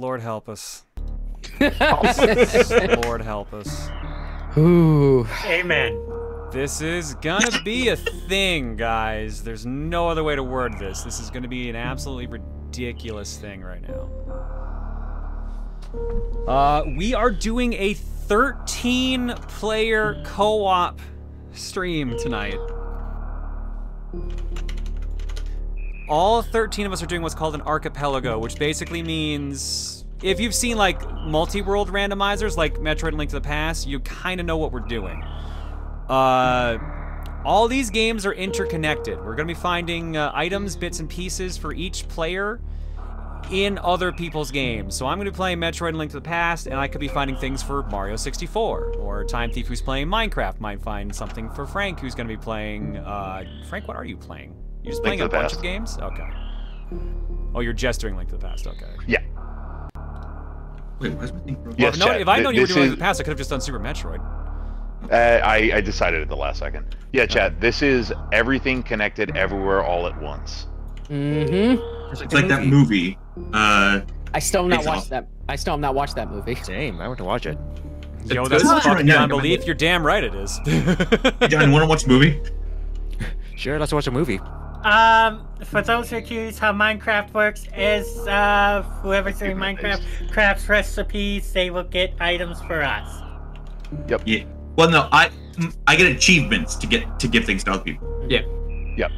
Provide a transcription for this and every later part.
Lord help us. Lord help us. Ooh. Amen. This is gonna be a thing, guys. There's no other way to word this. This is gonna be an absolutely ridiculous thing right now. Uh, we are doing a 13 player co-op stream tonight. All 13 of us are doing what's called an archipelago, which basically means if you've seen like multi-world randomizers like Metroid Link to the Past, you kind of know what we're doing. Uh, all these games are interconnected. We're going to be finding uh, items, bits, and pieces for each player in other people's games. So I'm going to be playing Metroid Link to the Past, and I could be finding things for Mario 64. Or Time Thief, who's playing Minecraft, might find something for Frank, who's going to be playing... Uh, Frank, what are you playing? You're just Link playing a bunch Past. of games? Okay. Oh, you're just doing Link to the Past. Okay. Yeah. Wait, why is my thing broken? Well, Yes, if, no, if I Th- known you were doing Link to is- the Past, I could have just done Super Metroid. Uh, I, I decided at the last second. Yeah, Chad, This is everything connected everywhere all at once. Mm-hmm. It's like that movie. Uh, I still have not watched off. that. I still have not watched that movie. Same. I want to watch it. Yo, It's that's fucking Yeah. beyond belief. You're damn right it is. hey, Jon, you want to watch a movie? Sure, let's watch a movie. Um, for those who are curious how Minecraft works, is uh, whoever's doing Minecraft crafts recipes, they will get items for us. Yep. Yeah. Well, no, I I get achievements to get to give things to other people. Yeah. Yep.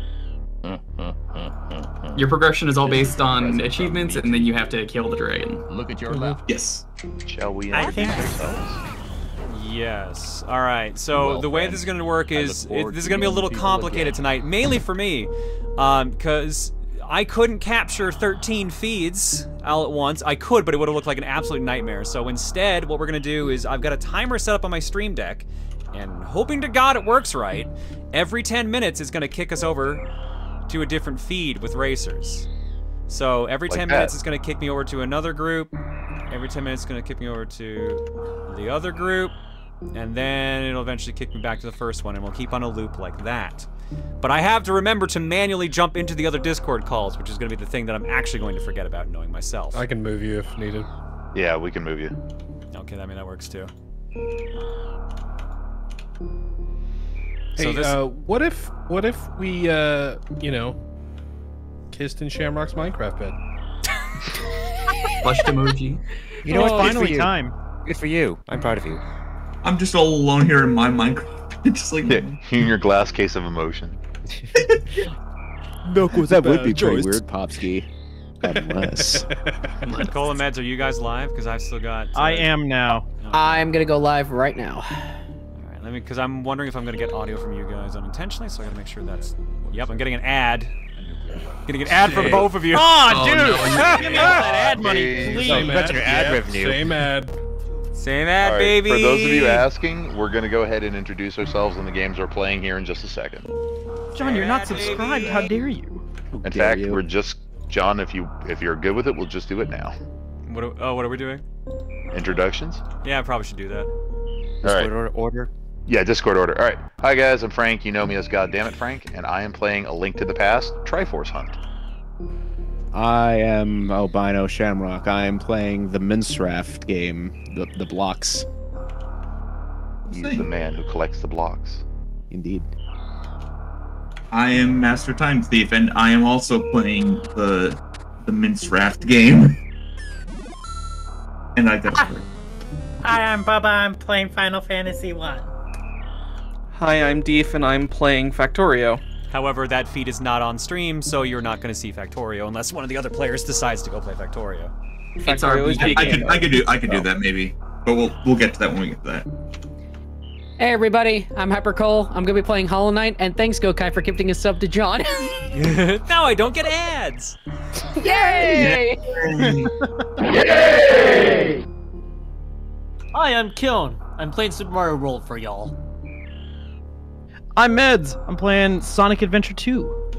Your progression is all based on achievements, and then you have to kill the dragon. Look at your left. Yes. Shall we I introduce think- ourselves? Yes. All right. So Well, the way friend, this is going to work is it, this is going to be a little complicated again. tonight, mainly for me, um, because I couldn't capture 13 feeds all at once. I could, but it would have looked like an absolute nightmare. So instead, what we're going to do is I've got a timer set up on my Stream Deck, and hoping to God it works right. Every 10 minutes, it's going to kick us over to a different feed with racers. So every Like 10 that. minutes, it's going to kick me over to another group. Every 10 minutes, it's going to kick me over to the other group. And then it'll eventually kick me back to the first one, and we'll keep on a loop like that. But I have to remember to manually jump into the other Discord calls, which is going to be the thing that I'm actually going to forget about knowing myself. I can move you if needed. Yeah, we can move you. Okay, I mean, that works too. Hey, So this- uh, what if what if we uh, you know, kissed in Shamrock's Minecraft bed? Flushed emoji. You know what? Oh, Good finally for you. time. Good for you. I'm proud of you. I'm just all alone here in my Minecraft. Just like Yeah, in your glass case of emotion. No, cause that would be pretty weird, Popsky. Unless. Cole and Meds, are you guys live? Because I've still got. uh, I am now. okay. I'm gonna go live right now. All right, let me, because I'm wondering if I'm going to get audio from you guys unintentionally, so I got to make sure that's. Yep, I'm getting an ad. Getting an ad from both of you. Oh, Oh, dude! no, Give me all that ad money, please. Same that's ad, your ad yep, revenue. Same ad. Same that, All right, baby. For those of you asking, we're going to go ahead and introduce ourselves and the games we're playing here in just a second. Jon, you're not subscribed. How dare you? In fact, we're just John. If you if you're good with it, we'll just do it now. What are, oh, what are we doing? Introductions. Yeah, I probably should do that. All right. Order, order. Yeah, Discord order. All right. Hi guys, I'm Frank. You know me as Goddammit Frank, and I am playing A Link to the Past Triforce Hunt. I am Albino Shamrock. I am playing the Minstraft game, the the blocks. He's the man who collects the blocks. Indeed. I am Master Time Thief, and I am also playing the the Mince Raft game. and I got Hi, I'm Bubba. I'm playing Final Fantasy One. Hi, I'm Deef, and I'm playing Factorio. However, that feed is not on stream, so you're not going to see Factorio unless one of the other players decides to go play Factorio. It's our Factorio is BK I could I could do I could do Oh. that maybe, but we'll we'll get to that when we get to that. Hey everybody, I'm Hyper Cole. I'm gonna be playing Hollow Knight, and thanks Gokai for gifting a sub to Jon. now I don't get ads. Yay! Yay! Hi, I'm Kiln. I'm playing Super Mario World for y'all. I'm Meds. I'm playing Sonic Adventure 2.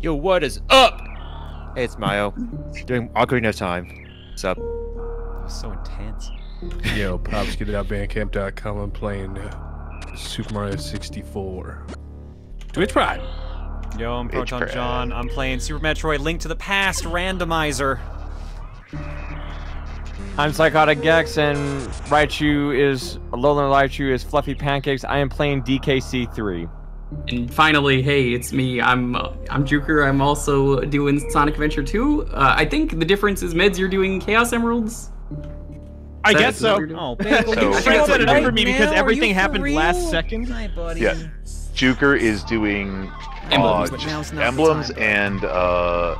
Yo, what is up? Hey, it's Mayo. Doing Ocarina of Time. What's up? So intense. Yo, Pops, get it out bandcamp.com. I'm playing uh, Super Mario 64. Twitch Prime. Yo, I'm Bitch Proton. Jon. I'm playing Super Metroid Link to the Past Randomizer. I'm Psychotic Gex, and Raichu is Alolan Raichu is Fluffy Pancakes. I am playing DKC3. And finally, hey, it's me. I'm uh, I'm Juker. I'm also doing Sonic Adventure 2. Uh, I think the difference is Meds. You're doing Chaos Emeralds. I Is that- guess is that what so. you're doing? Oh, So- I think Bagel, that's what it right is for me because now? Are everything you for happened real? last second. Hi, buddy. Yeah. Juker is doing Emblems. uh, But now's just not the emblems time. and uh,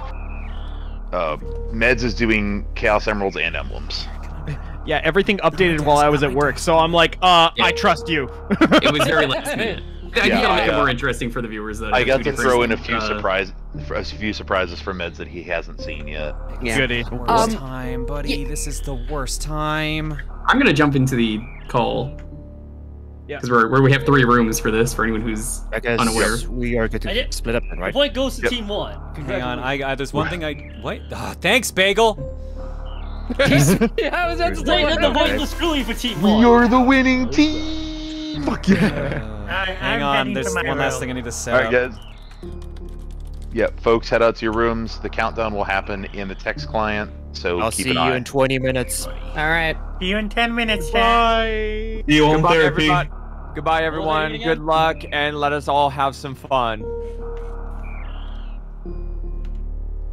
uh, Meds is doing Chaos Emeralds and emblems. Yeah, everything updated while I was at work, so I'm like, uh, Yeah. I trust you. It was very last minute. I think Yeah, it'll make I, it uh, more interesting for the viewers. That I got to throw in a few uh, surprise, a few surprises for Meds that he hasn't seen yet. Yeah. Goody. Worst Um, time, buddy. This is the worst time. I'm gonna jump into the call. Yeah. Because we're we have three rooms for this for anyone who's I guess unaware. we are going to did- split up then, The right? point goes to Yep. team one. Hang on, I, I there's one thing I what? Ah, thanks, Bagel. yeah, I was about to say Wait, the the point Okay. was screwy for team one. You're the winning team. Fuck yeah! Uh, I- hang on, there's to my one last thing I need to say. All right, guys. Yep, folks, head out to your rooms. The countdown will happen in the text client, so I'll keep see you eye. in 20 minutes. All right. See you in 10 minutes. Bye. See you on therapy. everybody. Goodbye, everyone. again? Good luck, and let us all have some fun.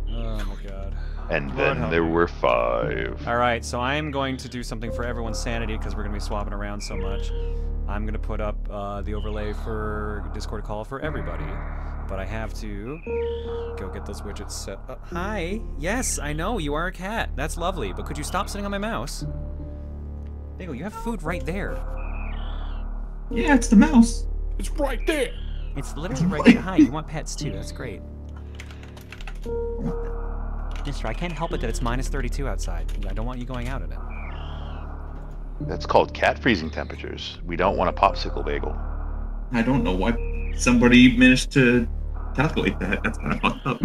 Oh my god. And Lord then there me. were five. All right, so I'm going to do something for everyone's sanity because we're going to be swapping around so much. I'm going to put up uh, the overlay for Discord call for everybody, but I have to go get those widgets set up. Hi. Yes, I know you are a cat. That's lovely, but could you stop sitting on my mouse? Bagel, you have food right there. Yeah, it's the mouse. It's right there. It's literally right there. Hi, you want pets too. That's great. Mister, I can't help it that it's minus 32 outside. I don't want you going out in it. That's called cat freezing temperatures. We don't want a popsicle bagel. I don't know why somebody managed to calculate that. That's kind of fucked up.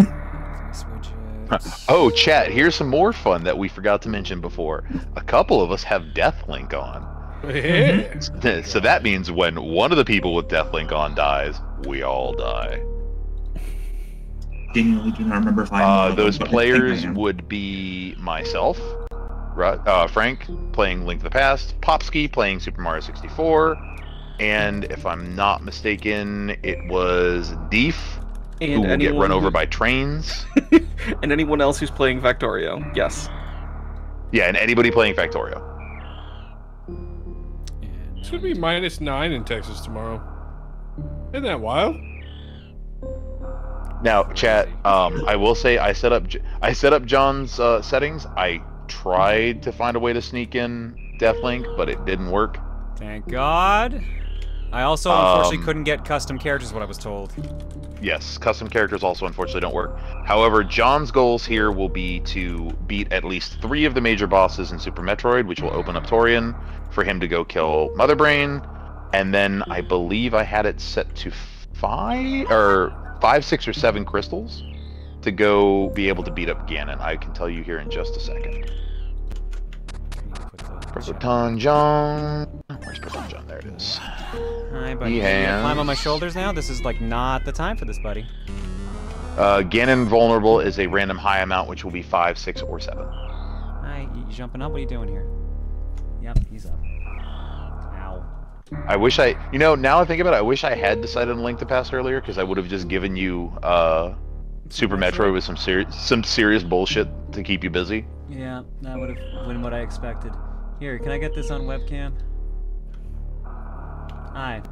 Oh, chat, here's some more fun that we forgot to mention before. A couple of us have Deathlink on. Yeah. So that means when one of the people with Deathlink on dies, we all die. Genuinely do not remember if I. Uh, those but I I players would be myself, uh, Frank playing Link to the Past, Popsky playing Super Mario 64, and if I'm not mistaken, it was Deef who And will get run over who- by trains. and anyone else who's playing Factorio. Yes. Yeah, and anybody playing Factorio. It's gonna be minus nine in Texas tomorrow. Isn't that wild? Now, chat. Um, I will say I set up J- I set up Jon's uh, settings. I tried to find a way to sneak in Deathlink, but it didn't work. Thank God. I also unfortunately Um, couldn't get custom characters. What I was told. Yes, custom characters also unfortunately don't work. However, Jon's goals here will be to beat at least three of the major bosses in Super Metroid, which will open up Tourian for him to go kill Mother Brain, and then I believe I had it set to five or five, six, or seven crystals to go be able to beat up Ganon. I can tell you here in just a second. Proton Jon. Where's Proton Jon? There it is. Hi, buddy. He You climb on my shoulders now. This is like not the time for this, buddy. Uh, Ganon Vulnerable is a random high amount, which will be five, six, or seven. Hi, you, you jumping up? What are you doing here? Yep, he's up. Ow. I wish I, you know, now I think about it, I wish I had decided on Link to Pass earlier because I would have just given you uh, Super Metroid with some serious, some serious bullshit to keep you busy. Yeah, that would have been what I expected. Here, can I get this on webcam? Hi.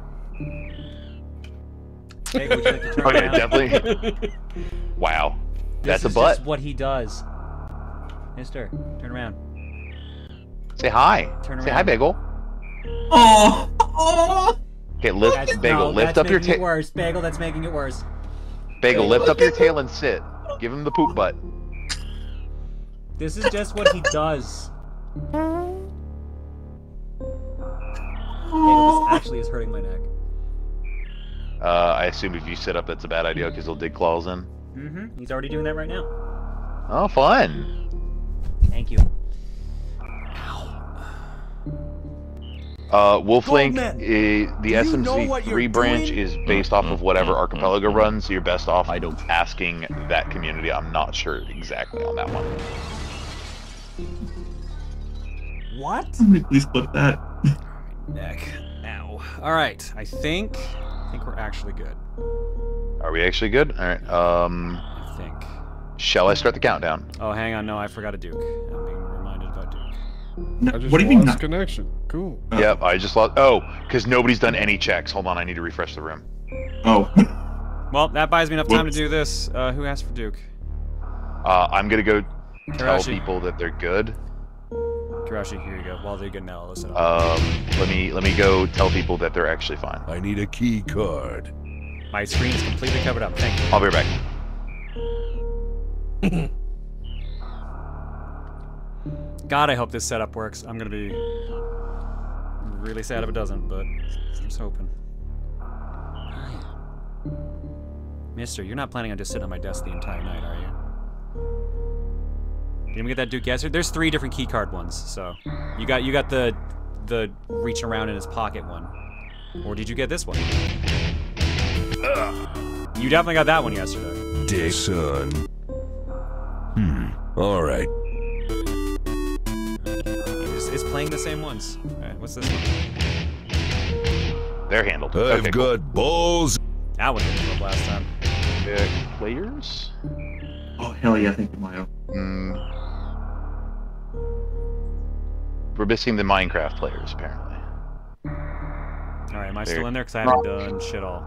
Hey, would you like to turn Okay, around? definitely. Wow, This that's a is butt. just what he does. Mister, turn around. Say hi. Turn around. Say hi. Bagel. Oh, oh. Okay, lift, That's, Bagel, no, lift up your making it tail. worse. Bagel, that's making it worse. Bagel, lift up your tail and sit. Give him the poop butt. This is just what he does. Bagel, this actually is hurting my neck. Uh, I assume if you sit up, that's a bad idea because he'll dig claws in. Mm-hmm. He's already doing that right now. Oh, fun. Thank you. Uh, Wolflink, uh, the you know what SMZ3 branch doing? is based off of whatever Archipelago runs, so you're best off I don't. asking that community. I'm not sure exactly on that one. What? Somebody please clip that. Neck. Ow. All right. I think. I think we're actually good. Are we actually good? All right. Um, I think. shall I start the countdown? Oh, hang on. No, I forgot a Duke. I'm being reminded about Duke. No, I just what do you mean? lost Not? connection. Cool. Uh, Yep, I just lost. Oh, because nobody's done any checks. Hold on, I need to refresh the room. Oh, Well, that buys me enough time to do this. Uh, who asked for Duke? Uh, I'm gonna go tell Karashi. people that they're good. Karashi, here you go. While they're good now, listen. Um, let me let me go tell people that they're actually fine. I need a key card. My screen is completely covered up. Thank you. I'll be right back. God, I hope this setup works. I'm gonna be really sad if it doesn't, but I'm just hoping. Mister, you're not planning on just sitting on my desk the entire night, are you? Didn't we get that Duke yesterday? There's three different keycard ones, so you got you got the the reach around in his pocket one, or did you get this one? You definitely got that one yesterday. Dick. Son. Hmm. All right. It's, it's playing the same ones. All right, what's this one? They're handled. I've okay, cool. got balls. That one didn't come up last time. Uh, players. oh hell yeah! Thank you, Mayo. Hmm. We're missing the Minecraft players apparently. All right, am I There. still in there? Because I haven't done shit all.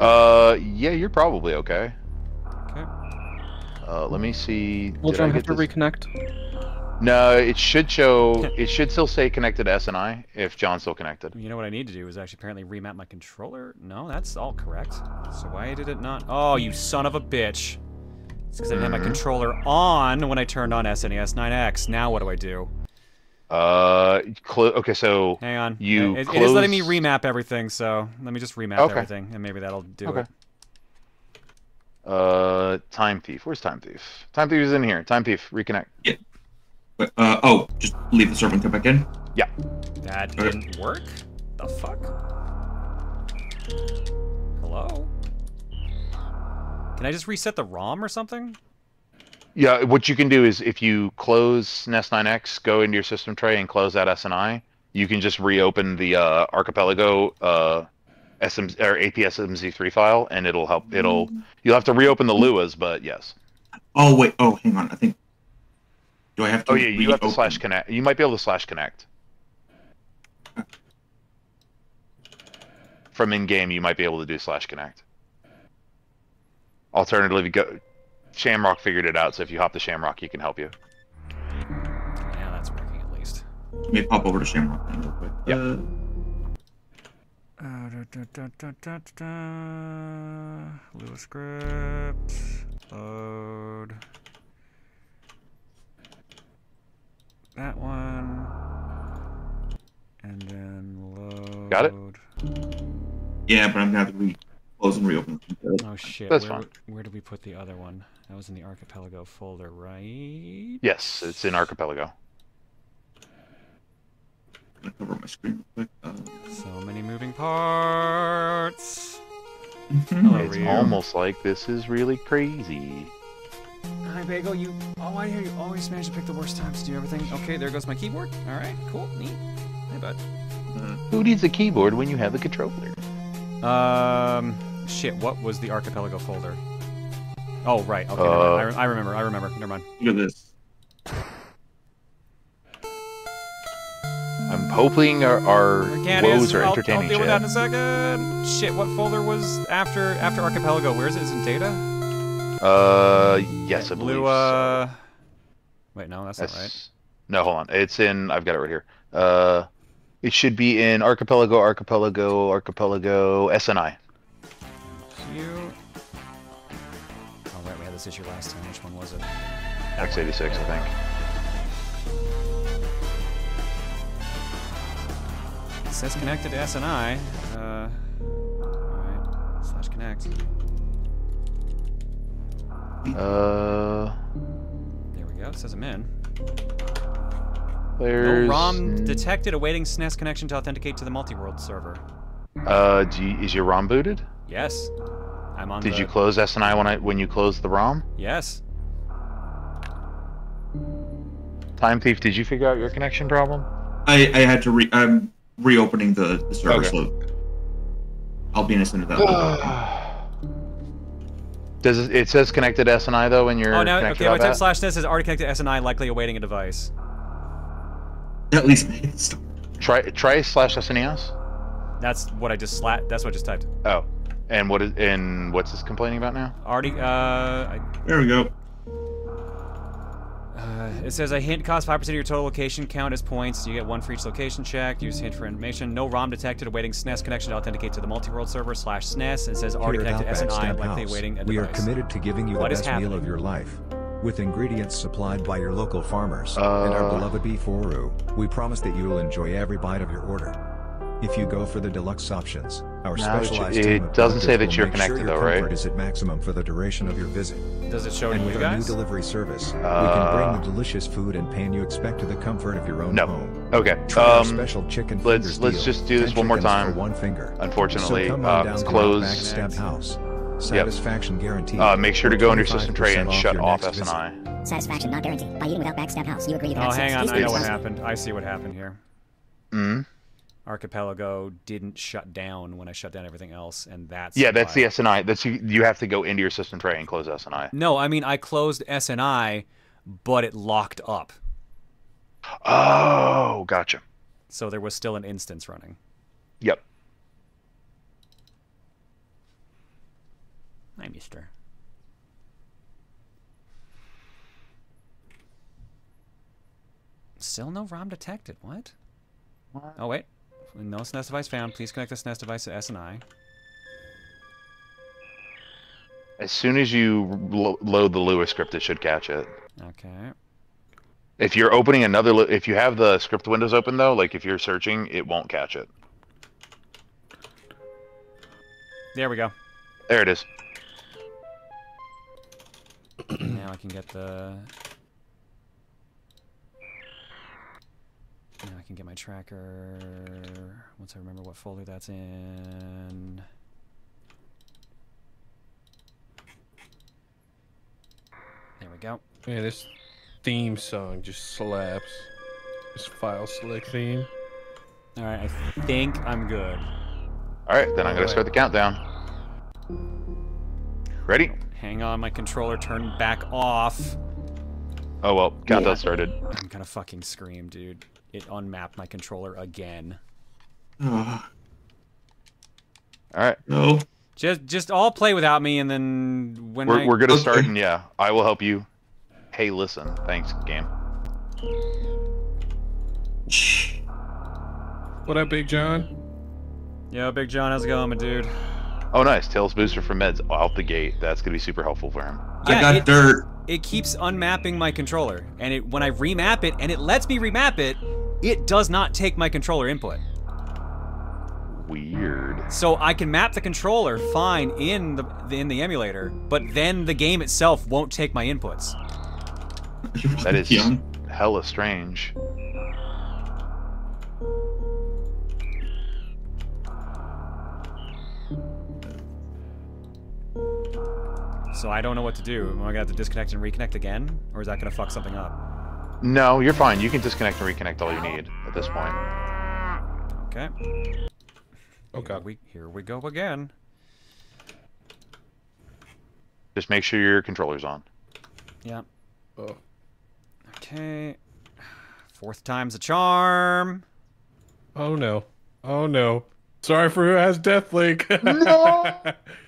Uh, yeah, you're probably okay. Okay. Uh, let me see. Will did I John have to this- reconnect? No, it should show. it should still say connected to SNI if Jon's still connected. You know what I need to do is actually apparently remap my controller. No, that's all correct. So why did it not? Oh, you son of a bitch! It's because I didn't have my Mhm. controller on when I turned on SNES 9X. Now what do I do? Uh, okay, so Hang on. You It- it is letting me remap everything, so let me just remap Okay. everything, and maybe that'll do Okay. it. Uh, Time Thief. Where's Time Thief? Time Thief is in here. Time Thief, reconnect. But, uh, oh, just leave the server and come back in. Yeah. That didn't work. The fuck? Hello? Can I just reset the ROM or something? Yeah, what you can do is if you close Nest 9X, go into your system tray and close that SNI, you can just reopen the uh, Archipelago uh, SM or APSMZ3 file, and it'll help. It'll you'll have to reopen the Luas, but yes. Oh wait. Oh, hang on. I think. Do I have to? Oh yeah, you have to slash connect. You might be able to slash connect. From in game, you might be able to do slash connect. Alternatively, you go. Shamrock figured it out, so if you hop the Shamrock, he can help you. Yeah, that's working at least. Let me pop over to Shamrock then real quick. Yep. Uh, Uh, da, da, da, da, da, da. Lewis script. Load. That one. And then load. Got it? yeah, but I'm gonna have to re close and reopen. Oh shit. That's where, fine. where did we put the other one? That was in the archipelago folder, right? Yes, it's in Archipelago. I'm gonna cover my screen real quick. Uh, So many moving parts. Hello, It's Ryu. almost like this is really crazy. Hi, Bagel. You. Oh, I hear you always manage to pick the worst times to do everything. Okay, there goes my keyboard. All right, cool, neat. Hey, bud. Uh, Who needs a keyboard when you have a controller? Um, shit. What was the archipelago folder? Oh, right. Okay, never mind. I, re- I remember. I remember. Never mind. look at this. I'm hoping our, our woes is- are I'll, entertaining. I'll deal with that in a second. Shit, what folder was after after archipelago? Where is it? Is it in data? Uh, yes, I believe. so. Lua. Wait, no, that's, not right. No, hold on. It's in. I've got it right here. Uh, it should be in Archipelago, Archipelago, Archipelago, SNI. You. Oh right, we had this issue last time. Which one was it? X86, I think. It says connected to SNI. Uh, alright. Slash connect. Uh, There we go. It says I'm in. there's. No ROM detected awaiting SNES connection to authenticate to the multi-world server. Uh, you, is your ROM booted? Yes. I'm on Did the... you close SNI when I when you closed the ROM? Yes. Time Thief, did you figure out your connection problem? I, I had to re. I'm reopening the, the server, Okay. so I'll be innocent of that. Does it, it says connected SNI though when you're Oh, no. connected Okay, my to type that? slash this is already connected to SNI, likely awaiting a device. At least make it stop. Try try slash SNES. That's what I just slat. That's what I just typed. Oh, and what is and what's this complaining about now? Already. Uh, I, There we go. Uh, it says a hint costs 5% of your total location count as points. You get one for each location check. Use hint for information. No ROM detected. Awaiting SNES connection to authenticate to the multi-world server slash SNES. It says already connected Outback SNI, Stamp likely House, awaiting a we are committed to giving you What the is best meal of your life. With ingredients supplied by your local farmers and our Uh. beloved beef Oru, we promise that you will enjoy every bite of your order. If you go for the deluxe options, our No, specialized it- team it of doesn't say that you're will make sure your though, right? comfort is at maximum for the duration of your visit. Does it show and with you our guys? new delivery service, we Uh, can bring the delicious food and pan you expect to the comfort of your own No. home. Okay. Try Um, special chicken let's let's deal. just do this 10 one more time. One finger. Unfortunately, so come uh, on down close. Outback Stamp House. Satisfaction guaranteed. Uh, make sure to go in your system tray and shut your off next visit. SNI. Satisfaction not guaranteed. By eating without backstab house, you agree to Oh, hang on. I know what happened. I see what happened here. Hmm. Archipelago didn't shut down when I shut down everything else, and that's Yeah, that's why. the SNI. That's you, you have to go into your system tray and close SNI. No, I mean I closed SNI, but it locked up, Oh, gotcha. so there was still an instance running. Yep. Hi, Mister. Still no ROM detected. What? Oh wait, no SNES device found. Please connect the SNES device to SNI. As soon as you lo- load the Lua script, it should catch it. Okay. If you're opening another, if you have the script windows open though, like if you're searching, it won't catch it. There we go. There it is. now I can get the. Now I can get my tracker. Once I remember what folder that's in. There we go. Man, this theme song just slaps. This file select theme. All right, I think I'm good. All right, then I'm gonna start the countdown. Ready? Hang on, my controller turned back off. Oh well, countdown started. I'm gonna fucking scream, dude. It unmapped my controller again. Uh, All right. no. Just, just all play without me, and then when We're, I... we're gonna start, and yeah, I will help you. Hey, listen. Thanks, game. What up, Big Jon? Yo, Big Jon, how's it going, my dude? Oh, nice. Tails booster for meds out the gate. That's gonna be super helpful for him. I got it, dirt. It keeps unmapping my controller, and it when I remap it, and it lets me remap it, it does not take my controller input. Weird. So I can map the controller fine in the in the emulator, but then the game itself won't take my inputs. That is Young. hella strange. So I don't know what to do. Am I gonna have to disconnect and reconnect again, or is that gonna fuck something up? No, you're fine. You can disconnect and reconnect all you need at this point. Okay. Okay. Here we here we go again. Just make sure your controller's on. Yeah. Oh. Okay. Fourth time's a charm. Oh no. Oh no. Sorry for who has Deathlink.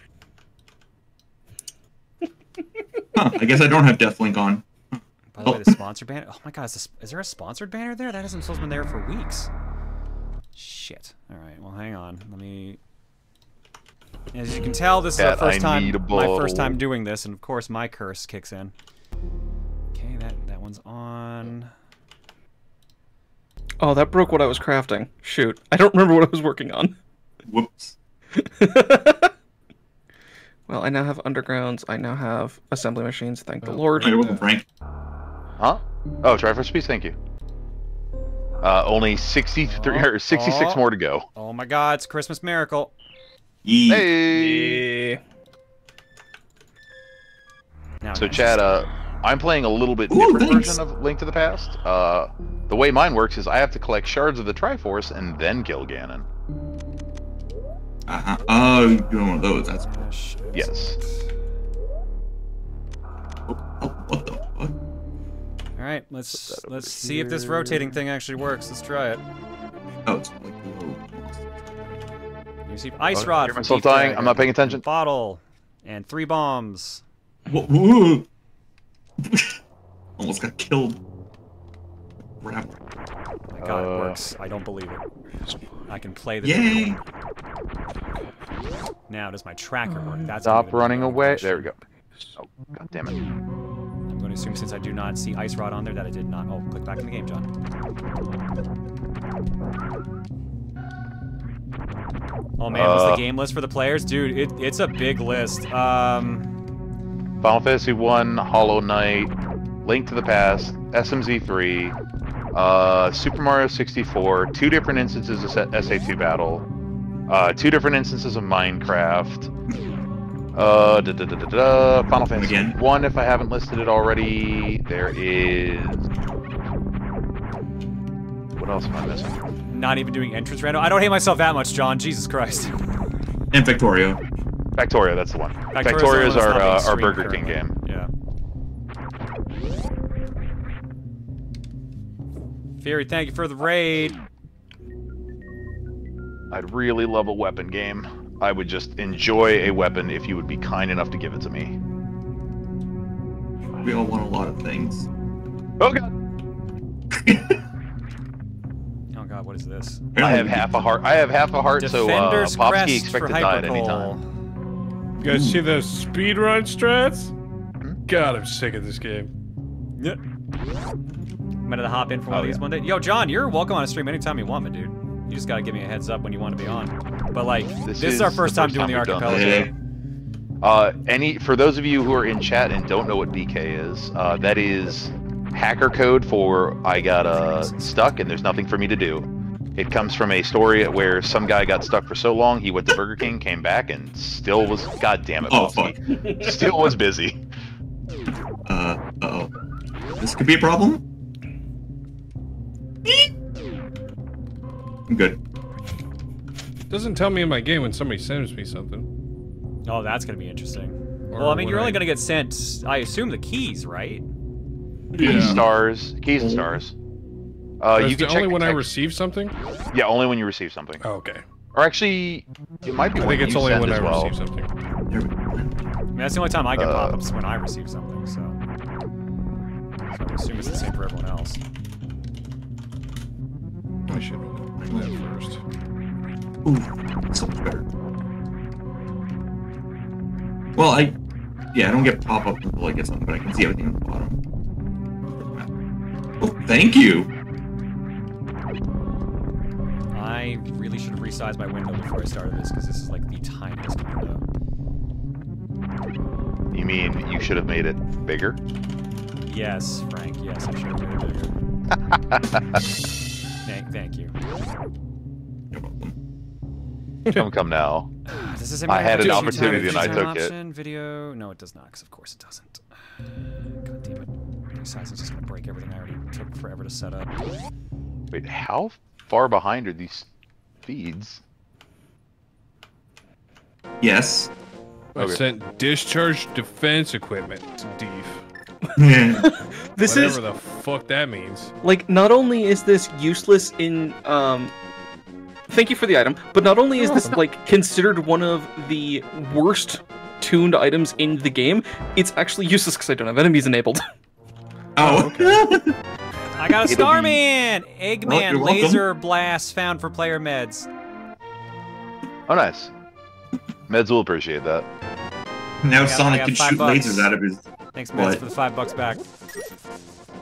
Huh, I guess I don't have Deathlink on. By the way, the sponsor banner. Oh my god, is, this, is there a sponsored banner there? That hasn't supposed been there for weeks. Shit. All right. Well, hang on. Let me. As you can tell, this is Cat, the first I time, my first time doing this, and of course my curse kicks in. Okay, that that one's on. Oh, that broke what I was crafting. Shoot. I don't remember what I was working on. Whoops. Well, I now have undergrounds. I now have assembly machines. Thank the Oh, Lord. You're welcome, Frank. Huh? Oh, Triforce Piece, thank you. Uh, only 63 or 66 Oh. more to go. Oh my god, it's Christmas miracle. Hey. Yeah. Now So Chad, uh, I'm playing a little bit Ooh, different thanks. version of Link to the Past. Uh, the way mine works is I have to collect shards of the Triforce and then kill Ganon. Uh-huh. Oh, you're doing one of those. That's Yes. what the fuck? All right, let's let's see if this rotating thing actually works. Let's try it. Oh, it's like low. You receive ice Oh, rod hear from myself dying. Dragon, I'm not paying attention. Bottle and three bombs. Whoa, whoa. Almost got killed. Crap. My God, it Uh, works. I don't believe it. I can play the Yay! video. Now does my tracker work? That's Stop running away. question. There we go. Oh, god damn it. I'm going to assume since I do not see ice rod on there that I did not. Oh, click back in the game, Jon. Oh man, what's the Uh, game list for the players? Dude, it, it's a big list. Um, Final Fantasy 1, Hollow Knight, Link to the Past, SMZ3, uh, Super Mario 64, two different instances of SA2 Battle, uh, two different instances of Minecraft, uh, da, da, da, da, da, Final Fantasy Again? 1 if I haven't listed it already. There is... What else am I missing? not even doing entrance random. I don't hate myself that much, John. Jesus Christ. And Victoria. Factorio, that's the one. Factorio's the is one that's our, uh, our Burger King currently. game. Yeah. Fury, thank you for the raid. I'd really love a weapon game. I would just enjoy a weapon if you would be kind enough to give it to me. We all want a lot of things. Oh god! Oh god, what is this? I have half a heart. I have half a heart, so uh, Defender's Popsky expect to die at any time. You guys see those speedrun strats? God, I'm sick of this game. Yeah. I'm gonna hop in for one Oh, of these yeah. one day. Yo, Jon, you're welcome on a stream anytime you want, my dude. You just gotta give me a heads up when you want to be on. But like, this, is, our first time doing the archipelago. this. Uh, any for those of you who are in chat and don't know what BK is, uh, that is hacker code for I got uh, stuck and there's nothing for me to do. It comes from a story where some guy got stuck for so long he went to Burger King, came back, and still was. God damn it, Oh, Popsky. Still was busy. Uh, uh oh. This could be a problem? I'm good. Doesn't tell me in my game when somebody sends me something. Oh, that's gonna be interesting. Or well, I mean, you're only gonna get sent, I assume, the keys, right? Keys, stars, keys and stars. Uh, That's you can the check only when I receive something? Yeah, only when you receive something. Oh, okay. Or actually, it might be I when think it's you only when I well. receive something. I mean, that's the only time I get Uh, pop-ups when I receive something. So, so I assume it's the same for everyone else. I should open that first. Ooh, so much better. Well, I, yeah, I don't get pop-up until I get something, but I can see everything on the bottom. Oh, thank you. I really should have resized my window before I started this because this is like the tiniest window. You mean you should have made it bigger? Yes, Frank. Yes, I should have made it bigger. thank, thank you. come, come now. Ah, does this I had an opportunity and I time took it. Video? No, it does not, because of course it doesn't. God damn it. Resize is just gonna break everything I already took forever to set up. Wait, how far behind are these feeds? Yes. I Okay. sent discharge defense equipment to Deef. This Whatever is the fuck that means. like not only is this useless in um thank you for the item, but not only is this like considered one of the worst tuned items in the game, it's actually useless because I don't have enemies enabled. Oh, I got a It'll Starman! Well, Eggman you're laser blast found for player meds. Oh, nice. Meds will appreciate that. now got- Sonic can shoot bucks. lasers out of his. Thanks, Meds, for the five bucks back.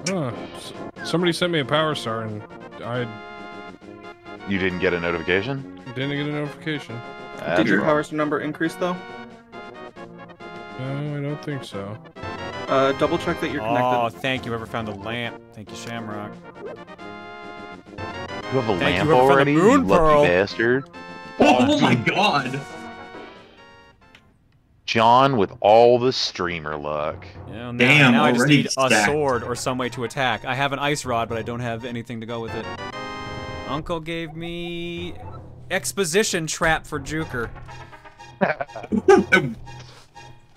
Huh. S- Somebody sent me a power star and I You didn't get a notification? didn't get a notification. That's Did your wrong. power star number increase though? No, I don't think so. Uh, double check that you're connected. Oh, thank you, whoever found the lamp. Thank you, Shamrock. You have a Thank lamp whoever found the already, you moon lucky pearl. bastard. Oh, my god! Jon with all the streamer luck. Yeah, now, Damn, now I just already need a sword or some way to attack. I have an ice rod, but I don't have anything to go with it. Uncle gave me exposition trap for Juker.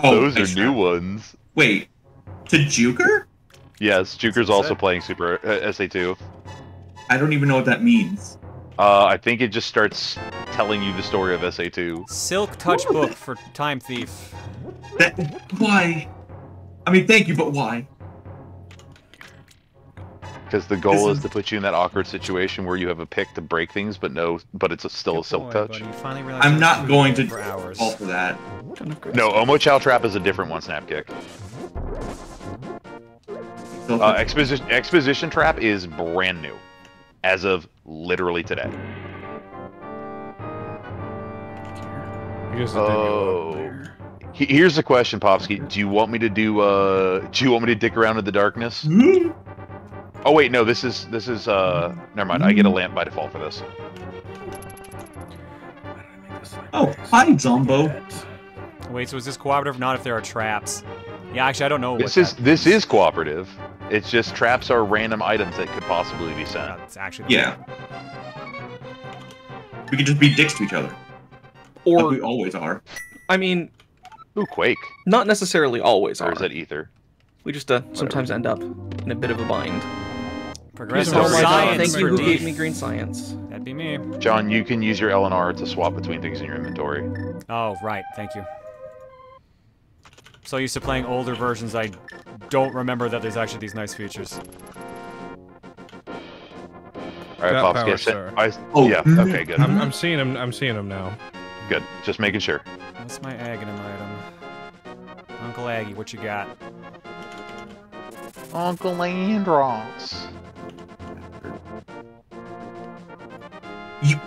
Oh, Those are new try. ones. Wait, to Juker? Yes, Juker's also playing Super uh, SA2. I don't even know what that means. Uh, I think it just starts telling you the story of SA2. Silk touch book for time thief. That why? I mean, thank you, but why? Because the goal This is to put you in that awkward situation where you have a pick to break things, but no, but it's a, still a silk Boy, touch. buddy, you finally realized I'm not going to for hours. fall for that. No, Omochao Trap is a different one snap kick. Uh, exposition exposition trap is brand new, as of literally today. I guess it did go up Oh. He- Here's the question, Popsky. Do you want me to do? Uh, do you want me to dick around in the darkness? Oh wait, no. This is this is. Uh, never mind. I get a lamp by default for this. Oh, hi, Zombo. Wait, so is this cooperative? Not if there are traps. Yeah, actually, I don't know. This what is this is cooperative. It's just traps are random items that could possibly be sent. That's actually. Yeah. We could just be dicks to each other. Or Like we always are. I mean, Ooh, Quake. not necessarily always Or are. is that Ether? We just uh, sometimes end up in a bit of a bind. Progressive Oh science Thank you for who gave me green science. That'd be me. John, you can use your LNR to swap between things in your inventory. Oh, right. Thank you. So used to playing older versions, I don't remember that there's actually these nice features. All right, Got Popsky. power I said- star. I, Oh, yeah. Okay, mm-hmm. good. I'm, I'm seeing him. I'm seeing him now. Good. Just making sure. What's my Agahnim item? Uncle Aggie, what you got? Uncle Landross. You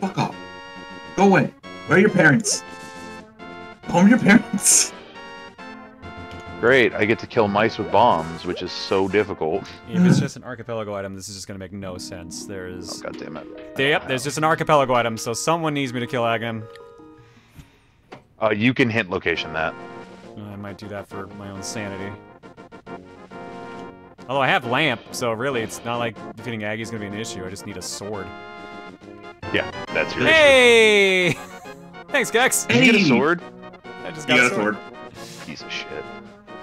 fuck off. Go away. Where are your parents? Home your parents. Great. I get to kill mice with bombs, which is so difficult. If it's just an archipelago item, this is just gonna make no sense. There's. God damn it. There- yep, there's just an archipelago item, so someone needs me to kill Agahnim. Uh, you can hint location that. I might do that for my own sanity. Although I have lamp, so really it's not like defeating Aggie's gonna be an issue. I just need a sword. Yeah, that's your issue. Hey! Thanks, Gex. Did you get a sword? I just You got, got a sword. Piece of shit.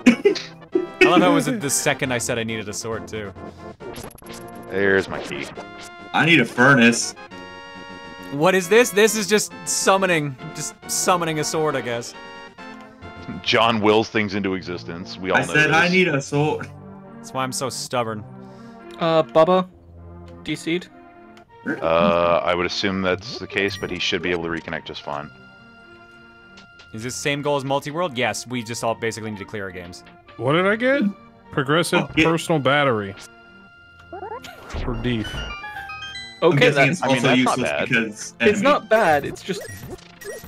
I love how it was the second I said I needed a sword too. There's my key. I need a furnace. What is this? This is just summoning, just summoning a sword, I guess. Jon wills things into existence. We all I know said this. I need a sword. That's why I'm so stubborn. Uh, Bubba, DC'd. Uh, I would assume that's the case, but he should be able to reconnect just fine. Is this same goal as multi-world? Yes, we just all basically need to clear our games. What did I get? Progressive Oh, yeah. personal battery. For deep. Okay, guessing it's. I mean, also that's not useless bad. because It's um, not bad. It's just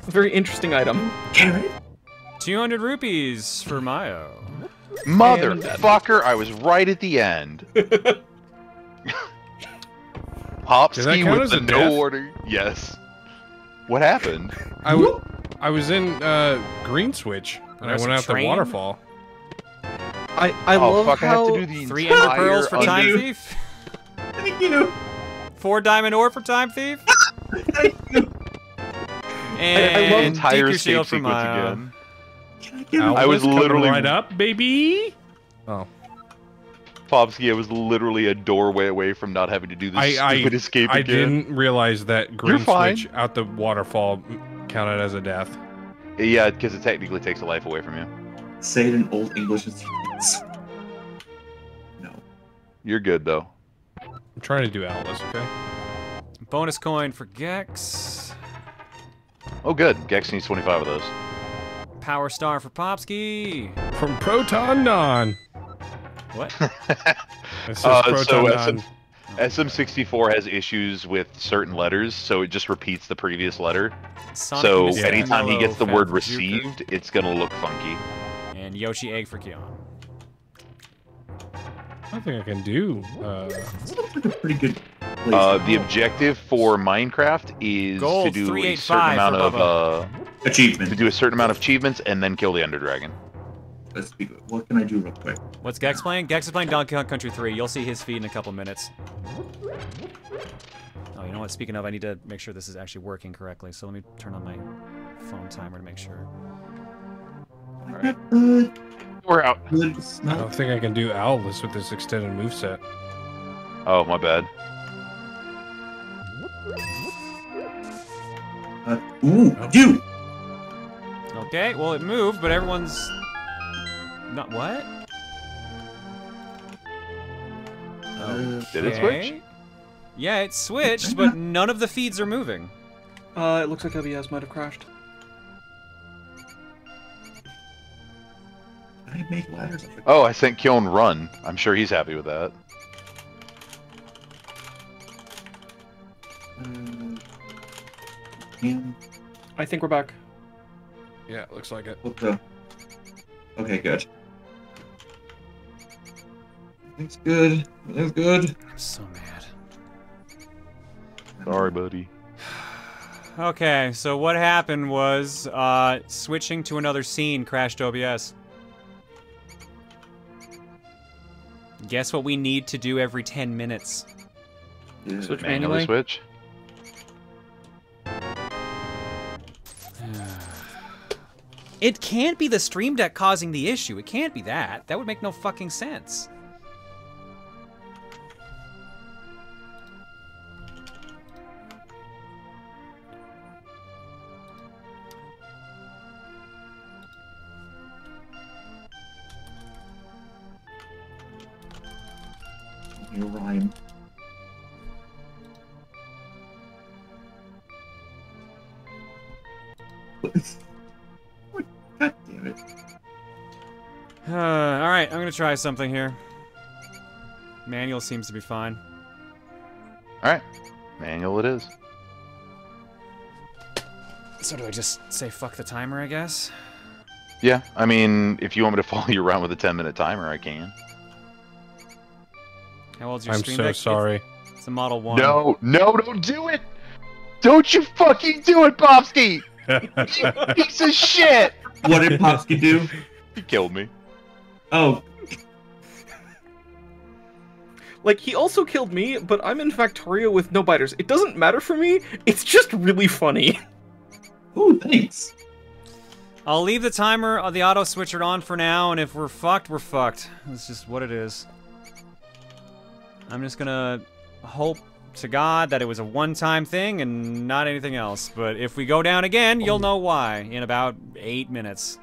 a very interesting item. Carrot. 200 rupees for Mayo. Motherfucker, I was right at the end. Popsky count with as the a no death? order. Yes. What happened? I, w- I was in uh, Green Switch, and I went a out the waterfall. I I oh love fuck! I how have to do the Three ender pearls for Time undo- Thief. Thank you. Four diamond ore for Time Thief. Thank you. And love entire Deku escape shield for sequence Mayo. again. I get a- I was literally- right up, baby. Oh, Popsky, I was literally a doorway away from not having to do this I I, stupid escape I again. didn't realize that Green fine. Switch out the waterfall counted as a death. Yeah, because it technically takes a life away from you. Say it in old English. No. You're good though. I'm trying to do Atlas, okay? Bonus coin for Gex. Oh, good. Gex needs 25 of those. Power star for Popsky. From Proton Non. What? Uh, so Non. SM, SM64 has issues with certain letters, so it just repeats the previous letter. Sonic so Mist anytime he gets the word for Juker. received, it's gonna look funky. And Yoshi egg for Kion. I think I can do. Uh, This looks like a pretty good. Uh, the objective for Minecraft is Gold, to do a certain amount of Bubba. uh, Achievement. To do a certain amount of achievements and then kill the Ender Dragon. Let's be good. What can I do real quick? What's Gex playing? Gex is playing Donkey Kong Country 3. You'll see his feed in a couple minutes. Oh, you know what? Speaking of, I need to make sure this is actually working correctly. So let me turn on my phone timer to make sure. We're out. I don't think I can do Owless with this extended moveset. Oh, my bad. Uh, ooh, you. Okay, well, it moved, but everyone's. Not what? Did it switch? Yeah, it switched, but none of the feeds are moving. Uh, it looks like OBS might have crashed. I make ladders. Oh, I sent Kiln run. I'm sure he's happy with that. I think we're back. Yeah, looks like it. What the? Okay, good. Everything's good. Everything's good. I'm so mad. Sorry, buddy. Okay, so what happened was uh, switching to another scene crashed OBS. Guess what we need to do every 10 minutes? Switch Manually switch. It can't be the Stream Deck causing the issue. It can't be that. That would make no fucking sense. You rhyme. God damn it. Uh, all right, I'm gonna try something here. Manual seems to be fine. All right, manual it is. So do I just say fuck the timer, I guess? Yeah, I mean, if you want me to follow you around with a 10 minute timer, I can. How old's your I'm Stream so Deck? Sorry. It's, a Model 1. No, no, don't do it! Don't you fucking do it, Popsky! you piece of shit! What did Popsky do? He killed me. Oh, Like, he also killed me, but I'm in Factorio with no biters. It doesn't matter for me, it's just really funny. Ooh, thanks. I'll leave the timer, uh, the auto switcher on for now, and if we're fucked, we're fucked. That's just what it is. I'm just gonna hope to God that it was a one-time thing and not anything else. But if we go down again, you'll know why in about eight minutes.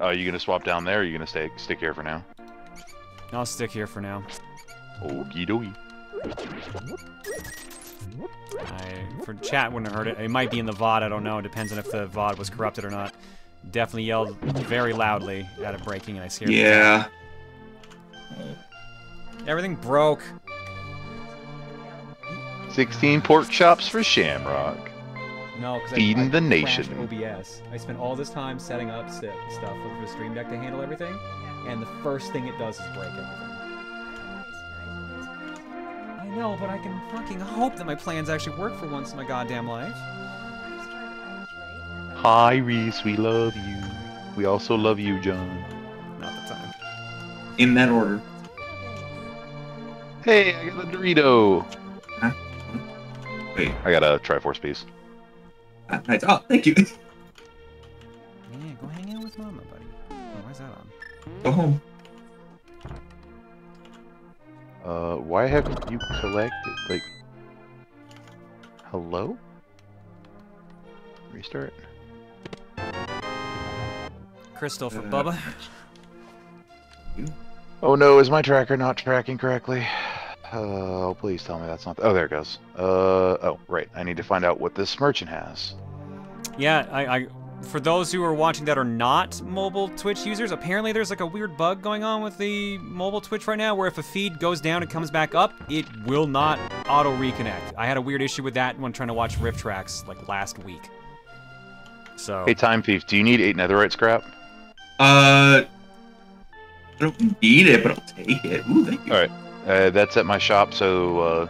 Are you gonna swap down there, or are you gonna stay stick here for now? I'll stick here for now. Okie dokie. I, for chat wouldn't have heard it. It might be in the VOD, I don't know. It depends on if the VOD was corrupted or not. Definitely yelled very loudly at a breaking and I scared the yeah. Everything broke. 16 pork chops for Shamrock. No, because Feeding I, I the crashed nation. OBS. I spent all this time setting up st stuff with the Stream Deck to handle everything, and the first thing it does is break everything. I know, but I can fucking hope that my plans actually work for once in my goddamn life. Hi, Reese, we love you. We also love you, Jon. Not the time. In that order. Hey, I got a Dorito. Huh? Wait. I got a Triforce piece. Ah, nice. Oh, thank you. Yeah, go hang out with Mama, buddy. Oh, why's that on? Go home. Uh, why haven't you collected, like... Hello? Restart? Crystal for Uh, Bubba. Oh no, is my tracker not tracking correctly? Oh, please tell me that's not... Oh, there it goes. Uh, oh, right. I need to find out what this merchant has. Yeah, I, I for those who are watching that are not mobile Twitch users, apparently there's like a weird bug going on with the mobile Twitch right now where if a feed goes down and comes back up, it will not auto reconnect. I had a weird issue with that when trying to watch RiffTrax like last week. So Hey, Time Thief, do you need eight netherite scrap? Uh, I don't need it, but I'll take it. Ooh, thank you. Alright, uh, that's at my shop, so uh,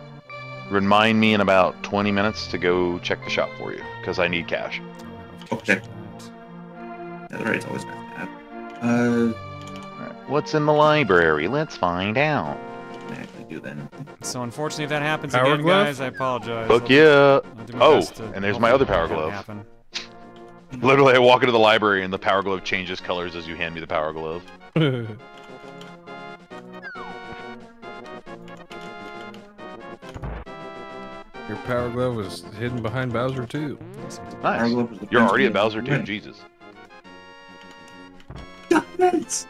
remind me in about 20 minutes to go check the shop for you, because I need cash. Okay. Netherite's always nice to have. Uh, What's in the library? Let's find out. Do then. So unfortunately, if that happens Power again, glove? guys, I apologize. Fuck yeah! I'll do my Oh, and there's my other power glove. happen. Literally, I walk into the library and the power glove changes colors as you hand me the power glove. Your power glove was hidden behind Bowser too. Nice. glove was You're already of at Bowser too. Red. Jesus. Nice.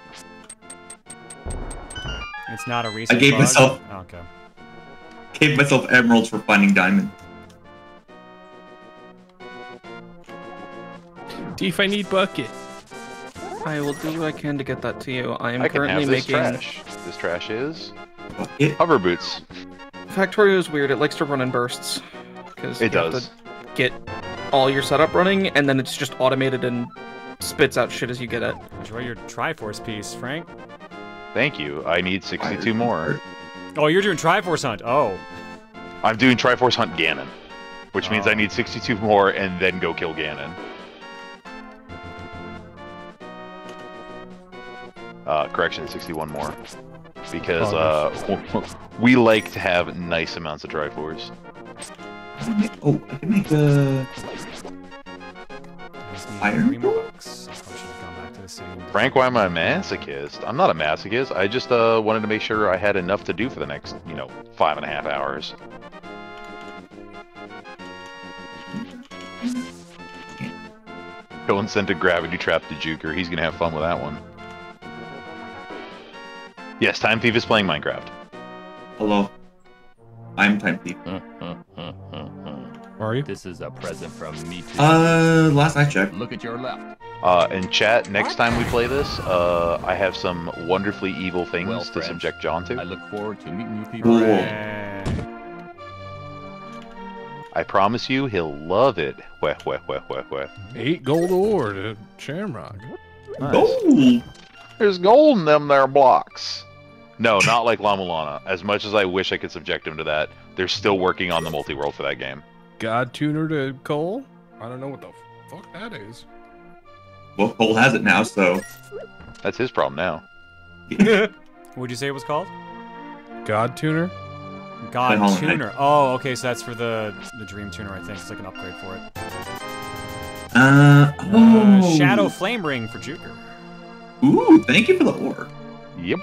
It's not a recent. I gave bug? myself- oh, Okay. Gave myself emeralds for finding diamond. Deef, I need bucket. I will do what I can to get that to you. I am I can currently have this making. trash. This trash is hover boots. Factorio is weird. It likes to run in bursts. Because It you have does. to get all your setup running, and then it's just automated and spits out shit as you get it. Enjoy your Triforce piece, Frank. Thank you. I need 62 more. Oh, you're doing Triforce Hunt. Oh. I'm doing Triforce Hunt Ganon, which means I Oh. need 62 more and then go kill Ganon. Uh, correction, 61 more. Because uh, we like to have nice amounts of Triforce. Oh, I can make a iron. Bucks. I probably should have gone back to the city. and- Frank, why am I a masochist? I'm not a masochist. I just uh, wanted to make sure I had enough to do for the next, you know, five and a half hours. Go and send a gravity trap to Juker. He's gonna have fun with that one. Yes, Time Thief is playing Minecraft. Hello. I'm Time Thief. Are you? This is a present from me to Uh, last I checked. Look at your left. Uh, in chat, next time we play this, uh, I have some wonderfully evil things Well, to friends, subject Jon to. I look forward to meeting you people. I promise you, he'll love it. Weh, weh, weh, weh, weh. Eight gold ore to Shamrock. Nice. There's gold in them there blocks. No, not like La Mulana. As much as I wish I could subject him to that, they're still working on the multi-world for that game. God tuner to Cole? I don't know what the fuck that is. Well, Cole has it now, so. That's his problem now. What'd you say it was called? God tuner? God Hollow Knight. Tuner. Oh, okay, so that's for the the Dream Tuner, I think. It's like an upgrade for it. Uh, Uh, oh. Shadow Flame Ring for Juker. Ooh, thank you for the ore. Yep.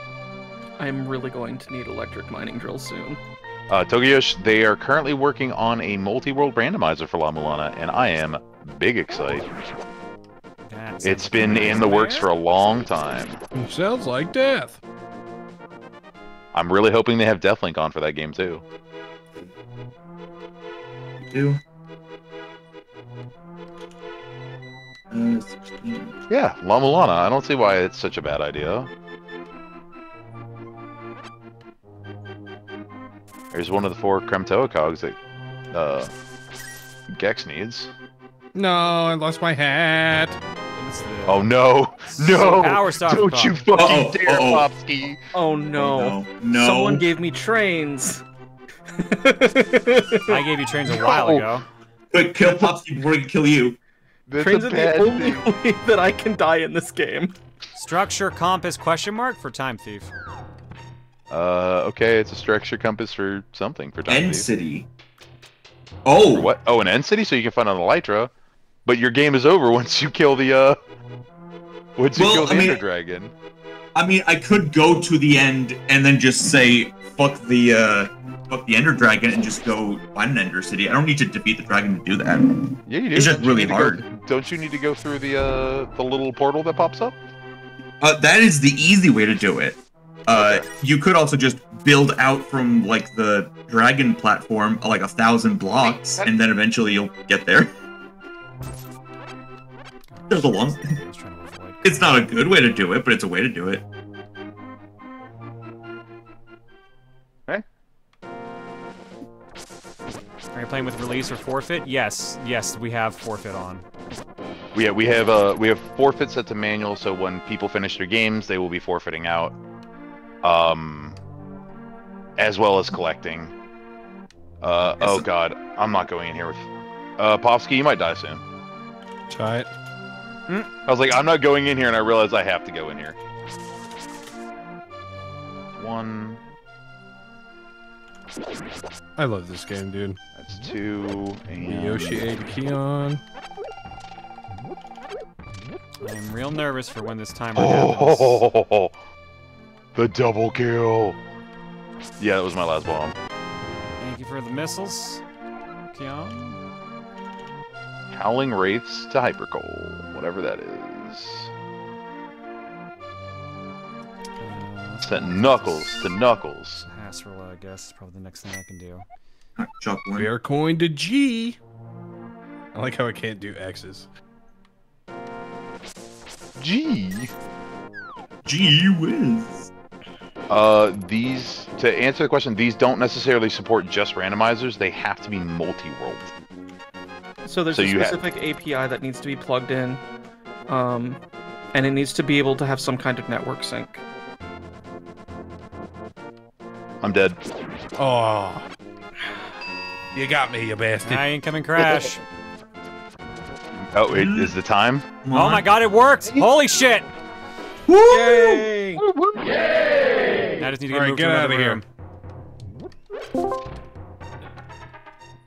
I'm really going to need electric mining drills soon. Uh, Togiyosh, they are currently working on a multi-world randomizer for La Mulana, and I am big excited. That's It's been in the works for a long time. Sounds like death. I'm really hoping they have Deathlink on for that game too. Do. Uh, 16. Yeah, La Mulana. I don't see why it's such a bad idea. There's one of the four Krematoa cogs that uh, Gex needs. No, I lost my hat. Oh no! No! Power Star Don't Pop. you fucking Uh-oh, dare, uh-oh. Popsky! Oh no. no. No. Someone gave me trains. I gave you trains a while No. ago. Quick, kill Popsy before he can kill you. That's trains are the only thing. way that I can die in this game. Structure compass question mark for Time Thief. Uh, okay, it's a structure compass for something for time End Thief. City. Oh, For what? Oh, an end city, so you can find an elytra. But your game is over once you kill the uh. Once you Well, kill the I mean- Ender Dragon. I mean, I could go to the end and then just say fuck the uh, fuck the Ender Dragon and just go find an Ender City. I don't need to defeat the dragon to do that. Yeah, you do. It's just Don't really hard. Go, don't you need to go through the uh the little portal that pops up? Uh, that is the easy way to do it. Uh, you could also just build out from like the dragon platform uh, like a thousand blocks, and then eventually you'll get there. There's a long. I was trying to avoid. It's not a good way to do it, but it's a way to do it. Are you playing with release or forfeit? Yes, yes, we have forfeit on. We we have uh we have forfeit set to manual, so when people finish their games, they will be forfeiting out. Um, as well as collecting. Uh oh god, I'm not going in here with. Uh, Popsky, you might die soon. Try it. I was like, I'm not going in here, and I realized I have to go in here. One. I love this game, dude. That's mm-hmm. two. And Yoshi A to Keon. I'm real nervous for when this timer oh, happens. Oh, the double kill. Yeah, that was my last bomb. Thank you for the missiles, Keon. Howling Wraiths to Hypercoal, whatever that is. Uh, Sent Knuckles to Knuckles. Hasrilla, I guess, is probably the next thing I can do. Chuck one. Bear coin to G. I like how I can't do X's. G. Gee whiz. Uh, these to answer the question, these don't necessarily support just randomizers. They have to be multi-world. So there's So a specific API that needs to be plugged in, um, and it needs to be able to have some kind of network sync. I'm dead. Oh. You got me, you bastard. I ain't coming, crash. Oh, is the time. oh my god, it worked! Holy shit! Woo! Yay! I just need to get All right, moved get to another outta here.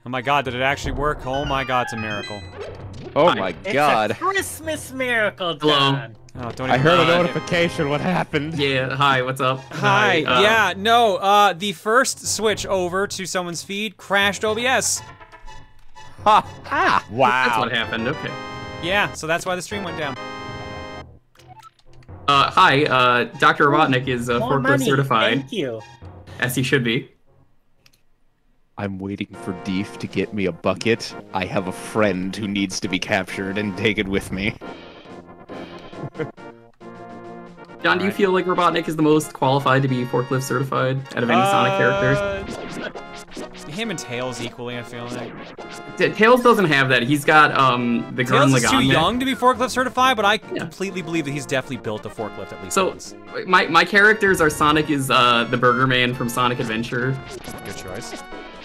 Oh my god, did it actually work? Oh my god, it's a miracle. Oh my It's god. a Christmas miracle, Hello. Oh, don't I even heard a notification. What happened? Yeah, hi, what's up? Hi, uh, yeah, no, uh, the first switch over to someone's feed crashed OBS. Ha! Ah! Wow. That's what happened, okay. Yeah, so that's why the stream went down. Uh, hi, uh, Dr. Robotnik is uh, More forklift certified, Thank you. as he should be. I'm waiting for Deef to get me a bucket. I have a friend who needs to be captured and taken with me. Jon, do you feel like Robotnik is the most qualified to be forklift certified out of any Sonic characters? characters? Him and Tails equally, I feel like. Tails doesn't have that. He's got um the Gurren Tails is too young to be forklift certified, but I completely believe that he's definitely built a forklift at least So once. my my characters are Sonic is uh the Burger Man from Sonic Adventure. Good choice.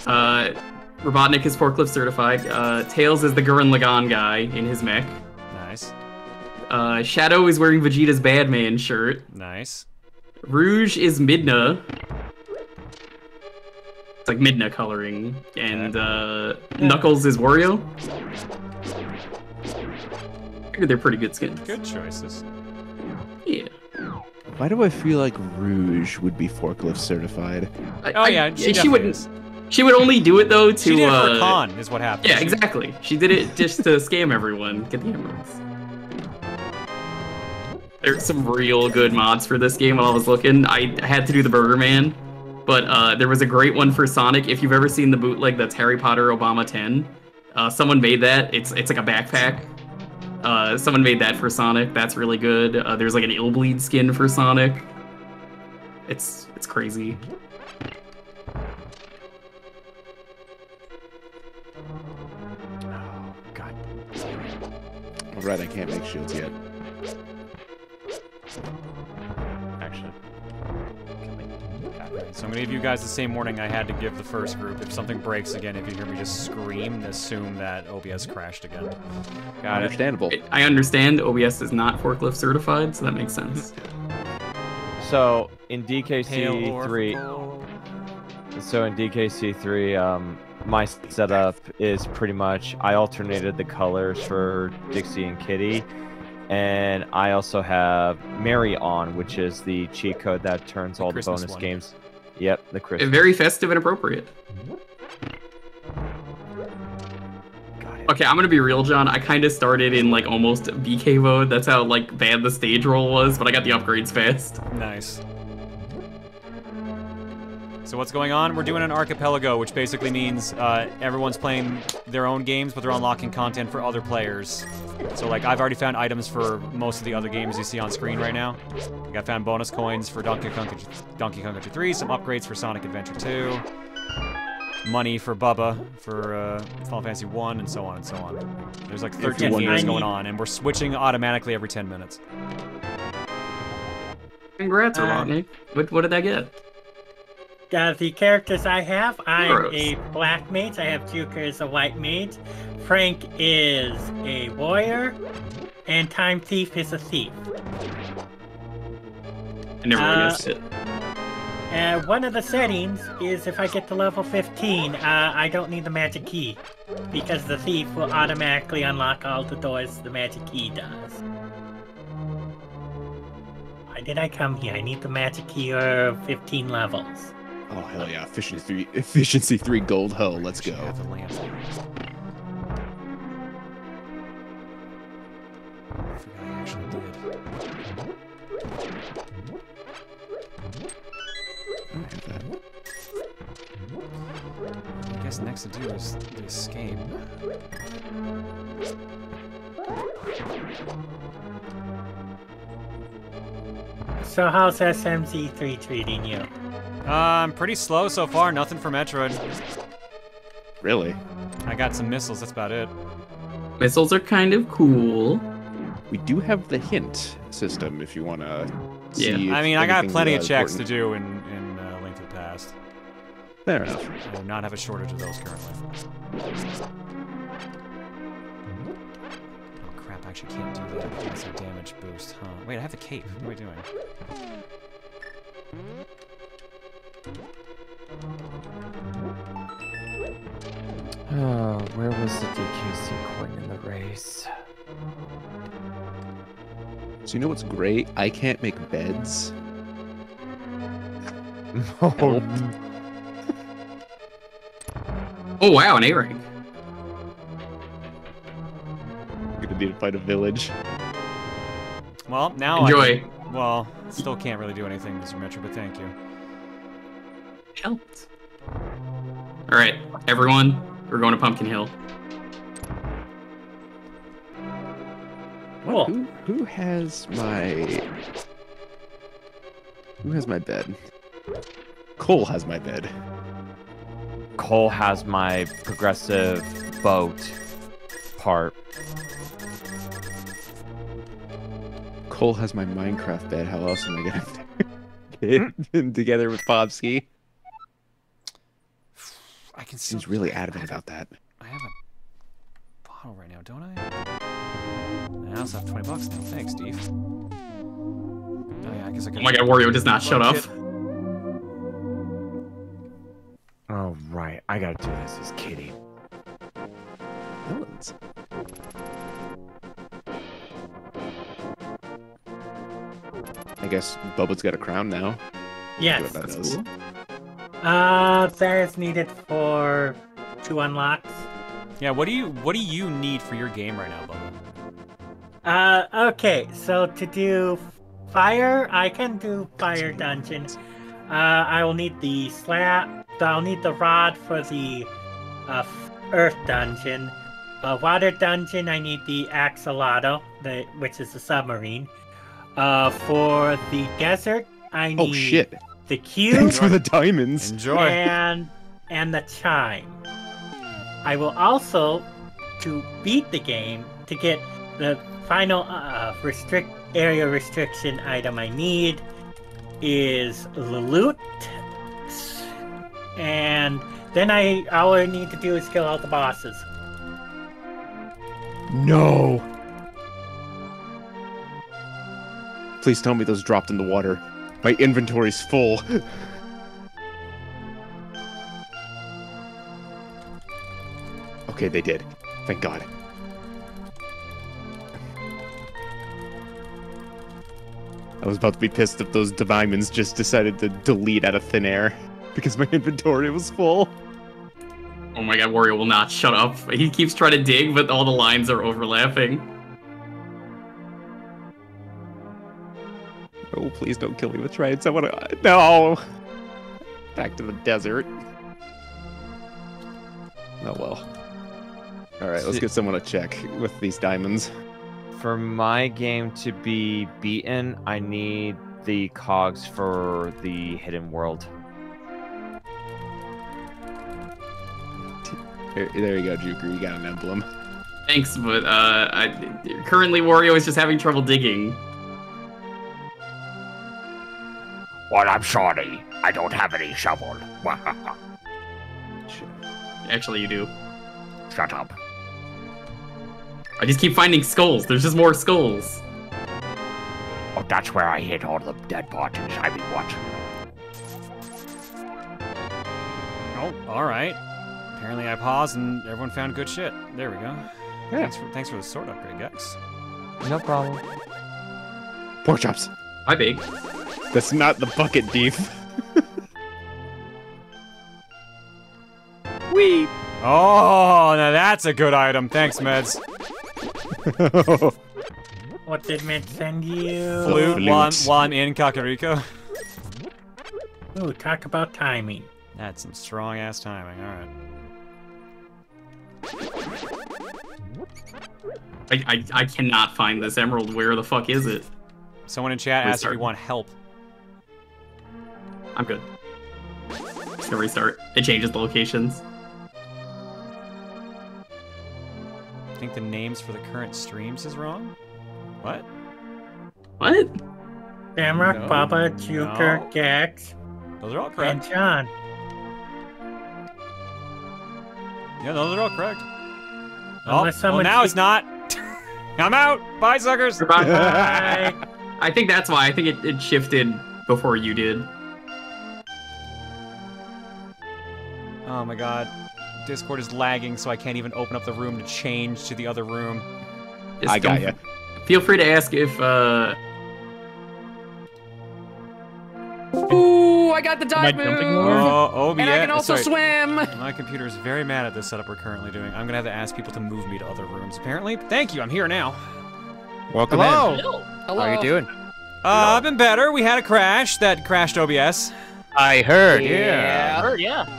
Uh, Robotnik is forklift certified. Uh, Tails is the Gurren Lagann guy in his mech. Nice. Uh, Shadow is wearing Vegeta's Badman shirt. Nice. Rouge is Midna. It's like Midna coloring. And uh, Knuckles is Wario. I figured they're pretty good skins. Good choices. Yeah. Why do I feel like Rouge would be forklift certified? I- Oh, I- yeah, she she, wouldn't. is. She would only do it though to. She did it for uh, con, is what happened. Yeah, exactly. She did it just to scam everyone, get the emeralds. There's some real good mods for this game. While I was looking, I had to do the Burger Man, but uh, there was a great one for Sonic. If you've ever seen the bootleg, that's Harry Potter Obama 10. Uh, someone made that. It's it's like a backpack. Uh, someone made that for Sonic. That's really good. Uh, there's like an Illbleed skin for Sonic. It's it's crazy. Right, I can't make shields yet. Actually. So I'm gonna give you guys the same warning I had to give the first group. If something breaks again, if you hear me just scream, assume that OBS crashed again. Got it? Understandable. I understand OBS is not forklift certified, so that makes sense. So in DKC three, so in DKC three, um, my setup is pretty much I alternated the colors for Dixie and Kiddy, and I also have Mary on, which is the cheat code that turns all the Christmas bonus one. games. Yep, the Christmas. Very festive and appropriate. Okay, I'm gonna be real, Jon. I kind of started in like almost BK mode. That's how like bad the stage roll was, but I got the upgrades fast. Nice. So what's going on? We're doing an archipelago, which basically means uh, everyone's playing their own games, but they're unlocking content for other players. So like, I've already found items for most of the other games you see on screen right now. Like, I found bonus coins for Donkey Kong, Donkey Kong Country 3, some upgrades for Sonic Adventure 2, money for Bubba for uh, Final Fantasy 1, and so on and so on. There's like 13 you're games going on, and we're switching automatically every 10 minutes. Congrats, Uh, Rodney. What what did I get? Uh, the characters I have, I'm Gross. a black mage. I have Juker as a white mage. Frank is a warrior, and Time Thief is a thief. I never Uh, guessed it. Uh, one of the settings is if I get to level 15, uh, I don't need the magic key, because the thief will automatically unlock all the doors the magic key does. Why did I come here? I need the magic key or 15 levels. Oh hell yeah! Efficiency three, efficiency three gold hoe. Let's go. Have the lamp. I forgot I actually did. I guess next to do is the escape. So how's SMZ3 treating you? Um, pretty slow so far. Nothing for Metroid. Really? I got some missiles. That's about it. Missiles are kind of cool. We do have the hint system if you want to. Yeah. See I mean, I got plenty uh, of checks to do in in uh, Link to the Past. Fair enough. I do not have a shortage of those currently. Oh crap! I actually can't do that. That's a damage boost, huh? Wait, I have the cape. What am I doing? Oh, where was the DKC coin in the race? So you know what's great? I can't make beds. Oh, Oh wow, an A rank. Gonna need to find a village. Well, now Enjoy. I, well, still can't really do anything, Mr. Metro, but thank you. Helped. All right, everyone, we're going to Pumpkin Hill. Cool. Who who has my who has my bed? Cole has my bed. Cole has my progressive boat part. Cole has my Minecraft bed. How else am I gonna get it together with Popsky? I can still. Seems really adamant about that. I have a bottle right now, don't I? I also have 20 bucks now. Thanks, Steve. Oh yeah, I guess I could. Oh my god, Wario does not shut up. Oh, right. I gotta do this as Kiddy. Villains. I guess Bubba's got a crown now. Yes. what that does. Uh, that is needed for two unlocks. Yeah, what do you what do you need for your game right now, Bubba? Uh, okay, so to do fire, I can do fire dungeon. Uh, I will need the slab. I'll need the rod for the uh, earth dungeon. Uh, water dungeon, I need the Oxyale, the which is the submarine. Uh, for the desert, I need Oh shit! The cube Thanks for the diamonds. Enjoy. and and the chime. I will also, to beat the game, to get the final uh, restrict area restriction item I need is the Lute, and then I all I need to do is kill all the bosses. No. Please tell me those dropped in the water. My inventory's full. okay, they did. Thank God. I was about to be pissed if those diamonds just decided to delete out of thin air because my inventory was full. Oh my god, Wario will not shut up. He keeps trying to dig, but all the lines are overlapping. Oh, please don't kill me with tridents. I want to. No! Back to the desert. Oh well. Alright, let's get someone a check with these diamonds. For my game to be beaten, I need the cogs for the hidden world. There, there you go, Juker. You got an emblem. Thanks, but uh, I, currently Wario is just having trouble digging. Well, I'm sorry. I don't have any shovel. Actually, you do. Shut up. I just keep finding skulls. There's just more skulls. Oh, that's where I hit all the dead bodies. I mean, what? Oh, all right. Apparently I paused and everyone found good shit. There we go. Thanks for, thanks for the sword upgrade, Gex. No problem. Pork chops. Hi, big. That's not the bucket beef. We. Oh, now that's a good item. Thanks, Meds. What did Mitch send you? Flute while I'm, while in Kakariko. Ooh, talk about timing. That's some strong ass timing. All right. I, I, I cannot find this emerald. Where the fuck is it? Someone in chat asked if you want help. I'm good. Just gonna restart. It changes the locations. I think the names for the current streams is wrong. What? What? Shamrock, No, Baba, Juker, no. Gex, Those are all correct. and. John. Yeah, those are all correct. Oh, well, now it's not. I'm out. Bye, suckers. Bye. I think that's why. I think it, it shifted before you did. Oh my god. Discord is lagging, so I can't even open up the room to change to the other room. Just I got don't- Feel free to ask if uh Ooh, I got the dive jumping move. Oh, oh, and yeah. I can also sorry. swim. My computer is very mad at this setup we're currently doing. I'm gonna have to ask people to move me to other rooms. Apparently, thank you. I'm here now. Welcome Hello. in. Hello. How are you doing? Uh, I've been better. We had a crash that crashed OBS. I heard. Yeah. Or, yeah.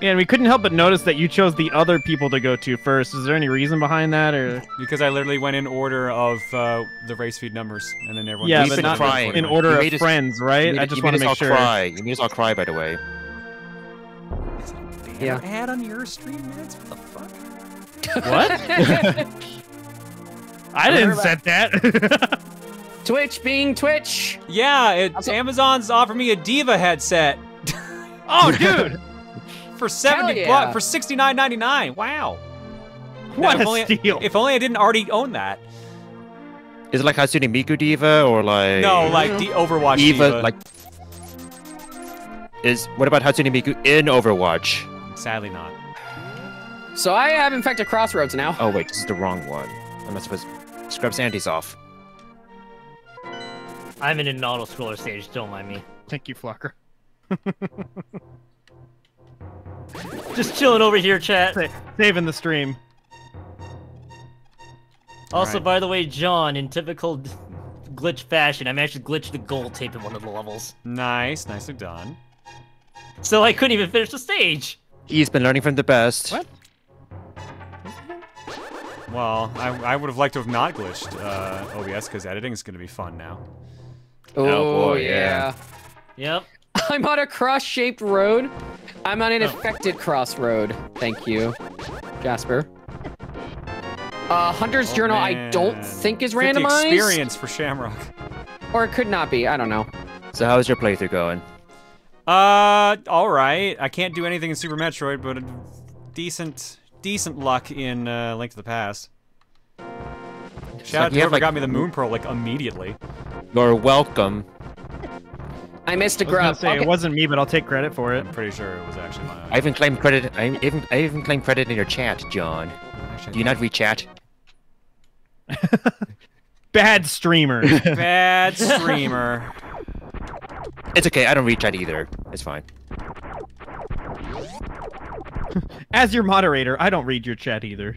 Yeah, and we couldn't help but notice that you chose the other people to go to first. Is there any reason behind that, or? Because I literally went in order of uh, the race feed numbers, and then everyone. Yeah, but not crying. in order made of us- friends, You right? made- I just you want made to us all make sure. cry. You made us all cry, by the way. Is it Yeah. Ad on your stream, Meds? What the fuck? What? I didn't set that. Twitch being Twitch. Yeah, it, Amazon's offered me a D.Va headset oh, dude! for seventy yeah. bucks for sixty nine ninety nine. Wow. What if a only, steal! If only I didn't already own that. Is it like Hatsune Miku Diva or like No, like the Overwatch Eva? D.Va. Like is what about Hatsune Miku in Overwatch? Sadly not. So I have infected crossroads now. Oh wait, this is the wrong one. I'm not supposed. Scrub Sandy's off. I'm in an auto scroller stage, don't mind me. Thank you, Flocker. Just chilling over here, chat. Sa- saving the stream. Also, Alright. by the way, Jon, in typical glitch fashion, I managed to glitch the gold tape in one of the levels. Nice, nicely done. So I couldn't even finish the stage. He's been learning from the best. What? Well, I, I would have liked to have not glitched uh, OBS because editing is going to be fun now. Oh, boy, yeah. Yep. I'm on a cross-shaped road. I'm on an affected crossroad. Thank you, Jasper. Uh, Hunter's Oh, Journal I don't think is randomized. experience for Shamrock. Or it could not be. I don't know. So how's your playthrough going? Uh, all right. I can't do anything in Super Metroid, but a decent, decent luck in uh, Link to the Past. Shout out to whoever like- got me the Moon Pearl like immediately. You're welcome. I missed a was gonna grub. say Okay. it wasn't me, but I'll take credit for it. I'm pretty sure it was actually my. I even claim credit. I even I even claim credit in your chat, Jon. Actually, Do you not read chat? Bad streamer. Bad streamer. It's okay. I don't read chat either. It's fine. As your moderator, I don't read your chat either.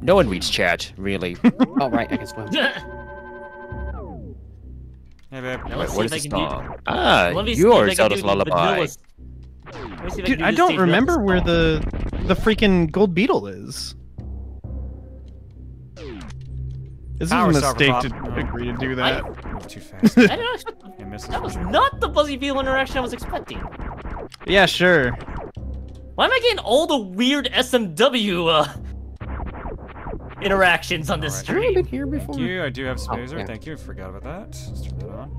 No one reads chat, really. oh right, I can swim. Hey, babe. Now Wait, let's what see if the I can do- song? Ah, Let me see if I your can Zelda's do the lullaby. vanilla- Let me see if I can Dude, do I this don't remember where the the the freaking gold beetle is. This is a Power Star for mistake to No. agree to do that. Move too fast. I didn't actually- You that was not the Buzzy Beetle interaction I was expecting. Yeah, sure. Why am I getting all the weird SMW uh, interactions on this Alright. Have I stream? been here before? Thank you. I do have Spazer. yeah. Thank you. I Forgot about that. Let's turn that on.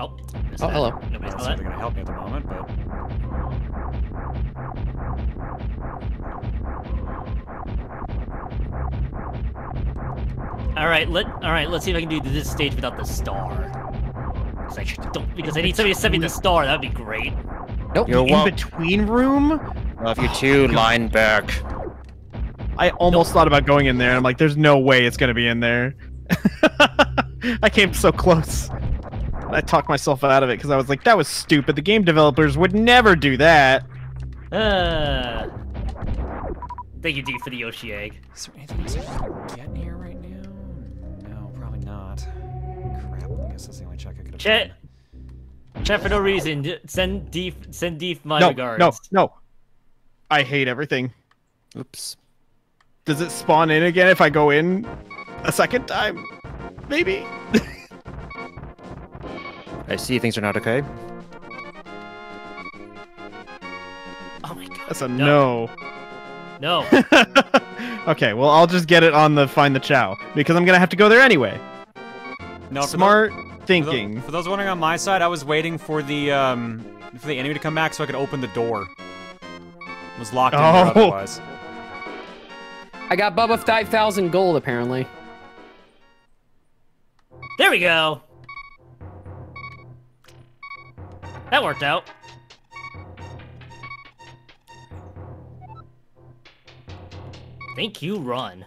Oh, Oh, hello. Nobody's not gonna help me at the moment, but All right, let all right. Let's see if I can do this stage without the star. 'Cause I don't because I need somebody to send me the star. That'd be great. Nope. The in between room. Love you too, Lineback. I almost thought about going in there. I'm like, there's no way it's gonna be in there. I came so close. I talked myself out of it because I was like, that was stupid. The game developers would never do that. Uh, thank you, D, for the Yoshi egg. is there anything else I can get in here right now? No, probably not. Crap. I guess that's the only check I could have. Chat, chat for no reason. Send D, send D my no, regards. no, no. I hate everything. Oops. Does it spawn in again if I go in a second time? Maybe. I see things are not okay. Oh my god. That's a no. No. okay, well I'll just get it on the find the chow because I'm gonna have to go there anyway. No, for Smart those- For, tho- for those wondering on my side, I was waiting for the um for the enemy to come back so I could open the door. It was locked in there Oh. otherwise. I got Bubba 5,000 gold apparently. There we go. That worked out. Thank you, run.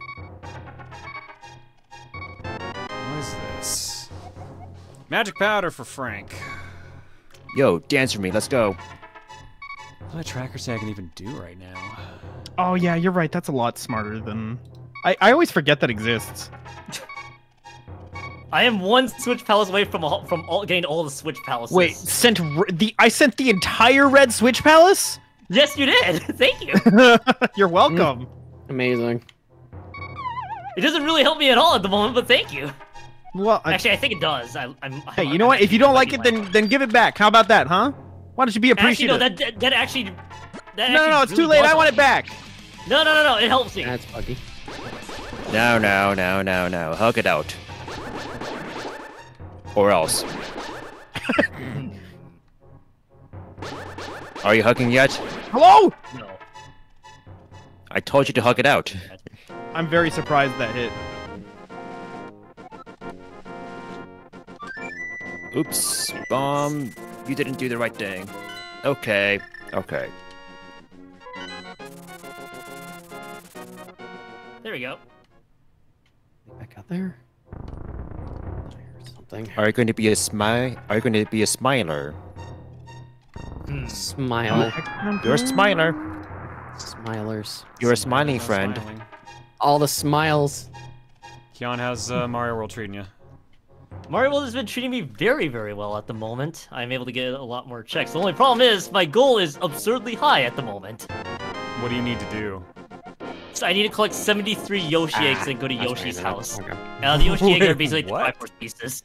Magic powder for Frank. Yo, dance for me. Let's go. What a tracker say I can even do right now? Oh yeah, you're right. That's a lot smarter than. I I always forget that exists. I am one Switch Palace away from all, from all, getting all the Switch Palaces. Wait, sent the I sent the entire Red Switch Palace. Yes, you did. Thank you. You're welcome. Hmm. Amazing. It doesn't really help me at all at the moment, but thank you. Well, I- Actually, I think it does. I, I'm. hey, you know what? If you don't like it, then then give it back. How about that, huh? Why don't you be Actually, no, appreciative? that, that that actually. That no, no, no, actually it's too late. I want it back. No, no, no, no. It helps me. That's buggy. No, no, no, no, no. Hug it out. Or else. Are you hugging yet? Hello. No. I told you to hug it out. I'm very surprised that hit. Oops. Um, you didn't do the right thing. Okay. Okay. There we go. Back out there. Something. Are you going to be a smile? Are you going to be a smiler? Smile. You're a smiler. Smilers. You're a smiling friend. Smiling. All the smiles. Keon, how's uh, Mario World treating you? Mario World has been treating me very, very well at the moment. I'm able to get a lot more checks. The only problem is my goal is absurdly high at the moment. What do you need to do? So I need to collect 73 Yoshi eggs Ah, and go to Yoshi's house. Okay. Uh, the Yoshi eggs are basically what? Triforce pieces.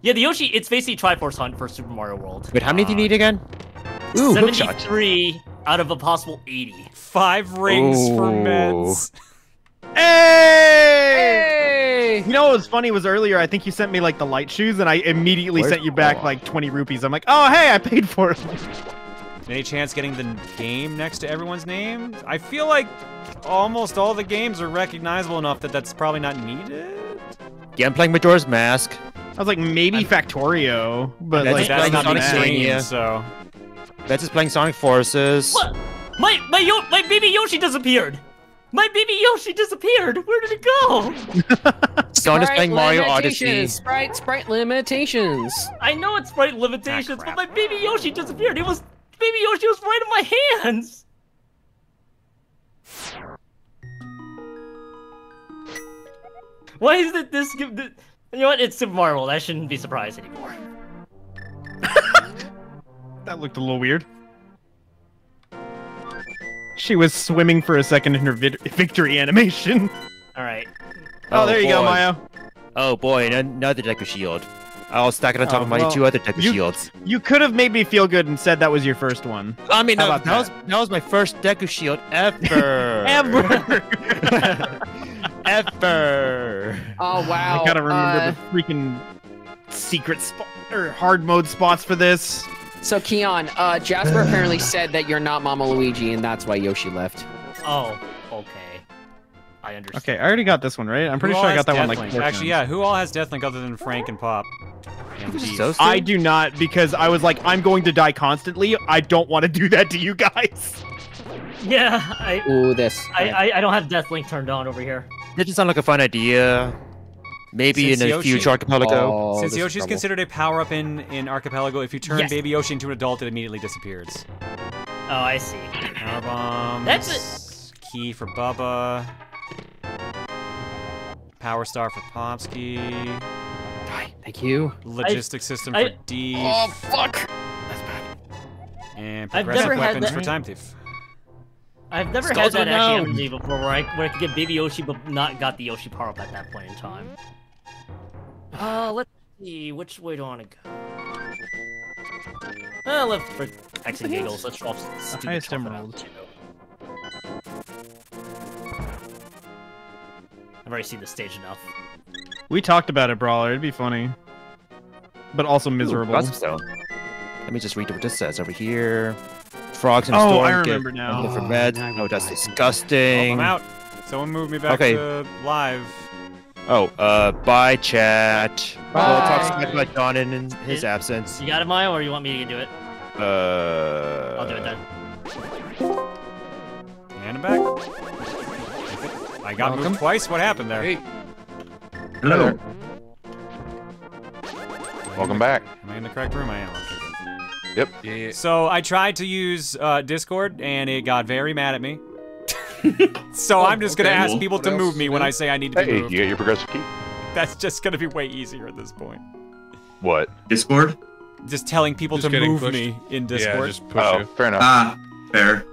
Yeah, the Yoshi, it's basically Triforce Hunt for Super Mario World. Wait, how many do you need again? Ooh, 73 out of a possible 80. Five rings for Ooh. Meds. Hey! You know what was funny was earlier. I think you sent me like the light shoes, and I immediately Where's- sent you back oh. like 20 rupees. I'm like, oh hey, I paid for it. Any chance getting the game next to everyone's name? I feel like almost all the games are recognizable enough that that's probably not needed. Yeah, I'm playing Majora's Mask. I was like, maybe Factorio, but That's like That's not other the than Sonic that- game, Mania. so That's just playing Sonic Forces. What? My my Yo my baby Yoshi disappeared. My baby Yoshi disappeared. Where did it go? Sonic's Sprite playing Mario limitations. Odyssey. Sprite, sprite limitations. I know it's sprite limitations, Ah, but my baby Yoshi disappeared. It was baby Yoshi was right in my hands. Why is it this? give- th- You know what? It's Super Mario World. I shouldn't be surprised anymore. That looked a little weird. She was swimming for a second in her vid- victory animation. All right. Oh, there you go, boy. Maya. Oh boy, an- another Deku Shield. I'll stack it on top Oh, of my well, two other Deku you- Shields. You could have made me feel good and said that was your first one. I mean, How that, that was that was my first Deku Shield ever. Ever. ever. Oh wow. I gotta remember Uh, the freaking secret spot. or hard mode spots for this. So Keon, uh, Jasper apparently said that you're not Mama Luigi, and that's why Yoshi left. Oh, okay. I understand. Okay, I already got this one right. I'm pretty Who sure I got has that one like. Actually, times. yeah. Who all has Deathlink other than Frank and Pop? And Beef? I do not because I was like, I'm going to die constantly. I don't want to do that to you guys. Yeah, I. Ooh, this. I, I I don't have Deathlink turned on over here. That just sound like a fun idea. Maybe Since in a Yoshi- future archipelago. Since Yoshi's considered a power-up in, in Archipelago, if you turn Yes. Baby Yoshi into an adult, it immediately disappears. Oh, I see. Power bomb. That's it. Key for Bubba. Power Star for Popsky. Thank you. Logistic system I- for D. Oh, fuck. And I've progressive never had weapons that- for Time Thief. I've never Skulls had that are actually happen to me before, where I where I could get Baby Yoshi but not got the Yoshi power up at that point in time. Uh, let's see. Which way do I want to go? Uh, let's for X and giggles. Let's drop stupid highest emerald. I've already seen the stage enough. We talked about it, Brawler. It'd be funny, but also miserable. Awesome stone. Let me just read what this says over here. Frogs in a Oh, storm. I get remember now. different meds. Oh, that's disgusting. I'm out. Someone move me back Okay. to live. Oh, uh, bye, chat. We'll talk Bye. smack about John in, in his Is- absence. You got it, Mayo, or you want me to do it? Uh, I'll do it then. And I'm back. I got Welcome. moved twice. What happened there? Hey. Hello. Welcome back. Am I in the correct room? I am. Okay. Yep. Yeah, yeah. So I tried to use uh, Discord, and it got very mad at me. so Oh, I'm just gonna ask Cool. people What to else move me when? I say I need to be Hey, moved. you got your progressive key. That's just gonna be way easier at this point. What? Discord? Just telling people Just to move pushed. me in Discord. Yeah, Discord. just push Oh, you. fair enough. Ah, fair.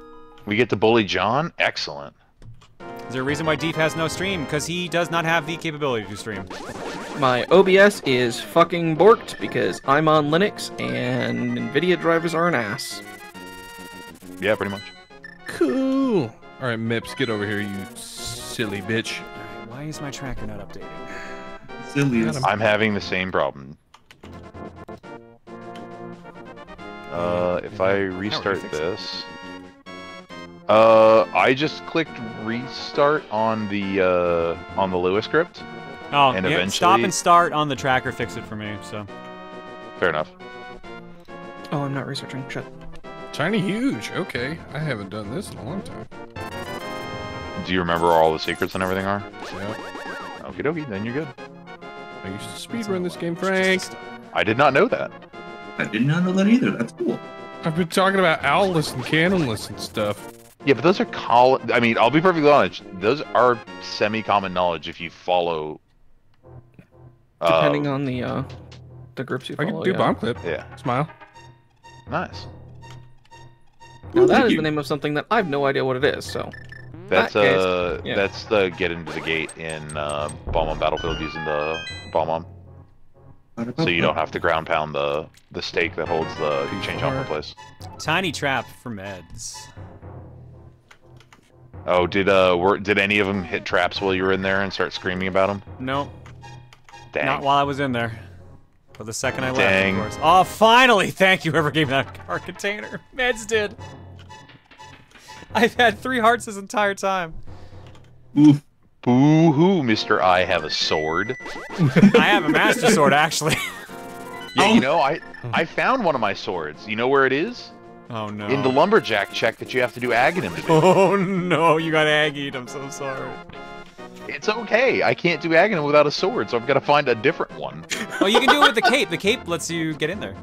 we get to bully John. Excellent. Is there a reason why Deep has no stream? Because he does not have the capability to stream. My OBS is fucking borked because I'm on Linux and NVIDIA drivers are an ass. Yeah, pretty much. Cool. All right, Mips, get over here, you silly bitch. Why is my tracker not updating? Silly I'm having the same problem. Uh, if I restart this, uh, I just clicked restart on the uh on the Lua script. Oh, And yeah, eventually- stop and start on the tracker fix it for me. So Fair enough. Oh, I'm not researching. Shut. Tiny huge. Okay, I haven't done this in a long time. Do you remember where all the secrets and everything are? Yeah. Okie dokie, then you're good. I used to speedrun this game, Frank. I did not know that. I did not know that either. That's cool. I've been talking about owlless and cannonless and stuff. Yeah, but those are col. I mean, I'll be perfectly honest. Those are semi-common knowledge if you follow. Depending uh, on the uh, the groups you follow. I can do yeah. bomb clip. Yeah. Smile. Nice. Now that Thank is you. the name of something that I have no idea what it is. So That's That case, uh, yeah. that's the get into the gate in uh, Bob-omb Battlefield using the bomb on, so you don't have to ground pound the the stake that holds the Chain Chomp in place. tiny trap for meds. Oh, did uh, were, did any of them hit traps while you were in there and start screaming about them? No, Dang. not while I was in there. But the second I Dang. left, of course. Oh, finally! Thank you, whoever gave me that car container. Meds did. I've had three hearts this entire time. Oof. Boo hoo, Mister. I have a sword. I have a master sword, actually. Yeah, you oh. know, I I found one of my swords. You know where it is? Oh no. In the lumberjack check that you have to do Agahnim to do. Oh no, you got aggied. I'm so sorry. It's okay. I can't do Agahnim without a sword, so I've got to find a different one. Oh, you can do it with the cape. The cape lets you get in there.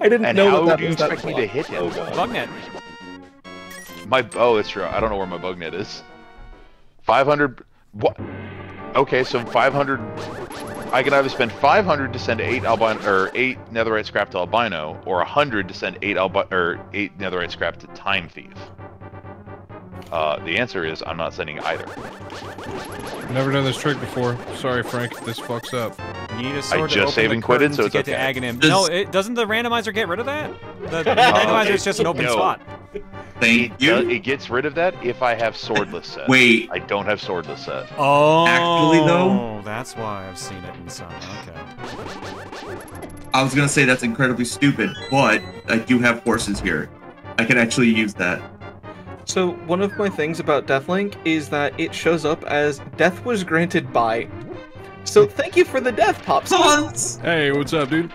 I didn't And know how that, that do you expect me to hit him? Bugnet. My oh, that's true. I don't know where my bug net is. 500. What? Okay, so 500. I can either spend 500 to send eight albino or eight netherite scrap to albino, or 100 to send eight albi or eight netherite scrap to time thief. Uh, the answer is I'm not sending either. Never done this trick before. Sorry, Frank. if This fucks up. You need a sword just to open saved the and quitted, so to it's get to okay. Agahnim. Does- No, it doesn't the randomizer get rid of that? The, the randomizer is just an open no. spot. Thank It, does- you. it gets rid of that if I have swordless set. Wait. I don't have swordless set. Oh, Actually, though- that's why I've seen it in some. Okay. I was gonna say that's incredibly stupid, but I do have horses here. I can actually use that. So one of my things about Deathlink is that it shows up as death was granted by. So thank you for the death, Pops. Hey, what's up, dude?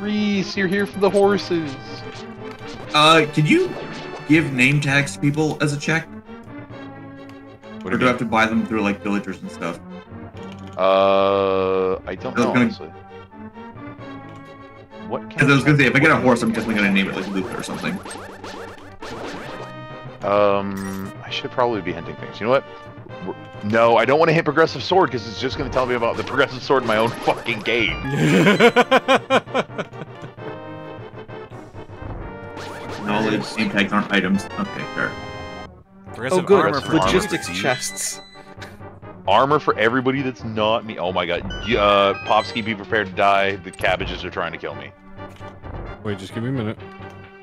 Reese, you're here for the horses. Uh, can you give name tags to people as a check? What or do I have to buy them through like villagers and stuff? Uh, I don't I know gonna- honestly. What? Because I was gonna say, if I get a horse, I'm definitely gonna name it like Luca or something. Um, I should probably be hinting things. You know what? R- No, I don't want to hit progressive sword because it's just going to tell me about the progressive sword in my own fucking game. Knowledge, name tags aren't items. Okay, fair. Oh, good. armor for Logistics armor. chests. Armor for everybody that's not me. Oh my god. Y- Uh, Popsky, be prepared to die. The cabbages are trying to kill me. Wait, just give me a minute.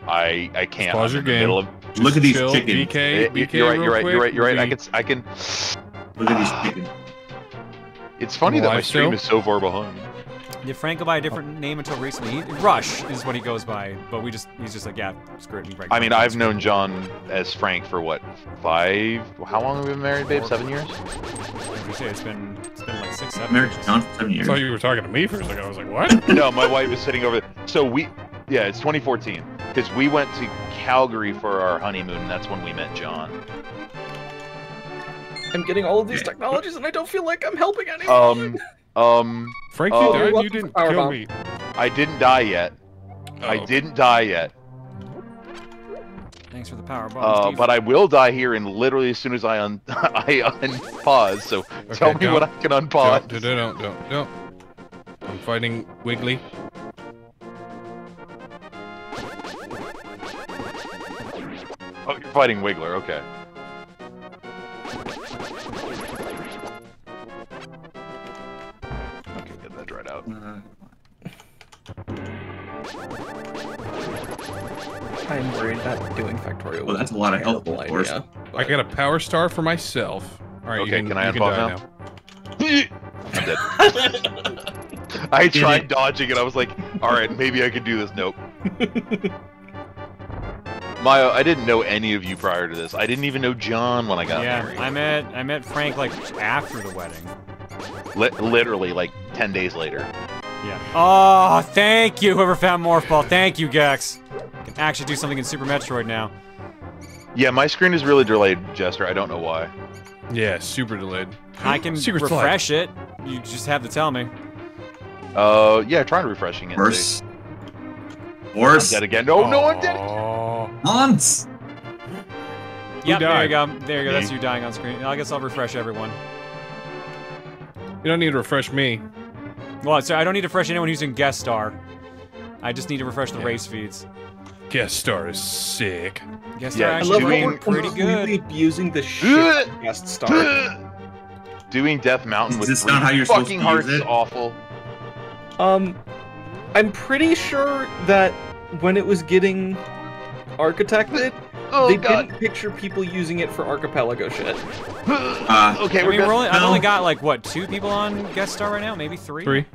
I I can't. Pause I'm your in the game. Middle of- Just Look at these chill. chickens. BK, Eh, BK you're right. You're right. You're right. You're right. I can. I can. Look at these chickens. It's funny that my Live stream show? is so far behind. Did Frank go by a different name until recently? He- Rush is what he goes by, but we just he's just like yeah, screw it. he breaks I mean. I've known John as Frank for what five? How long have we been married, babe? Seven years. You say, it's been it's been like six, seven. Married years. to John for seven I years. thought you were talking to me for a second. I was like, what? no, my wife is sitting over there. So we, yeah, it's 2014 because we went to Calgary for our honeymoon. And that's when we met John. I'm getting all of these technologies and I don't feel like I'm helping anyone. Um, um. Frank, uh, you died. You didn't Powerbomb. kill me. I didn't die yet. I Oh. didn't die yet. Thanks for the power bomb, Uh, but I will die here, and literally as soon as I un I unpause. So tell me don't- what I can unpause. Don't, don't, don't, don't, don't. I'm fighting Wiggly. Oh, you're fighting Wiggler. Okay. Okay, get that dried out. Mm-hmm. I'm worried about doing Factorio. Well, that's a lot of health, Terrible of course. idea. I got a power star for myself. All right, Okay, you can, can I you can unpause die now? I'm dead. I tried dodging it. I was like, all right, maybe I could do this. Nope. Mayo, I didn't know any of you prior to this. I didn't even know John when I got yeah, married. I met I met Frank like after the wedding. Li- literally, like 10 days later. Yeah. Oh, thank you, whoever found Morph Ball. Thank you, Gex. I Can actually do something in Super Metroid now. Yeah, my screen is really delayed, Jester. I don't know why. Yeah, super delayed. I can Secret slide. refresh it. You just have to tell me. Uh, yeah, trying refreshing it. Horse. I'm Horse. dead again. No, no, I'm dead. Oh, Hans. Yep, there you died? go. There you go. That's Me. you dying on screen. I guess I'll refresh everyone. you don't need to refresh me. Well, so I don't need to refresh anyone who's in guest star. I just need to refresh the Yeah. race feeds. Guest star is sick. Guest Yeah, star I actually doing we're pretty completely good. abusing the shit guest star. Doing Death Mountain Is with this three not how you're supposed fucking to hearts use is it? awful. Um, I'm pretty sure that when it was getting architected, Oh they god. didn't picture people using it for archipelago shit. Uh, okay, I we're, mean, we're only, I've No. only got like what two people on guest star right now, maybe three. Three.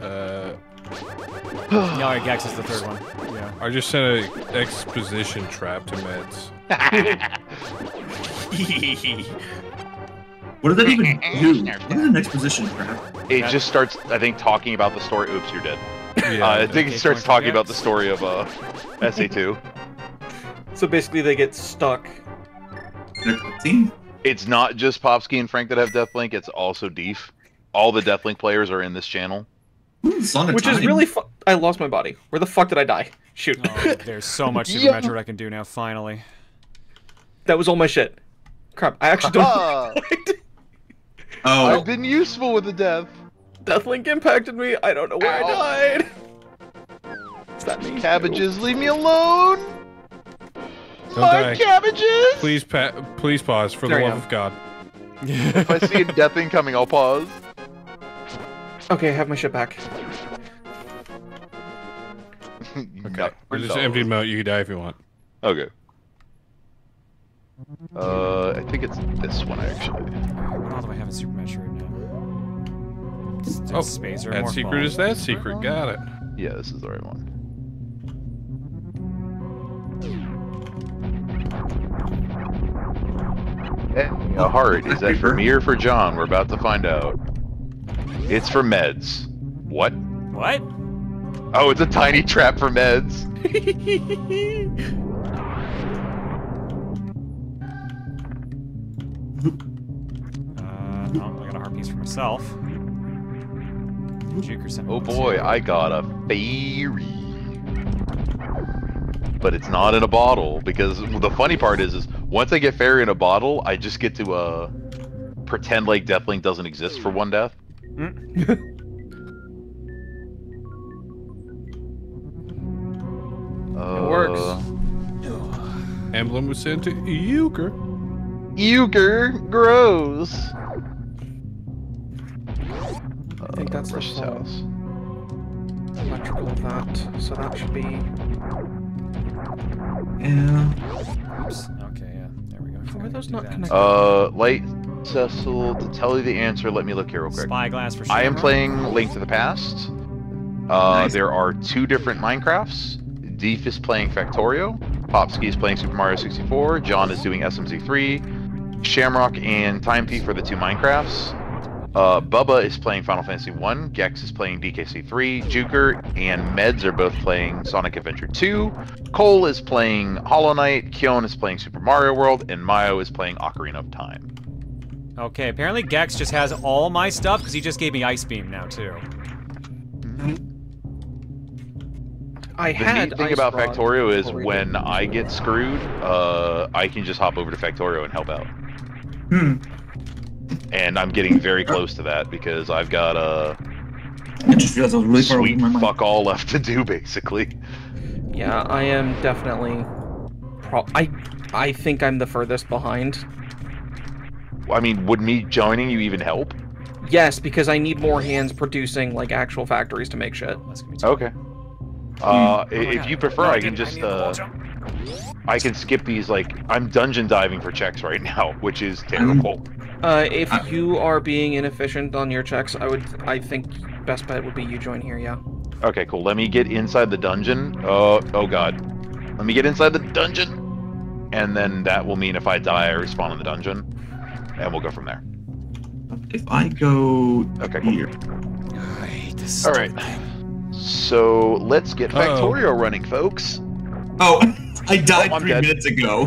Uh, No, yeah, Gex is the third one. Yeah. I just sent an exposition trap to Meds. what does that even do? What is an exposition trap? It just starts, I think, talking about the story. Oops, you're dead. Yeah, uh, I think okay, it starts talking about the story of uh, SA2. So basically, they get stuck. In a cutscene? It's not just Popsky and Frank that have Deathlink, it's also Deef. All the Deathlink players are in this channel. Ooh, Song of Which is really fu- I lost my body. Where the fuck did I die? Shoot. Oh, there's so much Super Yeah. Metroid I can do now. Finally. that was all my shit. Crap, I actually don't. Oh, I've been useful with the death. Deathlink impacted me. I don't know where Ow. I died. Is that me? Cabbages, leave me alone! Don't My die. cabbages! Please, pa- please pause for There the love of God. If I see a death thing coming, I'll pause. Okay, I have my shit back. okay. I just emptied them out. You can die if you want. Okay. Uh, I think it's this one actually. What all do I have in Super Metroid now? Oh, Spacer, that more secret is that secret. Got it. Yeah, this is the right one. Hey, a heart. Is that for me or for John? We're about to find out. It's for meds. What? What? Oh, it's a tiny trap for meds. oh, I got a heart piece for myself. Juker sent me Oh one, boy. I got a fairy. But it's not in a bottle because the funny part is, is once I get fairy in a bottle, I just get to uh pretend like Deathlink doesn't exist for one death. Uh, works. Emblem was sent to Euchre. Euchre grows. I think that's the Rush's full house. electrical of that. So that should be. Yeah. Oops. Okay, yeah. There we go. Were those not connected? Uh, Light Cecil, to tell you the answer, let me look here real quick. Spyglass for sure. I am playing Link to the Past. Uh, There are two different Minecrafts. Deef is playing Factorio. Popsky is playing Super Mario 64. John is doing SMZ3. Shamrock and Time P for the two Minecrafts. Uh, Bubba is playing Final Fantasy 1. Gex is playing DKC3. Juker and Meds are both playing Sonic Adventure 2. Cole is playing Hollow Knight. Kyon is playing Super Mario World. And Mayo is playing Ocarina of Time. Okay, apparently Gex just has all my stuff because he just gave me Ice Beam now, too. I The had. neat thing about Factorio is when. I get screwed, uh, I can just hop over to Factorio and help out. Hmm. And I'm getting very close to that because I've got a I just realized I was really far away sweet from my mic. fuck all left to do, basically. Yeah, I am definitely. Pro- I I think I'm the furthest behind. I mean, would me joining you even help? Yes, because I need more hands producing like actual factories to make shit. Okay. Uh, i- if God. you prefer, No, I I can didn't. I just need the wall uh. I can skip these. Like, I'm dungeon diving for checks right now, which is terrible. Uh, if you are being inefficient on your checks, I would. I think best bet would be you join here. Yeah. Okay, cool. Let me get inside the dungeon. Oh, oh god. Let me get inside the dungeon, and then that will mean if I die, I respawn in the dungeon, and we'll go from there. If I go okay, cool. here. All right. So let's get Uh-oh. Factorio running, folks. Oh, I died I'm three dead. minutes ago.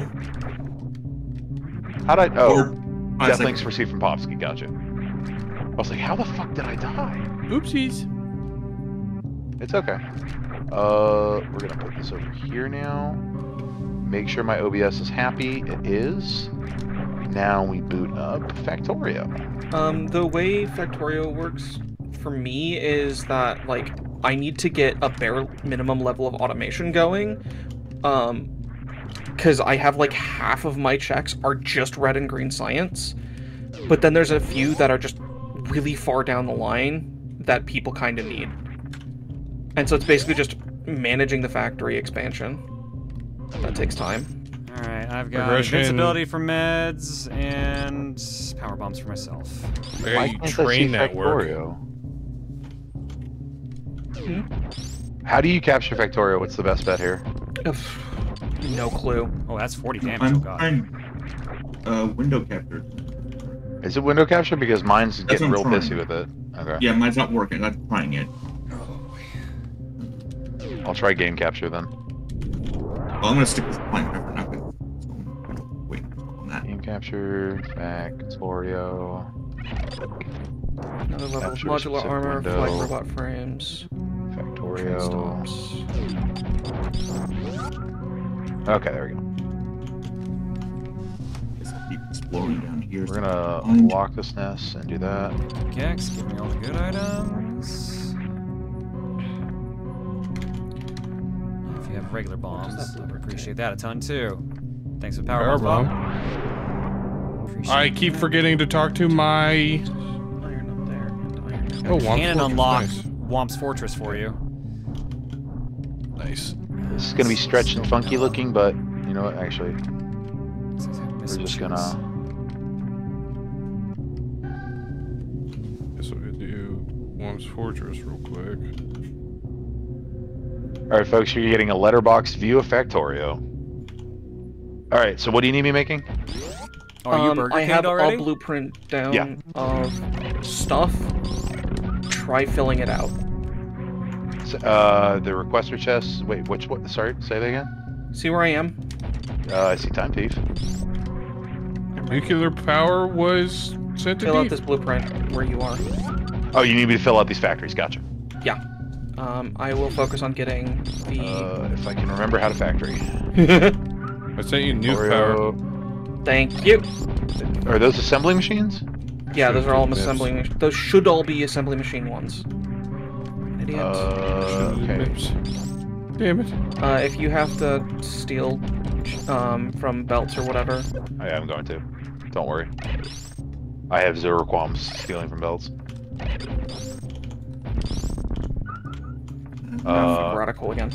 How'd I? Oh, five Death Links received from Popsky. Gotcha. I was like, how the fuck did I die? Oopsies. It's okay. Uh, we're gonna put this over here now. Make sure my OBS is happy. It is. Now we boot up Factorio. Um, the way Factorio works for me is that like I need to get a bare minimum level of automation going. Um, because I have like half of my checks are just red and green science, but then there's a few that are just really far down the line that people kind of need. And so it's basically just managing the factory expansion. That takes time. All right, I've got Progression. invincibility for meds and power bombs for myself. Why Why you can't I train that work? Factorio? Hmm? How do you capture Factorio? What's the best bet here? No clue. Oh, that's 40 damage. I'm oh god. trying uh, window capture. Is it window capture? Because mine's That's getting real I'm pissy with it. Okay. Yeah, mine's not working. I'm trying it. I'll try game capture then. Well, I'm gonna stick with Minecraft. I'm not gonna wait on that. Game capture, Factorio. Another level of Capture modular armor, window. flight robot frames. Factorio. Stops. Okay, there we go. Guess I'll keep exploring down here. We're gonna Find- lock this nest and do that. Gex, give me all the good items. If you have regular bombs, I would appreciate that a ton too. Thanks for power, Power bomb. bomb. I keep forgetting to talk to my. Oh, Womp Cannon Fortress, unlock nice. Whomp's Fortress for you. Nice. This is gonna be stretched and funky looking, but you know what? Actually, we're just gonna. Guess what we do. Tom's Fortress real quick. All right, folks, you're getting a letterbox view of Factorio. All right, so what do you need me making? Are you um, Burger I have already? a blueprint down Yeah. of stuff. Try filling it out. S- Uh, the requester chest. Wait, which what? Sorry, say that again. See where I am? Uh, I see time thief. Nuclear power was sent to Fill out this blueprint where you are. Oh, you need me to fill out these factories. Gotcha. Yeah. Um, I will focus on getting the. Uh, if I can remember how to factory. I sent you nuke power. Thank you. Are those assembly machines? Yeah, those are all assembly. mach- Those should all be assembly machine ones. Idiot. Uh, okay. Damn it. Uh, if you have to steal um, from belts or whatever, I am going to. Don't worry. I have zero qualms stealing from belts. uh, radical again.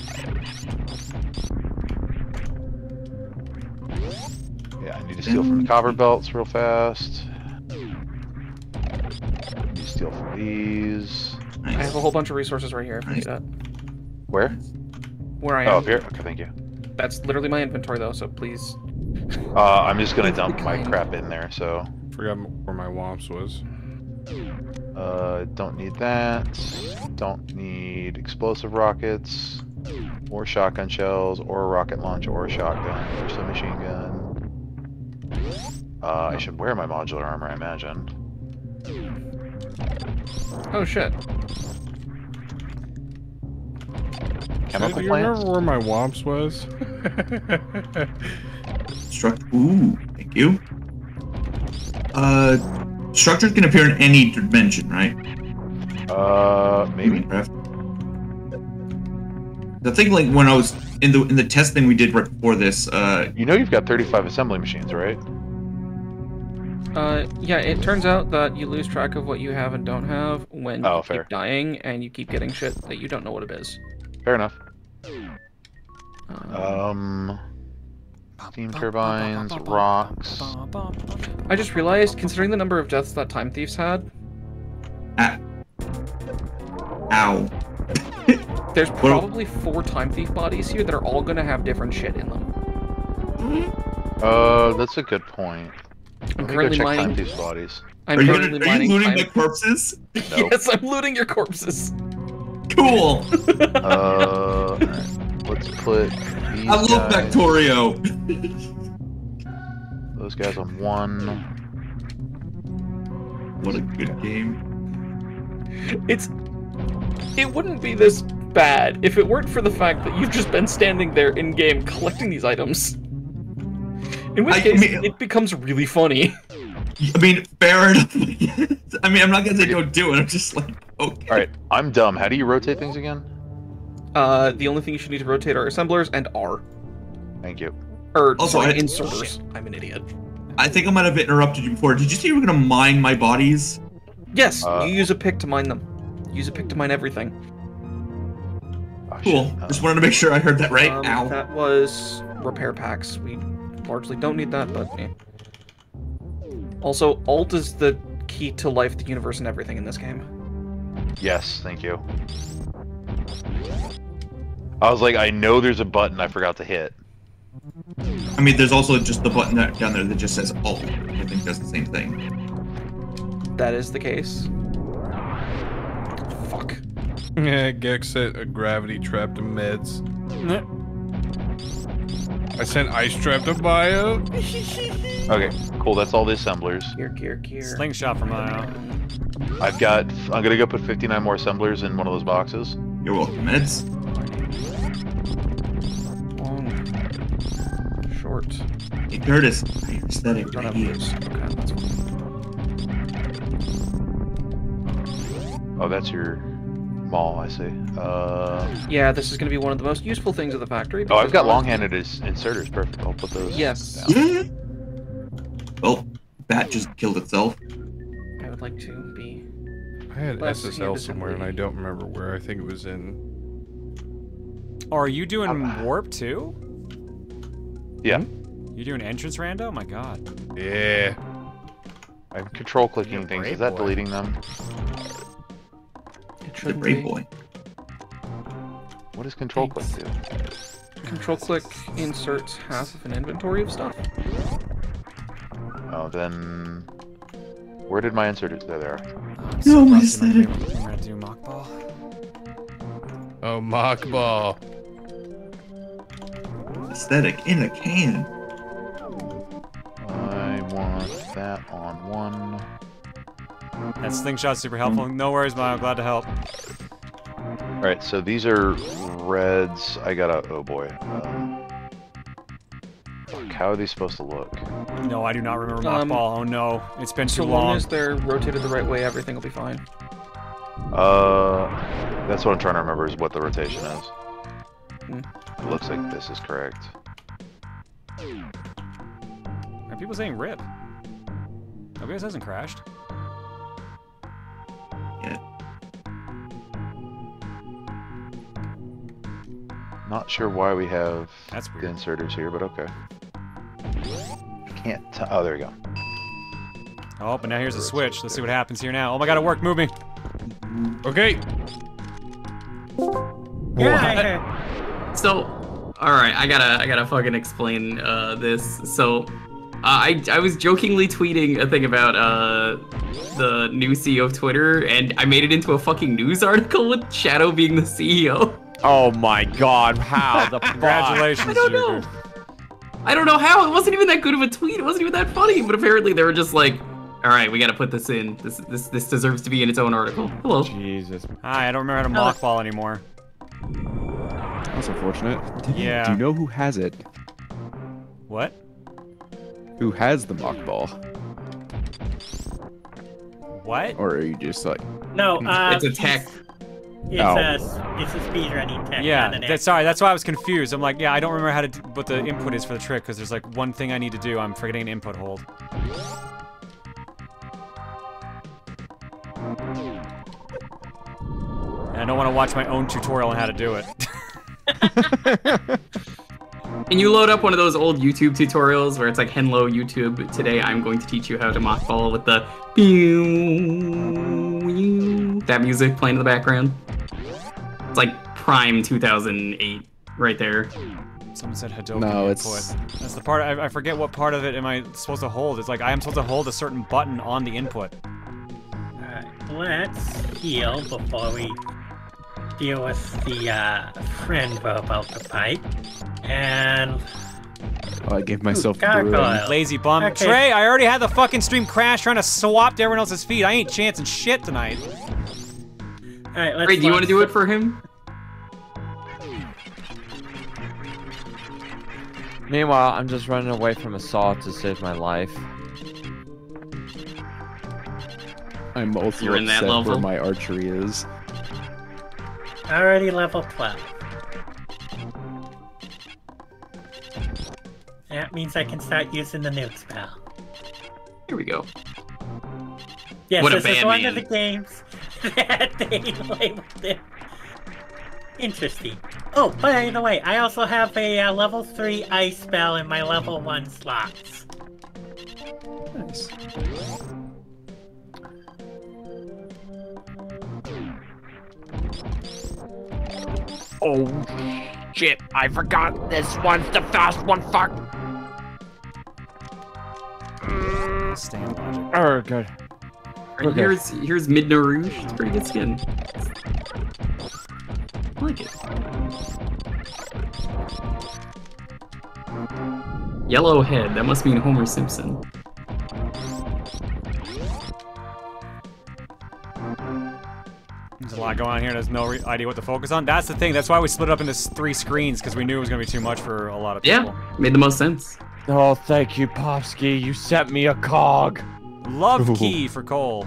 Yeah, I need to steal from the copper belts real fast. Need to steal from these. I have a whole bunch of resources right here if you need it. Where? Where I am. Oh, up here? Okay, thank you. That's literally my inventory though, so please. Uh, I'm just gonna dump my crap in there, so. Forgot where my womps was. Uh, don't need that. Don't need explosive rockets, or shotgun shells, or a rocket launch, or a shotgun, or some machine gun. Uh, I should wear my modular armor, I imagine. Oh shit. Chemical do you plants? remember where my womps was? Struct. Ooh, thank you. Uh, structures can appear in any dimension, right? Uh, maybe. The thing, like when I was in the in the test thing we did right before this, uh, You know you've got 35 assembly machines, right? Uh, yeah, it turns out that you lose track of what you have and don't have when Oh, you fair. keep dying and you keep getting shit that you don't know what it is. Fair enough. Um, steam turbines, rocks. I just realized, considering the number of deaths that Time Thieves had, Ah. ow. there's probably four Time Thief bodies here that are all gonna have different shit in them. Uh, that's a good point. I'm Let go currently check mining- time thieves bodies. I'm are you, currently gonna, are you mining looting time- my corpses? yes, I'm looting your corpses. Cool. Uh, let's put these I love guys, Factorio. those guys on one. What a good game. It's it wouldn't be this bad if it weren't for the fact that you've just been standing there in game collecting these items. In which I case, mean- it becomes really funny. I mean, fair enough. I mean, I'm not gonna say don't do it. I'm just like, okay. All right, I'm dumb. How do you rotate things again? Uh, the only thing you should need to rotate are assemblers and R. Thank you. Or Also, sorry, I- inserters. I'm an idiot. I think I might have interrupted you before. Did you say you were gonna mine my bodies? Yes, Uh, you use a pick to mine them. Use a pick to mine everything. Oh, Cool. shit. Uh, Just wanted to make sure I heard that right. Um, Ow. That was repair packs. We largely don't need that, but eh. Also, alt is the key to life, the universe, and everything in this game. Yes, thank you. I was like, I know there's a button I forgot to hit. I mean, there's also just the button that, down there that just says alt. I think does the same thing. That is the case. Fuck. Yeah, Gex set a gravity trap to meds. I sent ice trap to bio. Okay, cool. That's all the assemblers. Gear, gear, gear. Slingshot from Mario. I've got. I'm gonna go put 59 more assemblers in one of those boxes. You're welcome, Meds. Long. Short. Hey, Curtis. Your aesthetic Don't right here. Okay, that's fine. Oh, that's your mall. I see. Uh, Yeah, this is going to be one of the most useful things of the factory. oh, I've got long-handed inserters. Perfect. I'll put those. Yes. down. Well, bat just killed itself. I would like to be. I had Less SSL somewhere and I don't remember where. I think it was in. Are you doing warp too? Yeah. You're doing entrance rando? Oh my god. Yeah. I'm control clicking things. Is that boy. deleting them? Should brave be. boy. What does control click do? Control click inserts half of an inventory of stuff. Oh, then where did my insert? There, there. So No, my busted, aesthetic. I'm gonna do mock ball. Oh, mock ball. Aesthetic in a can. I want that on one. That slingshot's super helpful. No worries, Mile. Glad to help. All right, so these are reds. I got a oh boy. Fuck, how are these supposed to look? No, I do not remember mock Um, ball. Oh no, it's been So too long long. as they're rotated the right way, everything will be fine. Uh, that's what I'm trying to remember is what the rotation is. Hmm. It looks like this is correct. Are people saying rip? OBS hasn't crashed. Yeah. Not sure why we have That's the inserters here, but okay. Can't. T- oh, there we go. Oh, but now here's a switch. Let's see what happens here now. Oh my god, it worked. Move me. Okay. Yeah, So, all right, I gotta, I gotta fucking explain uh, this. So, I, I was jokingly tweeting a thing about uh, the new CEO of Twitter, and I made it into a fucking news article with Shadow being the CEO. Oh my god, how the? Congratulations, I don't know. I don't know how. It wasn't even that good of a tweet. It wasn't even that funny. But apparently, they were just like, "All right, we gotta put this in. This, this, this deserves to be in its own article." Hello. Jesus. Hi, I don't remember how to mock ball anymore. That's unfortunate. Yeah. Do you know who has it? What? Who has the mock ball? What? Or are you just like, no, uh, It's a tech. It's Oh. a it's a speedrunning tech. Yeah, not that, sorry, that's why I was confused. I'm like, yeah, I don't remember how to, d- what the input is for the trick, because there's like one thing I need to do. I'm forgetting an input hold. And I don't want to watch my own tutorial on how to do it. And you load up one of those old YouTube tutorials where it's like, "Hello YouTube, today I'm going to teach you how to mock ball with the that music playing in the background." It's like prime 2008 right there. Someone said Hadouken No, input. it's- That's the part, I, I forget what part of it am I supposed to hold. It's like I am supposed to hold a certain button on the input. Alright, let's heal before we deal with the uh, friend about the pipe. And oh, I gave myself gargoyle. brewing. Lazy bum. Okay. Trey, I already had the fucking stream crash trying to swap to everyone else's feed. I ain't chancing shit tonight. alright, let's. Wait, do you want to do it for him? Meanwhile, I'm just running away from a saw to save my life. I'm also You're in that level? where my archery is. Already level 12. That means I can start using the nuke spell. Here we go. Yes, What this is one man. of the games that they labeled it. Interesting. Oh, by the way, I also have a uh, level 3 ice spell in my level 1 slots. Nice. Oh shit! I forgot this one's the fast one. Fuck. Stand logic. Oh, good. Alright, Okay. Here's here's Midna Rouge. It's pretty good skin. I like it. Yellow head. That must mean Homer Simpson. There's a lot going on here. There's no re- idea what to focus on. That's the thing. That's why we split it up into s- three screens because we knew it was gonna be too much for a lot of people. Yeah, made the most sense. Oh, thank you, Popsky. You sent me a cog. Love Ooh. key for Cole.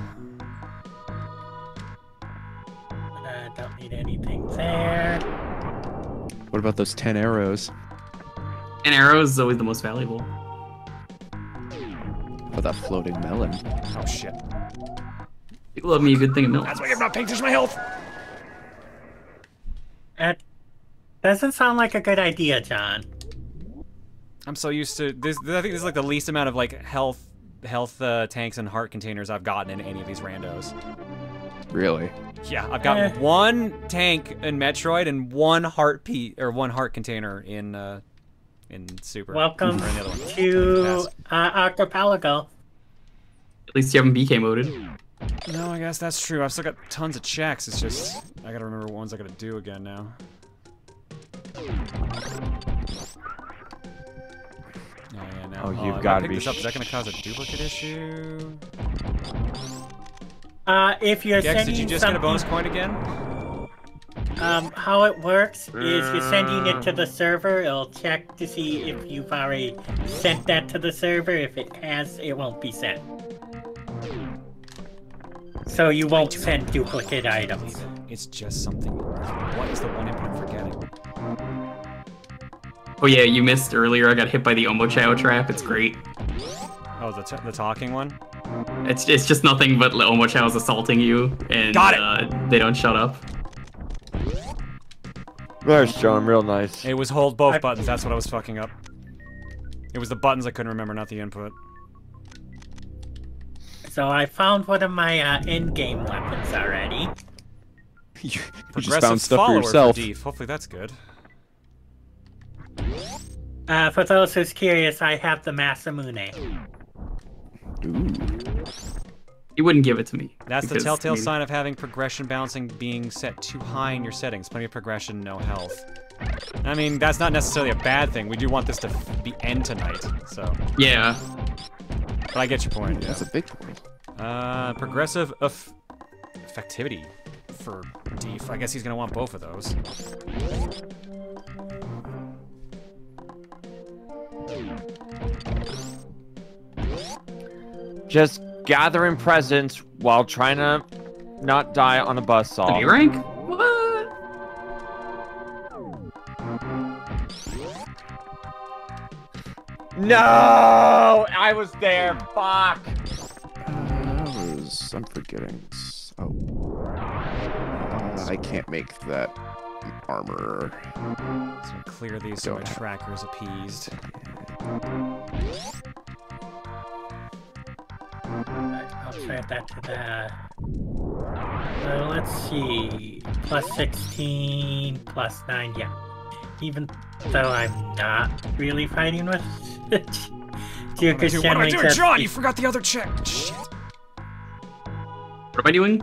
Uh, don't need anything there. What about those 10 arrows? An arrow is always the most valuable. For that floating melon. Oh shit. People love me a good thing of milk. That's why you're not paying attention to my health. That doesn't sound like a good idea, John. I'm so used to this. I think this is like the least amount of like health, health uh, tanks and heart containers I've gotten in any of these randos. Really? Yeah, I've got Eh. one tank in Metroid and one heart pe- or one heart container in uh in Super. Welcome Or in the other one. to uh, Archipelago. At least you haven't BK moded. No, I guess that's true. I've still got tons of checks. It's just I gotta remember what ones I gotta do again now. Oh yeah, now. Oh, you've if I gotta pick be this up. Is that gonna cause a duplicate issue? Uh, if you're Gex, sending did you just something, get a bonus coin again? Um, how it works is you're sending it to the server. It'll check to see if you've already sent that to the server. If it has, it won't be sent. So you won't send duplicate items. It's just something. What is the one input I'm forgetting? Oh yeah, you missed earlier. I got hit by the Omochao trap. It's great. Oh, the, t- the talking one? It's it's just nothing but Omochao's assaulting you, and Got it. Uh, they don't shut up. There's John, real nice. It was hold both buttons. That's what I was fucking up. It was the buttons I couldn't remember, not the input. So I found one of my uh, in-game weapons already. You just found stuff for yourself. Deef. Hopefully that's good. Uh, for those who's curious, I have the Masamune. You wouldn't give it to me. That's the telltale I mean, sign of having progression balancing being set too high in your settings. Plenty of progression, no health. I mean, that's not necessarily a bad thing. We do want this to f- be end tonight, so. Yeah. But I get your point. Yeah. That's a big point. Uh, progressive eff- effectivity for Deef. I guess he's gonna want both of those. Just gathering presents while trying to not die on a buzzsaw. An A rank? What? No! I was there. Fuck. That was. I'm forgetting. Oh. Uh, I can't make that armor. So clear these so my Don't have- tracker is appeased. I'll try that to the. Uh, let's see. Plus 16, plus 9, yeah. Even though I'm not really fighting with Duke What am I doing, Jon? You forgot the other check. Shit. What am I doing?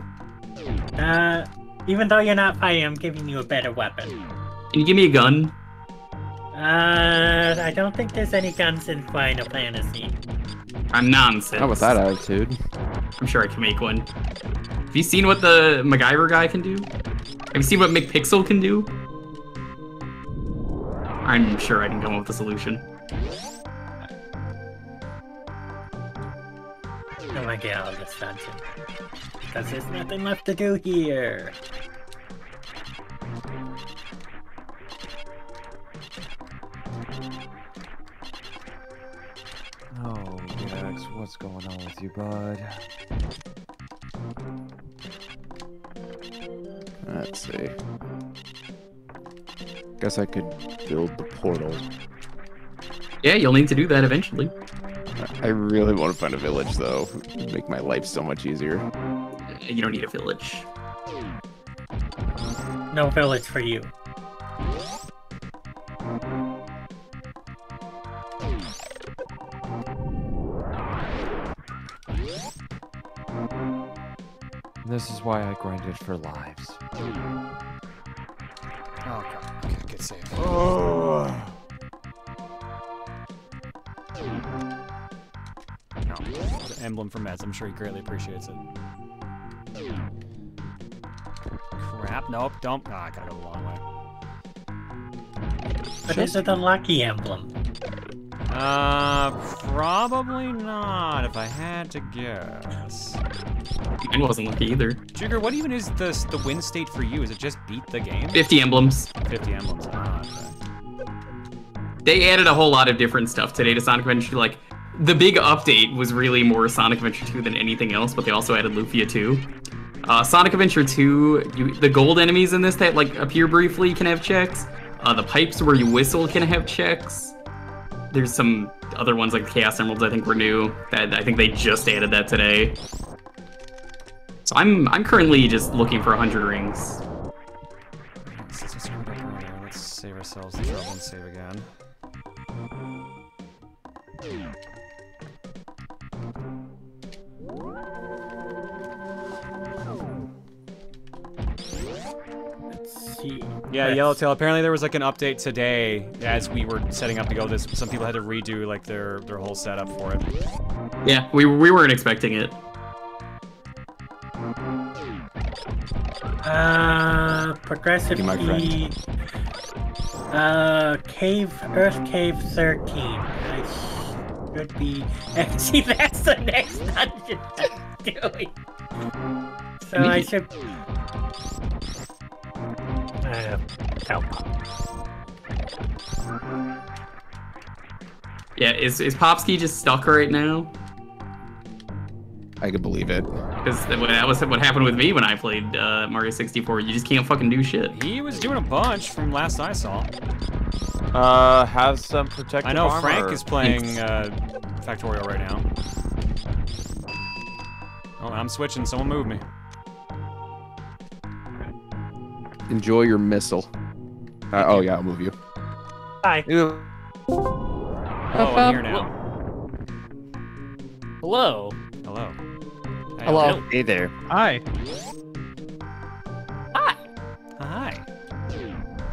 Uh, even though you're not fighting, I'm giving you a better weapon. Can you give me a gun? Uh, I don't think there's any guns in Final Fantasy. I'm nonsense. Not with that attitude. I'm sure I can make one. Have you seen what the MacGyver guy can do? Have you seen what McPixel can do? I'm sure I can come up with a solution. I want to get out of this dungeon. Because there's nothing left to do here. Oh, Gex, what's going on with you, bud? Let's see. Guess I could build the portal. Yeah, you'll need to do that eventually. I really want to find a village, though. It'd make my life so much easier. You don't need a village. No village for you. This is why I grinded for lives. Oh god. Okay, get safe. Oh. No, emblem for Meds. I'm sure he greatly appreciates it. Crap. Nope. Don't. Ah, I gotta go the long way. But is it a lucky emblem? Uh, probably not. If I had to guess. Mine wasn't lucky either. Jigger, what even is the the win state for you? Is it just beat the game? 50 emblems. 50 emblems. They added a whole lot of different stuff today to Sonic Adventure. Like, the big update was really more Sonic Adventure 2 than anything else, but they also added Lufia 2. Uh, Sonic Adventure 2, you, the gold enemies in this that like appear briefly can have checks. Uh, the pipes where you whistle can have checks. There's some other ones like the Chaos Emeralds I think were new. That I think they just added that today. So I'm I'm currently just looking for 100 rings. Let's save ourselves the trouble and save again. Let's see. Yeah, Let's- Yellowtail. Apparently there was like an update today as we were setting up to go. This some people had to redo like their their whole setup for it. Yeah, we we weren't expecting it. Uh, progressive You, my key. Uh, cave, Earth Cave 13. I should be. See, that's the next dungeon I'm doing. So I should. Uh, help. Yeah, is is Popsky just stuck right now? I can believe it. Because that was what happened with me when I played uh, Mario 64. You just can't fucking do shit. He was doing a bunch from last I saw. Uh, have some protective I know armor. Frank is playing uh, Factorio right now. Oh, I'm switching. Someone move me. Enjoy your missile. Uh, oh yeah, I'll move you. Hi. Oh, I'm here now. Hello. Hello. Hey, Hello. Hey there. Hi. Hi. Hi.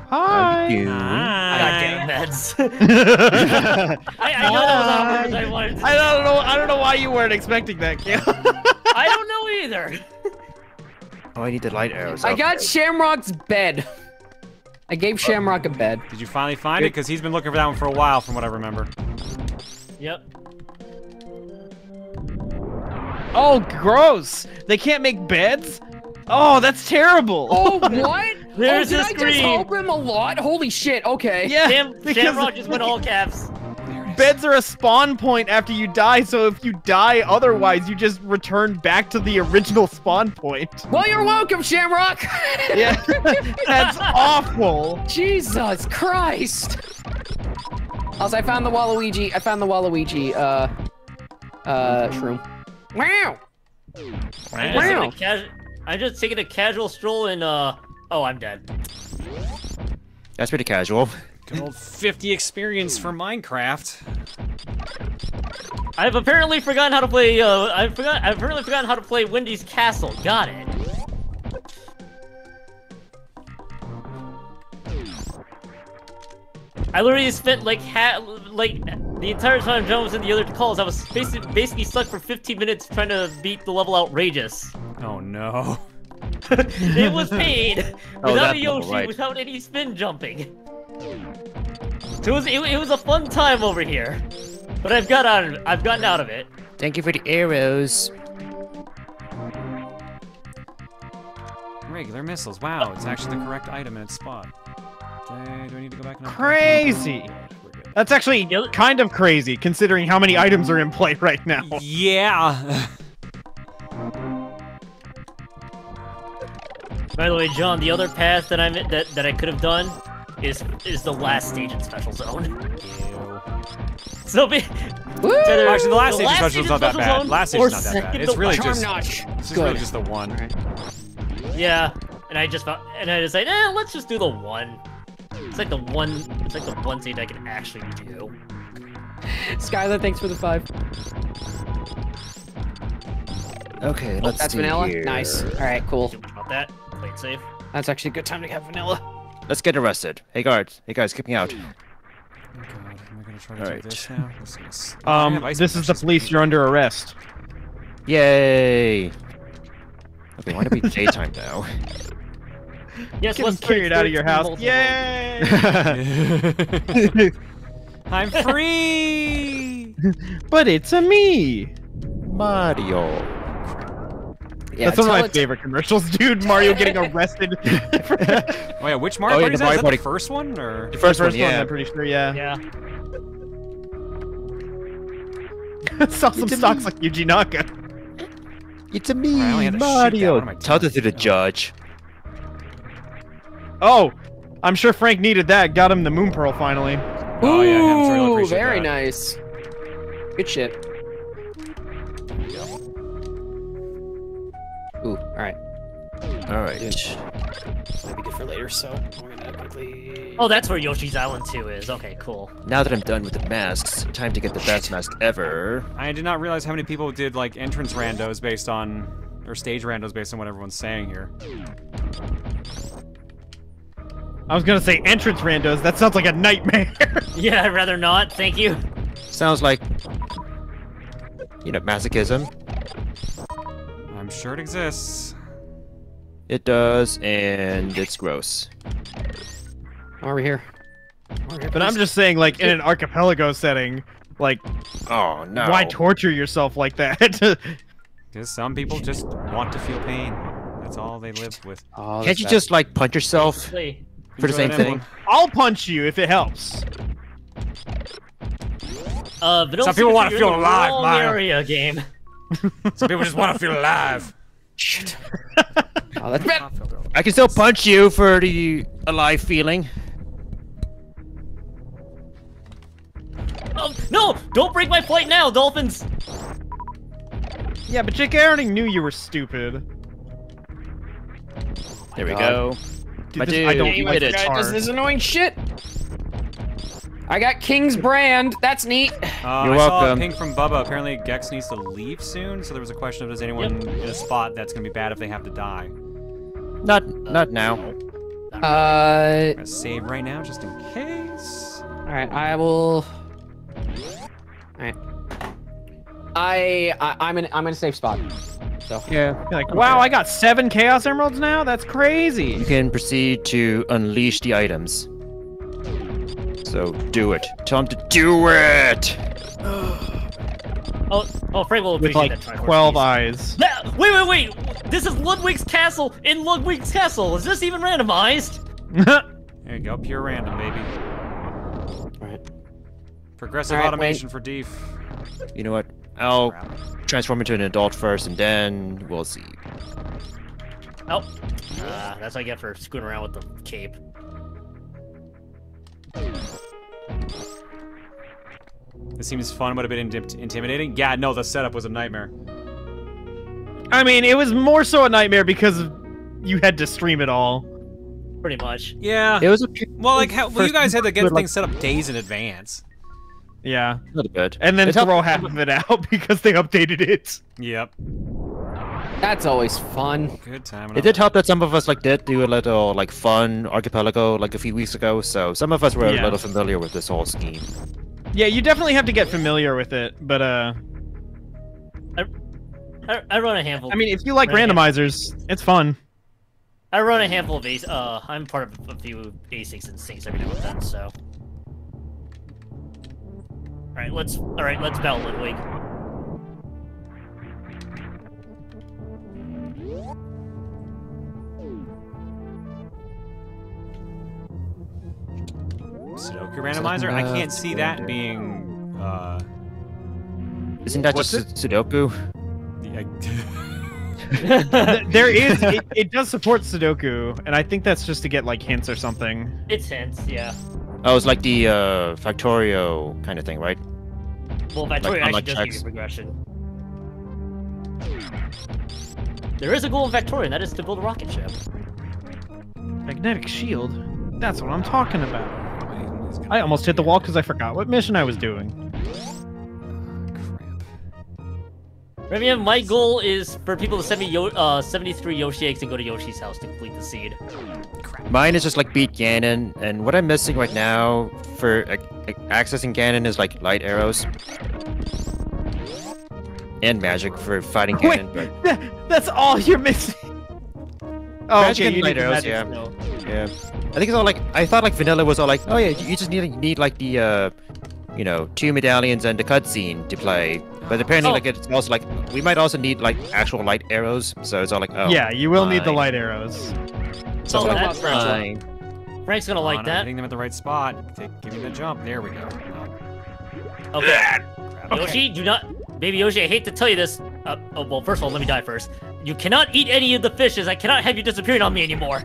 Hi. I got getting meds. I, I know that was awkward, I wanted to. I don't know. I don't know why you weren't expecting that, Kale. I don't know either. Oh, I need the light arrows. I up. got Shamrock's bed. I gave Shamrock a bed. Did you finally find it? Because he's been looking for that one for a while, from what I remember. Yep. Oh, gross! They can't make beds. Oh, that's terrible. Oh, what? There's oh, did I just scream. help him a lot? Holy shit, okay. Yeah, Sham, because- Shamrock just went all caps. Beds are a spawn point after you die, so if you die otherwise, you just return back to the original spawn point. Well, you're welcome, Shamrock. Yeah, that's awful. Jesus Christ. Also, I found the Waluigi. I found the Waluigi. Uh, uh, shroom. Wow. I'm just, Wow. taking a I'm just taking a casual stroll in, uh... Oh, I'm dead. That's pretty casual. Good old 50 experience for Minecraft. I've apparently forgotten how to play, uh... I forgot. I've apparently forgotten how to play Wendy's Castle. Got it. I literally spent like ha like the entire time Jon was in the other calls. I was basically basically stuck for 15 minutes trying to beat the level outrageous. Oh no. it was paid Oh, without that a Yoshi, right. without any spin jumping. So it was it, it was a fun time over here, but I've got out of, I've gotten out of it. Thank you for the arrows. Regular missiles. Wow, it's actually the correct item in its spot. Okay, do I need to go back and? Crazy. That's actually kind of crazy, considering how many items are in play right now. Yeah. By the way, Jon, the other path that I'm that that I could have done is is the last stage in Special Zone. So be. Woo! Actually, the last stage of last Special is not that bad. Zone Last stage is not that bad. It's really just. Charm-notch. This is Good. really just the one. Yeah, and I just found, and I decided, eh, let's just do the one. It's like the one. It's like the one stage I can actually do. Skylar, thanks for the five. Okay, Oh, let's that's see vanilla. here. Nice. All right, cool. About that, play it safe. That's actually a good time to have vanilla. Let's get arrested. Hey guards. Hey guys, get me out. Oh god, am I gonna try to Alright. do this now? This is. Um, this is the police. You're under arrest. Yay! Okay, why don't be daytime now? Yes, Getting let's carry it out of your house. multiple. Yay! I'm free. but it's a me. Mario. Yeah, That's one of my favorite commercials, dude. Mario getting arrested. Oh yeah, which Mario Oh, yeah, Party the is that? Mario The Party- first one or? The first, one, one, yeah. I'm pretty sure. Yeah. Yeah. Sell some stocks like Yuji Naka. It's a me, only had to shoot Mario. am Tell doing? that to the judge. Oh, I'm sure Frank needed that. Got him the Moon Pearl finally. Oh yeah, I'm sure he'll appreciate very that. nice. Good shit. Ooh, all right. All right. Might be good for later, so we're gonna quickly. Oh, that's where Yoshi's Island 2 is. Okay, cool. Now that I'm done with the masks, time to get the best mask ever. I did not realize how many people did like entrance randos based on, or stage randos based on what everyone's saying here. I was gonna say entrance randos. That sounds like a nightmare. Yeah, I'd rather not. Thank you. Sounds like, you know, masochism. I'm sure it exists. It does, and it's gross. Over here. but I'm just saying, like in an archipelago setting, like, oh no, why torture yourself like that? Because some people just want to feel pain. That's all they live with. Oh, Can't you just like punch yourself Wait. For the same thing? I'll punch you if it helps. Uh, Some people wanna feel alive, wrong Mario. area game. Some people just want to feel alive. Shit. oh, that's bad. I can still punch you for the alive feeling. Oh, no! Don't break my flight now, dolphins! Yeah, but Jake, I already knew you were stupid. There we God. go. Dude, My this- dude, I don't you like did this it. Does this annoying shit? I got King's brand. That's neat. Uh, You're I saw a welcome. ping from Bubba. Apparently, Gex needs to leave soon, so there was a question of does anyone in a spot that's going to be bad if they have to die. Not, not now. Uh, I'm save right now just in case. all right. I will. All right. I, I I'm in I'm in a safe spot. So Yeah. You're like, wow, I got seven Chaos Emeralds now? That's crazy. You can proceed to unleash the items. So do it. Tell him to do it. Oh, oh, Frank will With like that. 12 piece. eyes. That- wait, wait, wait! This is Ludwig's castle in Ludwig's castle. Is this even randomized? There you go, pure random, baby. Right. Progressive All right, automation for Deef. You know what? I'll transform into an adult first, and then we'll see. Oh, uh, that's what I get for screwing around with the cape. This seems fun, but a bit inti- intimidating. Yeah, no, the setup was a nightmare. I mean, it was more so a nightmare because you had to stream it all. Pretty much. Yeah. It was a Well, like, how, well, you guys had to get but, like- things set up days in advance. Yeah. a little bit. And then It helped- throw half of it out because they updated it. Yep. that's always fun. Good time. It did help that some of us like did do a little like fun archipelago like a few weeks ago, so some of us were Yeah. a little familiar with this whole scheme. Yeah, you definitely have to get familiar with it, but uh I, I run a handful. I mean, if you like Run a handful- randomizers, it's fun. I run a handful of ace. Uh, I'm part of a few ASICs and syncs every now and then. So. All right, let's. All right, let's battle Ludwig. Sudoku randomizer? I can't see that being. Uh, Isn't that just Su- Sudoku? Th- there is it, it does support Sudoku, and I think that's just to get like hints or something. It's hints, yeah. Oh, it's like the uh, Factorio kind of thing, right? Well, Like, Factorio actually unlike does give checks. you progression. There is a goal in Factorio, and that is to build a rocket ship. Magnetic shield. That's what I'm talking about. I almost hit the wall because I forgot what mission I was doing. Remian, my goal is for people to send me Yo- uh, 73 Yoshi eggs and go to Yoshi's house to complete the seed. Mine is just like beat Ganon, and what I'm missing right now for uh, accessing Ganon is like light arrows. And magic for fighting Wait, Ganon, but Th- that's all you're missing. Oh, Magic okay, and you light need the arrows, magic yeah. still. Yeah. I think it's all like I thought like vanilla was all like, oh yeah, you just need need like the uh you know, two medallions and the cutscene to play. But apparently Oh. like it's also like we might also need like actual light arrows. So it's all like oh yeah, you will need the light arrows. So Oh, like, that's fine. Frank's gonna like on, I'm that. hitting them at the right spot. Take, give me the jump. There we go. Okay. Yoshi, do not. Baby Yoshi, I hate to tell you this. Uh, oh, well, first of all, let me die first. You cannot eat any of the fishes. I cannot have you disappearing on me anymore.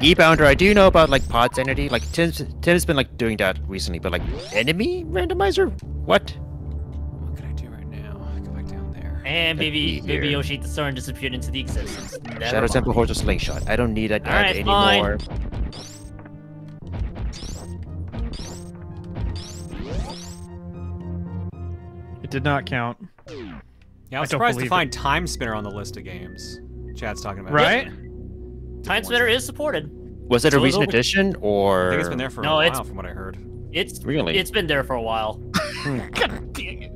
E-Bounder, I do know about like Pod's sanity. Like Tim's Tim's been like doing that recently, but like enemy randomizer? What? And baby, baby. Yoshi the Sun disappeared into the existence. Never Shadow mind. Temple Horse or Slingshot. I don't need that All right, anymore. It did not count. Yeah, I I was don't surprised to believe find Timespinner on the list of games. Chad's talking about. Right? Timespinner is supported. Was it a So is recent addition or? I think it's been there for No, a it's- while, from what I heard. It's Really? It's been there for a while. Hmm. God dang it.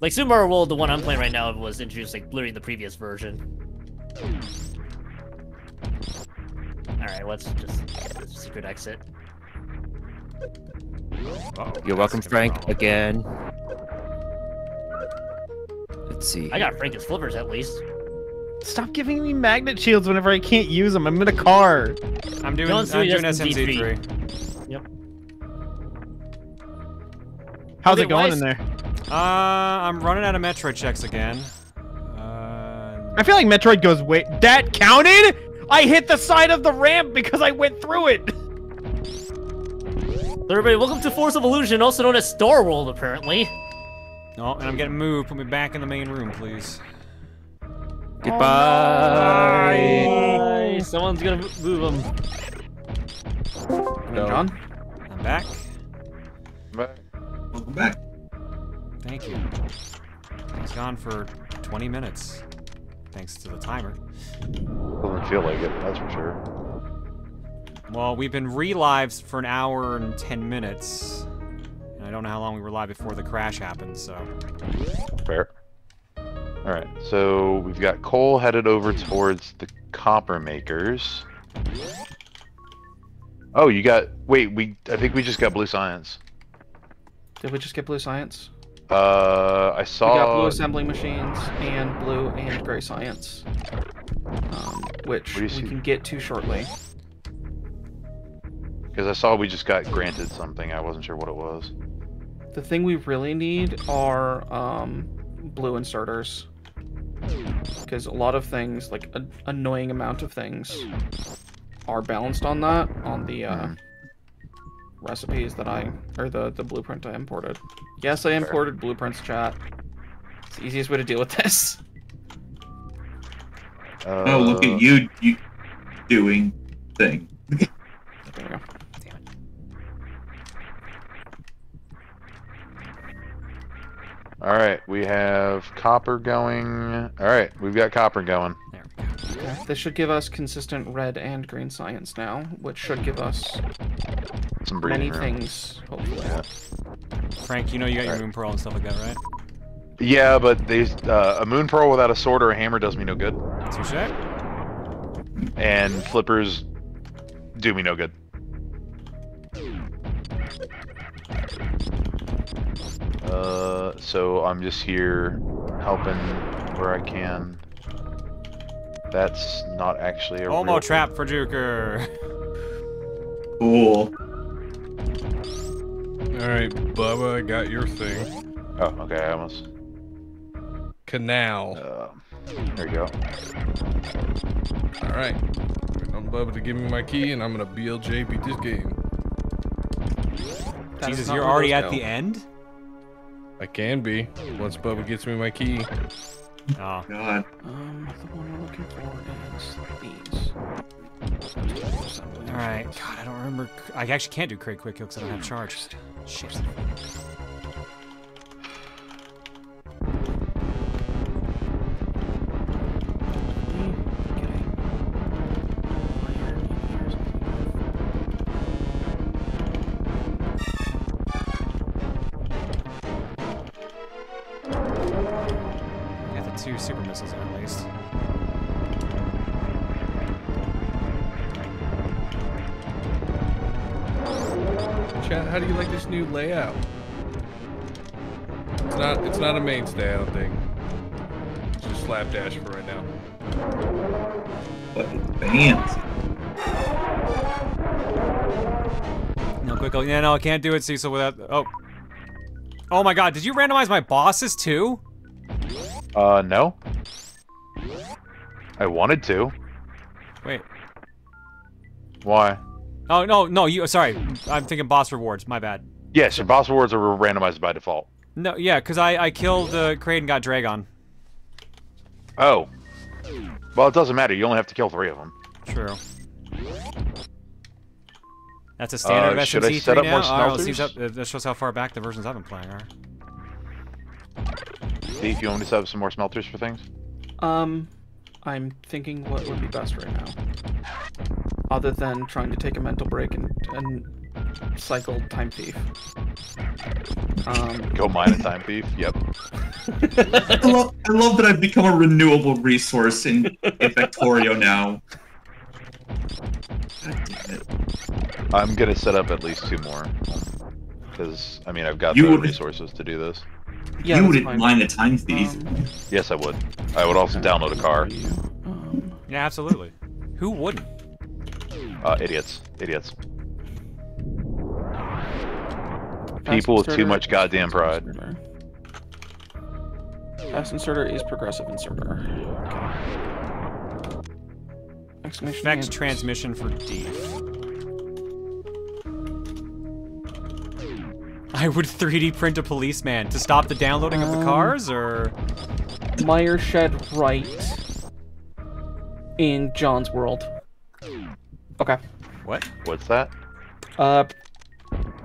Like Super Mario World, the one I'm playing right now, was introduced like literally the previous version. All right, let's just secret exit. Uh-oh, You're welcome, Frank. Again. Let's see. I got Frank's flippers at least. Stop giving me magnet shields whenever I can't use them. I'm in a car. I'm doing. I'm doing doing SMZ3. SMZ3. Yep. How's Okay, it going why in there? Uh, I'm running out of Metroid checks again. Uh, I feel like Metroid goes wait. That counted? I hit the side of the ramp because I went through it. Everybody, welcome to Forest of Illusion, also known as Star World, apparently. oh, and I'm getting moved. Put me back in the main room, please. Goodbye. Bye. Someone's gonna move him. No. Jon? I'm back. Welcome back. Thank you. He's gone for 20 minutes, thanks to the timer. Doesn't feel like it, that's for sure. Well, we've been re-lives for an hour and 10 minutes. And I don't know how long we were live before the crash happened, so. Fair. Alright, so we've got Cole headed over towards the copper makers. Oh, you got. Wait, we. I think we just got blue science. Did we just get blue science? Uh, I saw. We got blue assembly machines and blue and gray science, um, which we see? can get to shortly. Because I saw we just got granted something. I wasn't sure what it was. The thing we really need are um, blue inserters. Because a lot of things, like an annoying amount of things, are balanced on that, on the uh, Mhm. Recipes that I, or the, the blueprint I imported. Yes, I imported blueprints, chat. It's the easiest way to deal with this. Uh, Oh, look at you, you doing thing. There we go. All right, we have copper going. All right, we've got copper going. There we go. Okay. This should give us consistent red and green science now, which should give us Some many room. things, hopefully. Yeah. Frank, you know you got your Alright. Moon Pearl and stuff like that, right? Yeah, but they uh, a moon pearl without a sword or a hammer does me no good, Touche. and flippers do me no good. Uh, so I'm just here helping where I can. That's not actually a Omo real... trap for Juker. Cool. Alright, Bubba, I got your thing. Oh, okay, I almost. Canal. Uh, there you go. Alright. Waiting on Bubba to give me my key, and I'm gonna BLJ beat this game. That is Jesus, you're already at go. the end? I can be, once Bubba gets me my key. Oh. God. Um, the one we're looking for is these. Alright. God, I don't remember. I actually can't do Kraid Quick Kill because I don't have charge. Shit. New layout? It's not it's not a mainstay, I don't think. It's just slapdash for right now. But it's fancy. No, quick. Yeah, no, I can't do it, Cecil, without. Oh. Oh my god, did you randomize my bosses too? Uh, no. I wanted to. Wait. Why? Oh, no, no, you. Sorry. I'm thinking boss rewards. My bad. Yes, your boss rewards are randomized by default. No, yeah, because I, I killed uh, Kraid and got Dragon. Oh. Well, it doesn't matter. You only have to kill three of them. True. That's a standard Uh, of should I SMZ3 set up now? more Oh, it seems smelters? up, that shows how far back the versions I've been playing are. See if you want me to set up some more smelters for things. Um, I'm thinking what would be best right now. Other than trying to take a mental break and, and cycle Time Thief. Um, Go mine a time thief. Yep. I love, I love that I've become a renewable resource in, in Factorio now. God damn it. I'm gonna set up at least two more. Because I mean, I've got You the would- resources to do this. Yeah, you wouldn't fine. mind a time thief. Yes, I would. I would also download a car. Yeah, absolutely. Who wouldn't? Uh, idiots. Idiots. People with too much goddamn pride. inserter. Fast inserter is progressive inserter. Okay. Exclamation Vex point. transmission for D. I would 3D print a policeman to stop the downloading of the Um, cars, or Mire Shed Right in Jon's world. Okay. what? What's that? Uh,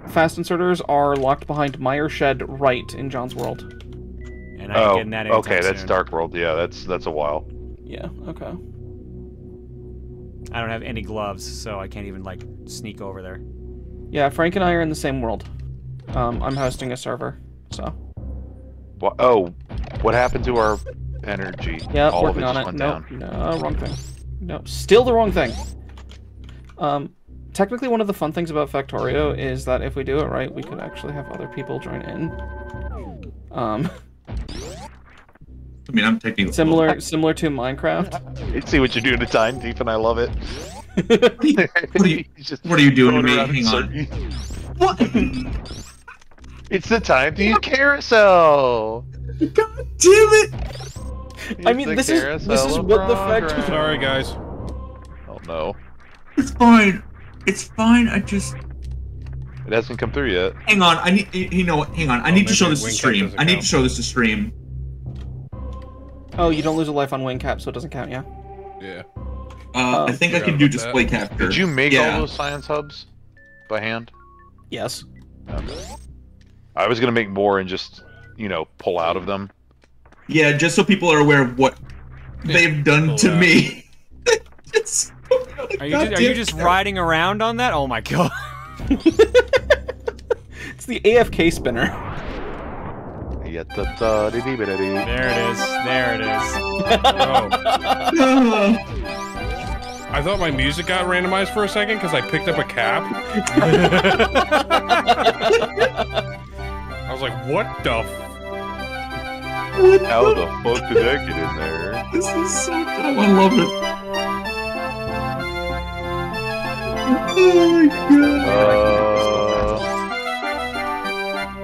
fast inserters are locked behind Mire Shed Right in Jon's world. And I ain't Oh, getting that anytime okay. That's soon. Dark World. Yeah, that's that's a while. Yeah. Okay. I don't have any gloves, so I can't even like sneak over there. Yeah, Frank and I are in the same world. Um, I'm hosting a server, so Wha- Oh, what happened to our energy? yeah, All of working it on just it. went No, down. no, wrong thing. No, still the wrong thing. Um, technically, one of the fun things about Factorio is that if we do it right, we could actually have other people join in. Um, I mean, I'm technically similar, similar to Minecraft. You see what you're doing to Time Thief, and I love it. What are you, He's just what are you doing to me? Hang on. What? it's the Time Thief carousel. God damn it! I mean, this is this is what the fact. progress. Sorry, guys. Oh no, It's fine. It's fine. I just it hasn't come through yet. hang on. I need you know. what, Hang on. I Oh, need to show this to stream. I need count. to show this to stream. Oh, you don't lose a life on wing cap, so it doesn't count. Yeah. Yeah. Uh, Oh. I think I can do about that. display capture. Did you make yeah. all those science hubs by hand? Yes. Okay. I was gonna make more and just, you know, pull out of them. Yeah, just so people are aware of what they've done to out. me. It's- Are you just, are you just riding around on that? Oh my god. It's the AFK spinner. There it is. There it is. Oh. I thought my music got randomized for a second because I picked up a cap. I was like, what the f- How the fuck did that get in there? This is so dumb. I love it. Oh my god.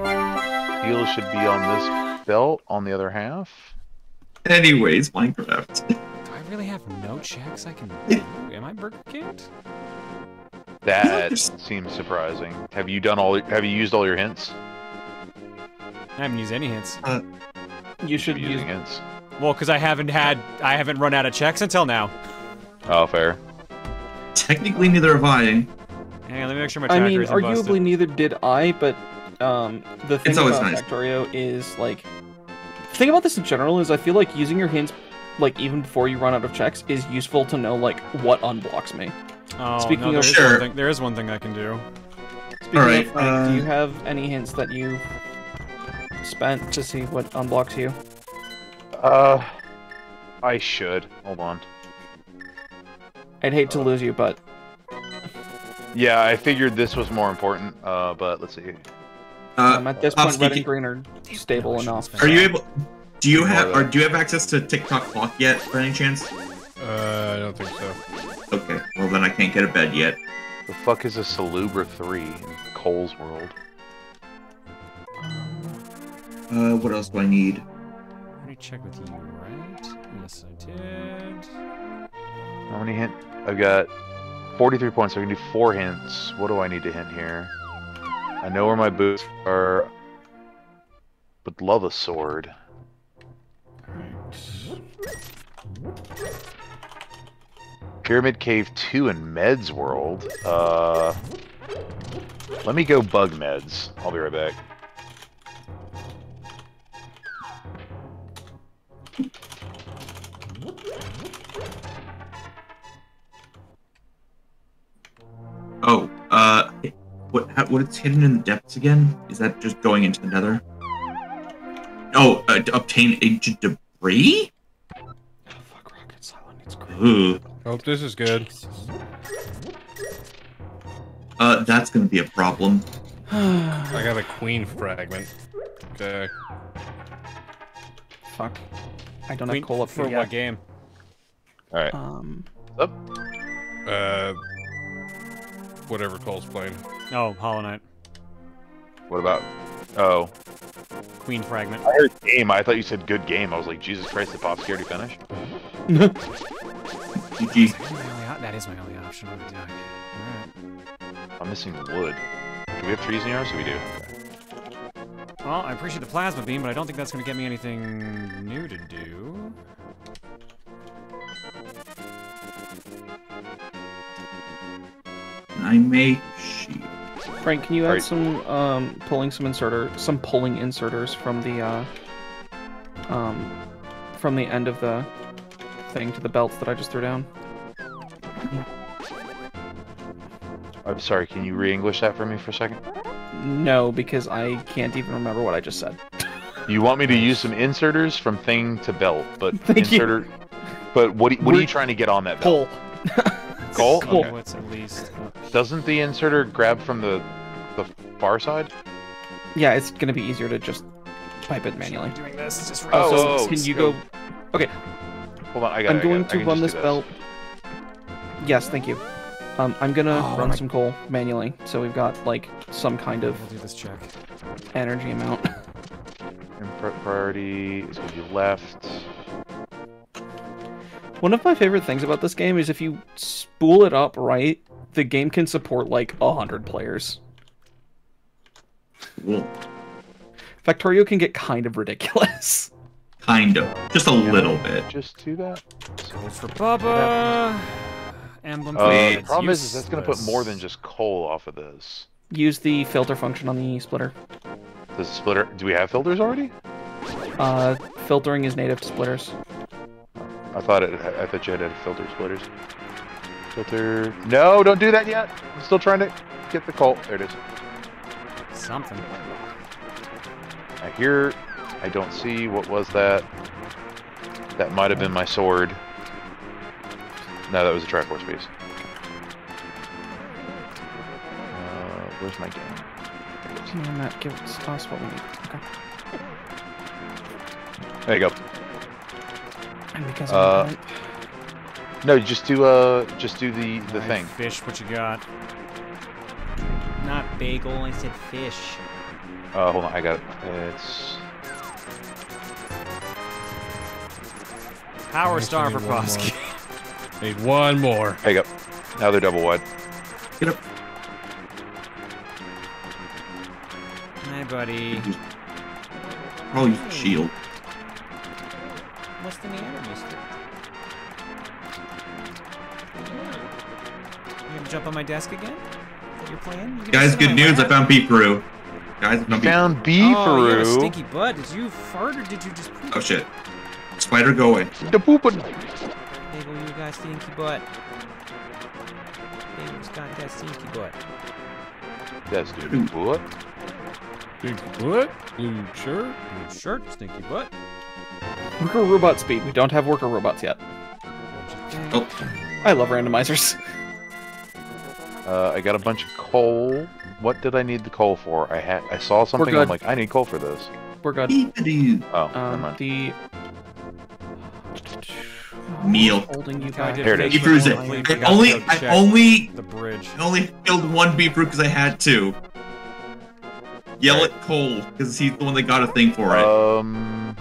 Uh, heel should be on this belt on the other half. Anyways, Minecraft. Do I really have no checks I can do? Am I Burger Kinged? That seems surprising. Have you done all? Have you used all your hints? I haven't used any hints. You should be Using use. hints. Well, because I haven't had, I haven't run out of checks until now. Oh, fair. Technically, neither have I. Hang on, let me make sure my I tracker mean, isn't arguably busted. neither did I, but um, the thing It's always about nice. Factorio is like, the thing about this in general is I feel like using your hints, like even before you run out of checks, is useful to know like what unblocks me. Oh, Speaking no, of- there is Sure. one thing. There is one thing I can do. Speaking Alright, of Frank, do you uh, have any hints that you spent to see what unblocks you? Uh, I should. Hold on. I'd hate to lose you, but Yeah, I figured this was more important. Uh, but let's see. Uh, um, at this point, Hofsky, red can- and green are stable enough. Are you able? Do you have? Or do you have access to TikTok clock yet, by any chance? Uh, I don't think so. Okay. Well, then I can't get a bed yet. The fuck is a Salubra 3 in Cole's world? Uh, what else do I need? Let me check with you, right? Yes, I did. How many hint? I've got 43 points, so I can do four hints. What do I need to hint here? I know where my boots are. Would love a sword. Pyramid Cave 2 in Meds World. Uh, let me go bug meds. I'll be right back. Uh, what how, what's hidden in the depths again? Is that just going into the nether? Oh, uh, to obtain ancient debris? Ooh, Hope this is good. uh, that's gonna be a problem. I got a queen fragment. Okay. Fuck. I don't Queen- have coal up for here what game? All right. Um, Up. Uh, whatever Cole's playing. Oh, Hollow Knight. What about? Oh, Queen fragment. I heard game. I thought you said good game. I was like, Jesus Christ, the pop scared to finish. GG. That is my only option. What am I doing? Alright. I'm missing wood. Do we have trees near us? We do. Well, I appreciate the plasma beam, but I don't think that's going to get me anything new to do. I make sheep. Frank, can you add Alright. some um pulling some inserter some pulling inserters from the uh um from the end of the thing to the belts that I just threw down? I'm sorry. Can you re-English that for me for a second? No, because I can't even remember what I just said. You want me to use some inserters from thing to belt, but Thank you. inserter. But what? What are We're- you trying to get on that belt? Coal. Coal. Okay. What's at least? Doesn't the inserter grab from the the far side? Yeah, it's gonna be easier to just pipe it manually. Doing this just Oh, so oh, can you go- go? Okay, Hold on, I got. I'm it, going. I to run just this belt. Yes, thank you. Um, I'm gonna Oh, run my- some coal manually, so we've got like some kind of We'll do this check. energy amount. And pri- priority is going to be left. One of my favorite things about this game is if you spool it up right, the game can support like a hundred players. Cool. Factorio can get kind of ridiculous. Kind of. Just a little bit. Just do that. So for Bubba. Emblem. Uh, for- the problem is, is that's going to put more than just coal off of this. Use the filter function on the splitter. The splitter. Do we have filters already? Uh, filtering is native to splitters. I thought it. I thought you had had filter splitters. Filter. No, don't do that yet. I'm still trying to get the coal. There it is. Something. I hear. I don't see. What was that? That might have been my sword. No, that was a Triforce piece. Uh, where's my game? Come on, Matt, give us us what we need. Okay. There you go. And because Uh, I'm No, just do uh, just do the the Alright, thing. Fish, what you got? Not bagel, I said fish. Uh, hold on, I got it. It's Power star for need. Need one more. there you go. Now they're double wide. Get up. Hi, buddy. I'll shield. What's the matter, mister? You gonna jump on my desk again? Your plan? You Guys, good my news. I lap? found beefaroo. Guys, I You found found Oh, you have stinky butt. Did you fart or did you just poop? Oh shit. Spider, go away. The poopin'. Bagel, you got stinky butt. Bagel's got that stinky butt. That's good. What? Stinky butt? You sure? You shirt, stinky butt. Worker robot speed. We don't have worker robots yet. Oh, I love randomizers. Uh, I got a bunch of coal. What did I need the coal for? I had. I saw something. I'm like, I need coal for this. We're good. beefaroo. Oh, Um, mind. the Meal. holding you I back. did Here it is. fish, Beefaroo's it. I believe I we got to only, I only, the bridge. I only killed one beefaroo because I had to. Yell at Cole because he's the one that got a thing for it. Um,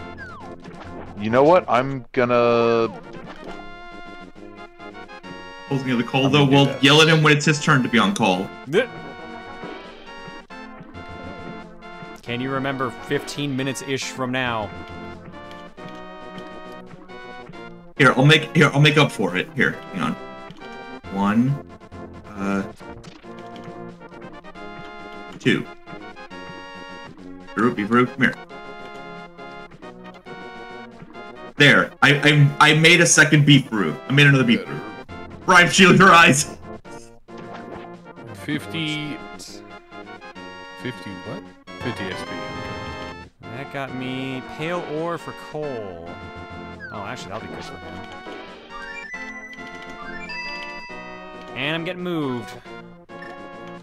you know what? I'm gonna. Cole's gonna be Cole though. We'll that. yell at him when it's his turn to be on call. Can you remember 15 minutes ish from now? Here, I'll make here, I'll make up for it. Here, hang on. One, uh, two. Beef Root, come here. There, I, I I made a second beef brew. I made another beef brew. Brian, shield your eyes. 50. 50 what? 50 SP. That got me pale ore for coal. Oh, actually, that'll be good for him. And I'm getting moved.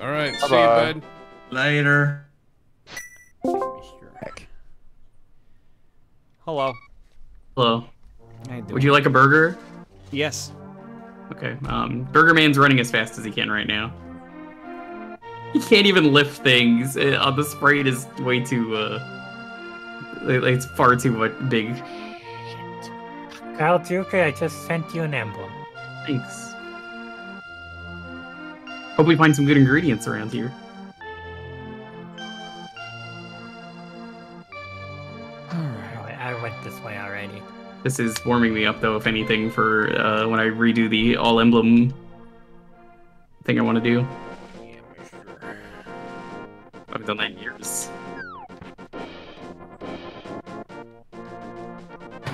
All right, see you, Bye-bye. bud. Later. Hello. Hello. How you doing? Would you like a burger? Yes. Okay. Um, Burger Man's running as fast as he can right now. He can't even lift things. Uh, uh, the sprite is way too. Uh, it's far too much big. Kyle Duker, I just sent you an emblem. Thanks. Hope we find some good ingredients around here. This is warming me up, though, if anything, for uh, when I redo the all emblem thing I want to do. I've done that in years.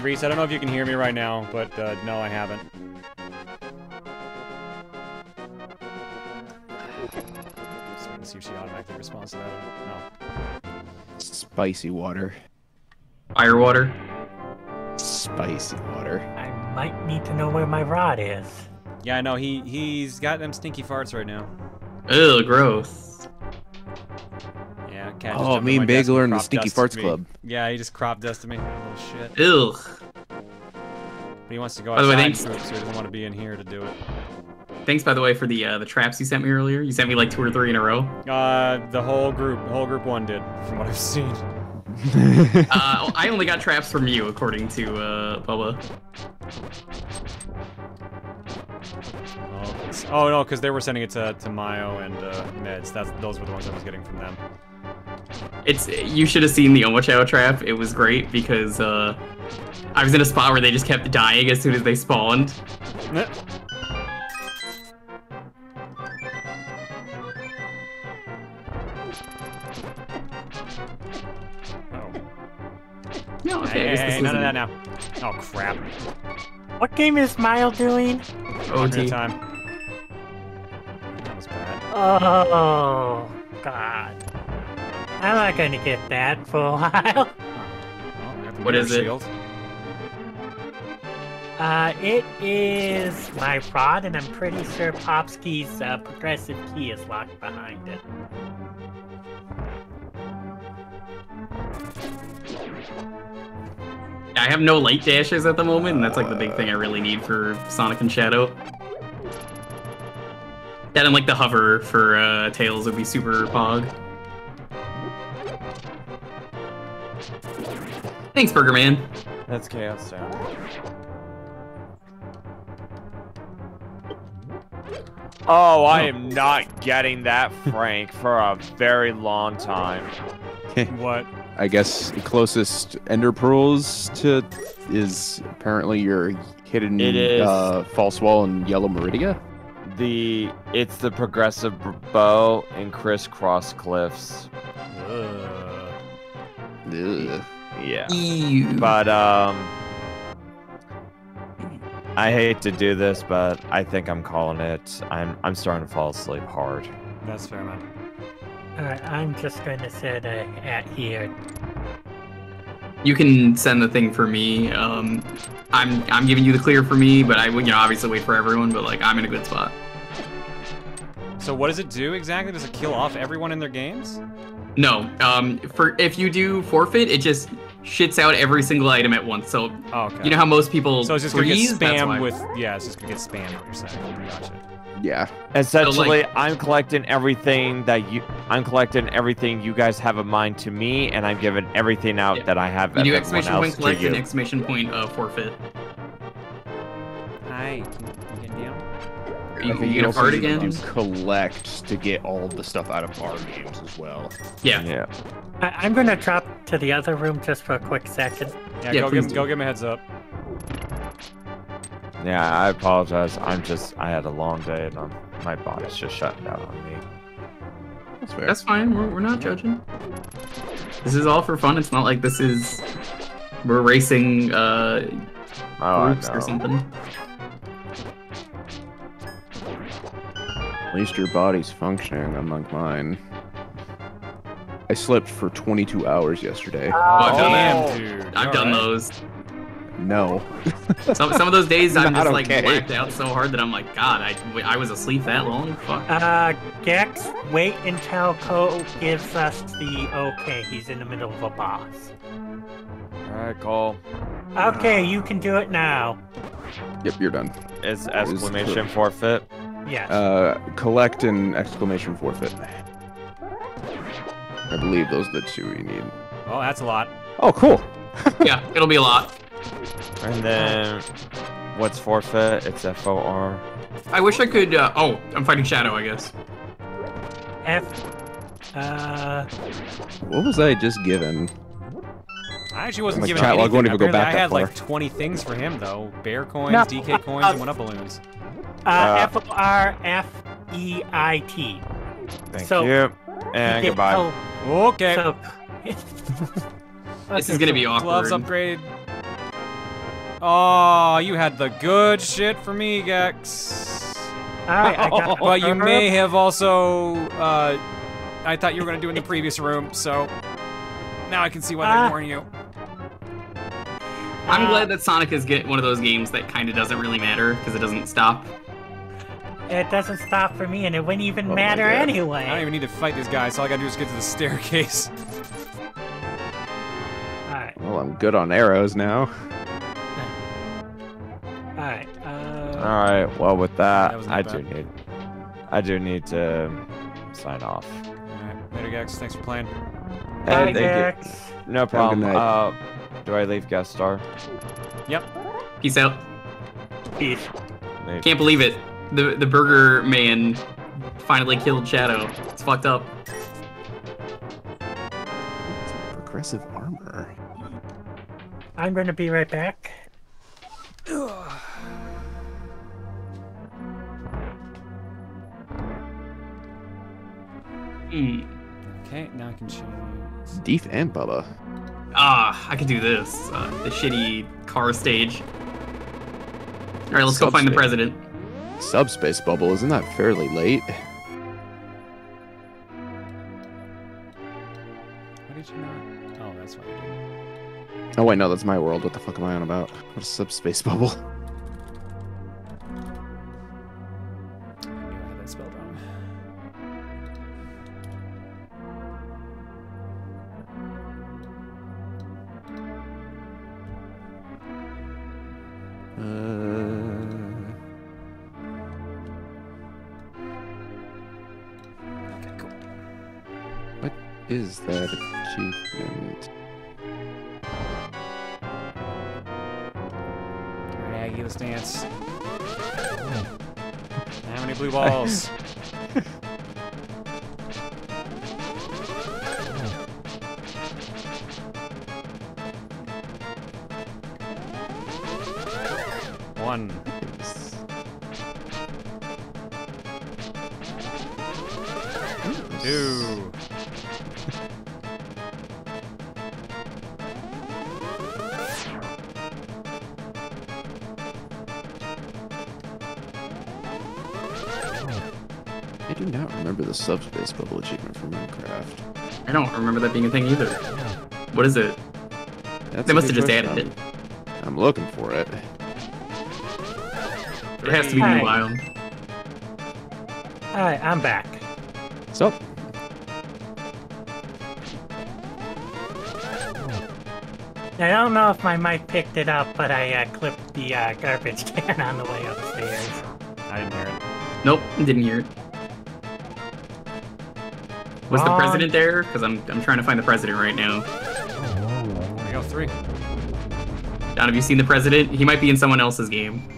Reese, I don't know if you can hear me right now, but uh, no, I haven't. Just see if she automatically responds to that. No. Spicy water. Fire water. Spicy water. I might need to know where my rod is. Yeah, I know. He he's got them stinky farts right now. Ugh, gross. Yeah, cat. just Oh, me and my desk Bagel are in the Stinky Farts. Club. Yeah, he just crop dusted me. Little shit. Ugh. But he wants to go By the way, outside, thanks- so he doesn't want to be in here to do it. Thanks, by the way, for the uh, the traps you sent me earlier. You sent me like two or three in a row. Uh, the whole group, the whole group one did, from what I've seen. uh, I only got traps from you, according to uh, Bubba. Oh, oh no, because they were sending it to, to Mayo and uh, Meds. That's those were the ones I was getting from them. It's you should have seen the Omochao trap. It was great because uh, I was in a spot where they just kept dying as soon as they spawned. No, okay, I Hey, guess this hey, none of that now. Oh crap. What game is Mile doing? OT. Time. That was bad. Oh, God. I'm not gonna get that for a while. What is it? Uh, it is my rod, and I'm pretty sure Popsky's uh, progressive key is locked behind it. I have no light dashes at the moment, and that's like the big thing I really need for Sonic and Shadow. That and like the hover for uh, Tails would be super pog. Thanks, Burger Man. That's Chaos Sound. Oh, I am not getting that Frank for a very long time. What? I guess the closest Ender Pearls to is apparently your hidden It is. Uh, false wall in Yellow Meridia. The it's the progressive bow and crisscross cliffs. Ugh. Yeah. But um I hate to do this, but I think I'm calling it. I'm I'm starting to fall asleep hard. That's fair, man. Alright, I'm just gonna set a at here. You can send the thing for me. Um, I'm I'm giving you the clear for me, but I would you know obviously wait for everyone. But like I'm in a good spot. So what does it do exactly? Does it kill off everyone in their games? No, um, for if you do forfeit, it just shits out every single item at once. So Oh, okay. you know how most people So it's just freeze? gonna get That's why. spammed with yeah, it's just gonna get spammed. What you're saying? Gotcha. Yeah. Essentially, I'm collecting everything that you. I'm collecting everything you guys have in mind to me, and I'm giving everything out that I have. You of do exclamation point collect and exclamation point uh, forfeit. Hi, can you get down? Are I you, think are you you gonna also fart need to again? do collect to get all the stuff out of our games as well. Yeah. Yeah. I, I'm gonna drop to the other room just for a quick second. Yeah, Yeah, go please give do. go give him a heads up. Yeah, I apologize. I'm just I had a long day and um, my body's just shutting down on me. That's fair. That's fine. We're, we're not judging. This is all for fun. It's not like this is we're racing uh Oh, groups or something. At least your body's functioning, unlike mine. I slept for 22 hours yesterday. Oh, I've done Damn, that. dude. I've done Alright. those. No. Some, some of those days I'm Not just like okay. blacked out so hard that I'm like, God, I, I was asleep that long. Fuck. Uh, Gex, wait until Cole gives us the okay. He's in the middle of a boss. Alright, Cole. Okay, you can do it now. Yep, you're done. Is exclamation forfeit? Yes. Uh, collect and exclamation forfeit. I believe those are the two we need. Oh, that's a lot. Oh, cool. yeah, it'll be a lot. And then what's forfeit? It's F O R. I wish I could. Uh, oh, I'm fighting Shadow, I guess. F. Uh. What was I just given? I actually wasn't My given chat log anything. won't even go Apparently, back I that had like 20 things for him though. Bear coins, No, DK coins, uh, and one up balloons. Uh, F O R F E I T. Thank So, you. And goodbye. Cole- Okay. So, This is gonna be awkward. Gloves upgraded. Oh, you had the good shit for me, Gex. Alright, I got But you may have also. Uh, I thought you were gonna do it in the previous room, so now I can see why Ah. they're warning you. I'm glad that Sonic is get one of those games that kind of doesn't really matter because it doesn't stop. It doesn't stop for me, and it wouldn't even Oh matter anyway. I don't even need to fight these guys. All I gotta do is get to the staircase. Alright, Well, I'm good on arrows now. Uh, Alright, well with that, That I bad. do need I do need to sign off. Alright, later, Gex. Thanks for playing. bye, thank you. No problem. night. Uh do I leave guest star? Yep. Peace out. Peace. Leave. Can't believe it. The the Burger Man finally killed Shadow. It's fucked up. Progressive armor. I'm gonna be right back. Okay, now I can choose. Deef and Bubba. Ah, I can do this. Uh, the shitty car stage. All right, let's go find the president. Subspace bubble, isn't that fairly late? Why did you not? Oh, that's why you did. Oh wait, no, that's my world. What the fuck am I on about? What is subspace bubble? Is that achievement? Alright, Aggie, let's dance. Hmm. How many blue balls? remember that being a thing either. What is it? That's They must have just added question. it. I'm looking for it. It has to be Hey. new biome. Alright, I'm back. So, I don't know if my mic picked it up, but I uh, clipped the uh, garbage can on the way upstairs. I didn't hear it. Nope, didn't hear it. Was the president there? Because I'm I'm trying to find the president right now. There we go, three. Don, have you seen the president? He might be in someone else's game.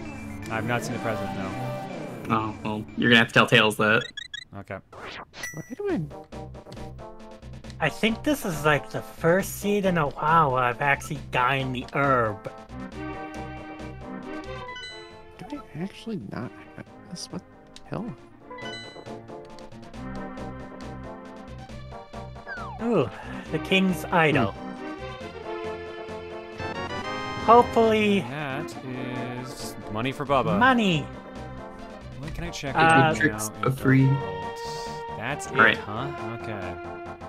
I've not seen the president, no. Oh well, you're gonna have to tell Tails that. Okay. why do I? I think this is like the first seed in a while where I've actually gotten the herb. Do I actually not have this? What the hell? Ooh, the king's idol. Hopefully, That is money for Bubba. money. When can I check? Uh, it out Tricks now? free. That's it, Alright. huh? Okay.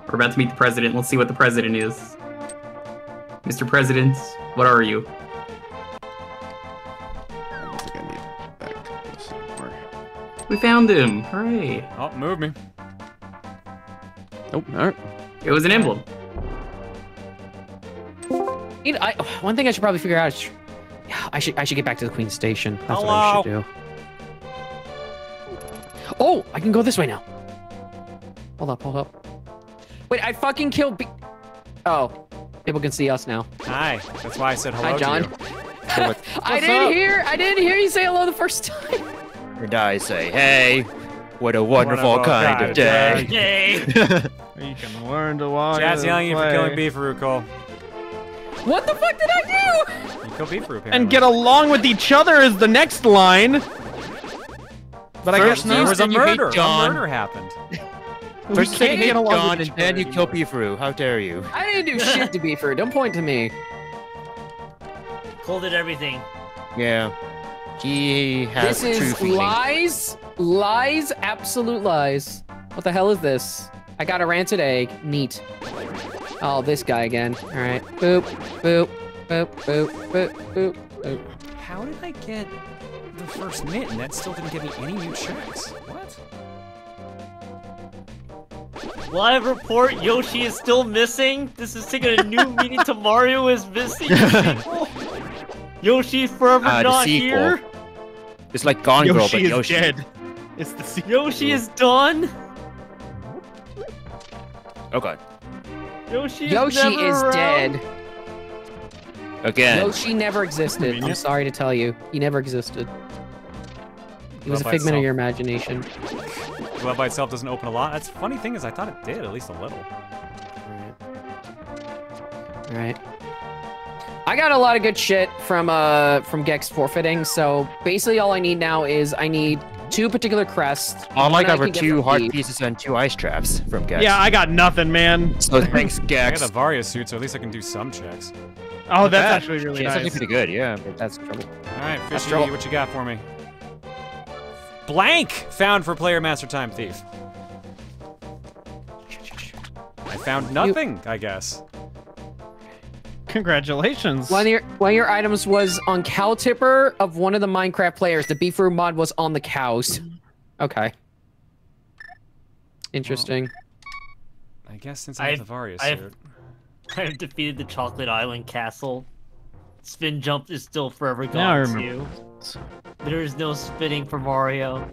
We're about to meet the president. Let's see what the president is. Mr. President, what are you? I don't think I need back this anymore. We found him. Hooray. Oh, move me. Nope. All right. It was an emblem. You know, I, one thing I should probably figure out is, yeah, I should I should get back to the Queen Station. That's what I should do. Oh, I can go this way now. Hold up, hold up. Wait, I fucking killed. Be- oh, people can see us now. Hi. That's why I said hello Hi, Jon. to you. I didn't up? hear. I didn't hear you say hello the first time. And I say, hey, what a wonderful kind of day. Yay! You can learn to walk. Jazz yelling you for killing Beefaroo, Cole. What the fuck did I do? You killed Beefaroo, apparently. And get along with each other is the next line. But I guess There was a you hate murder. A murder happened. First you you can't hate get along Jon, with and then you each kill Beefaroo. How dare you? I didn't do shit to Beefer. Don't point to me. Cole did everything. Yeah. He has This true feeling. This is feeling. lies, lies, absolute lies. What the hell is this? I got a rancid egg. Neat. Oh, this guy again. All right. Boop, boop, boop, boop, boop, boop, boop. How did I get the first mint and that still didn't give me any new checks? What? Live report: Yoshi is still missing. This is taking a new meaning to Mario is missing. people. Yoshi is forever Ah, the not sequel. here. It's like Gone Girl, but Yoshi but is dead. It's the sequel. Yoshi is done. Oh god. Yoshi is Yoshi never is around. dead. Again. Yoshi never existed. I'm sorry to tell you. He never existed. He was a Well, by figment of your imagination. Well, by itself doesn't open a lot. That's funny thing is I thought it did, at least a little. All right. I got a lot of good shit from uh from Gex forfeiting. So basically, all I need now is I need two particular crests. All I one got were two from heart Pete. pieces and two ice traps from Gex. Yeah, I got nothing, man. So thanks, I Gex. got a Varia suit, so at least I can do some checks. Oh, that's bad. actually really It's actually nice. pretty good, yeah. but That's trouble. All right, That's Fishy, trouble. what you got for me? Blank found for player master time thief. I found nothing, I guess. Congratulations. One of your one of your items was on cow tipper of one of the Minecraft players. The beefer mod was on the cows. Okay. Interesting. I guess since I have the Varia I've, suit. I've defeated the Chocolate Island Castle. Spin jump is still forever gone Now I too. There is no spinning for Mario.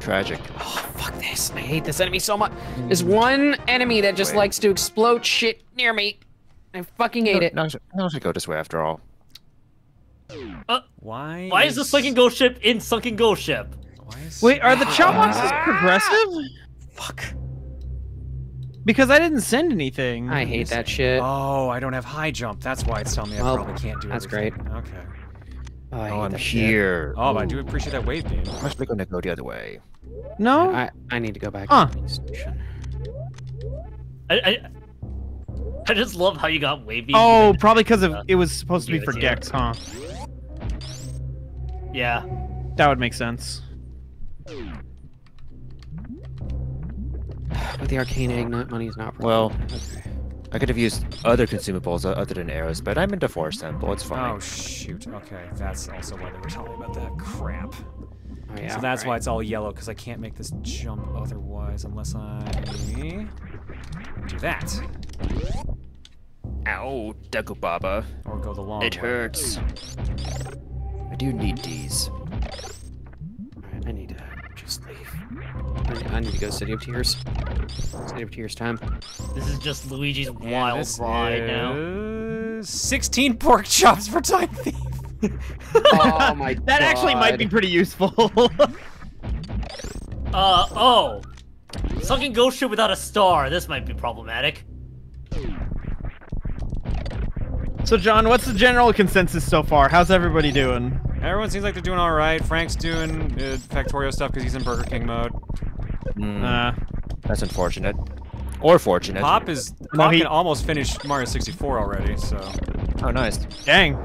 Tragic. Oh, fuck this. I hate this enemy so much. There's hmm. one enemy that just Wait. likes to explode shit near me. I fucking hate it. No, I should, I should go this way after all. Uh, why? Why is the Sunken Ghost ship in Sunken Ghost ship? Why is... Wait, are the chop boxes progressive? Fuck. Because I didn't send anything. I hate that shit. Oh, I don't have high jump. That's why it's telling me I Well, probably can't do it. that's everything. Okay. Oh, I Oh, hate I'm that shit. here. Oh, but I do appreciate that wave beam. I'm actually gonna go the other way. No. I, I need to go back Huh. to the station. I, I, I just love how you got wavy. Oh, probably because of Uh, it was supposed to be for to. Gex, huh? Yeah. That would make sense. But the arcane egg money is not. Well, Okay. I could have used other consumables other than arrows, but I'm into Forest Temple. It's fine. Oh shoot. Okay, that's also why they were talking about that crap. Oh, yeah, so that's why it's all yellow because I can't make this jump otherwise unless I do that Ow, Deku Baba. or go the long It way. hurts. I do need these. Alright, I need to just leave. I need, to go City of Tears. City of Tears time. This is just Luigi's And wild ride now. 16 pork chops for time thief. Oh my That actually might be pretty useful. Uh oh. Sunken ghost ship without a star. This might be problematic. So, Jon, what's the general consensus so far? How's everybody doing? Everyone seems like they're doing all right. Frank's doing uh, Factorio stuff because he's in Burger King mode. Hmm, Uh, that's unfortunate. Or fortunate. Pop is No, he- can almost finished Mario 64 already. So Oh, nice. dang.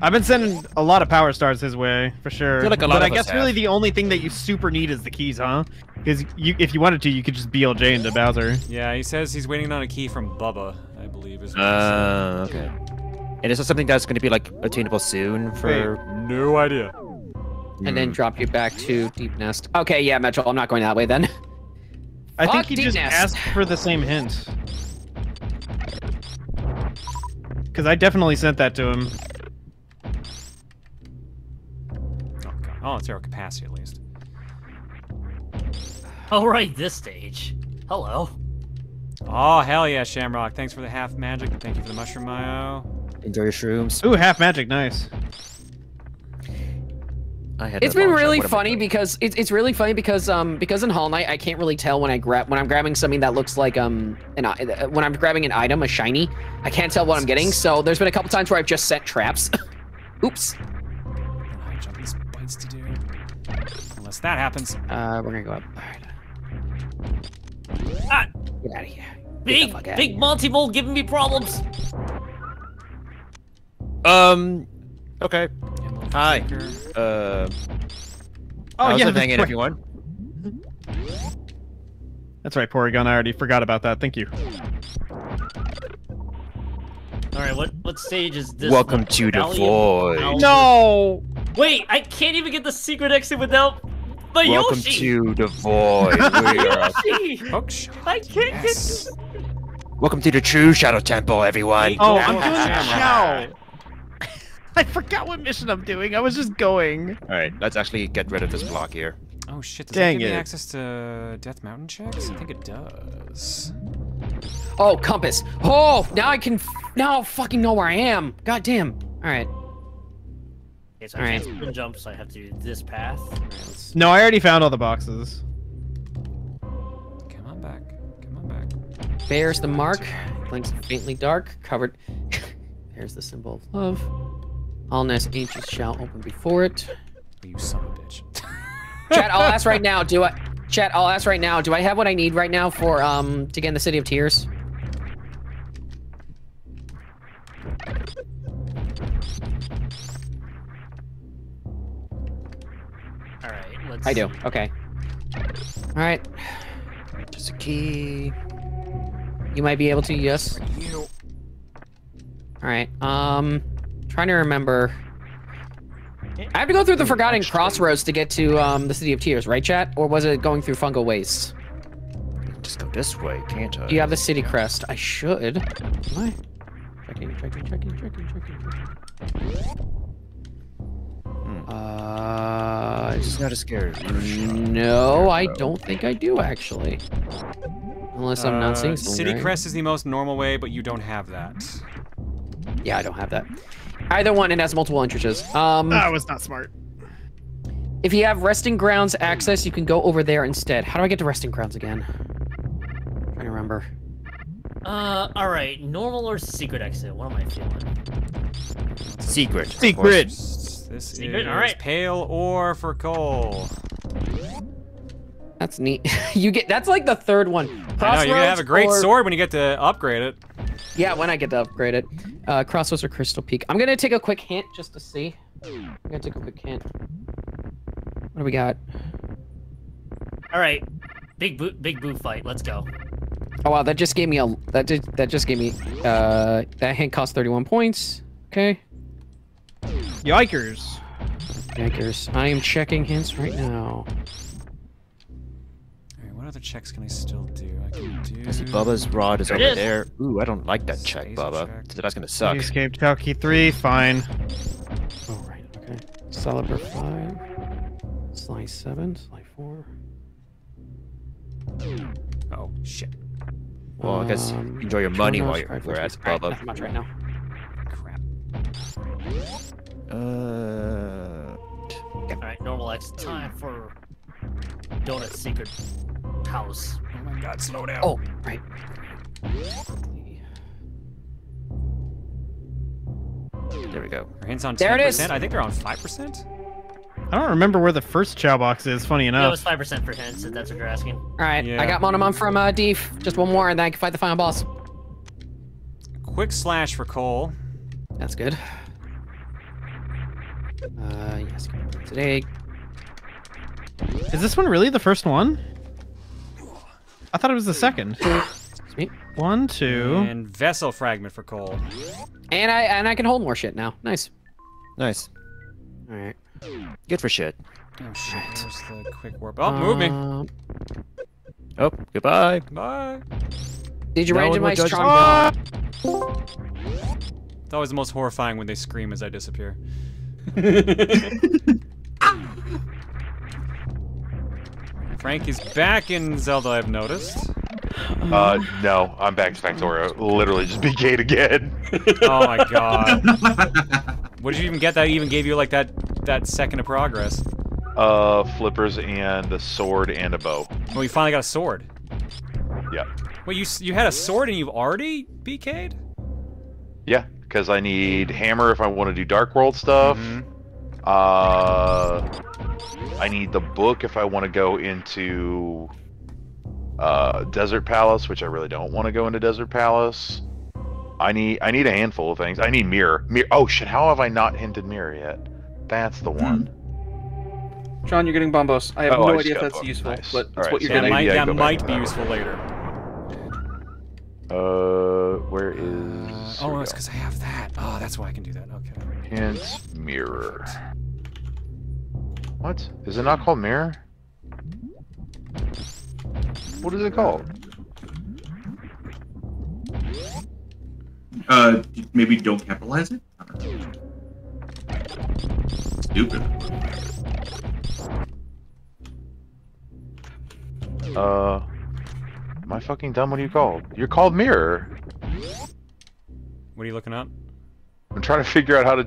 I've been sending a lot of power stars his way for sure. feel like a lot but I of us guess really the only thing that you super need is the keys, huh? Because you, if you wanted to, you could just BLJ into Bowser. yeah, he says he's waiting on a key from Bubba. I believe is. What. Uh, okay. And is this something that's going to be like attainable soon for? no idea. And then drop you back to Deep Nest. Okay, yeah, Metro, I'm not going that way then. I think Fuck he Deep just Nest. asked for the same hint. Because I definitely sent that to him. Oh, it's zero capacity at least. All right, this stage. Hello. Oh hell yeah, Shamrock! Thanks for the half magic. Thank you for the mushroom mayo. Enjoy your shrooms. Ooh, half magic, nice. I had It's that been really What am I funny because it's it's really funny because um because in Hollow Knight I can't really tell when I grab when I'm grabbing something that looks like um an i- uh, when I'm grabbing an item a shiny I can't tell what I'm getting so there's been a couple times where I've just set traps. Oops. Unless that happens. Uh, we're gonna go up. All right. Ah, Get out of here. big, fuck big here. Monty Mole giving me problems. Um. Okay. Handle Hi. Uh. Oh I'll yeah, still that's hang in if right. you want. That's right, Porygon. I already forgot about that. Thank you. All right, what what stage is this? Welcome one? to the void. No. Wait, I can't even get the secret exit without my Welcome Yoshi. to the void. Yoshi. Hook shot. I can't Yes. Welcome to the true Shadow Temple, everyone. Oh, I'm doing the Shamrock. chow. I forgot what mission I'm doing. I was just going. All right, let's actually get rid of this block here. Oh shit! Does Dang that give it. me access to Death Mountain checks? I think it does. Oh, compass. Oh, now I can f- now I fucking know where I am. God damn. All right. Okay, so I Alright. can't spin jump, so I have to do this path. No, I already found all the boxes. Come on back. Come on back. Bears the mark. Blinks faintly dark. Covered. There's the symbol of love. All nest ancients shall open before it. You son of a bitch. Chat, I'll ask right now. Do I? Chat, I'll ask right now. Do I have what I need right now for um to get in the City of Tears? Let's. I do. Okay. All right. Just a key. You might be able to. Yes. All right. Um, trying to remember. I have to go through the Forgotten Crossroads to get to um the City of Tears, right, chat? Or was it going through Fungal Waste? Just go this way, can't I? You have the City Crest. I should. Am I? Checking, checking, checking, checking, checking. Uh, It's not a scary. no, I don't think I do actually. Unless I'm not seeing Uh, something. City right? Crest is the most normal way, but you don't have that. Yeah, I don't have that. Either one, it has multiple entrances. Um, That was not smart. if you have Resting Grounds access, you can go over there instead. How do I get to Resting Grounds again? trying to remember. Uh, all right, normal or secret exit? What am I feeling? Secret. Secret. This Secret, is alright. pale ore for coal. That's neat. you get that's like the third one. I know, you're gonna have a Crossroads great or- sword when you get to upgrade it. Yeah, when I get to upgrade it. Uh, Crossroads or Crystal Peak. I'm gonna take a quick hint just to see. I'm gonna take a quick hint. What do we got? All right, big boot, big boot fight. Let's go. Oh wow, that just gave me a that did that just gave me uh that hint cost 31 points. Okay. Yikers. Yikers. I am checking hints right now. Alright, what other checks can I still do? I can do. I see Bubba's rod is There over is. there. Ooh, I don't like that check, Space Bubba. check. That's gonna suck. Escape Talkie 3, fine. Oh right, okay. Celeber 5. Sly 7, Sly 4. Oh shit! Well, I guess Um, enjoy your money while you're, Five we're at Forces. Alright, Bubba. nothing much right now. All right, normal exit. Time for donut secret house. Oh my god, slow down. Oh, right. There we go. Our hints on 10%. There it is. I think they're on 5%. I don't remember where the first Chow box is. Funny Yeah, it was five percent for hints. If that's what you're asking. All right, Yeah. I got Monomon from uh, Deef. Just one more, and then I can fight the final boss. Quick slash for Cole. That's good. Uh, yes, today. Is this one really the first one? I thought it was the second. me. One, two. And vessel fragment for Cole. And I and I can hold more shit now. Nice. Nice. All right. Good for shit. Oh shit, where's the quick warp? Oh, move me. Um, Oh, goodbye. Bye. Did you No range one in my judge strong It's always the most horrifying when they scream as I disappear. Frank is back in Zelda, I've noticed. Uh, no, I'm back to Factorio. Literally just BK'd again. Oh my god. what did you even get that even gave you like that that second of progress? Uh, flippers and a sword and a bow. Oh, you finally got a sword. Yeah. Well, you you had a sword and you've already BK'd? Yeah, because I need hammer if I want to do Dark World stuff. Uh, I need the book if I want to go into uh, Desert Palace, which I really don't want to go into Desert Palace. I need I need a handful of things. I need mirror. Mirror. Oh shit! How have I not hinted mirror yet? That's the one. Jon, you're getting bombos. I have Oh, no just idea if that's booked. useful, Nice. but that's Alright, what you're so getting. might maybe that go might be that. useful later. Uh, where is? Oh, it's because I have that. Oh, that's why I can do that. Okay. Hint mirror. What? Is it not called mirror? What is it called? Uh, maybe don't capitalize it. Stupid. Uh, am I fucking dumb? What are you called? You're called mirror. What are you looking up? I'm trying to figure out how to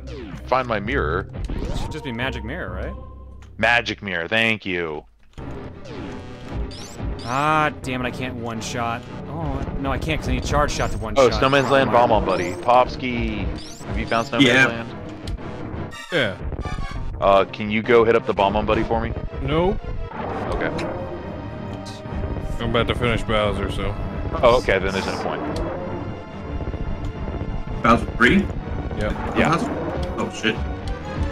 find my mirror. It should just be magic mirror, right? Magic mirror. Thank you. Ah, damn it! I can't one shot. Oh no, I can't because I need charge shot to one Oh, shot. Oh, Snowman's Oh, Land my- bomb on, buddy. Popsky. Have you found Snowman's Yeah. Land? Yeah. Uh, can you go hit up the bomb on, buddy, for me? No. Okay. I'm about to finish Bowser, so. Oh, okay. Then there's no point. Bowser three. Yep. Yeah. Oh shit.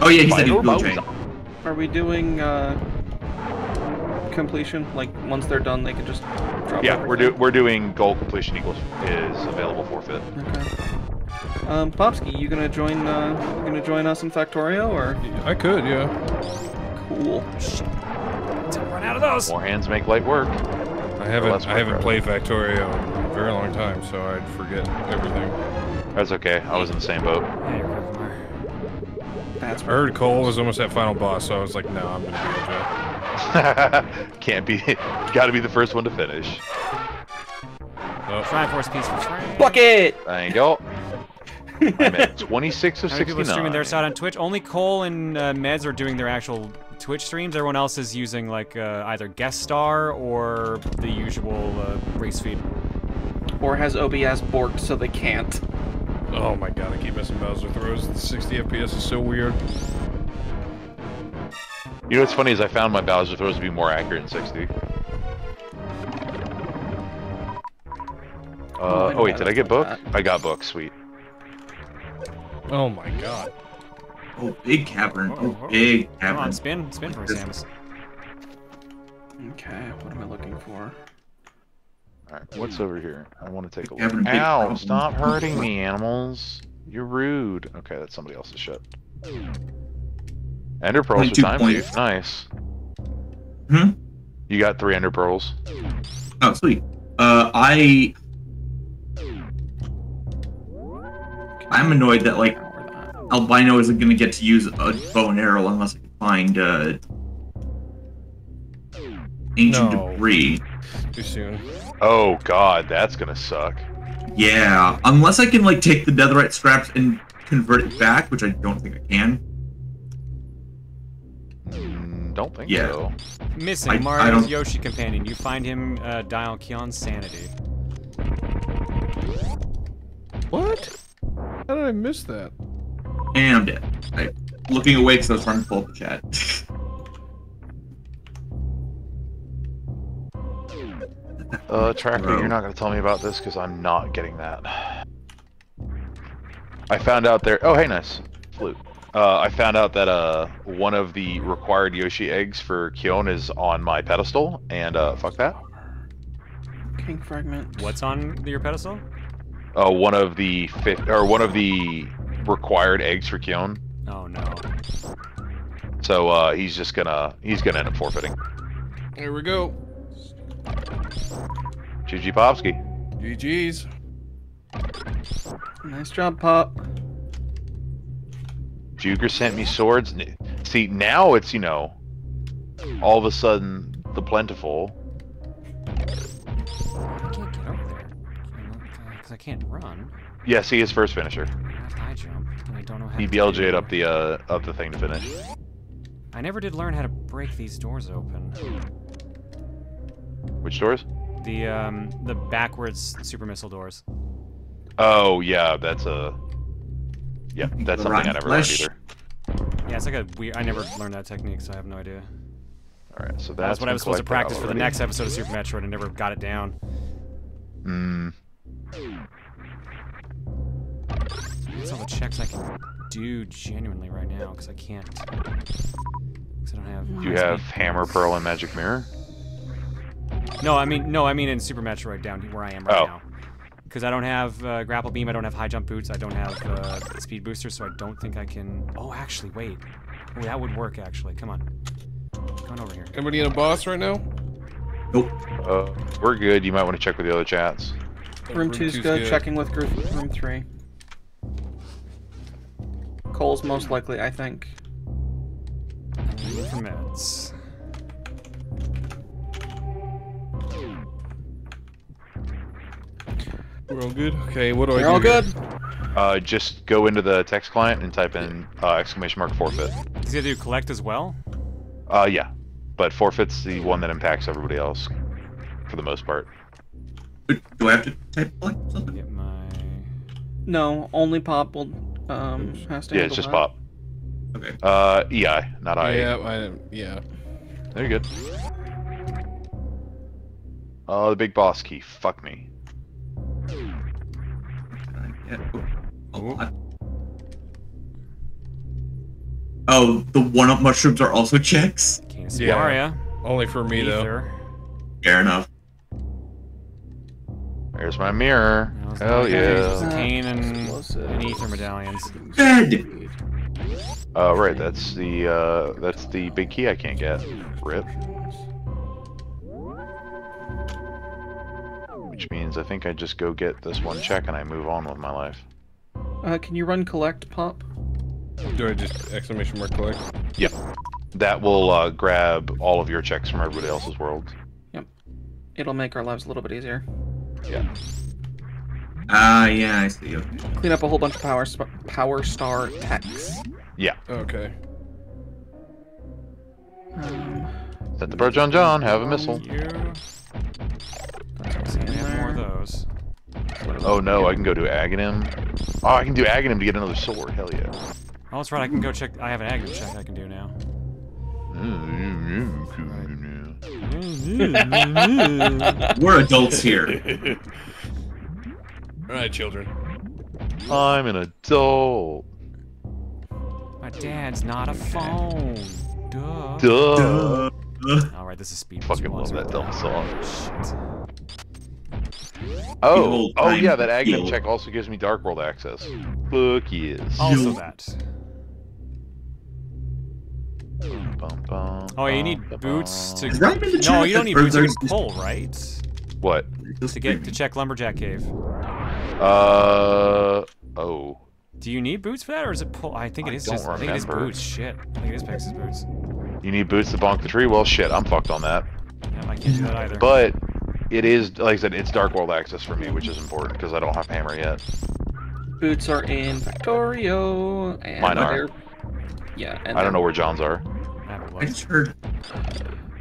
Oh yeah, he said he'd Final go Bowser. chain. Are we doing uh, completion? Like once they're done, they can just drop. Yeah, we're do we're doing goal completion equals is available forfeit. Okay. Um, Popsky, you gonna join? Uh, you gonna join us in Factorio or? I could, yeah. Cool. To run out of those. More hands make light work. I haven't less I haven't work, played Factorio in a very long time, so I'd forget everything. That's okay. I was in the same boat. That's I heard Cole was almost that final boss, so I was like, no, I'm gonna be a Can't be. Got to be the first one to finish. Oh. Triforce piece for Frank. Bucket. Thank you. I'm at 26 of How many people are streaming their side on Twitch? Only Cole and uh, Meds are doing their actual Twitch streams. Everyone else is using like uh, either guest star or the usual uh, race feed. Or has OBS borked so they can't? Oh my god, I keep missing Bowser throws. The 60 FPS is so weird. You know what's funny is I found my Bowser throws to be more accurate in 60. Uh, Oh, I know oh wait, did I get book? I got book. Sweet. Oh my god. Oh, big cavern. Whoa, Oh, whoa. big Come cavern. on, spin, spin for me, Samus. Okay, what am I looking for? Alright, what's over here? I want to take a look. Ow! problem. Stop hurting me, animals. You're rude. Okay, that's somebody else's shit. Ender pearls Only for time points. thief. Nice. Hmm? You got three ender pearls. Oh, sweet. Uh, I. I'm annoyed that like albino isn't gonna get to use a bow and arrow unless I can find uh ancient No. debris. Too soon. Oh god, that's gonna suck. Yeah, unless I can like take the netherite scraps and convert it back, which I don't think I can. don't think Yeah. so. Missing I- I Mario's don't- Yoshi companion. You find him uh, dial Kion's sanity. What? How did I miss that? And I'm dead. I, looking away because I was trying to pull up the chat. Uh, Tracker, you're not going to tell me about this because I'm not getting that. I found out there. Oh, hey, nice. Flute. Uh, I found out that uh, one of the required Yoshi eggs for Kion is on my pedestal, and uh, fuck that. King fragment. What's on your pedestal? Uh, one of the fifth, or one of the required eggs for Kion. Oh no. So uh, he's just gonna he's gonna end up forfeiting. Here we go. GG Popsky. GG's. Nice job, Pop. Juger sent me swords. See, now it's, you know, all of a sudden the plentiful. I can't get over there. Because I can't run. Yeah, see his first finisher. I jump, and I don't know how He to BLJ'd it. up the uh up the thing to finish. I never did learn how to break these doors open. Which doors? The um the backwards super missile doors. Oh yeah, that's a yeah, that's The something I never flesh. learned either. Yeah, it's like a weird. I never learned that technique, so I have no idea. All right, so That's, that's what I been was supposed to collected practice for the next episode of Super Metroid. and never got it down. Hmm. That's all the checks I can do genuinely right now, because I can't. Because I don't have. Do you have Hammer, Pearl, and Magic Mirror? No, I mean no, I mean in Super Metroid down here where I am right Oh. now. Because I don't have uh, grapple beam, I don't have high jump boots, I don't have uh, speed booster, so I don't think I can. Oh, actually, wait. Oh, that would work actually. Come on. Come on over here. Anybody in a boss right now? Nope. Uh, we're good. You might want to check with the other chats. Room two's good. Checking with group room three. Cole's most likely, I think. Looking We're all good. Okay, what do I We're do? all here? good. Uh, just go into the text client and type in uh, exclamation mark forfeit. Does he have to do collect as well? Uh, yeah, but forfeit's the one that impacts everybody else, for the most part. Do I have to type like something? Get my. No, only Pop will um has to. Yeah, it's just that. pop. Okay. Uh, EI, not I. Yeah, I, yeah. There you go. Oh, the big boss key. Fuck me. Yeah. Oh, I- Oh, the one-up mushrooms are also checks. Canis Yeah. Maria. Only for me though. Fair enough. There's my mirror. That Hell nice. yeah. Cane and, and ether medallions. Dead. Oh, right. That's the uh, that's the big key I can't get. Rip. Which means I think I just go get this one check and I move on with my life. Uh, can you run collect, Pop? Do I just exclamation mark collect? Yep. That will uh, grab all of your checks from everybody else's world. Yep. It'll make our lives a little bit easier. Yeah. Ah, yeah, I see. Okay. Clean up a whole bunch of power sp- power star techs. Yeah. Okay. Um, Set the approach on Jon. Have a missile. You. See, I have more of those. Oh no, I can go to Agahnim. Oh, I can do Agahnim to get another sword. Hell yeah. Oh, that's right. I can go check. I have an Agahnim check I can do now. We're adults here. All right, children. I'm an adult. My dad's not a phone. Duh. Duh. All right, this is speed. Fucking love that dumb song. Shit. Oh, oh yeah, that Agahnim deal. check also gives me Dark World access. Fuck yes. Also that. Bum, bum, Oh, you need bum, boots to. bum. Right in the No, you don't need boots. You Berserk's can pull, right? What? To get to check Lumberjack Cave. Uh oh. Do you need boots for that, or is it pull? I think it is I is don't just. I think it is boots. Shit. I think it is Pegasus boots. You need boots to bonk the tree. Well, shit, I'm fucked on that. Yeah, I can't do that either. But it is, like I said, it's Dark World access for me, which is important because I don't have hammer yet. boots are in Factorio. And Mine are. Yeah, and I don't know where Jon's are. I haven't just heard.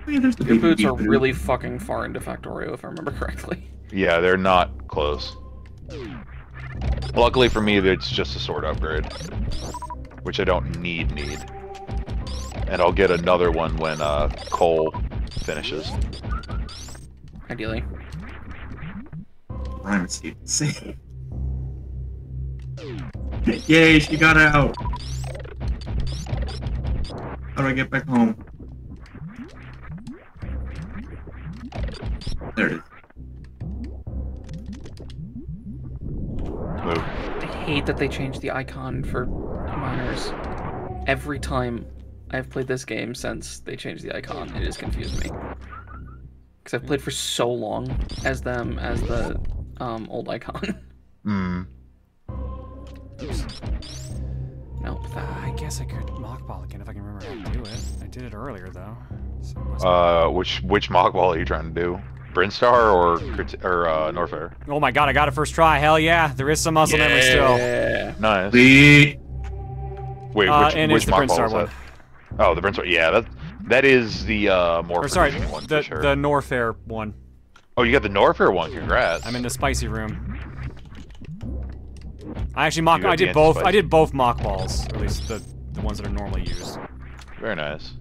Yeah, the Your boots are beep. really fucking far into Factorio, if I remember correctly. Yeah, they're not close. Luckily for me, it's just a sword upgrade, which I don't need need. And I'll get another one when uh, Cole finishes. Ideally. Rhyme Steve. See. Yay, she got out. How do I get back home? There it is. Move. I hate that they changed the icon for miners. Every time I've played this game since they changed the icon, it has confused me. Because I've played for so long as them as the um, old icon. Hmm. no, I guess I could mockball again if I can remember how to do it. I did it earlier though. So Uh, which which mock ball are you trying to do? Brinstar or Crit- or uh, Norfair? oh my god, I got it first try. Hell yeah, there is some muscle memory still. Nice. Wait, Uh, which, and which it's the mock is one. that? Oh, the Brinstar. Yeah, that that is the uh, more. Or sorry, one the sure. the Norfair one. Oh, you got the Norfair one. Congrats. I'm in the spicy room. I actually mock. I did both. I did both mock balls, or at least the the ones that are normally used. Very nice.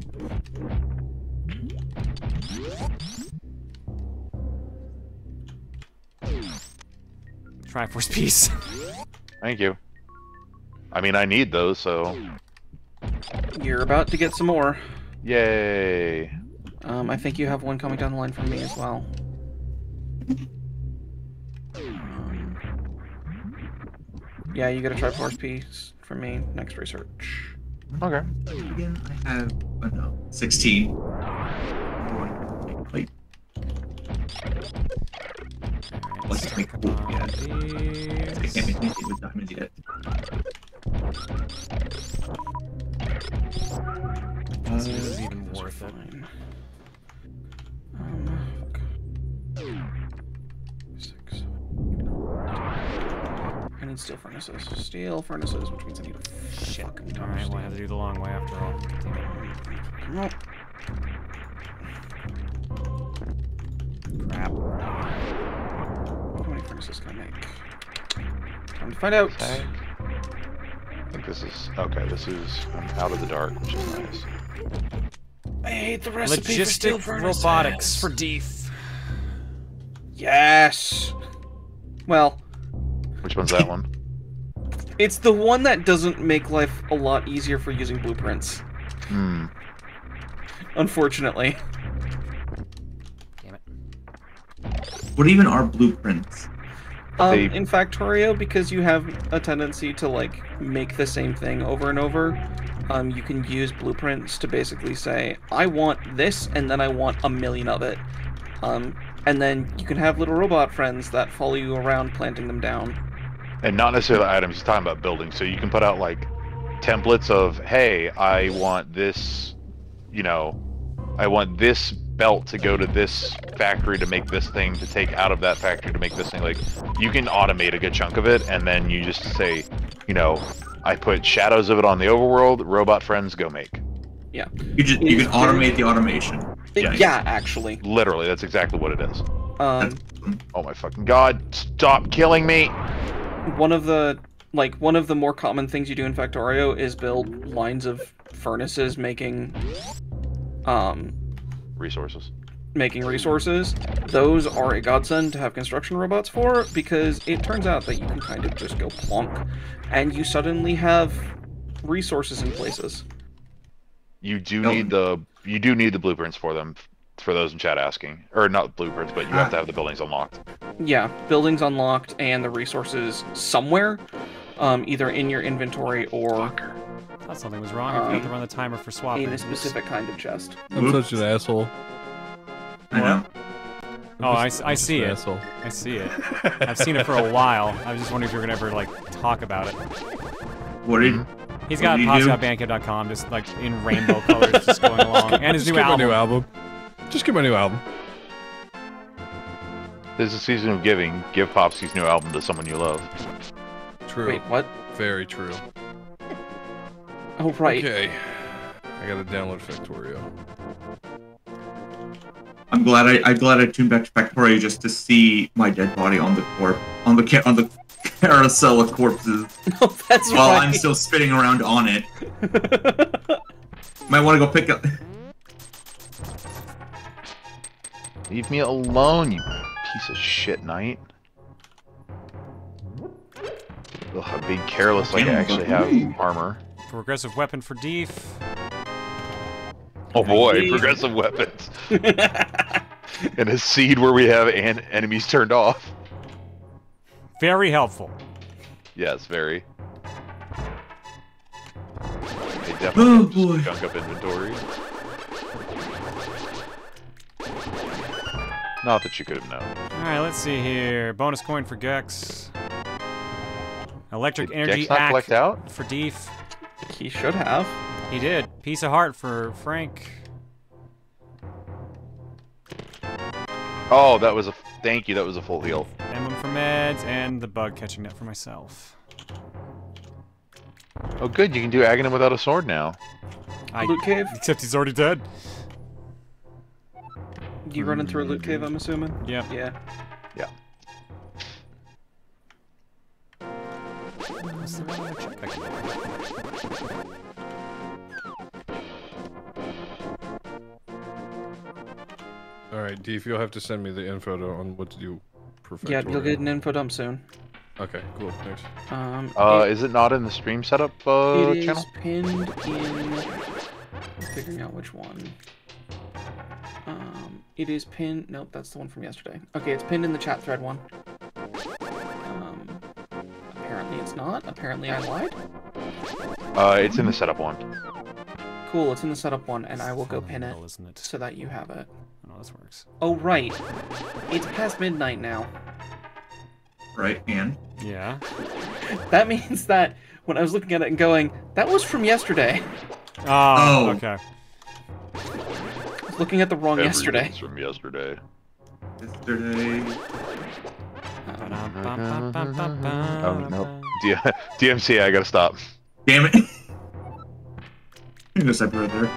Triforce piece. Thank you. I mean, I need those, so You're about to get some more. Yay. Um, I think you have one coming down the line from me as well. Um, yeah, you get a Triforce piece from me next research. Okay. Again, I have uh, no, 16. Wait. Let's make cool. Yeah. I can't make anything with diamonds yet. This is even worth it. Um, six. I need steel furnaces. Steel furnaces, which means I need a fucking ton All of right, we'll have to do the long way after all. Come on. Crap. How many furnaces can I make? Time to find out. Okay. I think this is okay. This is I'm out of the dark, which is nice. I hate the recipe for steel Logistic furnaces. robotics for Deef. Yes. Well, Which one's that one? it's the one that doesn't make life a lot easier for using blueprints. Hmm. Unfortunately. Damn it. What even are blueprints? Um, They- in Factorio, because you have a tendency to like make the same thing over and over, um, you can use blueprints to basically say, "I want this, and then I want a million of it," um, and then you can have little robot friends that follow you around, planting them down. And not necessarily items. He's talking about buildings. So you can put out like templates of, hey, I want this, you know, I want this belt to go to this factory to make this thing to take out of that factory to make this thing. Like you can automate a good chunk of it, and then you just say, you know, I put shadows of it on the overworld. Robot friends go make. Yeah. You just you can automate the automation. Yeah, actually. Literally, that's exactly what it is. Um, Oh my fucking god! Stop killing me! one of the like one of the more common things you do in Factorio is build lines of furnaces making um Resources. making resources. Those are a godsend to have construction robots for because it turns out that you can kind of just go plonk and you suddenly have resources in places. You do need the you do need the blueprints for them. For those in chat asking, or not blueprints, but you have to have the buildings unlocked. Yeah, buildings unlocked and the resources somewhere, um, either in your inventory or Thought something was wrong. I forgot to Um, run the timer for swapping. in a specific kind of chest. I'm such an asshole. I know. Oh, I, s- I see it. Asshole. I see it. I've seen it for a while. I was just wondering if you were gonna ever like talk about it. What did? He's what got did you do? PoscatBandcamp.com just like in rainbow colors, just going along, and his Just new get my album. new album. Just get my new album. This is a season of giving. Give Popsky's new album to someone you love. True. Wait, what? Very true. Oh right. Okay. I gotta download Factorio. I'm glad I I'm glad I tuned back to Factorio just to see my dead body on the corp on the on the carousel of corpses. Oh, that's while right. I'm still spinning around on it. Might want to go pick up. Leave me alone, you piece of shit knight. Ugh, I'm being careless like I actually have armor. Progressive weapon for Deef. Oh boy, Indeed. progressive weapons. and a seed where we have an enemies turned off. Very helpful. Yes, very. They oh, definitely Oh, just boy. gunk up inventory. Not that you could have known. Alright, let's see here. Bonus coin for Gex. Electric Did energy Gex not ack collect out? for Deef. He should have. He did. Piece of heart for Frank. Oh, that was a thank you. That was a full heal. Emblem for meds, and the bug catching net for myself. Oh, good. You can do Agahnim without a sword now. I, Loot cave? Except he's already dead. You running through a loot cave, I'm assuming? Yeah. Yeah. Right, Deef, you'll have to send me the info on what to do. For Yeah, you'll get an info dump soon. Okay, cool. Thanks. Um, Uh, it- is it not in the stream setup uh, It is channel? pinned in. Figuring out which one. Um, it is pinned. Nope, that's the one from yesterday. Okay, it's pinned in the chat thread one. Apparently not. Apparently I lied. Uh, it's in the setup one. Cool, it's in the setup one, and I will go pin it, hell, isn't it? so that you have it. I know this works. Oh right, it's past midnight now. Right, and Yeah. That means that when I was looking at it and going, that was from yesterday. Oh, Oh. okay. I was looking at the wrong yesterday. Everything's from yesterday. yesterday. Oh no. D- DMC, I gotta stop. Damn it! I guess I put it there.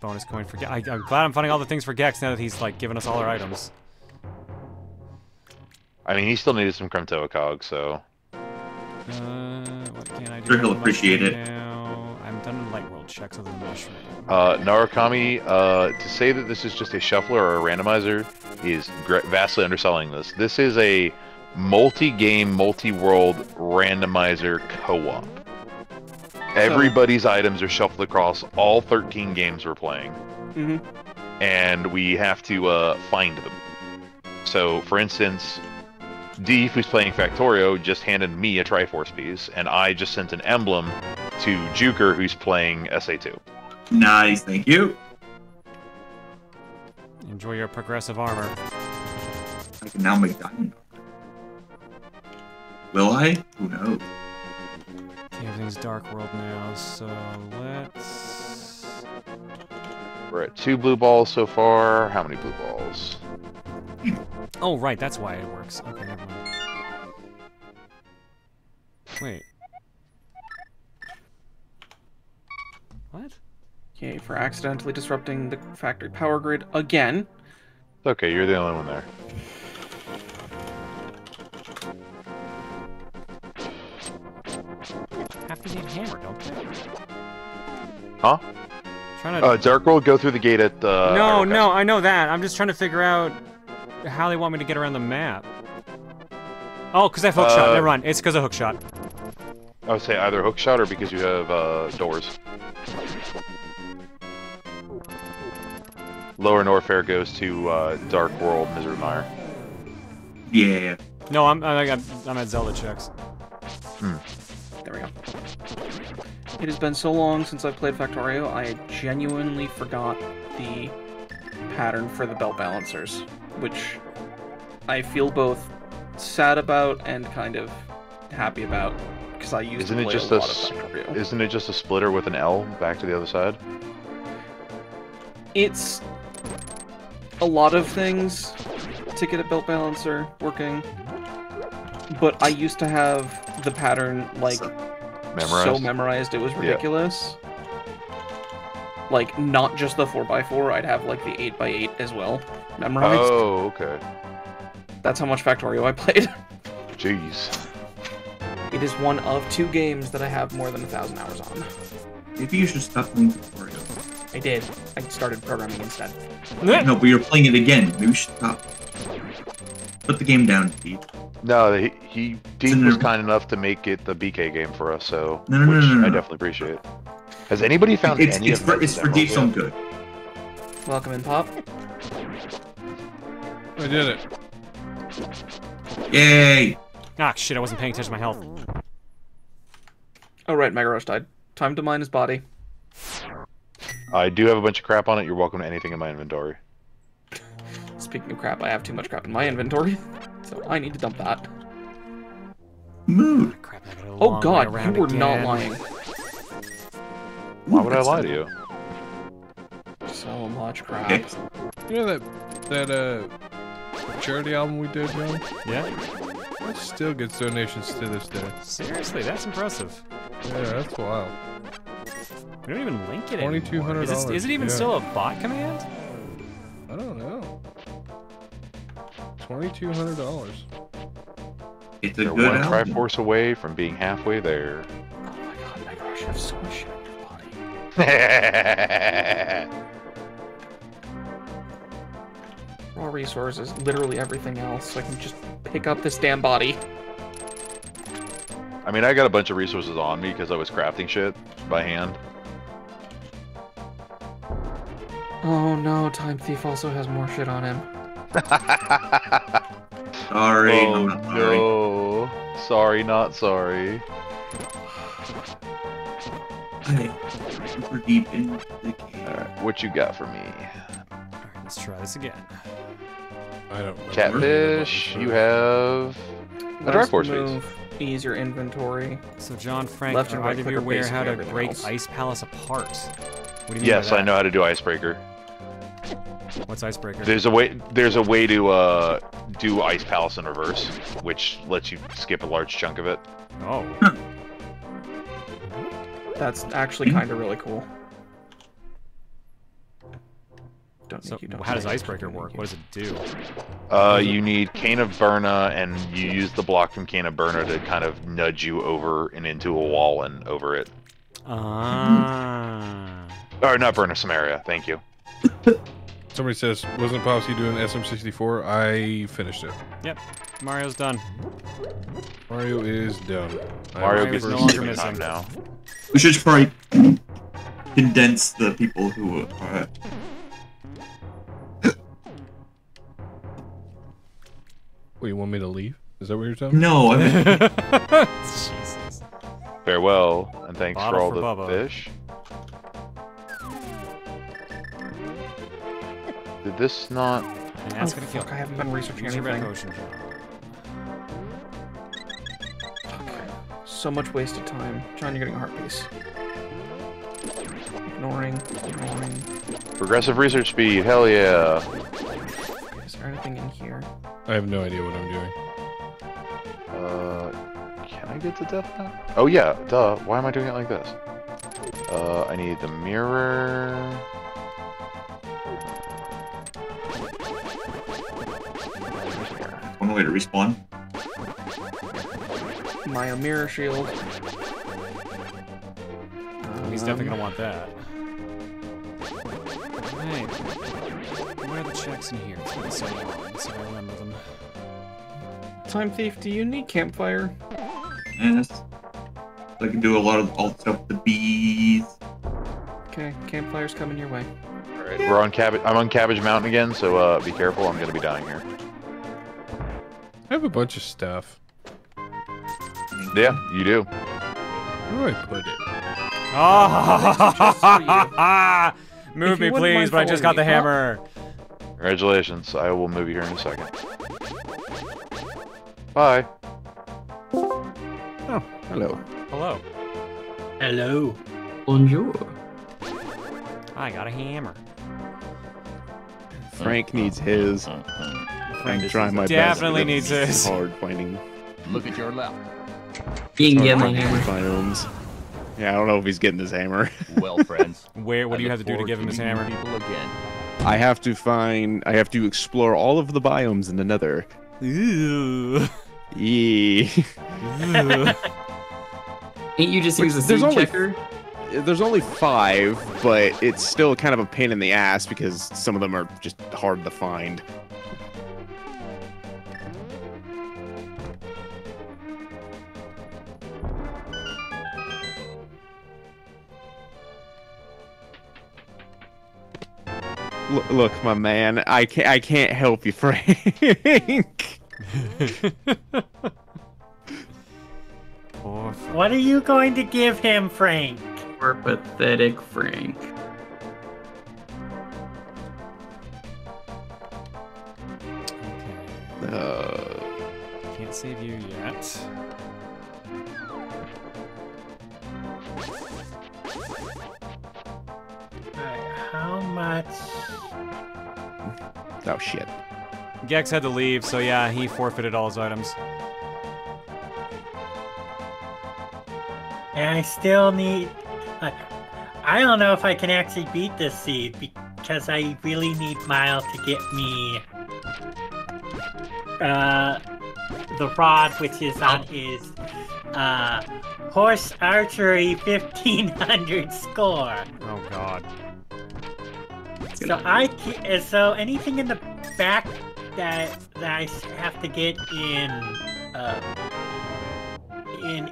Bonus coin for Gex. I, I'm glad I'm finding all the things for Gex now that he's like giving us all our items. I mean, he still needed some Krematoa cog, so. Uh, what can I do? Sure he'll appreciate it. Now? I'm done in light world checks other than mushroom. Uh, Narukami, uh, to say that this is just a shuffler or a randomizer is gr- vastly underselling this. This is a multi-game, multi-world randomizer co-op. Everybody's items are shuffled across all 13 games we're playing, hmm and we have to uh, find them. So, for instance, Deef, who's playing Factorio, just handed me a Triforce piece, and I just sent an emblem to Juker, who's playing SA2. Nice, thank you. Enjoy your progressive armor. I can now make diamond. Will I? Who knows? Okay, everything's dark world now, so let's. We're at two blue balls so far. How many blue balls? Oh, right, that's why it works. Okay, never mind. Wait. What? Okay, for accidentally disrupting the factory power grid again. It's okay, you're the only one there. Have to need a hammer, don't they? Huh? Trying to. Uh, Dark World, go through the gate at uh, no, Iron no, I know that. I'm just trying to figure out how they want me to get around the map. Oh, because I have hook shot. Uh, Never mind. It's because of hook shot. I would say either hook shot or because you have uh, doors. Lower Norfair goes to uh, Dark World, Misery Mire. Yeah. No, I'm I got I'm at Zelda checks. There we go. It has been so long since I've played Factorio, I genuinely forgot the pattern for the belt balancers, which I feel both sad about and kind of happy about because I used Isn't to it just a a lot of s- Factorio. isn't it just a splitter with an L back to the other side? It's a lot of things to get a belt balancer working, but I used to have the pattern like so Memorized? memorized it was Yeah. ridiculous. like not just the 4x4, I'd have like the 8x8 as well memorized. Oh, okay. That's how much Factorio I played. Jeez. It is one of two games that I have more than a thousand hours on. Maybe you should stop playing Factorio. I did. I started programming instead. No, but you're playing it again. Maybe you should stop. Put the game down, Pete. No, he, he Deep was kind enough to make it the BK game for us, so No, no, no, which no, no, I definitely appreciate. Has anybody found It's, any it's of for, Meds it's for Emerald Deep's good. Welcome in, Pop. I did it. Yay! Ah, shit, I wasn't paying attention to my health. Oh right, Mega Rush died. Time to mine his body. I do have a bunch of crap on it. You're welcome to anything in my inventory. Speaking of crap, I have too much crap in my inventory, so I need to dump that. Mood. Oh long way god, you were not lying. Why would I lie to you? So much crap. You know that that uh charity album we did, Jon? Yeah. That still gets donations to this day. Seriously, that's impressive. Yeah, that's wild. We don't even link it anymore. $2,200, Is, this, is it even yeah. still a bot command? I don't know. Twenty-two hundred dollars. It's a They're good one album. Triforce away from being halfway there. Oh Mega Rush, you have so much shit on your body. Raw resources, literally everything else, so I can just pick up this damn body. I mean, I got a bunch of resources on me because I was crafting shit by hand. Oh no, Time Thief also has more shit on him. Sorry, oh, I'm not sorry. no. Sorry, not sorry. Okay. Super deep in the game. Alright, what you got for me? Alright, let's try this again. I don't remember. Catfish, you have a Last Triforce piece. move, ease your inventory. So, Jon Frank, Left are and right either of click you aware how to break else. Ice Palace apart? What do you mean Yes, by I know how to do Icebreaker. What's Icebreaker? There's a way. There's a way to uh, do Ice Palace in reverse, which lets you skip a large chunk of it. Oh. That's actually kind of really cool. Don't So, you, don't how does Icebreaker work? What does it do? Uh, you need Cane of Byrna, and you use the block from Cane of Byrna to kind of nudge you over and into a wall and over it. Ah. Or not Byrna, Somaria. Thank you. Somebody says, wasn't Popsy doing SM64? I finished it. Yep. Mario's done. Mario is done. Mario have gets no longer missing. now. We should probably condense the people who uh, Wait, you want me to leave? Is that what you're telling me? No, I mean, Jesus. Farewell, and thanks Bottle for all for the Bubba. fish. Did this not? And that's Oh, gonna kill. fuck, I haven't been researching Use anything. potion, Jon. So much wasted time. Jon, you're getting a heart piece. Ignoring, ignoring. Progressive research speed, hell yeah. Is there anything in here? I have no idea what I'm doing. Uh, can I get to death now? Oh yeah, duh. Why am I doing it like this? Uh, I need the mirror. Way to respawn. My mirror shield. He's definitely Um, gonna want that. Right. Where are the checks in here? It's been so long. Let's see if I remember them. Time Thief, do you need campfire? Yes. I can do a lot of all stuff with the bees. Okay, campfire's coming your way. Alright, we're on cabbage. I'm on Cabbage Mountain again, so uh, be careful. I'm gonna be dying here. I have a bunch of stuff. Yeah, you do. Where do I put it? Ah! Move me, you wouldn't mind please, but I just got the hammer. Congratulations. I will move you here in a second. Bye. Oh, hello. Hello. Hello. Bonjour. I got a hammer. Frank needs his. I'm trying my Definitely best. needs but it's. Hard finding. Look at your left. You can get my hammer. biomes. Yeah, I don't know if he's getting his hammer. Well Well, friends. Where? What I do you look have to do to forward give him his meeting hammer? you People again. I have to find. I have to explore all of the biomes in the Nether. Ooh. Yee. Ain't you just Which- use a there's seed only- checker? There's only five, but it's still kind of a pain in the ass because some of them are just hard to find. Look, look, my man, I can't, I can't help you, Frank. What are you going to give him, Frank? Poor pathetic Frank. Uh, Can't save you yet. Alright, how much? Oh shit. Gex had to leave, so yeah, he forfeited all his items. And I still need. Uh, I don't know if I can actually beat this seed because I really need Miles to get me uh, the rod, which is on his uh, horse archery 1500 score. Oh god. So I ca- so anything in the back that I have to get in uh, in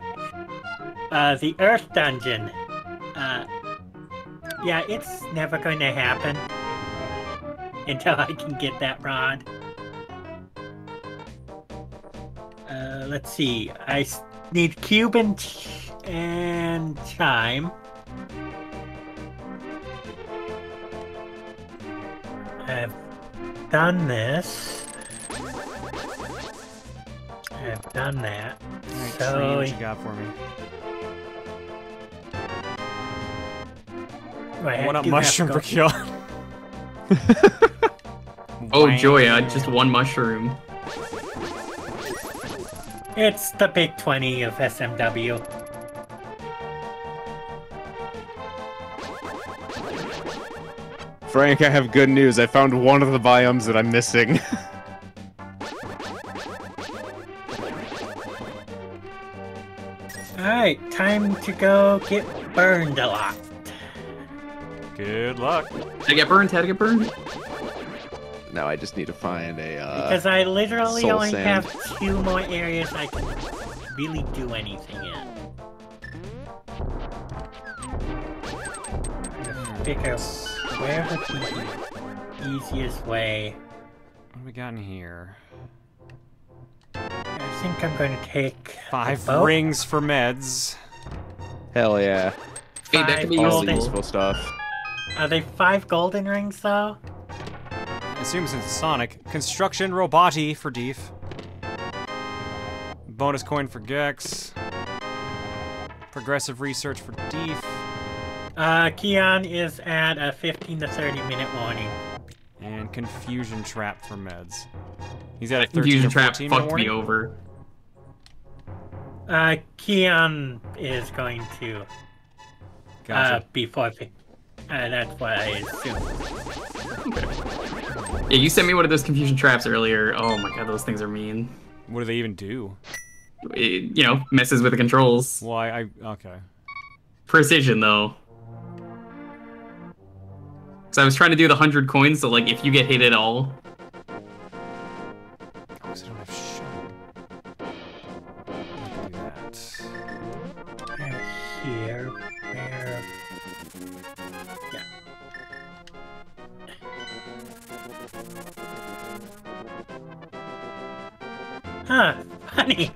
uh, the Earth dungeon. Uh, yeah, it's never going to happen until I can get that rod. Uh, let's see. I need Cuban ch- and chime. I've done this. I've done that. Alright, so Tree, what you got for me? Wait, I One up do have mushroom to for go- kill. Oh, Joya, just one mushroom. It's the big 20 of SMW. Frank, I have good news. I found one of the biomes that I'm missing. Alright, time to go get burned a lot. Good luck. Did I get burned? Had to get burned? now I just need to find a. Uh, Because I literally only sand. have two more areas I can really do anything in. Figure where would be the easiest way. What do we got in here? I think I'm going to take Five the boat. rings for meds. Hell yeah. Hey, that Five could be All golden- useful stuff. Are they five golden rings though? I assume since it's Sonic. Construction Roboti for Deef. Bonus coin for Gex. Progressive research for Deef. Uh, Keon is at a 15 to 30 minute warning. And Confusion Trap for meds. He's at a 13 Confusion trap 14 fucked warning? me over. Uh, Keon is going to uh, be forfeit. Uh, that's what I assume. Yeah, you sent me one of those confusion traps earlier. Oh my god, those things are mean. What do they even do? It, you know, messes with the controls. Why, I... Okay. Precision, though. So I was trying to do the 100 coins, so like, if you get hit at all... I don't have Here? Yeah. Huh, funny.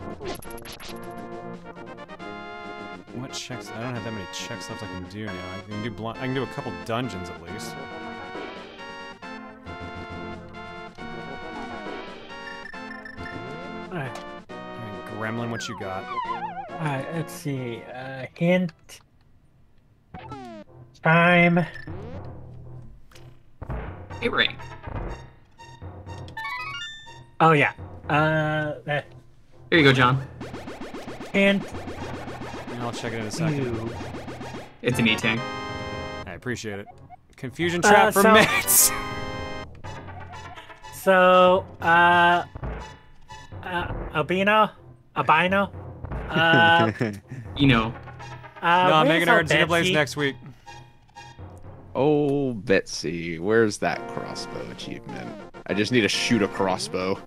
Checks? I don't have that many checks left I can do now. I can do bl- I can do a couple dungeons at least. Alright, Alright, Gremlin, what you got? alright, let's see. Uh, hint. Time. Hey, Ray. Oh, yeah. Uh, that Here you go, Jon. hint. I'll check it in a second. You. It's an E-Tank. I appreciate it. Confusion Uh, trap for so- mates. So, uh, uh, albino, albino, uh, You know. uh, no, I'm making our old Xenoblades next week. Oh, Betsy, where's that crossbow achievement? I just need to shoot a crossbow.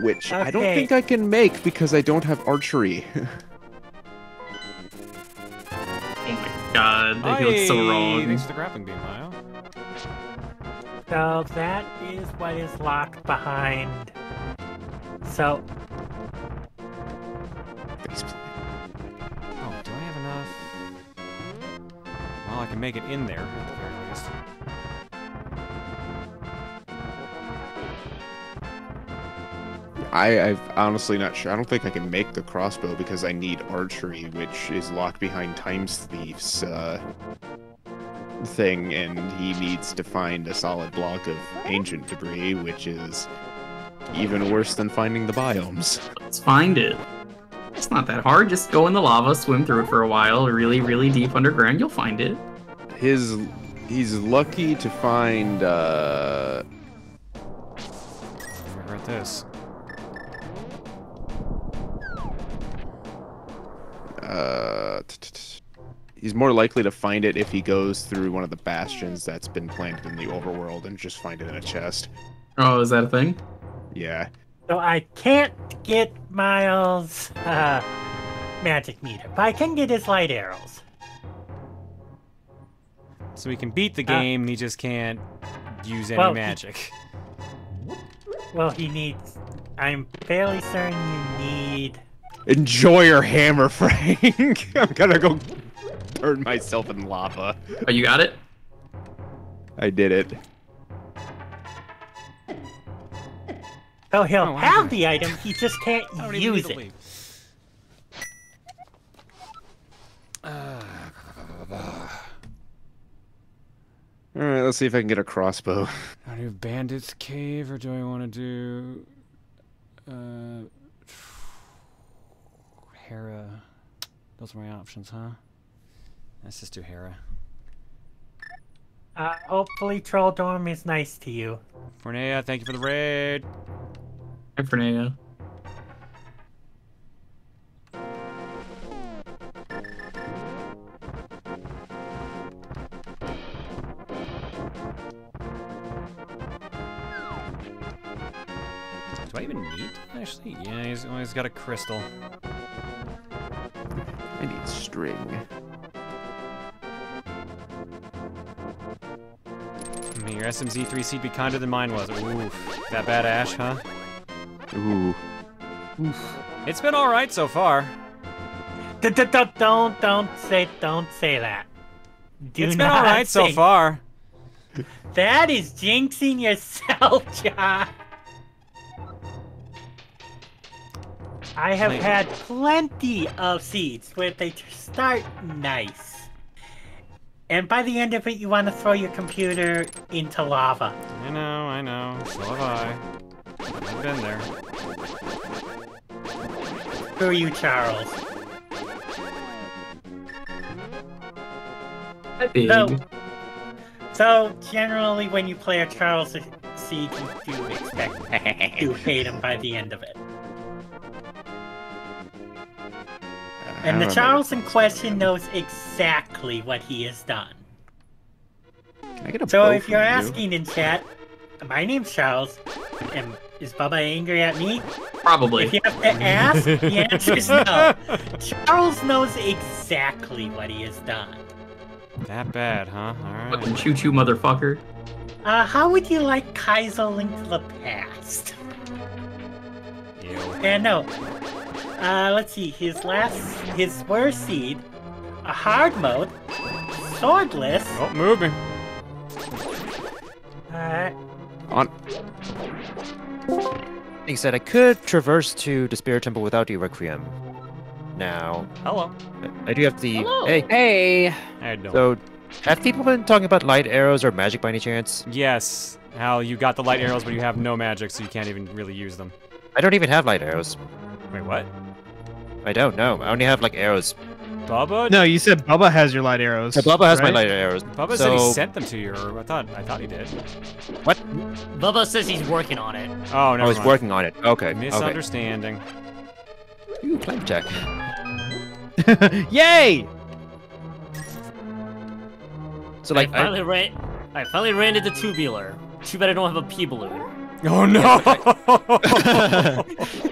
Which I don't think I can make because I don't have archery. God, that looks so wrong. Thanks for the grappling beam, Lyle. So that is what is locked behind. So, Oh, do I have enough? Well, I can make it in there I, I'm honestly not sure. I don't think I can make the crossbow because I need archery, which is locked behind Times Thief's uh, thing, and he needs to find a solid block of ancient debris, which is even worse than finding the biomes. Let's find it. It's not that hard. Just go in the lava, swim through it for a while, really, really deep underground. You'll find it. His he's lucky to find uh I regret this. Uh he's more likely to find it if he goes through one of the bastions that's been planted in the overworld and just find it in a chest. Oh, is that a thing? Yeah. so I can't get Miles' uh, magic meter, but I can get his light arrows. So he can beat the Uh, game, he just can't use any well, he- magic. Well, he needs. I'm fairly certain you need. Enjoy your hammer, Frank. I'm gonna go burn myself in lava. Oh, you got it? I did it. Oh, he'll Oh, have the item. He just can't I don't even use it. Uh, All right, let's see if I can get a crossbow. Do I do Bandit's Cave or do I want to do uh, Hera? Those are my options, huh? Let's just do Hera. Uh, hopefully, Troll Dorm is nice to you. Fornea, thank you for the raid. Hi, Fernea. Do I even need actually? Yeah, he's always got a crystal. I need string. I mean, your SMZ3 seed be kinder than mine was. Oof. That bad ash, huh? Ooh. Oof. It's been alright so far. Don't don't don't say don't say that. Do it's been alright so far. That is jinxing yourself, Jon. I have Like- had plenty of seeds where they start nice. And by the end of it, you want to throw your computer into lava. I know, I know. So have I. I've been there. Screw you, Charles. Big. So, so generally, when you play a Charles Siege, you do expect to hate him by the end of it. And the Charles in question knows exactly what he has done. Can I get a So if you're from you? asking in chat, my name's Charles, and is Bubba angry at me? Probably. If you have to ask, the answer is no. Charles knows exactly what he has done. That bad, huh? Alright. Fucking choo choo motherfucker. Uh, how would you like Kaizo Link to the Past? Ew. And no. Uh, let's see. His last, his worst seed, a hard mode, swordless. Oh, moving. me. Alright. On. Being said, I could traverse to the Spirit Temple without you, Requiem. Now, Hello. I do have the. Hello. Hey, Hey. I don't. so have people been talking about light arrows or magic by any chance? yes, how you got the light arrows, but you have no magic, so you can't even really use them. I don't even have light arrows. Wait, what? I don't know. I only have like arrows Bubba? No, you said Bubba has your light arrows. Yeah, Bubba has my light arrows. Bubba so, said he sent them to you, or I thought I thought he did. What? Bubba says he's working on it. Oh, no. I was working on it. Okay. okay. Misunderstanding. Ooh, climb check. Yay! So like, I finally ran. I finally ran into tubular. Too bad I don't have a P balloon. Oh no!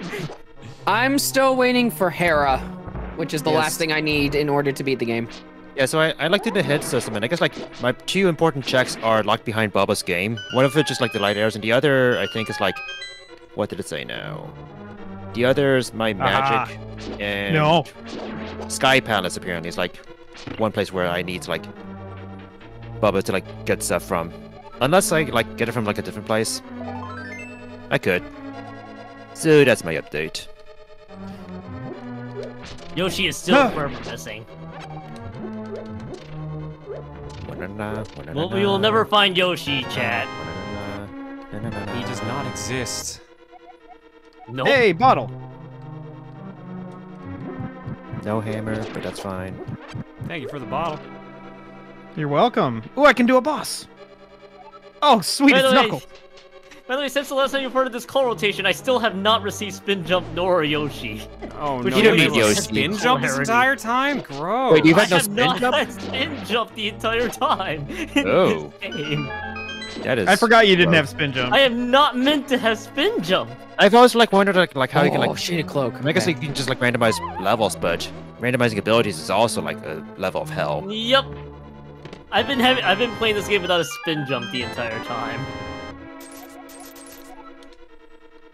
I'm still waiting for Hera, which is the Yes. last thing I need in order to beat the game. Yeah, so I, I looked at the hit system, and I guess like my two important checks are locked behind Baba's game. One of it is just like the light arrows, and the other I think is like, what did it say now? The other is my magic and No. Sky Palace. Apparently, is like one place where I need to like Bubba to like get stuff from, unless I like get it from like a different place. I could. So that's my update. Yoshi is still firm missing. Well, we will never find Yoshi, chat. He does not exist. Nope. Hey, bottle. No hammer, but that's fine. Thank you for the bottle. You're welcome. Oh, I can do a boss. Oh, sweet, By it's the way- Knuckle. By the way, since the last time you've heard of this call rotation, I still have not received spin jump nor a Yoshi. Oh Which no! is don't you need have Yoshi. Spin jump this entire time? Gross. Wait, you've had I no have spin not jump? had spin jump the entire time in Oh. this game. That is. I forgot you didn't gross. have spin jump. I am not meant to have spin jump. I've always like wondered like, like how you can oh, like shaded cloak. I guess Okay. you can just like randomize levels, but randomizing abilities is also like a level of hell. Yep. I've been having I've been playing this game without a spin jump the entire time.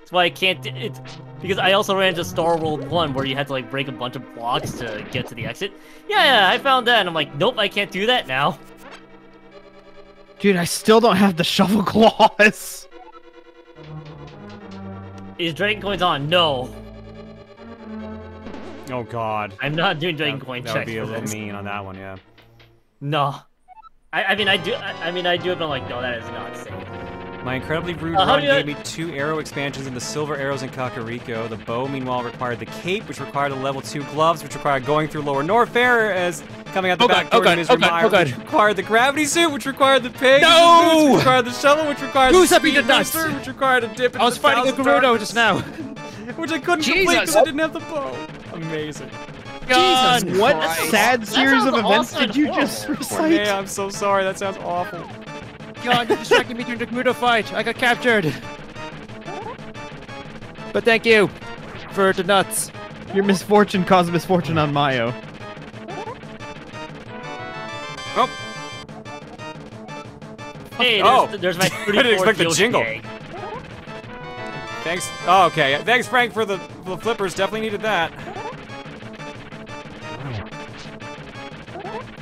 That's why I can't. d- It's because I also ran into Star World One where you had to like break a bunch of blocks to get to the exit. Yeah, yeah, I found that, and I'm like, nope, I can't do that now. Dude, I still don't have the shovel claws. Is Dragon Coins on? No, Oh god. I'm not doing Dragon That, Coin that would be a for little this. mean on that one, yeah. No. I, I mean, I do. I, I mean, I do it, but I'm like, no, that is not safe. My incredibly rude Uh, run gave me two arrow expansions into silver arrows in Kakariko. The bow, meanwhile, required the cape, which required the level two gloves, which required going through Lower Norfair as coming out the Oh back God, door oh to God, oh God, oh which required the gravity suit, which required the pig, No! which required the shovel, which required Who's the up speed the booster, which required a dip into I was fighting a thousand Gerudo darkness, just now. which I couldn't complete because I didn't have the bow. Amazing. Jesus, what Christ. sad series of events awesome did you and just recite? Yeah, I'm so sorry. That sounds awful. God, you distracted me during the Gerudo fight. I got captured. But thank you for the nuts. Your misfortune caused misfortune on Mayo. Oh, Hey, there's, Oh. there's my I didn't expect the jingle. egg. thanks. Oh, okay. Thanks, Frank, for the, for the flippers. Definitely needed that.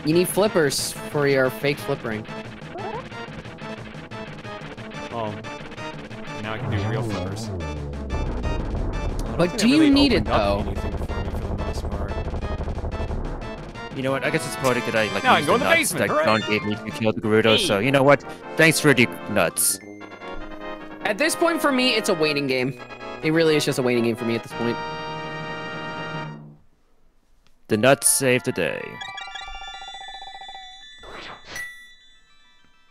You need flippers for your fake flippering. Oh, now I can do real flippers. But They do you really need it though? anything for me for the most part. You know what? I guess it's poetic that I like Now I can go the in the nuts basement, that hooray! John gave me to kill the Gerudo. So you know what? Thanks for the nuts. At this point, for me, it's a waiting game. It really is just a waiting game for me at this point. The nuts saved the day.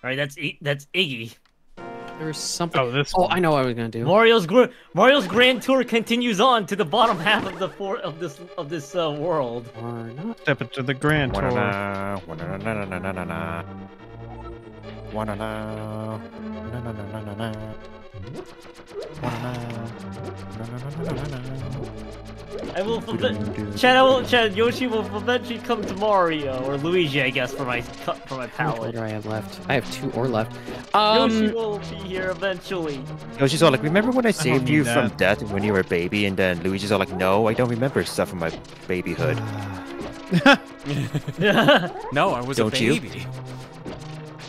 All right, that's that's Iggy. There was something. Oh, this. Oh, I know what I was gonna do. Mario's gr- Mario's Grand Tour continues on to the bottom half of the for- of this of this uh, world. Or not. Step into the grand tour. Wa-na-na, I will prevent. Chad, I will. Chad, Yoshi will eventually come to Mario or Luigi, I guess, for my cu- for my How much palette. do I have left? I have two or left. Um, Yoshi will be here eventually. Yoshi's all like, remember when I saved need you from death when you were a baby? And then Luigi's all like, no, I don't remember stuff from my babyhood. No, I was Don't a you?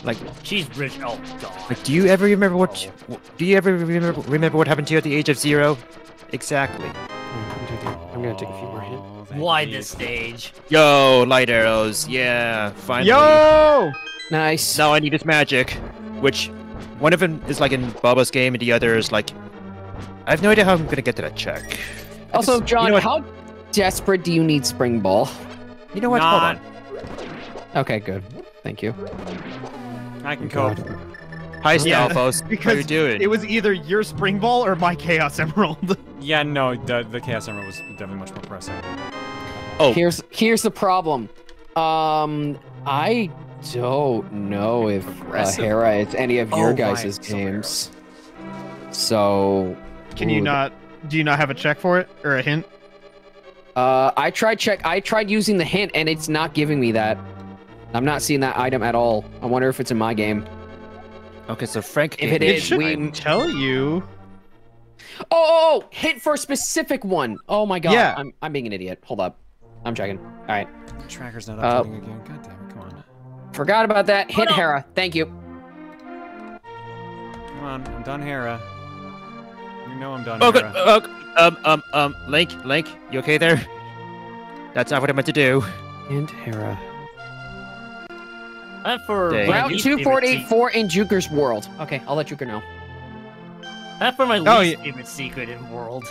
Baby. Like, She's rich. Oh god. like, do you ever remember what? Do you ever remember remember what happened to you at the age of zero? Exactly. I'm gonna take a few more hits. Oh, thank Why you. this stage? Yo, light arrows. Yeah, finally. Yo! Nice. Now I need this magic, which one of them is like in Baba's game, and the other is like. I have no idea how I'm gonna get to that check. Also, just- Jon, you know how desperate do you need Spring Ball? You know what? Not- Hold on. Okay, good. Thank you. I can God. cope. Hi, Yeah, Stalfos. How because you doing? it was either your spring ball or my chaos emerald. Yeah, no, the, the Chaos Emerald was definitely much more pressing. Oh. Here's here's the problem. Um, I don't know if uh, Aggressive. Hera is any of your Oh, guys' right, so games. So. Can you ooh, not? Do you not have a check for it or a hint? Uh, I tried check. I tried using the hint, and it's not giving me that. I'm not seeing that item at all. I wonder if it's in my game. Okay, so Frank. If it gave me- we. tell you. Oh, oh, oh, hint for a specific one. Oh my god. Yeah. I'm, I'm being an idiot. Hold up. I'm checking. All right. Tracker's not Uh, updating again. God damn it, come on. Forgot about that. Hint Hera. Thank you. Come on, I'm done, Hera. You know I'm done, Oh, good. Hera. Uh, um, um, um, Link, Link, you okay there? That's not what I meant to do. Hint Hera. I'm for Dang. my Route least 2484 in Juker's world. Okay, I'll let Juker know. se- That's for my least Oh, yeah. favorite secret in world.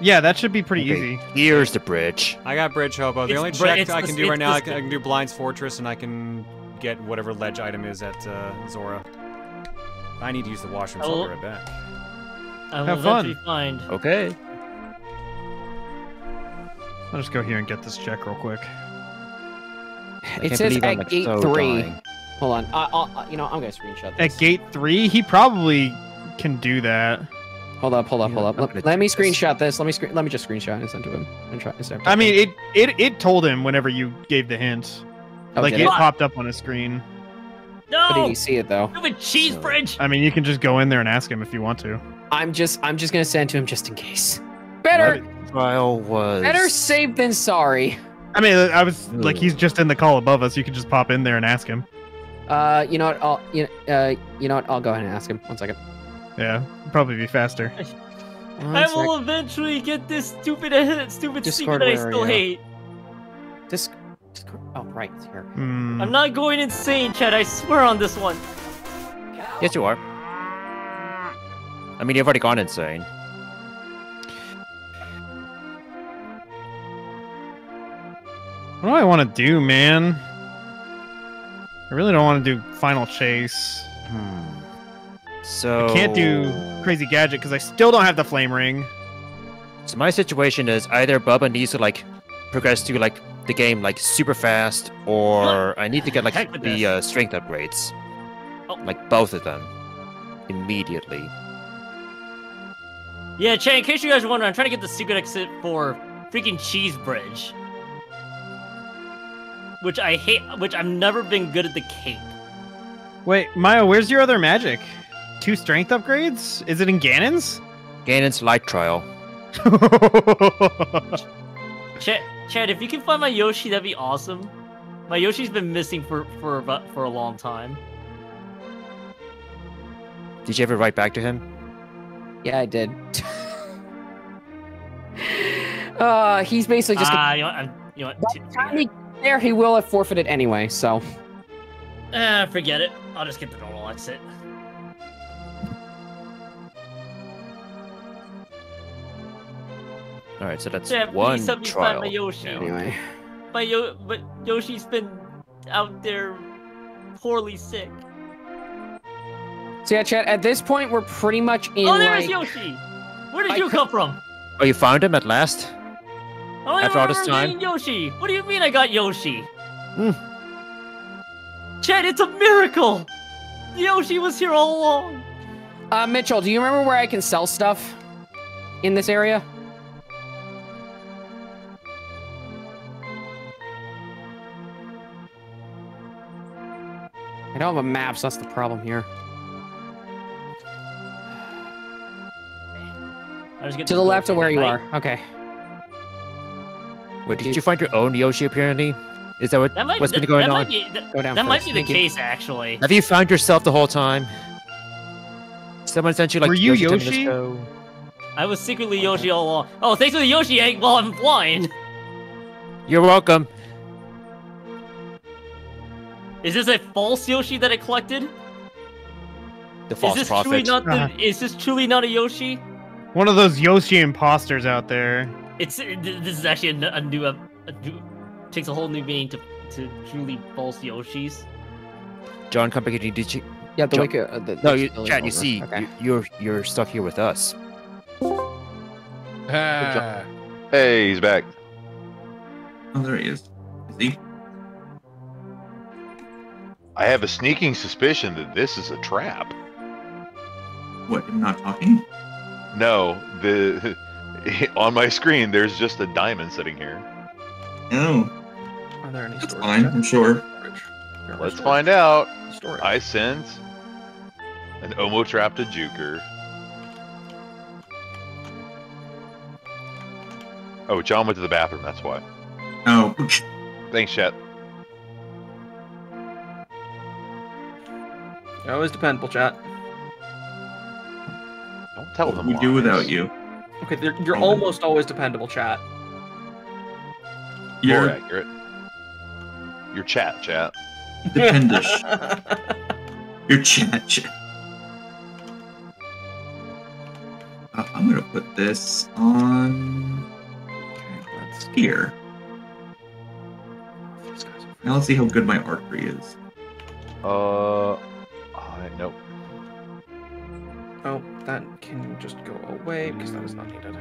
Yeah, that should be pretty Okay, easy. Here's the bridge. I got Bridge Hobo. The It's only bri- check it's I the- can do right now, I can, I can do Blind's Fortress, and I can get whatever ledge item is at uh, Zora. I need to use the washroom, so I'll be right back. I will Have fun. find. Okay. I'll just go here and get this check real quick. It can't says believe I'm, at gate so three. dying. Hold on. I, I'll, you know, I'm gonna screenshot this. At gate three, he probably can do that. Hold up, hold up, hold up. Let, let me screenshot this. Let me screen. Let me just screenshot and send to him. And try. and I mean, it it it told him whenever you gave the hint. Oh, like it it? popped up on his screen. No. But did No! you see it though? Stupid cheese bridge! I mean, you can just go in there and ask him if you want to. I'm just, I'm just gonna send to him just in case. Better, Trial was. better safe than sorry. I mean, I was like, he's just in the call above us. You can just pop in there and ask him. Uh, you know what? I'll, you know, uh, you know what? I'll go ahead and ask him. One second. Yeah, probably be faster. One I sec. will eventually get this stupid, stupid Discord, secret I still hate. Disc, Discord. Oh, right, it's here. Hmm. I'm not going insane, Chad. I swear on this one. Yes, you are. I mean, you've already gone insane. What do I want to do, man? I really don't want to do final chase. So I can't do crazy gadget because I still don't have the flame ring. So my situation is either Bubba needs to like progress through like the game like super fast, or I need to get like Heck the uh, strength upgrades, Oh. like both of them, immediately. Yeah, Chad, in case you guys are wondering, I'm trying to get the secret exit for freaking Cheese Bridge. Which I hate, which I've never been good at the cape. Wait, Maya, where's your other magic? Two strength upgrades? Is it in Ganon's? Ganon's light trial. Chad, Chad, if you can find my Yoshi, that'd be awesome. My Yoshi's been missing for for about for a long time. Did you ever write back to him? Yeah, I did. uh, he's basically just. Ah, you know what? I'm, you know what? By the he gets there, he will have forfeited anyway. So. Ah, forget it. I'll just get the normal exit. All right, so that's Chad, one please help me trial. Find my Yoshi. Anyway. My Yo but Yoshi's been out there poorly sick. So yeah, Chad. At this point, we're pretty much in oh, there's like. Yoshi. Where did I you come from? Oh, you found him at last? Oh, I After all this time? Yoshi. What do you mean I got Yoshi? Hmm. Chad, it's a miracle. Yoshi was here all along. Uh, Mitchell, do you remember where I can sell stuff in this area? I don't have a map, so that's the problem here. I was getting To the left of where you tonight. are. Okay. Wait, did you find your own Yoshi apparently? Is that what, That might, what's that, been going that on? Might be, that Go that might be the Thank you. case, actually. Have you found yourself the whole time? Someone sent you like Were you Yoshi? Yoshi? I was secretly Yoshi all along. Oh, thanks for the Yoshi egg while I'm flying. You're welcome. Is this a false Yoshi that I collected? The false is this truly prophet. not the? Uh-huh. Is this truly not a Yoshi? One of those Yoshi imposters out there. It's this is actually a, n- a new ep- a new takes a whole new meaning to to truly false Yoshis. John, come back. You need to. You have to John- wake. Uh, the, No, you, spilling Chad. You see, Okay. you, you're you're stuck here with us. Ah, Hey, he's back. Oh, there he is. Is he? I have a sneaking suspicion that this is a trap. What? I'm not talking. No, the on my screen there's just a diamond sitting here. No. Are there any That's fine. I'm sure. There Let's storage. find out. Storage. I sent an Omo trap to Juker. Oh, John went to the bathroom. That's why. Oh. Thanks, Chet. You're always dependable, chat. Don't tell them. we do without you. Okay, you're Oh. almost always dependable, chat. You're accurate. Your chat, chat. dependish. You're chat chat. Uh, I'm gonna put this on Let's here. Now let's see how good my archery is. Uh, that can just go away because that is not needed.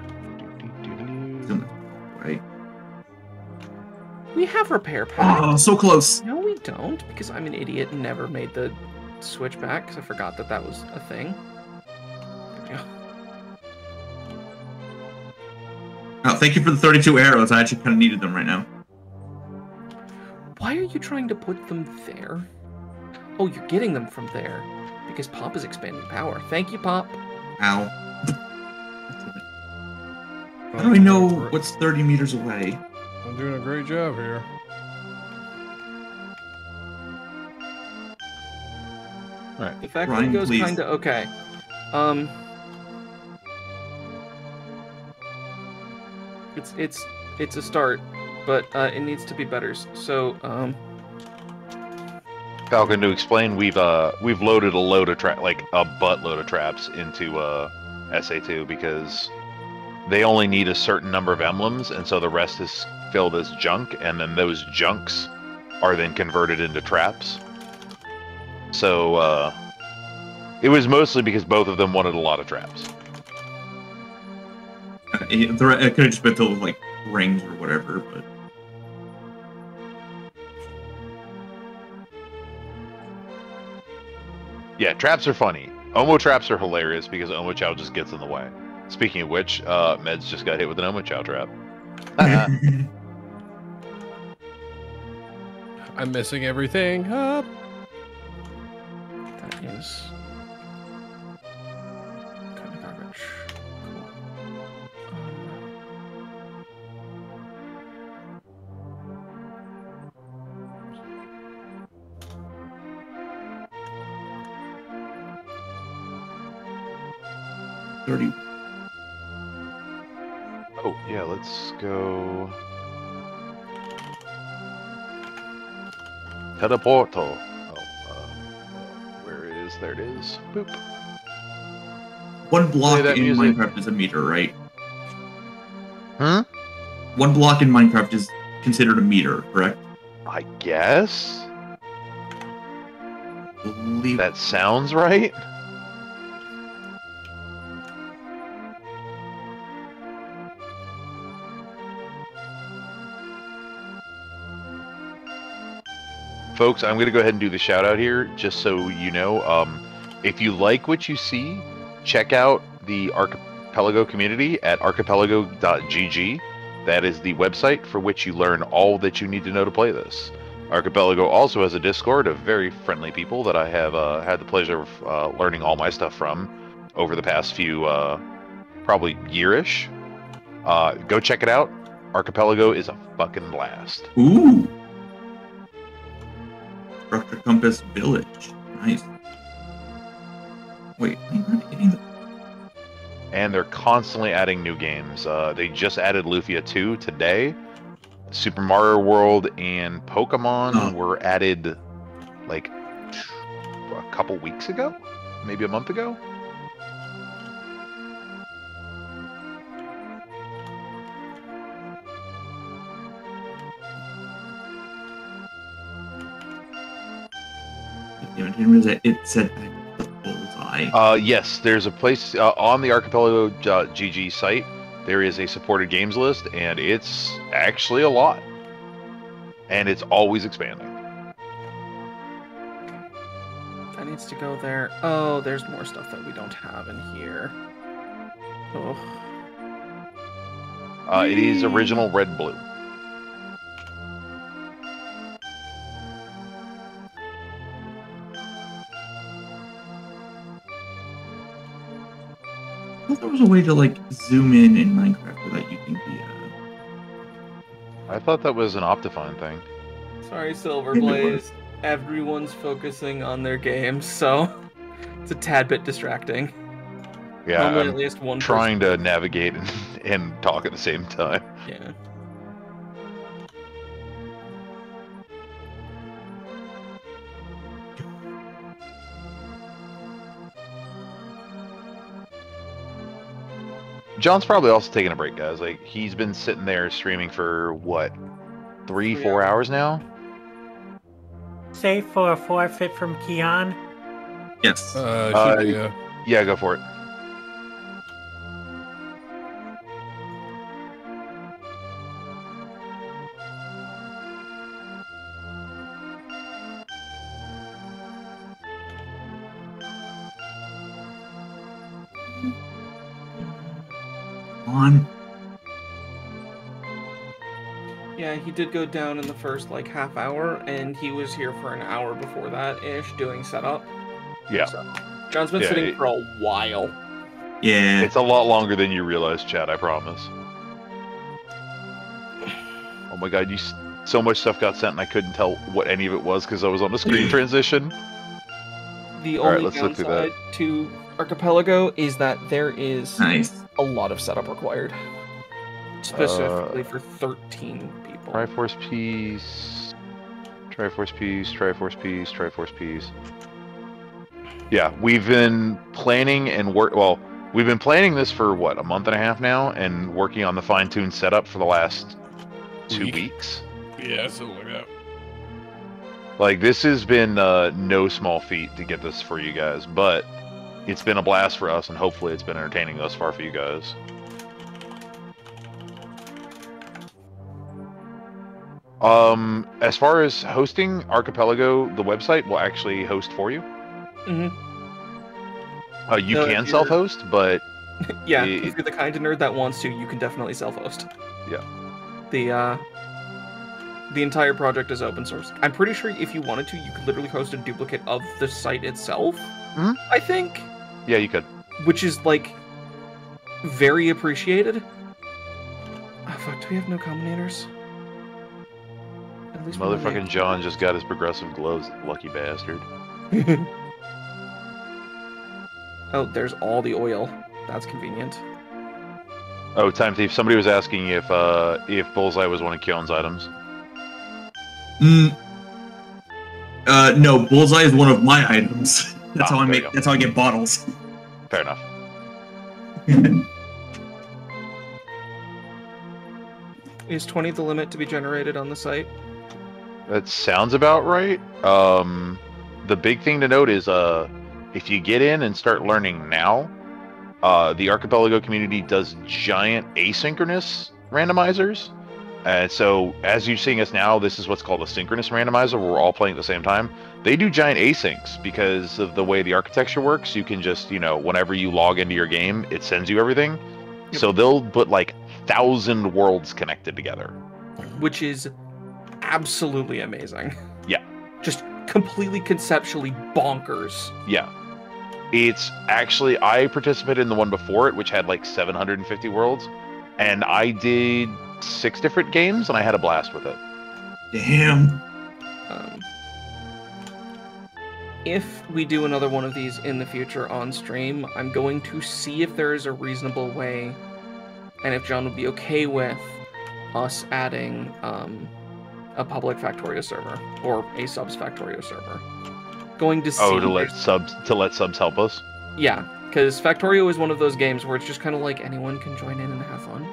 Right. We have repair packs. Oh, so close. No, we don't, because I'm an idiot and never made the switch back because I forgot that that was a thing. Oh, thank you for the 32 arrows. I actually kind of needed them right now. Why are you trying to put them there? Oh, you're getting them from there because Pop is expanding power. Thank you, Pop. Ow. How do I know what's 30 meters away? I'm doing a great job here. Alright. The fact Ryan, that it goes please. kind of okay. Um, it's it's it's a start, but uh, it needs to be better. So um, Falcon, to explain, we've uh we've loaded a load of trap, like a buttload of traps into uh SA2 because they only need a certain number of emblems, and so the rest is filled as junk, and then those junks are then converted into traps. So uh, it was mostly because both of them wanted a lot of traps. It could have just been filled with like rings or whatever, but Yeah, traps are funny. Omo traps are hilarious because Omochao just gets in the way. Speaking of which, uh, Meds just got hit with an Omochao trap. I'm missing everything up. that is 30. Oh, yeah, let's go. Teleporto. Oh, uh, where is there? It is. Boop. One block in music. Minecraft is a meter, right? Huh? One block in Minecraft is considered a meter, correct? I guess. Believe that sounds right. Folks, I'm going to go ahead and do the shout out here just so you know. Um, if you like what you see, check out the Archipelago community at archipelago.gg. That is the website for which you learn all that you need to know to play this. Archipelago also has a Discord of very friendly people that I have uh, had the pleasure of uh, learning all my stuff from over the past few, uh, probably yearish. Uh, go check it out. Archipelago is a fucking blast. Ooh. Structure Compass Village. Nice. Wait, I'm not hitting the. and they're constantly adding new games. Uh, they just added Lufia 2 today. Super Mario World and Pokemon Oh. were added like a couple weeks ago, maybe a month ago. Didn't realize it said bullseye. Uh, yes, there's a place uh, on the Archipelago uh, GG site. There is a supported games list, and it's actually a lot, and it's always expanding. That needs to go there. Oh, there's more stuff that we don't have in here. Oh. Uh, it is original red blue. Was a way to like zoom in in Minecraft without using the. Uh... I thought that was an Optifine thing. Sorry, Silverblaze. Everyone's focusing on their games, so it's a tad bit distracting. Yeah, Normally I'm at least one trying to navigate and, and talk at the same time. Yeah. John's probably also taking a break, guys. Like he's been sitting there streaming for what, three, four hours now. Save for a forfeit from Keon. Yes. Uh, Uh, should be, uh, Yeah, go for it. He did go down in the first like half hour, and he was here for an hour before that ish doing setup. Yeah. John's been Yeah, sitting it- for a while. Yeah. It's a lot longer than you realize, Chad. I promise. Oh my god, you so much stuff got sent, and I couldn't tell what any of it was because I was on the screen transition. The All right, only let's look through that. to Archipelago is that there is Nice. a lot of setup required, specifically Uh, for 13 people. Triforce piece, Triforce piece, Triforce piece, Triforce piece. Yeah, we've been planning and work. Well, we've been planning this for what a month and a half now, and working on the fine-tuned setup for the last two Week. weeks. yeah, something like that. Like this has been uh, no small feat to get this for you guys, but it's been a blast for us, and hopefully it's been entertaining thus far for you guys. Um, as far as hosting, Archipelago, the website will actually host for you. hmm Uh, you No, can self-host, but Yeah, it- if you're the kind of nerd that wants to, you can definitely self-host. Yeah. The uh, the entire project is open source. I'm pretty sure if you wanted to, you could literally host a duplicate of the site itself. Mhm. I think, yeah, you could. which is like very appreciated. Oh, fuck, do we have no combinators? Motherfucking John just got his progressive gloves, lucky bastard. Oh, there's all the oil. That's convenient. Oh, time thief. Somebody was asking if uh if bullseye was one of Kion's items. Mm. Uh, no, bullseye is one of my items. That's Ah, how I make. That's how I get bottles. Fair enough. Is 20 the limit to be generated on the site? That sounds about right. Um, the big thing to note is uh, if you get in and start learning now, uh, the Archipelago community does giant asynchronous randomizers. And so, as you're seeing us now, this is what's called a synchronous randomizer, where we're all playing at the same time. They do giant asyncs because of the way the architecture works. You can just, you know, whenever you log into your game, it sends you everything. So they'll put like thousand worlds connected together. which is absolutely amazing. Yeah. Just completely conceptually bonkers. Yeah. It's actually I participated in the one before it, which had like 750 worlds, and I did six different games, and I had a blast with it. Damn. Um, if we do another one of these in the future on stream, I'm going to see if there is a reasonable way, and if John would be okay with us adding um, a public Factorio server or a subs Factorio server. Going to see. Oh, to let subs to let subs help us. Yeah, because Factorio is one of those games where it's just kind of like anyone can join in and have fun.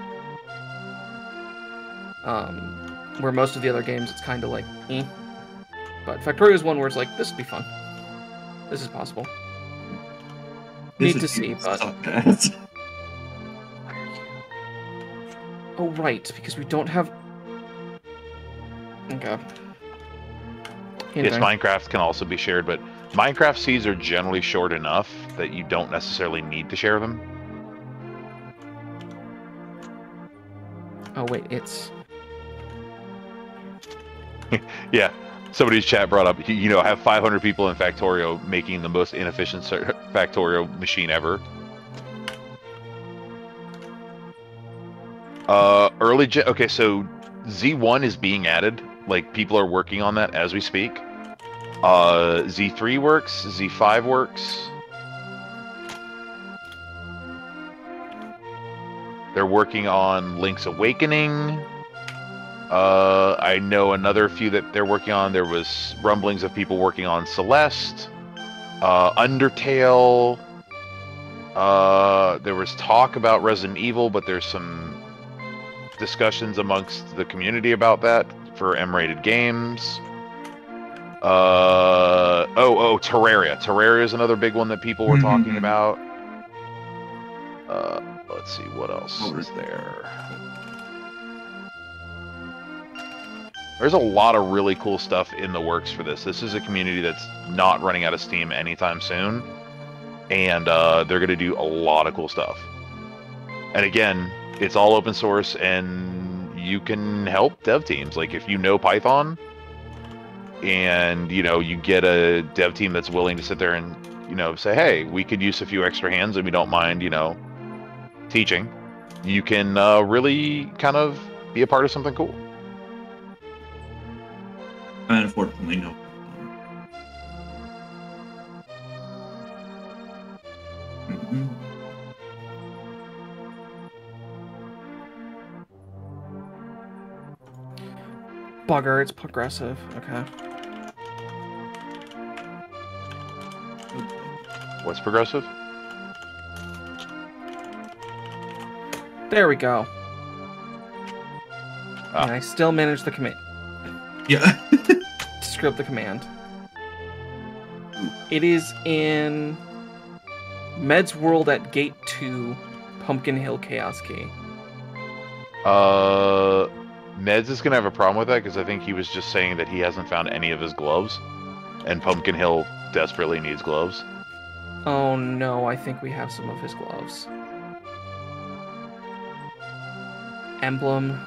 Um, where most of the other games it's kind of like, eh. But Factorio is one where it's like this would be fun. This is possible. This Need to see, but suck oh right, because we don't have. Okay. Yes, Minecraft can also be shared, but Minecraft seeds are generally short enough that you don't necessarily need to share them. Oh wait, it's Yeah, somebody's chat brought up, you know, have 500 people in Factorio making the most inefficient Factorio machine ever. Uh, early gen. Okay, so Z1 is being added. Like people are working on that as we speak. Uh, Z3 works. Z5 works. They're working on Link's Awakening. Uh, I know another few that they're working on. There was rumblings of people working on Celeste, uh, Undertale. Uh, there was talk about Resident Evil, but there's some discussions amongst the community about that for M-rated games. Uh, oh, oh, Terraria. Terraria is another big one that people were talking about. Uh, let's see what else is there. There's a lot of really cool stuff in the works for this. This is a community that's not running out of steam anytime soon, and uh, they're going to do a lot of cool stuff. And again, it's all open source, and you can help dev teams. Like if you know Python, and you know you get a dev team that's willing to sit there and you know say, hey, we could use a few extra hands, and we don't mind, you know, teaching. You can uh, really kind of be a part of something cool. Unfortunately, no. Mhm. Bugger. It's progressive. Okay. What's progressive? There we go. Ah. And I still manage the command. Yeah. to screw up the command. It is in Med's World at Gate 2, Pumpkin Hill Chaos Key. Uh, Meds is gonna have a problem with that because I think he was just saying that he hasn't found any of his gloves, and Pumpkin Hill desperately needs gloves. Oh no, I think we have some of his gloves. Emblem,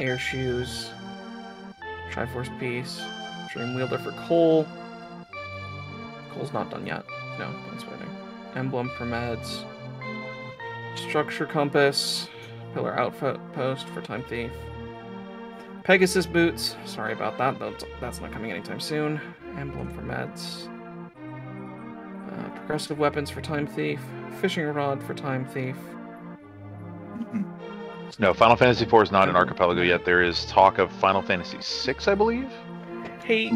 air shoes, Triforce piece, Dream Wielder for Cole. Cole's not done yet. No, that's waiting. Emblem for meds. Structure compass, pillar outfit post for Time Thief. Pegasus boots. Sorry about that. That's, that's not coming anytime soon. Emblem for meds. Uh, progressive weapons for Time Thief. Fishing rod for Time Thief. No, Final Fantasy IV is not an archipelago yet. There is talk of Final Fantasy VI, I believe. Hey,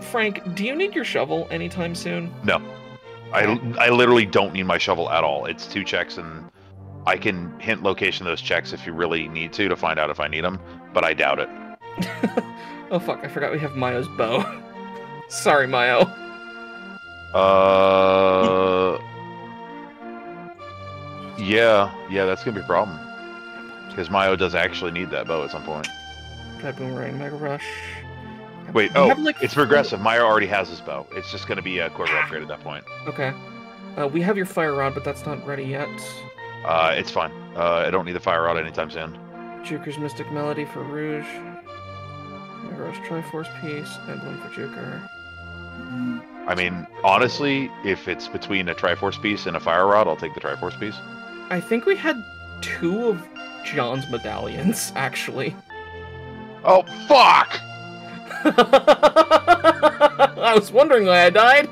Frank, do you need your shovel anytime soon? No, I, I literally don't need my shovel at all. It's two checks, and I can hint location of those checks if you really need to to find out if I need them, but I doubt it. Oh fuck, I forgot we have Mayo's bow. Sorry, Mayo. Uh, yeah, yeah, that's gonna be a problem. Because Mayo does actually need that bow at some point. Red Boomerang, Mega Rush. Wait, oh, have, like, it's progressive. Mayo already has his bow. It's just gonna be a quarter upgrade at that point. Okay. Uh, we have your Fire Rod, but that's not ready yet. Uh, it's fine. Uh, I don't need the fire rod anytime soon. Juker's Mystic Melody for Rouge. Mega Triforce piece. Emblem for Juker. I mean, honestly, if it's between a Triforce piece and a fire rod, I'll take the Triforce piece. I think we had two of John's medallions, actually. Oh, fuck! I was wondering why I died.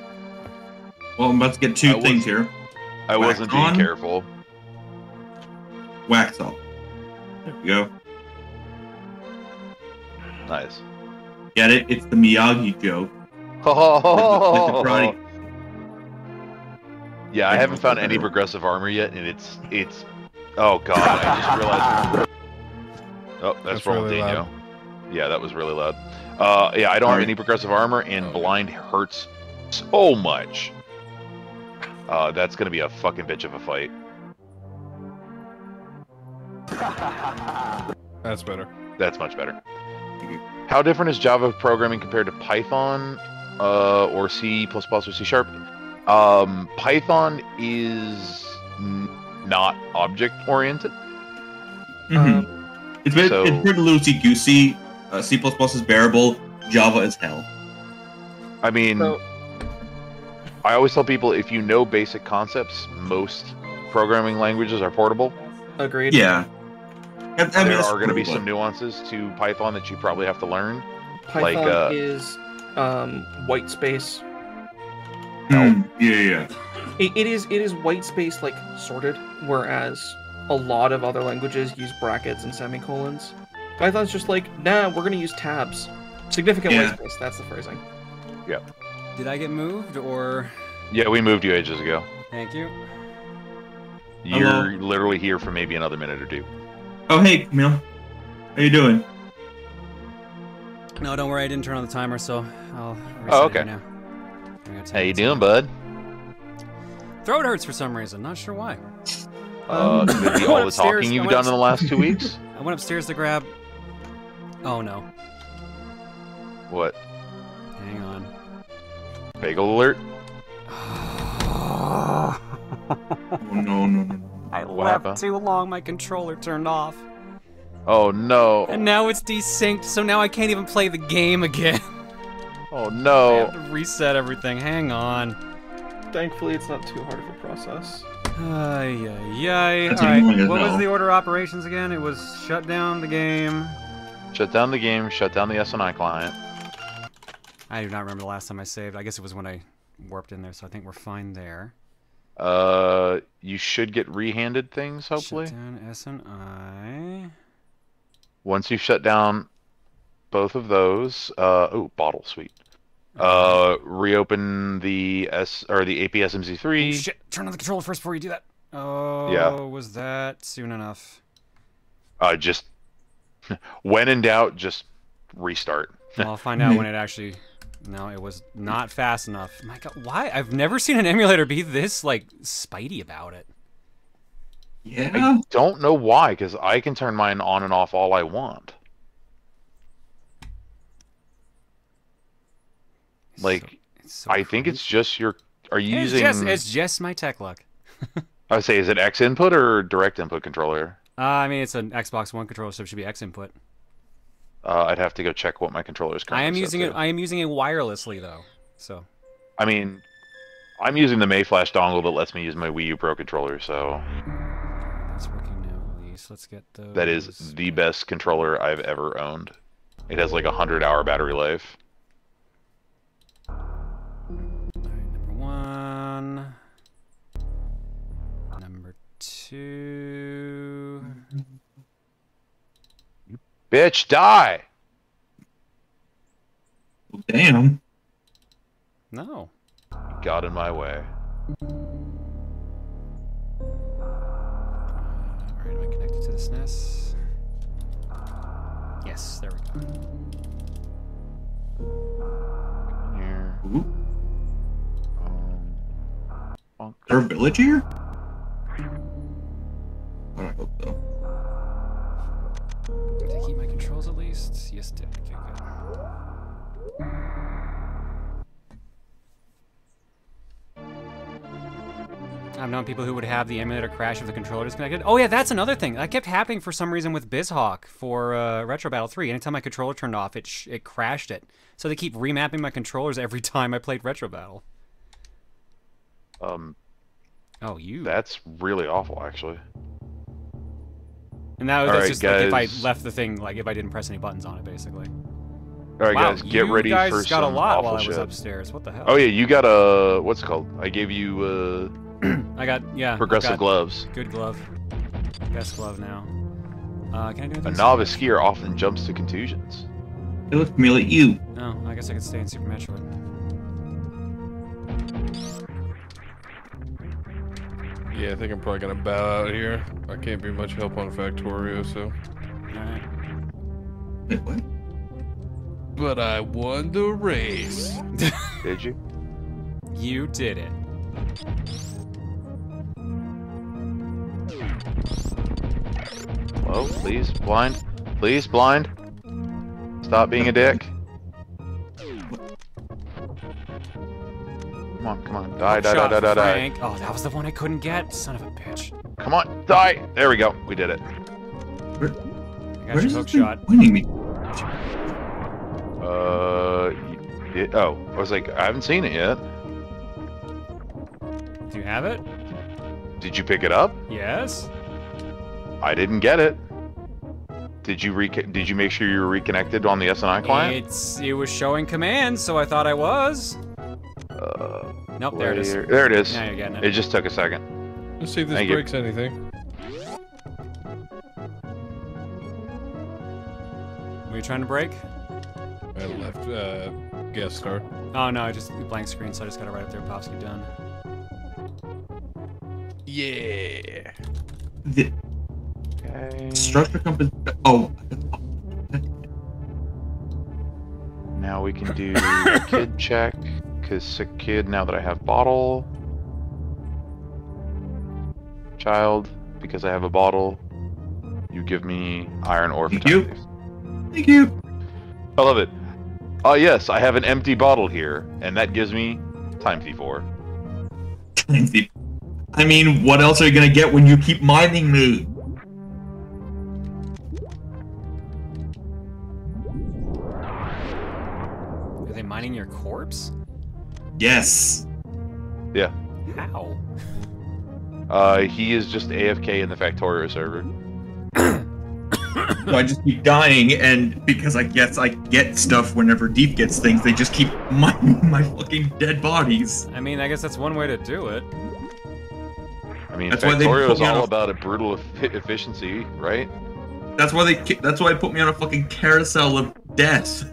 Well, I'm about to get two I things here. I Wax wasn't being on, careful. Wax off. There we go. Nice. Get it? It's the Miyagi joke. Oh, Like the karate- Yeah, I haven't found any progressive armor yet, and it's it's. Oh god, I just realized. Oh, that's, That's wrong really Dino. loud. Yeah, that was really loud. Uh, yeah, I don't have any progressive armor, and blind hurts so much. Uh, that's gonna be a fucking bitch of a fight. That's better. That's much better. How different is Java programming compared to Python, uh, or C++ or C Sharp? Um, Python is n- not object oriented. Mhm. it's been so- it's pretty loosey goosey. Uh, C is bearable. Java is hell. I mean, I always tell people if you know basic concepts, most programming languages are portable. Agreed. Yeah. I, I mean, there are going to be some nuances to Python that you probably have to learn. Python like, uh, is um, white space. Hmm, yeah, yeah. It, it is it is white space like sorted, whereas a lot of other languages use brackets and semicolons. Python's just like, nah, we're gonna use tabs. Significant Yeah. white space. That's the phrasing. Yep. Did I get moved or? Yeah, we moved you ages ago. Thank you. You're literally here for maybe another minute or two. Oh, hey, Camille. How you doing? No, don't worry. I didn't turn on the timer, so I'll. reset Oh, it okay. here Now. I got 10 How you doing, left. bud? Throat hurts for some reason. Not sure why. Uh, Um, maybe all the talking you've done in the last two weeks. I went upstairs to grab. Oh no. What? Hang on. Bagel alert. Oh, no, no, no. I What left happened? too long. My controller turned off, Oh no. and now it's desynced. So now I can't even play the game again. Oh no. I no. have to reset everything. Hang on. Thankfully, it's not too hard of a process. Ay, ay, ay. All right. What was the order of operations again? It was shut down the game. Shut down the game. Shut down the SNI client. I do not remember the last time I saved. I guess it was when I warped in there, so I think we're fine there. Uh, you should get rehanded things hopefully. Shut down S and I. Once you shut down both of those, uh, oh, bottle, sweet. Uh, reopen the S or the APSMZ3. Shit! Turn on the controller first before you do that. Oh, Yeah. was that soon enough? Uh, just when in doubt, just restart. Well, I'll find out when it actually. No, it was not fast enough. My God, why? I've never seen an emulator be this like spidey about it. Yeah. I don't know why, because I can turn mine on and off all I want. Like, so I think it's just your. Are you It's using? just, it's just my tech luck. I would say, is it X input or direct input controller? Uh, I mean, it's an Xbox One controller, so it should be X input. Uh, I'd have to go check what my controller is I am using it. I am using it wirelessly though. So I mean, I'm using the Mayflash dongle that lets me use my Wii U Pro controller, so that's working now. At least let's get those. that is the best controller I've ever owned. It has like a hundred hour battery life. number one. Number two. Bitch, die! Damn. No. Got in my way. Alright, am I connected to the SNES? Yes, there we go. Here. Is there a village here? I hope so. Controls at least? Yes, did. I've known people who would have the emulator crash if the controller disconnected. Oh yeah, that's another thing. That kept happening for some reason with BizHawk for uh, Retro Battle 3. Anytime my controller turned off, it sh- it crashed it. So they keep remapping my controllers every time I played Retro Battle. Um. Oh, you. That's really awful, actually. And that was that's right, just like if I left the thing, like if I didn't press any buttons on it, basically. All right, wow, guys, get you ready guys for got some a lot awful while I was upstairs. What the hell? Oh yeah, you got a what's it called? I gave you uh I got yeah. Progressive got gloves. Good glove. Best glove now. Uh, can I do A anything? novice skier often jumps to contusions. Hey, look, Camille, at you. No, I guess I could stay in Super Metroid. Yeah, I think I'm probably gonna bow out here. I can't be much help on Factorio, so. Alright. Wait, what? But I won the race. Did you? You did it. Whoa, please, blind. Please, blind. Stop being a dick. Come on, come on. Die, die, die, Shot die, die, die. Oh, that was the one I couldn't get. Son of a bitch. Come on, die. There we go. We did it. I Where got does your this hook thing shot. pointing me? Uh, it, oh, I was like, I haven't seen it yet. Do you have it? Did you pick it up? Yes. I didn't get it. Did you re- Did you make sure you were reconnected on the SNI client? It's it was showing commands, so I thought I was. Uh, Nope, there it is. There it is. Now you're getting it. It just took a second. Let's see if this Thank you. breaks anything. Were you trying to break? I left uh, guest star. Oh no, I just blank screen, so I just got it right up there. Popsky done. Yeah. The Okay. structure compass. Oh, Now we can do kid check, cause sick kid. Now that I have bottle, child, because I have a bottle, you give me iron ore. for Thank you. time thank you. I love it. Oh yes, I have an empty bottle here, and that gives me time thief ore. I mean, what else are you gonna get when you keep mining me? Are they mining your corpse? Yes. Yeah. How? Uh, he is just AFK in the Factorio server. So I just keep dying, and because I guess I get stuff whenever Deep gets things, they just keep mining my fucking dead bodies. I mean, I guess that's one way to do it. I mean, That's why they Factorio put is me all a- about a brutal eff- efficiency, right? That's why they. That's why they put me on a fucking carousel of death.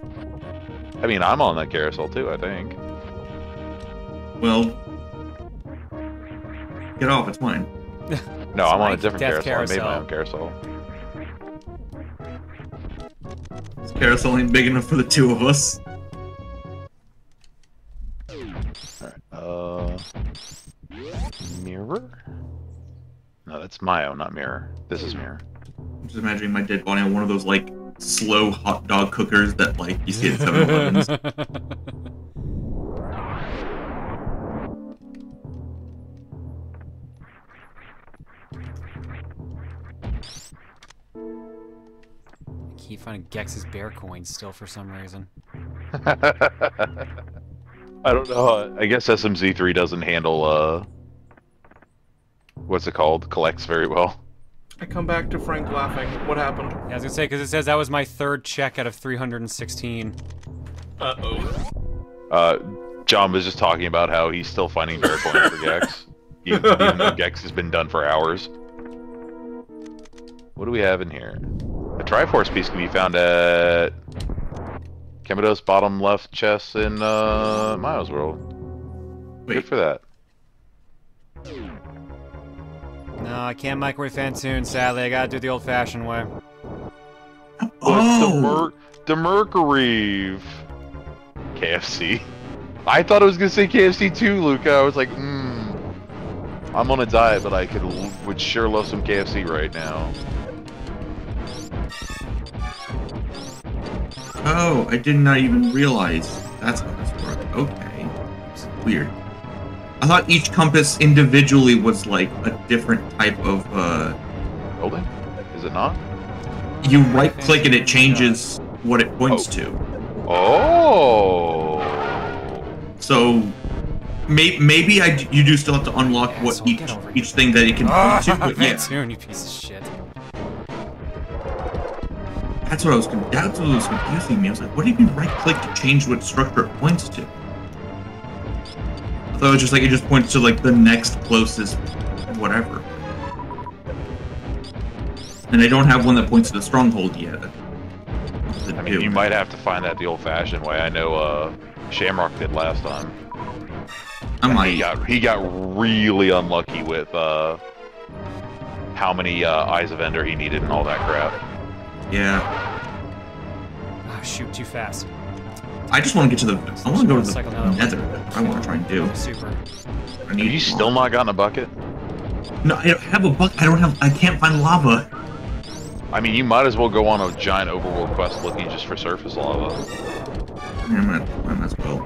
I mean, I'm on that carousel too. I think. Well, get off. It's mine. No, I'm on a different Death carousel. I made my own carousel. This carousel ain't big enough for the two of us. Uh, mirror? No, that's Mayo, not mirror. This is mirror. I'm just imagining my dead body on one of those like slow hot dog cookers that like you see at 7-Elevens. keep finding Gex's bear coins still for some reason. I don't know. I guess SMZ3 doesn't handle uh, what's it called? Collects very well. I come back to Frank laughing. What happened? Yeah, I was gonna say because it says that was my third check out of 316. Uh oh. Uh, John was just talking about how he's still finding bear coins for Gex, even, even though Gex has been done for hours. What do we have in here? A Triforce piece can be found at Kemidos bottom left chest in uh, Miles World. Good for that. No, I can't microwave Fantoon, sadly. I gotta do the Oh! old-fashioned way. What's the, mer- the Mercury? KFC. I thought it was gonna say KFC too, Luca. I was like, hmm. I'm on a diet, but I could would sure love some KFC right now. Oh, I did not even realize that's how this worked. Okay. It's weird. I thought each compass individually was like a different type of uh Building? Is it not? you right click and it changes what it points to. Oh. So may- maybe I d- you do still have to unlock what each each thing that it can Ah, point to, but yeah. Fantoon, you piece of shit. That's what I was con- that's what was confusing me. I was like, what do you mean right click to change what structure it points to? I thought it was just like it just points to like the next closest whatever. And I don't have one that points to the stronghold yet. I mean, you might have to find that the old-fashioned way. I know uh, Shamrock did last time. I might. He got he got really unlucky with uh, how many uh, eyes of Ender he needed and all that crap. Yeah. Ah, shoot, too fast. I just want to get to the. I want to go to the Cycle nether. I want to try and do. Super. I Have you still not gotten a bucket? No, I don't have a bucket. I don't have. I can't find lava. I mean, you might as well go on a giant overworld quest looking just for surface lava. Yeah, I might, I might as well.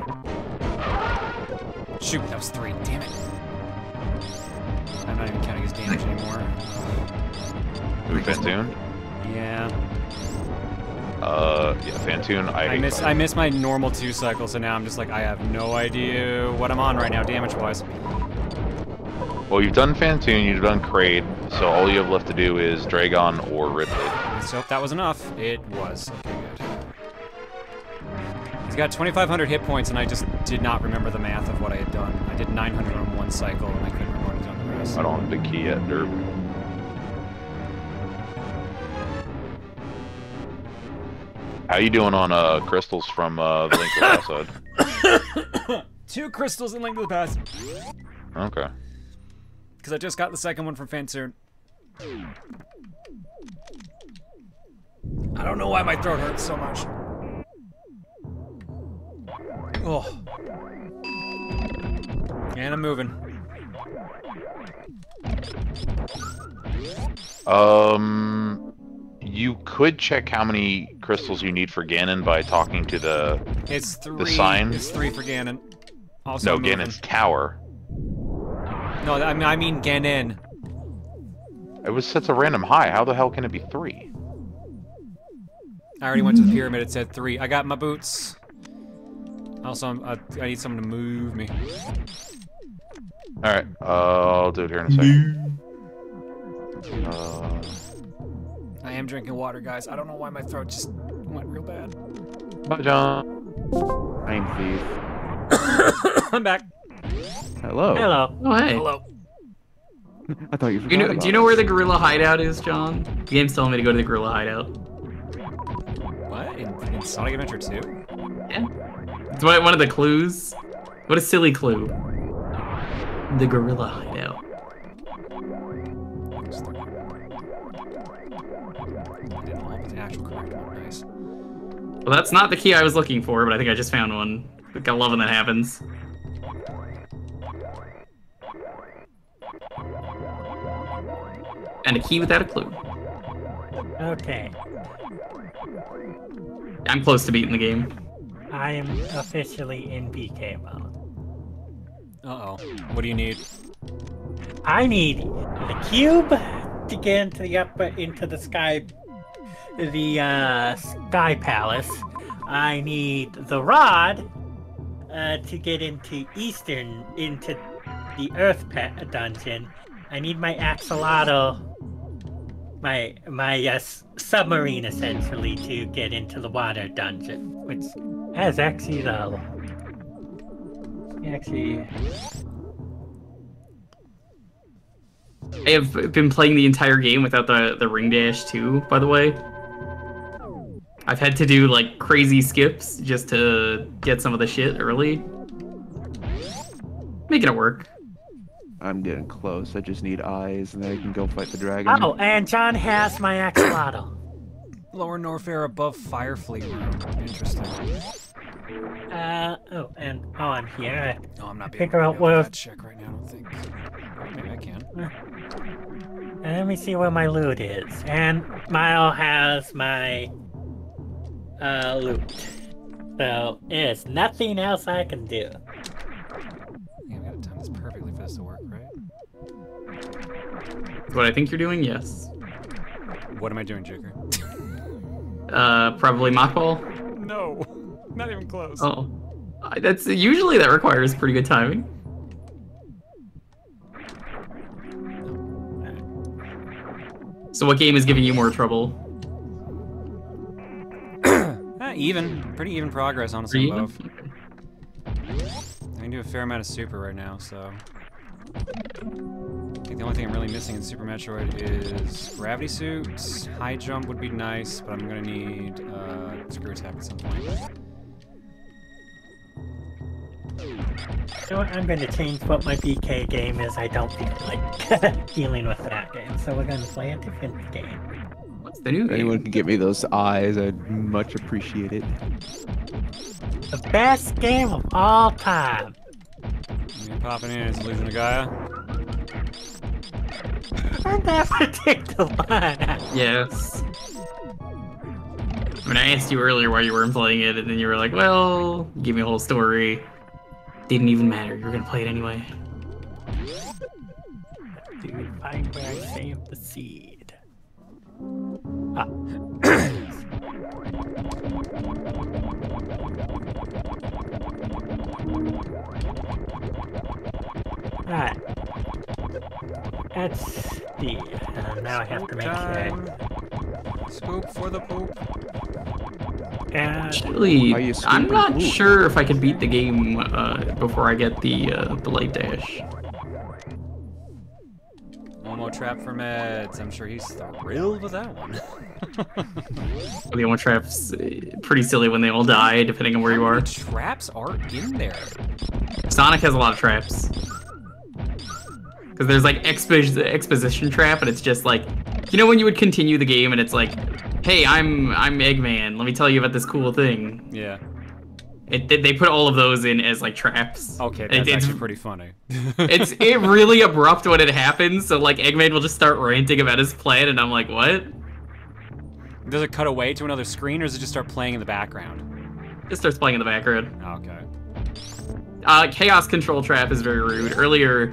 Shoot, that was three. Damn it. I'm not even counting his damage anymore. Fantoon? Yeah. Uh, yeah, Fantoon. I, I miss. I miss my normal two cycles, so now I'm just like I have no idea what I'm on right now, damage wise. Well, you've done Fantoon, you've done Kraid, so all you have left to do is Draygon or Ridley. Let's hope that was enough. It was. Okay, good. He's got 2,500 hit points, and I just did not remember the math of what I had done. I did 900 on one cycle, and I couldn't remember what I'd done the rest. I don't have big key yet, Derp. How you doing on uh crystals from uh the Link to the Past side? Two crystals in Link to the Past. Okay. Because I just got the second one from Fantoon. I don't know why my throat hurts so much. Oh. And I'm moving. Um, you could check how many crystals you need for Ganon by talking to the It's three. the sign. It's three for Ganon. Also no, moving. Ganon's tower. No, I mean I mean Ganon. It was set to random high. How the hell can it be three? I already went to the pyramid. It said three. I got my boots. Also, I'm, uh, I need someone to move me. All right, uh, I'll do it here in a second. Uh, I am drinking water, guys. I don't know why my throat just went real bad. bye, John. I'm thief. I'm back. Hello. Hello. Oh, hey. Hello. I thought you Do you know, forgot do you know where the gorilla hideout is, John? The game's telling me to go to the gorilla hideout. What? In, in Sonic Adventure 2? Yeah. It's one, one of the clues. What a silly clue. The gorilla hideout. Actual correct one. Nice. Well, that's not the key I was looking for, but I think I just found one. I think I love when that happens. And a key without a clue. Okay. I'm close to beating the game. I am officially in BK mode. Uh-oh. What do you need? I need the cube to get into the upper into the sky the uh, sky palace. I need the rod uh, to get into eastern into the earth pet dungeon. I need my axolotl my my uh, submarine essentially to get into the water dungeon, which has the actually I have been playing the entire game without the, the ring dash too, by the way. I've had to do like crazy skips just to get some of the shit early. Making it work. I'm getting close. I just need eyes, and then I can go fight the dragon. Oh, and John has my axolotl. Lower Norfair above Fire Flea Room. Interesting. Uh oh, and oh, I'm here. No, I'm not being Figure able out to where. that check right now, I don't think. Maybe I can. And let me see where my loot is. And Mile has my uh loot. So there's nothing else I can do. Yeah, we gotta time this perfectly for this to work, right? What I think you're doing, yes. What am I doing, Joker? Uh, probably mockball. No, not even close. Oh, I- that's usually that requires pretty good timing. So what game is giving you more trouble? Even. Pretty even progress, honestly, on Pretty both. I can do a fair amount of super right now, so. I think the only thing I'm really missing in Super Metroid is Gravity Suit. High jump would be nice, but I'm gonna need uh, Screw Attack at some point. You know what? I'm going to change what my BK game is. I don't feel like dealing with that game, so we're going to play a different game. What's the new If anyone can get me those eyes, I'd much appreciate it. The best game of all time. You popping in as Illusion of Gaia? I never take the one. Yes. I mean, I asked you earlier why you weren't playing it, and then you were like, well, give me a whole story. Didn't even matter. You were gonna play it anyway. Dude, find where I saved the seed. Ah. Alright. That's the. Uh, now I have to make Time. sure. Scoop for the poop. Actually, I'm not sure if I can beat the game uh, before I get the uh, the light dash. Trap for meds. I'm sure he's thrilled with that one. The one trap's uh, pretty silly when they all die, depending on where you are. traps are in there? Sonic has a lot of traps. Because there's like expo- exposition trap, and it's just like, you know, when you would continue the game, and it's like, hey, I'm I'm Eggman. Let me tell you about this cool thing. Yeah. It, they- they put all of those in as like traps. Okay, It- that's it's actually pretty funny. it's it really abrupt when it happens. So like Eggman will just start ranting about his plan, and I'm like, what? Does it cut away to another screen, or does it just start playing in the background? It starts playing in the background. Okay. Uh, chaos control trap is very rude. Earlier,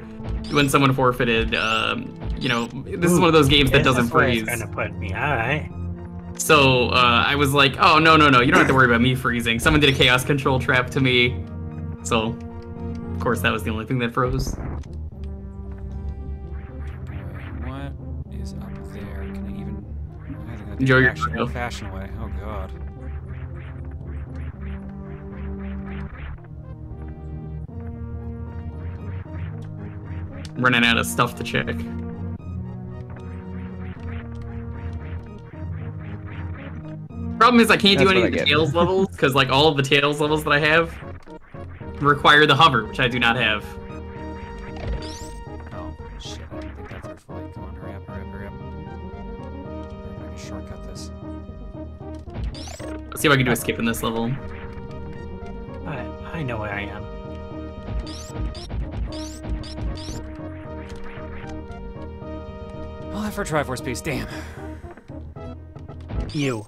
when someone forfeited, um, you know, this is one of those games that doesn't is where freeze. It's gonna put me. Alright. So uh, I was like, oh no no no, you don't have to worry about me freezing. Someone did a chaos control trap to me, so of course that was the only thing that froze. What is up there? Can I even? I think I Enjoy your fashion, show. fashion away. Oh god. Running out of stuff to check. Problem is I can't do any of the Tails levels because like all of the Tails levels that I have require the hover, which I do not have. Oh shit! I didn't think that through fully. Come on, hurry up, hurry up, hurry up. I can shortcut this. Let's see if I can do a skip in this level. I, I know where I am. All that for Triforce piece. Damn. You.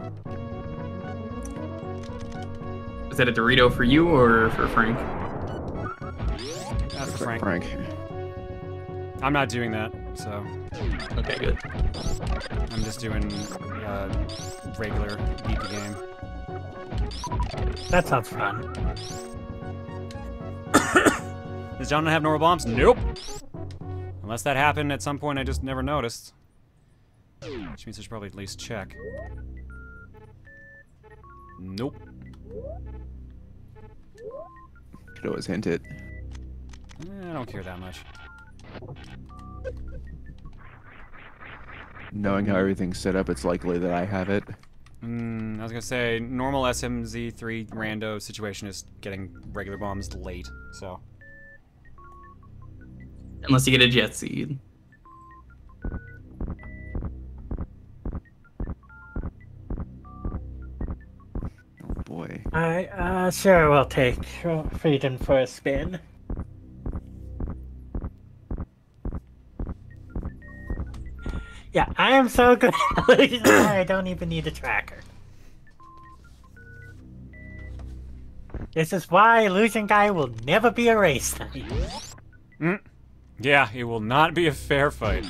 Is that a Dorito for you or for Frank? That's for Frank. Frank. I'm not doing that, so Okay, good. I'm just doing uh, regular beat the game. That sounds fun. Does John not have normal bombs? Nope. Unless that happened at some point I just never noticed. Which means I should probably at least check. Nope. Could always hint it. Eh, I don't care that much. Knowing how everything's set up, it's likely that I have it. Mm, I was gonna say normal SMZ3 rando situation is getting regular bombs late, so Unless you get a jet seed. Boy. I uh sure will take Freedom for a spin. Yeah, I am so good I don't even need a tracker. This is why Illusion Guy will never be a race. Mm. Yeah, it will not be a fair fight.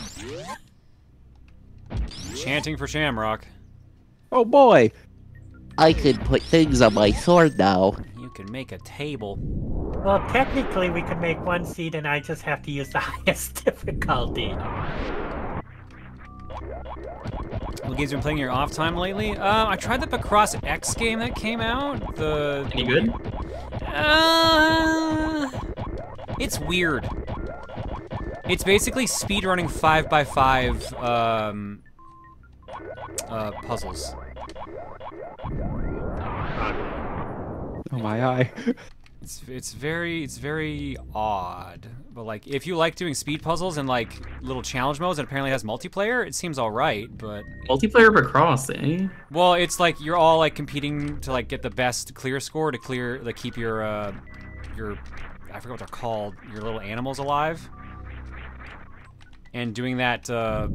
Chanting for Shamrock. Oh boy! I can put things on my sword now. You can make a table. Well, technically, we could make one seed, and I just have to use the highest difficulty. What games you been playing in your off time lately? Uh, I tried the Picross X game that came out. The Any good? Uh, it's weird. It's basically speedrunning five by five um, uh, puzzles. Oh my eye. It's it's very it's very odd. But like if you like doing speed puzzles and like little challenge modes and apparently has multiplayer, it seems all right, but Multiplayer but cross, eh? well, it's like you're all like competing to like get the best clear score to clear like keep your uh your I forget what they're called, your little animals alive. And doing that uh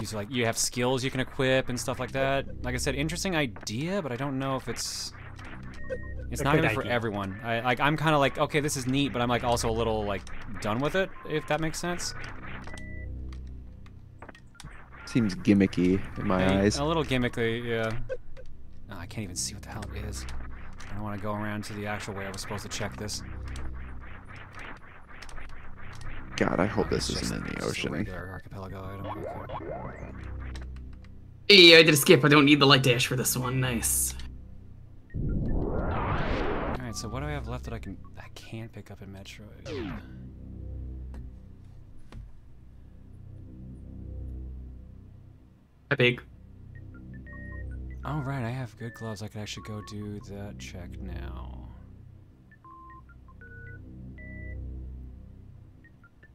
you like you have skills you can equip and stuff like that. Like I said, interesting idea, but I don't know if it's it's A not good gonna be for everyone. I like I'm kind of like okay, this is neat, but I'm like also a little like done with it, if that makes sense. Seems gimmicky in my A- eyes. A little gimmicky, yeah. Oh, I can't even see what the hell it is. I don't want to go around to the actual way I was supposed to check this. God, I hope this isn't in the ocean. regular archipelago item. Okay. Hey, I did a skip. I don't need the light dash for this one. Nice. All right, so what do I have left that I can I can pick up in Metroid? Hi, big. Oh right, I have good gloves. I could actually go do that check now.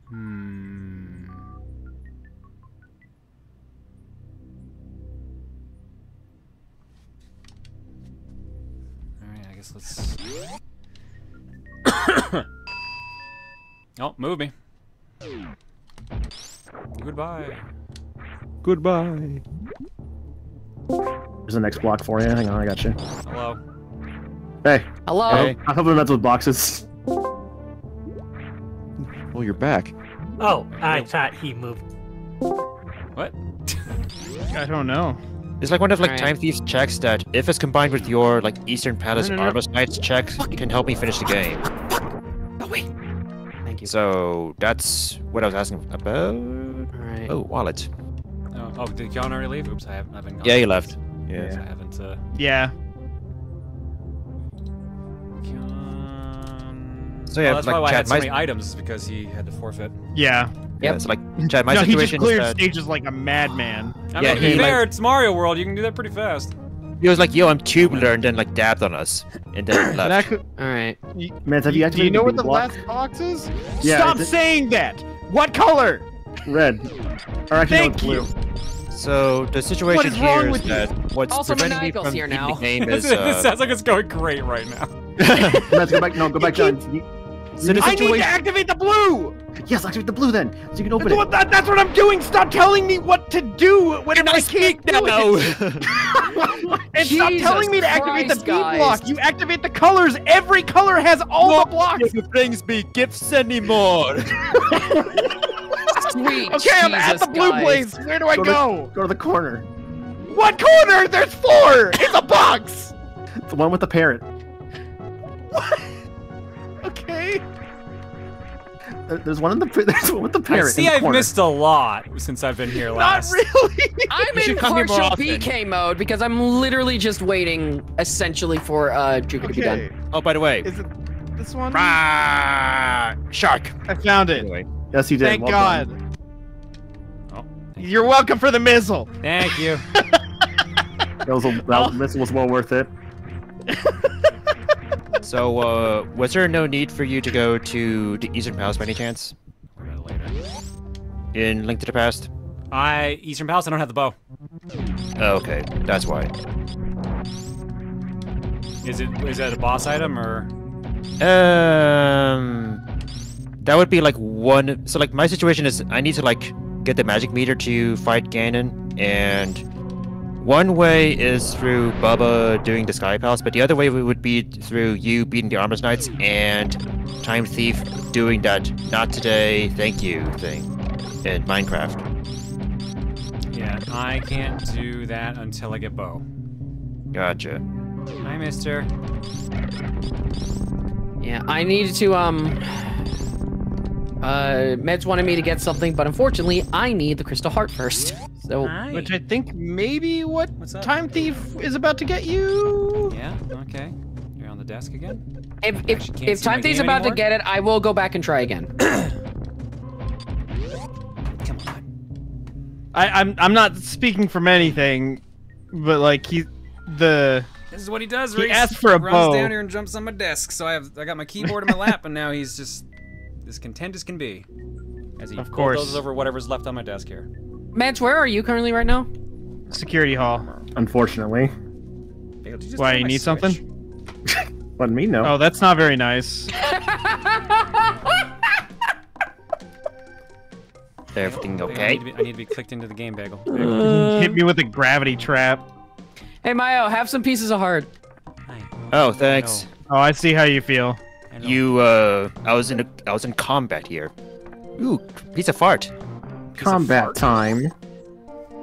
Hmm. All right, I guess let's. oh, move me. Goodbye. Goodbye. There's the next block for you. Hang on, I got you. Hello. Hey. Hello. I hope, I hope I'm with boxes. Oh, you're back. Oh, I thought he moved. What? I don't know. It's like one of like Alright. Time Thief's checks that, if it's combined with your like Eastern Palace No, no, no. Armos Knights check, can help me finish the game. Oh wait. Thank you. So that's what I was asking about. All right. Oh, wallet. Oh, oh did John already leave? Oops, I haven't. I've been gone. Yeah, he left. I Yeah. haven't. Uh, Yeah. John... So yeah, oh, that's like, probably why I had so my- many items is because he had to forfeit. Yeah. Yeah, it's like Chad, my no, he just situation is cleared stages like a madman. I Yeah, mean, to be he, like- it's Mario World. You can do that pretty fast. he was like, "Yo, I'm tubular," and then like dabbed on us, and then left. That could, All right. Man, have you actually? Do you know the what the block? last box is? Yeah, Stop it's- saying that! What color? Red. Or actually, Thank no, you. blue. So the situation is wrong here is with you? that what's Also, preventing me from here beating now. the game this is uh, sounds like it's going great right now. Let's go back. No, go back, John. You- so the I need to activate the blue! Yes, activate the blue then, so you can open That's it. what, that, that's what I'm doing! Stop telling me what to do when I can't do it! and stop telling me to activate the Christ, B guys. block! You activate the colors! Every color has all the blocks! It brings me gifts anymore. Sweet. Okay, I'm at the blue guys. place! Where do I Go go? to, go to the corner. What corner? There's four! It's a box! The one with the parrot. Okay. There's one in the. There's one with the I parrot. see in the I've corner. missed a lot since I've been here last. Not last. really! I'm You in should come partial often. BK mode because I'm literally just waiting, essentially, for uh, Juka to be done. Oh, by the way, Is it this one? Rah! shark. I found it. Anyway, Yes, you did. Thank well God. done. Oh, You're welcome for the missile. thank you. That was a, that missile was well worth it. So uh, was there no need for you to go to the Eastern Palace by any chance Worry about it later. in Link to the Past? I Eastern Palace. I don't have the bow. Oh, okay, that's why. Is it is that a boss item or? Um, that would be like one. So like my situation is, I need to like get the magic meter to fight Ganon, and one way is through Bubba doing the Sky Palace, but the other way would be through you beating the Armos Knights and Time Thief doing that "not today, thank you" thing in Minecraft. Yeah, I can't do that until I get bow. Gotcha. Hi, Mister. Yeah, I need to, um... Uh, Meds wanted me to get something, but unfortunately, I need the Crystal Heart first. So, Hi. Which I think maybe what Time Thief is about to get you. Yeah. Okay. You're on the desk again. if, if, if Time Thief's game about to get it, I will go back and try again. Come on. I, I'm I'm not speaking from anything, but like he, the This is what he does. He Reese. asked for a runs bow. down here and jumps on my desk. So I have I got my keyboard in my lap, and now he's just as content as can be. As he Of course. bulldozes over whatever's left on my desk here. Mance, where are you currently right now? Security hall. Unfortunately. Bagel, you just Why, you need Switch? something? Let me know. Oh, that's not very nice. Everything Bagel, I okay? need, to be, I need to be clicked into the game, Bagel. Bagel. Hit me with a gravity trap. Hey, Mayo, have some pieces of heart. Oh, thanks. Oh, I see how you feel. You, uh, I was in a, I was in combat here. Ooh, piece of fart. Combat time.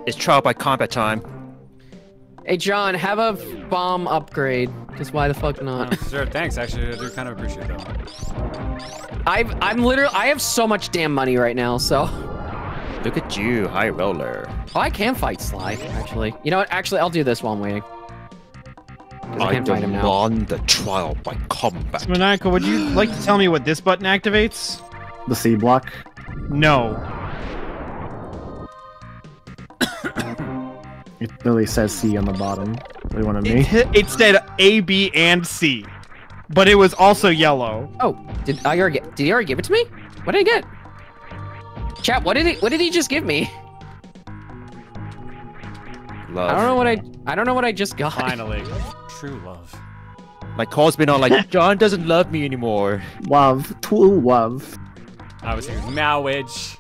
It's trial by combat time. Hey, John, have a bomb upgrade. Because why the fuck not? Oh, sure, thanks. Actually, I do kind of appreciate that. I've, I'm literally, I have so much damn money right now, so. Look at you, high roller. Oh, I can fight Sly, actually. You know what? Actually, I'll do this while I'm waiting. 'Cause I I can't fight him now. demand the trial by combat. Maniacal, would you like to tell me what this button activates? The C block. No. It literally says C on the bottom. What do you want of It, me? it said A, B, and C, but it was also yellow. Oh, did I already get? Did he already give it to me? What did I get? Chat. What did he? What did he just give me? Love. I don't know what I. I don't know what I just got. Finally, true love. My call's been on like John doesn't love me anymore. Love. True love. I was thinking marriage.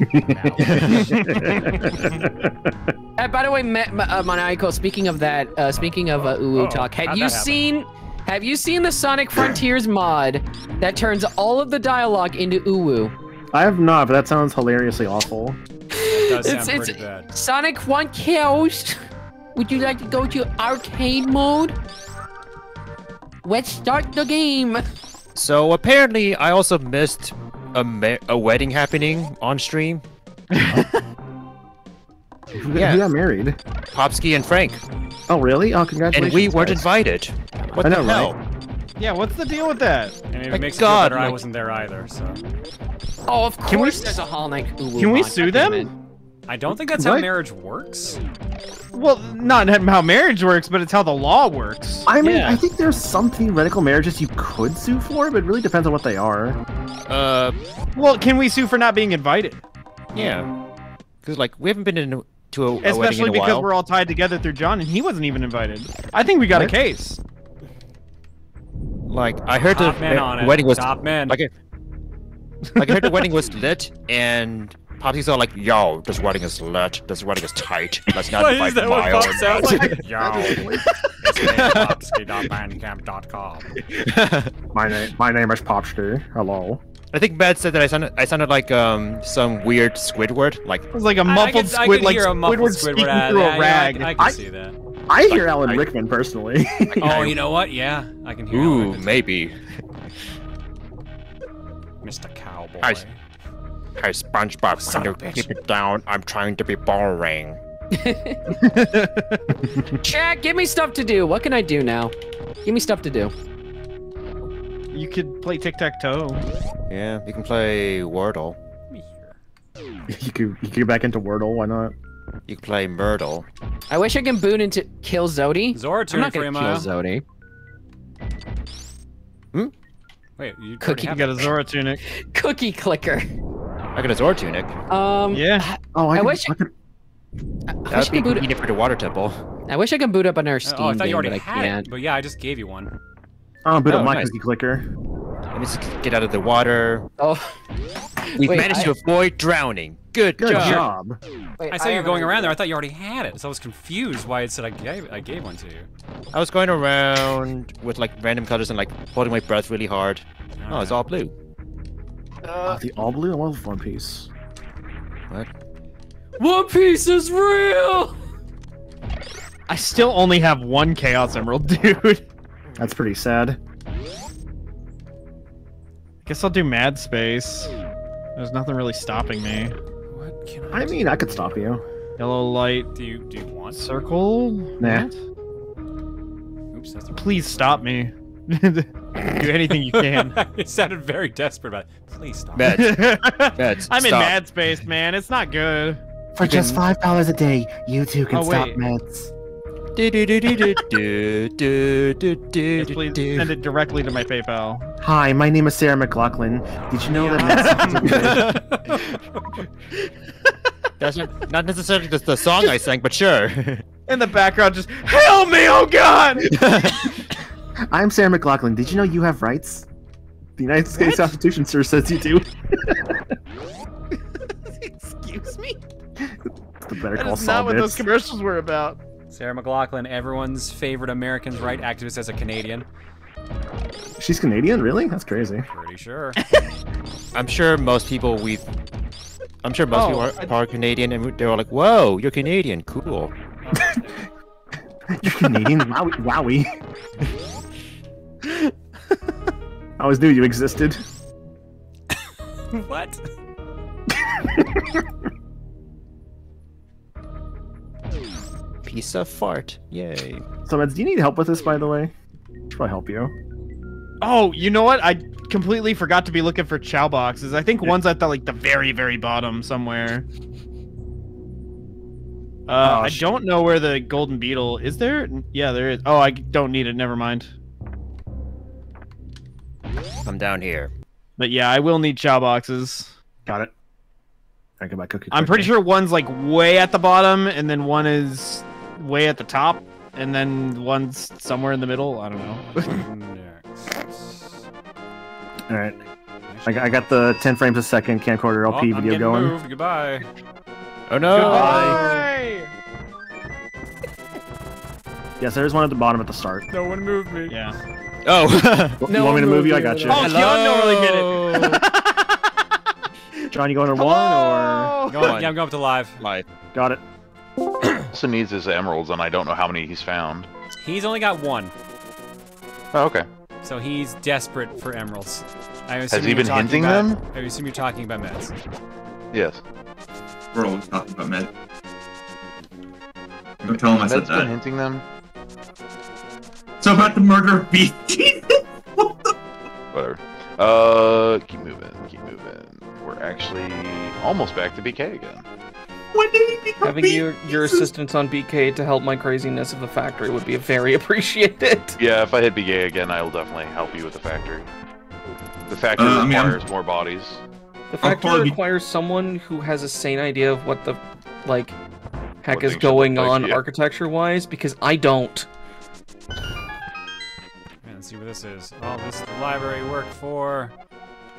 Uh, by the way, Ma- Ma- uh, Maniacal, speaking of that, uh, speaking of uh, Uwu Oh, talk, have you seen? Have you seen the Sonic Frontiers mod that turns all of the dialogue into Uwu? I have not, but that sounds hilariously awful. Does It's- sound it's- pretty bad. Sonic One kills. Would you like to go to arcade mode? Let's start the game. So apparently, I also missed a ma- a wedding happening on stream. Who, Yeah. who got married? Popsky and Frank, Oh, really? Oh, congratulations. and we weren't guys. invited. What I the know, right? hell? Yeah, what's the deal with that? And it My makes it God, feel better I wasn't there either. So Oh, of Can we course there's a Hollow Knight Uwu Can we sue God damn them? I don't think that's how What? marriage works. Well, not how marriage works, but it's how the law works. I mean, Yeah. I think there's some theoretical marriages you could sue for, but it really depends on what they are. Uh, Well, can we sue for not being invited? yeah, because like we haven't been in, to a, a wedding Especially in a because while. we're all tied together through John, and he wasn't even invited. I think we got What? a case. Like I heard the Top men ma- on it. wedding was Top man. like, I- like I heard the wedding was lit, and Popsky's all like, "Yo, this wedding is lit. This wedding is tight. Let's not What invite is that? What my Pop own." sounds like? Yo, it's popsky.bandcamp.com. My name, my name is Popster. Hello. I think Matt said that I sounded I sounded like um some weird Squidward. Like It was like a muffled could- I squid, could like hear a muffled Squidward Squidward speaking out through that. a rag. Yeah, I, I can I- see that. I hear Alan I- Rickman personally. Oh, you know what? Yeah, I can hear. ooh, Alan maybe. Mr. Cowboy. I- Hey, SpongeBob, Son can you of a bitch. keep it down? I'm trying to be boring. Chat, give me stuff to do. What can I do now? Give me stuff to do. You could play tic tac toe. Yeah, you can play Wordle. you could you could get back into Wordle. Why not? You can play Myrtle. I wish I can boot into kill Zodi. Zora I'm not gonna kill Maya. Zodi. Hmm? Wait, you Cookie You got a it. Zora tunic. Cookie clicker. I got a Zora tunic. Um, Yeah. Oh, I, I could, wish- I could. I wish I That'd be could boot. convenient for the water temple. I wish I could boot up another Steam Oh, I thought game, you already but I had can't. it. But yeah, I just gave you one. Oh, but Oh, up my nice. cookie clicker. Let me just get out of the water. Oh, We've Wait, managed I- to avoid drowning. Good, Good job. job. wait, I saw you have going around there. I thought you already had it, so I was confused why it said I gave I gave one to you. I was going around with like random colors and like holding my breath really hard. Oh, it's all blue. Oh, the all blue. I love One Piece. What? One Piece is real. I still only have one Chaos Emerald, dude. That's pretty sad. Guess I'll do Mad Space. There's nothing really stopping me. What can I? I mean, I could stop you. Yellow light do you do you want? circle. Nah. Oops, that's Please stop me. do anything you can. it sounded very desperate about it. Please stop. Matt, Matt, I'm in. Mad Space, man. It's not good. For just five dollars a day, you too can Oh, stop wait. meds. Yes, please send it directly to my PayPal. Hi, my name is Sarah McLachlan. Did you know that? That's not, not necessarily the, the song I sang, but sure. In the background, just help me, oh God! I'm Sarah McLachlan. Did you know you have rights? The United States Constitution, sir, says you do. Excuse me. It's the Better Call is Saul not what those commercials were about. Sarah McLachlan, everyone's favorite Americans' right activist as a Canadian. She's Canadian, really? That's crazy. Pretty sure. I'm sure most people we've. I'm sure most Oh, people I- are, are Canadian, and they're all like, "Whoa, you're Canadian, cool." You're Canadian? Wowie. wowie. I always knew you existed. what? Piece of fart, yay! So, Meds, do you need help with this, by the way? Should probably help you. Oh, you know what? I completely forgot to be looking for Chao boxes. I think one's at the like the very, very bottom somewhere. Uh, Oh, I don't know where the golden beetle is. There? Yeah, there is. Oh, I don't need it. Never mind. I'm down here. But yeah, I will need Chao boxes. Got it. I get my cookie. I'm pretty sure one's like way at the bottom, and then one is way at the top, and then one's somewhere in the middle. I don't know. All right. I got, the 10 frames a second camcorder Oh, LP I'm video going. moved. Goodbye. Oh no! Yes, there's one at the bottom at the start. No one moved me. Yeah. Oh. you want me to move you? I got you. Oh, John normally did it. John, you going to one or? Go on. Yeah, I'm going up to live. Live. Got it. Also needs his emeralds, and I don't know how many he's found. He's only got one, Oh, okay. so he's desperate for emeralds. I Has assume he you're been talking hinting about- them? I assume you're talking about meds. Yes. We're always talking about med. Go tell him I said Med's been that. hinting them. So about the murder of beef. Whatever. Uh, keep moving. Keep moving. We're actually almost back to BK again. Having your your assistance on BK to help my craziness of the factory would be very appreciated. Yeah, if I hit BK again, I will definitely help you with the factory. The factory Uh, I mean, requires more bodies. The factory requires someone who has a sane idea of what the like heck What is going look like, on yeah. architecture wise because I don't. Man, let's see where this is. Oh, this is the library work for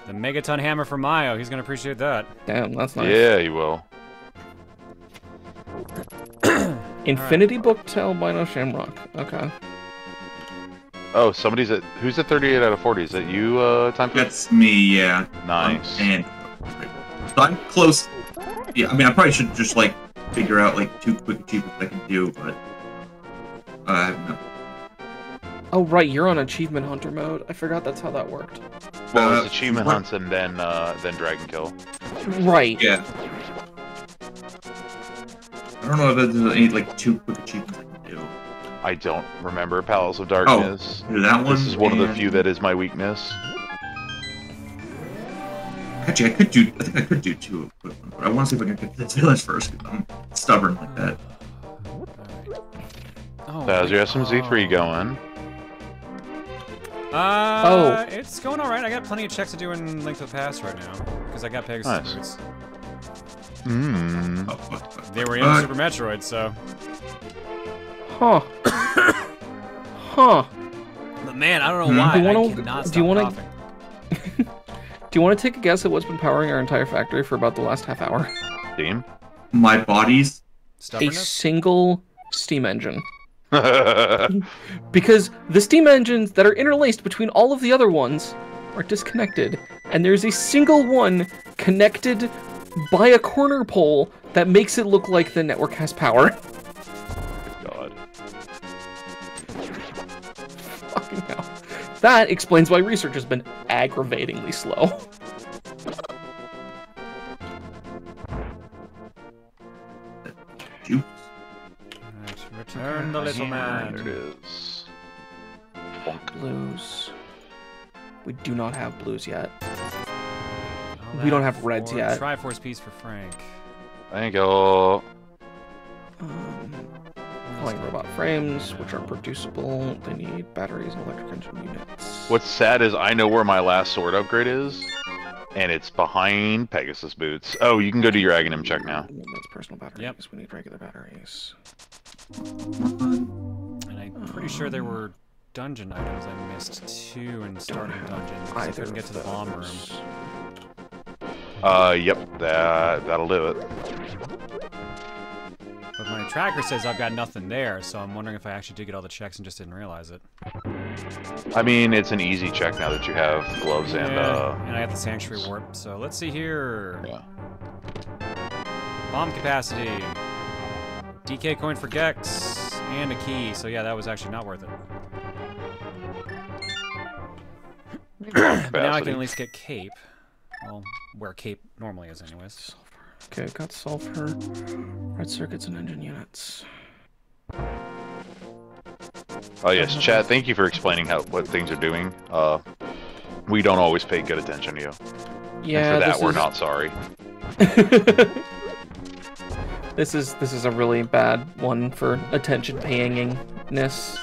the Megaton Hammer for Mayo. He's gonna appreciate that. Damn, that's nice. Yeah, he will. Infinity Book to albino Shamrock. Okay. Oh, somebody's at who's at 38 out of 40? Is that you, uh, time? That's me, yeah. Nice. Um, and so I'm close. Yeah, I mean, I probably should just like figure out like two quick achievements I can do, but uh, I don't know. Oh right, you're on achievement hunter mode. I forgot that's how that worked. Well, Uh, it's achievement what- hunts and then uh, then dragon kill. Right. Yeah. I don't know if there's any like two quick achievements I can do. I don't remember Palace of Darkness. do that one, This is one of the few that is my weakness. Actually, I could do. I think I could do two quick ones, but I want to see if I can get this village first because I'm stubborn like that. Oh, how's your SMZ3 going? Uh, Oh. it's going all right. I got plenty of checks to do in Link to the Past right now because I got Pegasus Nice. boots. Hmm. They were in Uh, Super Metroid, so. Huh. huh. But man, I don't know Hmm. why. Do you wanna- cannot do you wanna- coughing. Do you want to take a guess at what's been powering our entire factory for about the last half hour? Steam. My body's A single steam engine. Because the steam engines that are interlaced between all of the other ones are disconnected, and there's a single one connected by a corner pole that makes it look like the network has power. God. Fucking hell. That explains why research has been aggravatingly slow. Alright, return the little man. There it is. Blues. We do not have blues yet. All We don't that have reds for yet. Triforce piece for Frank. Thank you. Um, Flying robot frames, which are producible. They need batteries and electric engine units. What's sad is I know where my last sword upgrade is, and it's behind Pegasus boots. Oh, you can go do your Agahnim check now. That's personal batteries. Yep. We need regular batteries. And I'm pretty sure there were dungeon items I missed too in starting dungeon. because I either couldn't get to the bomb room. Uh, yep, that that'll do it. But my tracker says I've got nothing there, so I'm wondering if I actually did get all the checks and just didn't realize it. I mean, it's an easy check now that you have gloves and uh. and I have the sanctuary warp. So let's see here. Yeah. Bomb capacity. DK coin for Gex and a key. So yeah, that was actually not worth it. but now I can at least get cape. Well, where cape normally is, anyways. Okay, I've got sulfur, red circuits, and engine units. Oh yes, Chad, Thank you for explaining how what things are doing. Uh, we don't always pay good attention to you. Yeah, and for that this we're is- not sorry. This is this is a really bad one for attention payingness.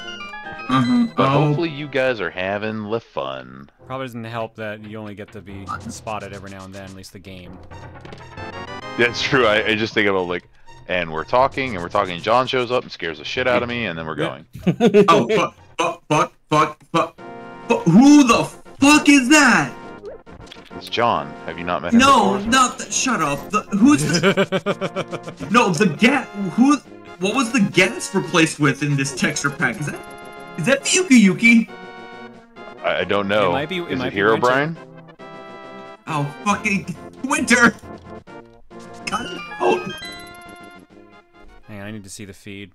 Mm-hmm. But oh. hopefully you guys are having the fun. Probably doesn't help that you only get to be spotted every now and then, at least the game. That's true. I, I just think about like, and we're talking and we're talking. and John shows up and scares the shit out of me, and then we're going. oh, fuck, fuck, fuck, fuck, fuck, fuck. Who the fuck is that? It's John. Have you not met him? No, before? not that. Shut up. The, who's the, no the gas? Who? What was the gas replaced with in this texture pack? Is that is that Yuki Yuki? I, I don't know. It might be- it Is might it be Hero Winter. Brian? Oh fucking winter! Cut it out. Hang on, I need to see the feed.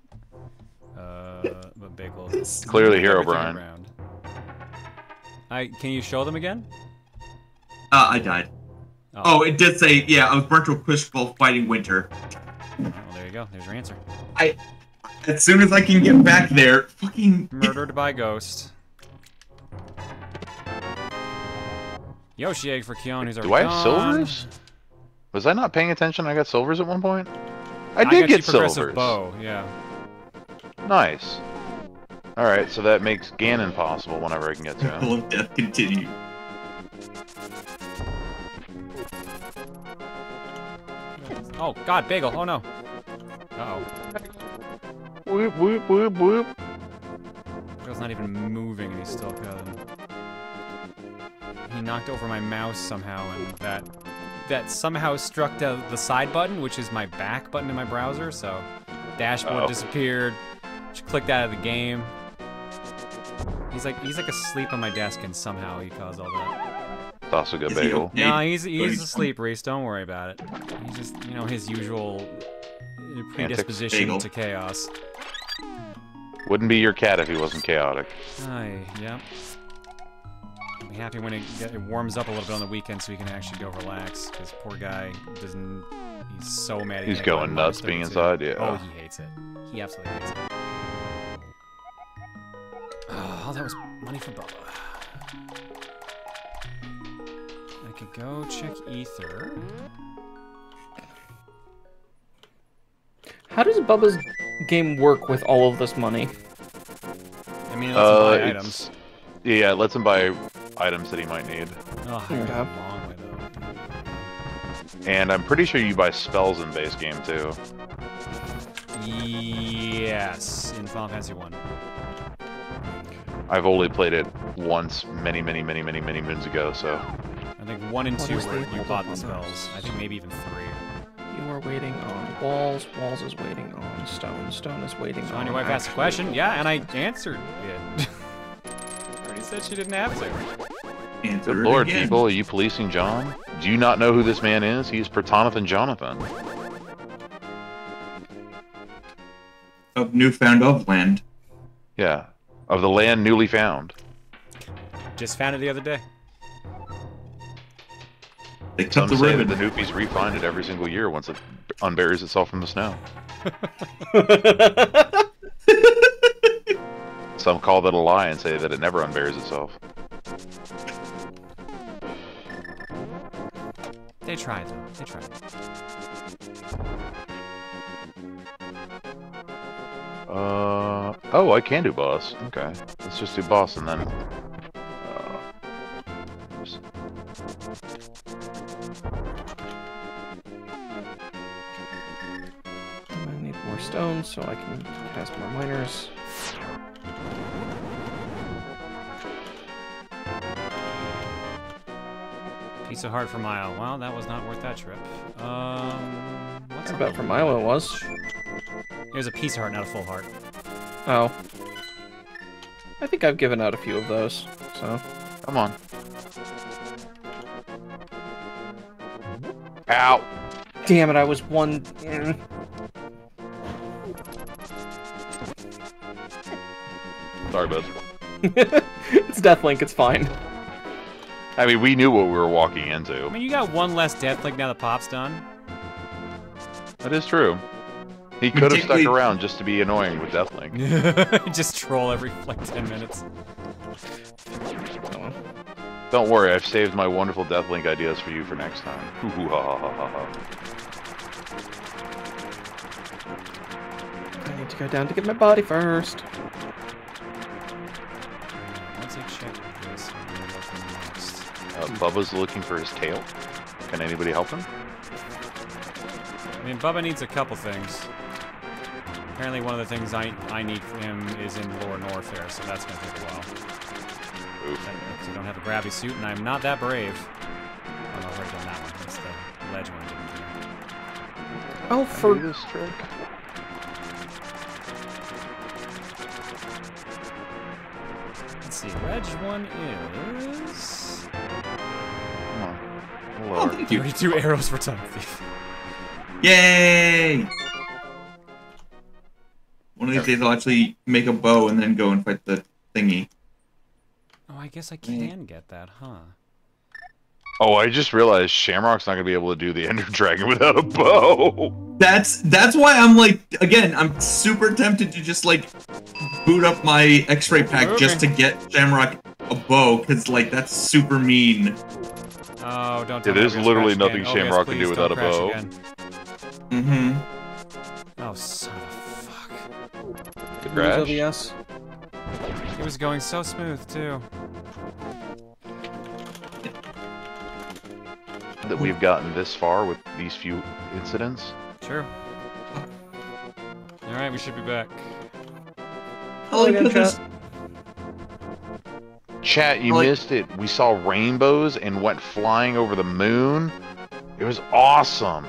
Uh, but Bagel. Clearly Hero Brian. around. I can you show them again? Uh, I died. Oh. it did say yeah. I was burnt to a crisp while fighting winter. Well, there you go. There's your answer. I as soon as I can get back there, fucking Murdered by ghost. Yoshi egg for Keon, who's already Do I have gone. silvers? Was I not paying attention? I got silvers at one point. I I did got you get progressive silvers. bow, yeah. Nice. All right, so that makes Ganon possible whenever I can get to him. Circle of death continue. Oh God, Bagel! Oh no. Uh oh. Whoop whoop whoop whoop. Bagel's not even moving, and he's still coming. He knocked over my mouse somehow, and that that somehow struck the, the side button, which is my back button in my browser. So dashboard Oh. disappeared. Just clicked out of the game. He's like he's like asleep on my desk, and somehow he caused all that. It's also good he bagel. okay? No, he's he's he's asleep, Reese. Don't worry about it. He's just you know his usual predisposition to chaos. Wouldn't be your cat if he wasn't chaotic. Aye, yep. I'll be happy when it, it warms up a little bit on the weekend so he can actually go relax. Because poor guy doesn't. He's so mad. He's going nuts being 32. inside, yeah. Oh, he hates it. He absolutely hates it. Oh, that was money for Bubba. I could go check Ether. How does Bubba's game work with all of this money? I mean, it lets him Uh, buy items. Yeah, it lets him buy items that he might need. Oh, Okay. a long way though. And I'm pretty sure you buy spells in base game too. Yes, in Final Fantasy One. I've only played it once, many, many, many, many, many moons ago. So I think one and What two is where the- you bought the spells. I think maybe even three. You are waiting on walls. Walls is waiting on stone. Stone is waiting John, on. your wife asked a question. Yeah, and I answered it. already said she didn't have to. Answer Good lord, again. people, are you policing John? Do you not know who this man is? He's Pertonathan Jonathan. Of newfound of land. Yeah, of the land newly found. Just found it the other day. They cut Some the say that ribbon. the Noopies refind it every single year once it unburies itself from the snow. Some call that a lie and say that it never unburies itself. They tried though. They tried. Oh, I can do boss. Okay, let's just do boss and then. Uh, just- I need more stones so I can cast more miners. Piece of heart for Mile. Well, that was not worth that trip. Um, what's I bet for Milo it was. It was a piece of heart, not a full heart. Oh. I think I've given out a few of those, so. Come on. Ow! Damn it, I was one. Sorry, bud. it's Deathlink, it's fine. I mean, we knew what we were walking into. I mean, you got one less death link now that Pop's done. That is true. He could have stuck around just to be annoying with Deathlink. Just troll every like 10 minutes. Don't worry, I've saved my wonderful Deathlink ideas for you for next time. Hoo hoo ha ha ha ha ha. I need to go down to get my body first. Let's check this. and then go from next. Uh, Bubba's looking for his tail. Can anybody help him? I mean, Bubba needs a couple things. Apparently, one of the things I I need from him is in Lower Norfair, so that's gonna take a while. Because I don't have a gravity suit, and I'm not that brave. Oh no, I've already done that one. That's the ledge one I didn't do. Oh, for this trick. See, ledge one is. Come on. Oh, thank you. 32 arrows for Time Thief. Yay! One of these days I'll actually make a bow and then go and fight the thingy. Oh, I guess I can get that, huh? Oh, I just realized Shamrock's not gonna be able to do the Ender Dragon without a bow. That's that's why I'm like again I'm super tempted to just like boot up my X-ray pack just to get Shamrock a bow because like that's super mean. Oh, don't. Yeah, tell me there's literally nothing again. Shamrock OBS, can do without a bow. Mm-hmm. Oh, son of a Good news, OBS. It was going so smooth too. That we've gotten this far with these few incidents. Sure. All right, we should be back. Oh, again, chat. Chat, you Like- missed it. We saw rainbows and went flying over the moon. It was awesome.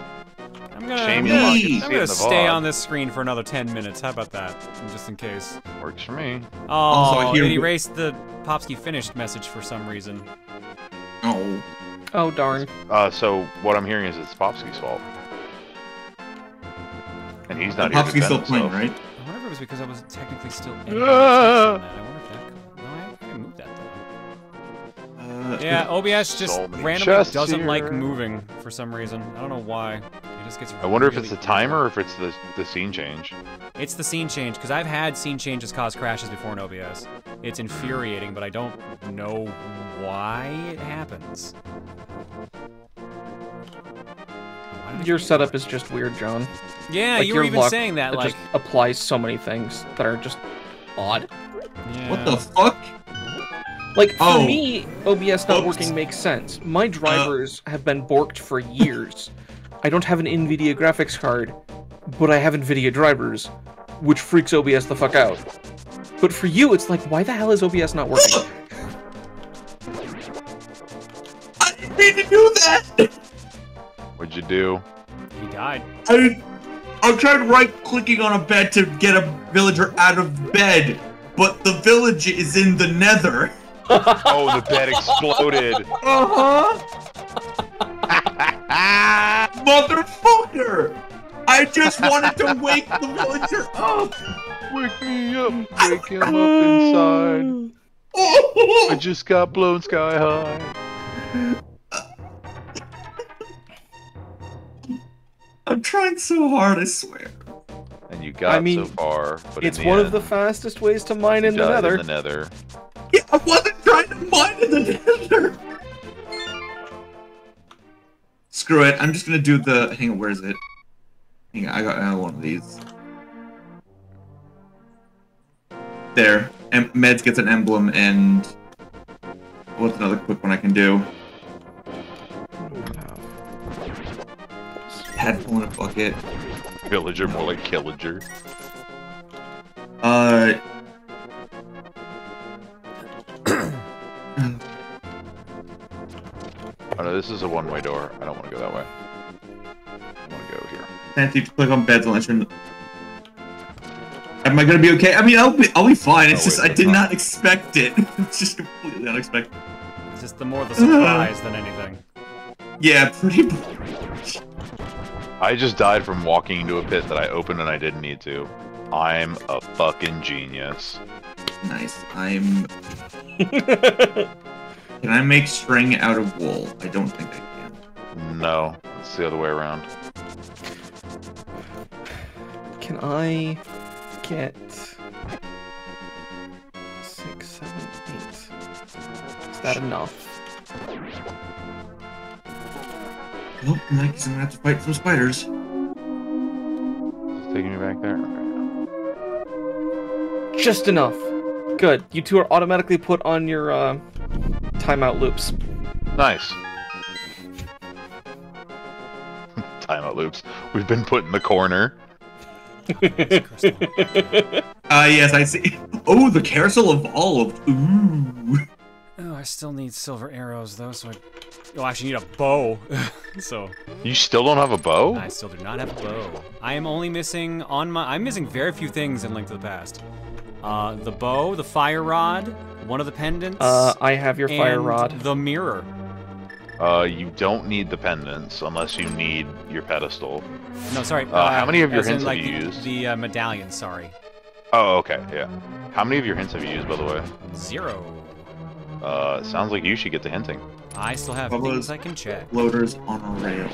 I'm gonna, Shame I'm gonna, I'm gonna stay on this screen for another 10 minutes. How about that? Just in case. Works for me. Oh, Also, I hear- it erased the Popsky finished message for some reason. Oh. Oh darn. Uh, so what I'm hearing is it's Popsky's fault, and he's not here to Popsky's still playing, himself. right? I wonder if it was because I was technically still. Ah! editing the text on that. I wonder if that. No, I, I can move that though. Uh, Yeah, OBS just So randomly doesn't like moving for some reason. I don't know why. It just gets. I wonder if it's the timer or if it's the the scene change. It's the scene change because I've had scene changes cause crashes before in OBS. It's infuriating, but I don't know why it happens. Your setup is just weird, Jon. Yeah, Like, you were your even luck saying that, like- just applies so many things that are just odd. What the fuck? Like for Oh. me, OBS not Oops. working makes sense. My drivers uh. have been borked for years. I don't have an NVIDIA graphics card, but I have NVIDIA drivers, which freaks OBS the fuck out. But for you, it's like, why the hell is OBS not working? I didn't mean to do that. What'd you do? He died. I I tried right clicking on a bed to get a villager out of bed, but the village is in the nether. oh, the bed exploded. Uh huh. Motherfucker! I just wanted to wake the villager up. Wake me up, wake him up inside. I just got blown sky high. I'm trying so hard, I swear. And you got I mean, so far, but it's one end, of the fastest ways to mine in the nether. In the nether. Yeah, I wasn't trying to mine in the nether. Screw it. I'm just gonna do the. Hang on, where is it? Hang on, I got another one of these. There. And Meds gets an emblem, and what's another quick one I can do? Tadpole in a bucket. Villager, more like Killager. Uh. Oh no, this is a one-way door. I don't want to go that way. I want to go here. Fancy to click on beds and let you. Am I gonna be okay? I mean, I'll be, I'll be fine. It's Oh, just wait, I did it's not expect it. it's just completely unexpected. It's just the more the surprise than anything. Yeah, pretty much. I just died from walking into a pit that I opened and I didn't need to. I'm a fucking genius. Nice. I'm. Can I make string out of wool? I don't think I can. No, it's the other way around. Can I get six, seven, eight? Is that enough? Nope, in that case I'm gonna have to fight some spiders. It's taking me back there. Just enough. Good. You two are automatically put on your uh, timeout loops. Nice. Timeout loops. We've been put in the corner. Ah, yes, I see. Oh, the carousel evolved. Ooh. Oh, I still need silver arrows though, so I. Oh, I actually need a bow. so. You still don't have a bow? I still do not have a bow. I am only missing on my. I'm missing very few things in Link to the Past. Uh, the bow, the fire rod, one of the pendants. Uh, I have your fire and rod. The mirror. Uh, you don't need the pendants unless you need your pedestal. No, sorry. Uh, how many of your as in, hints like, have you the, used? The uh, medallion. Sorry. Oh, okay, yeah. How many of your hints have you used, by the way? Zero. Uh, sounds like you should get to hinting. I still have Bubba's things I can check. Loaders on a rail.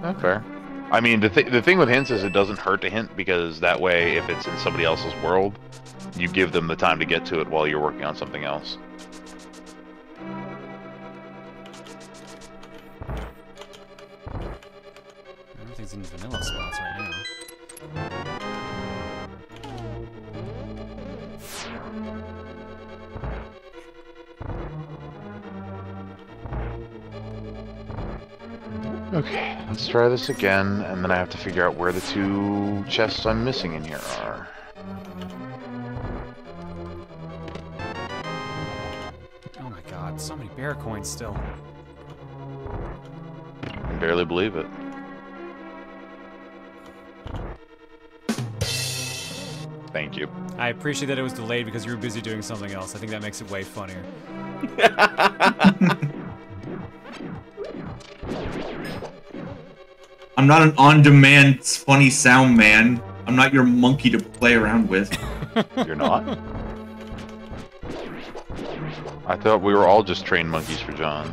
Not fair. I mean, the, th the thing with hints is it doesn't hurt to hint because that way, if it's in somebody else's world, you give them the time to get to it while you're working on something else. Everything's in vanilla spots right now. Okay, let's try this again, and then I have to figure out where the two chests I'm missing in here are. Oh my god, so many bear coins still. I can barely believe it. Thank you. I appreciate that it was delayed because you were busy doing something else. I think that makes it way funnier. I'm not an on-demand funny sound man. I'm not your monkey to play around with. You're not? I thought we were all just trained monkeys for Jon.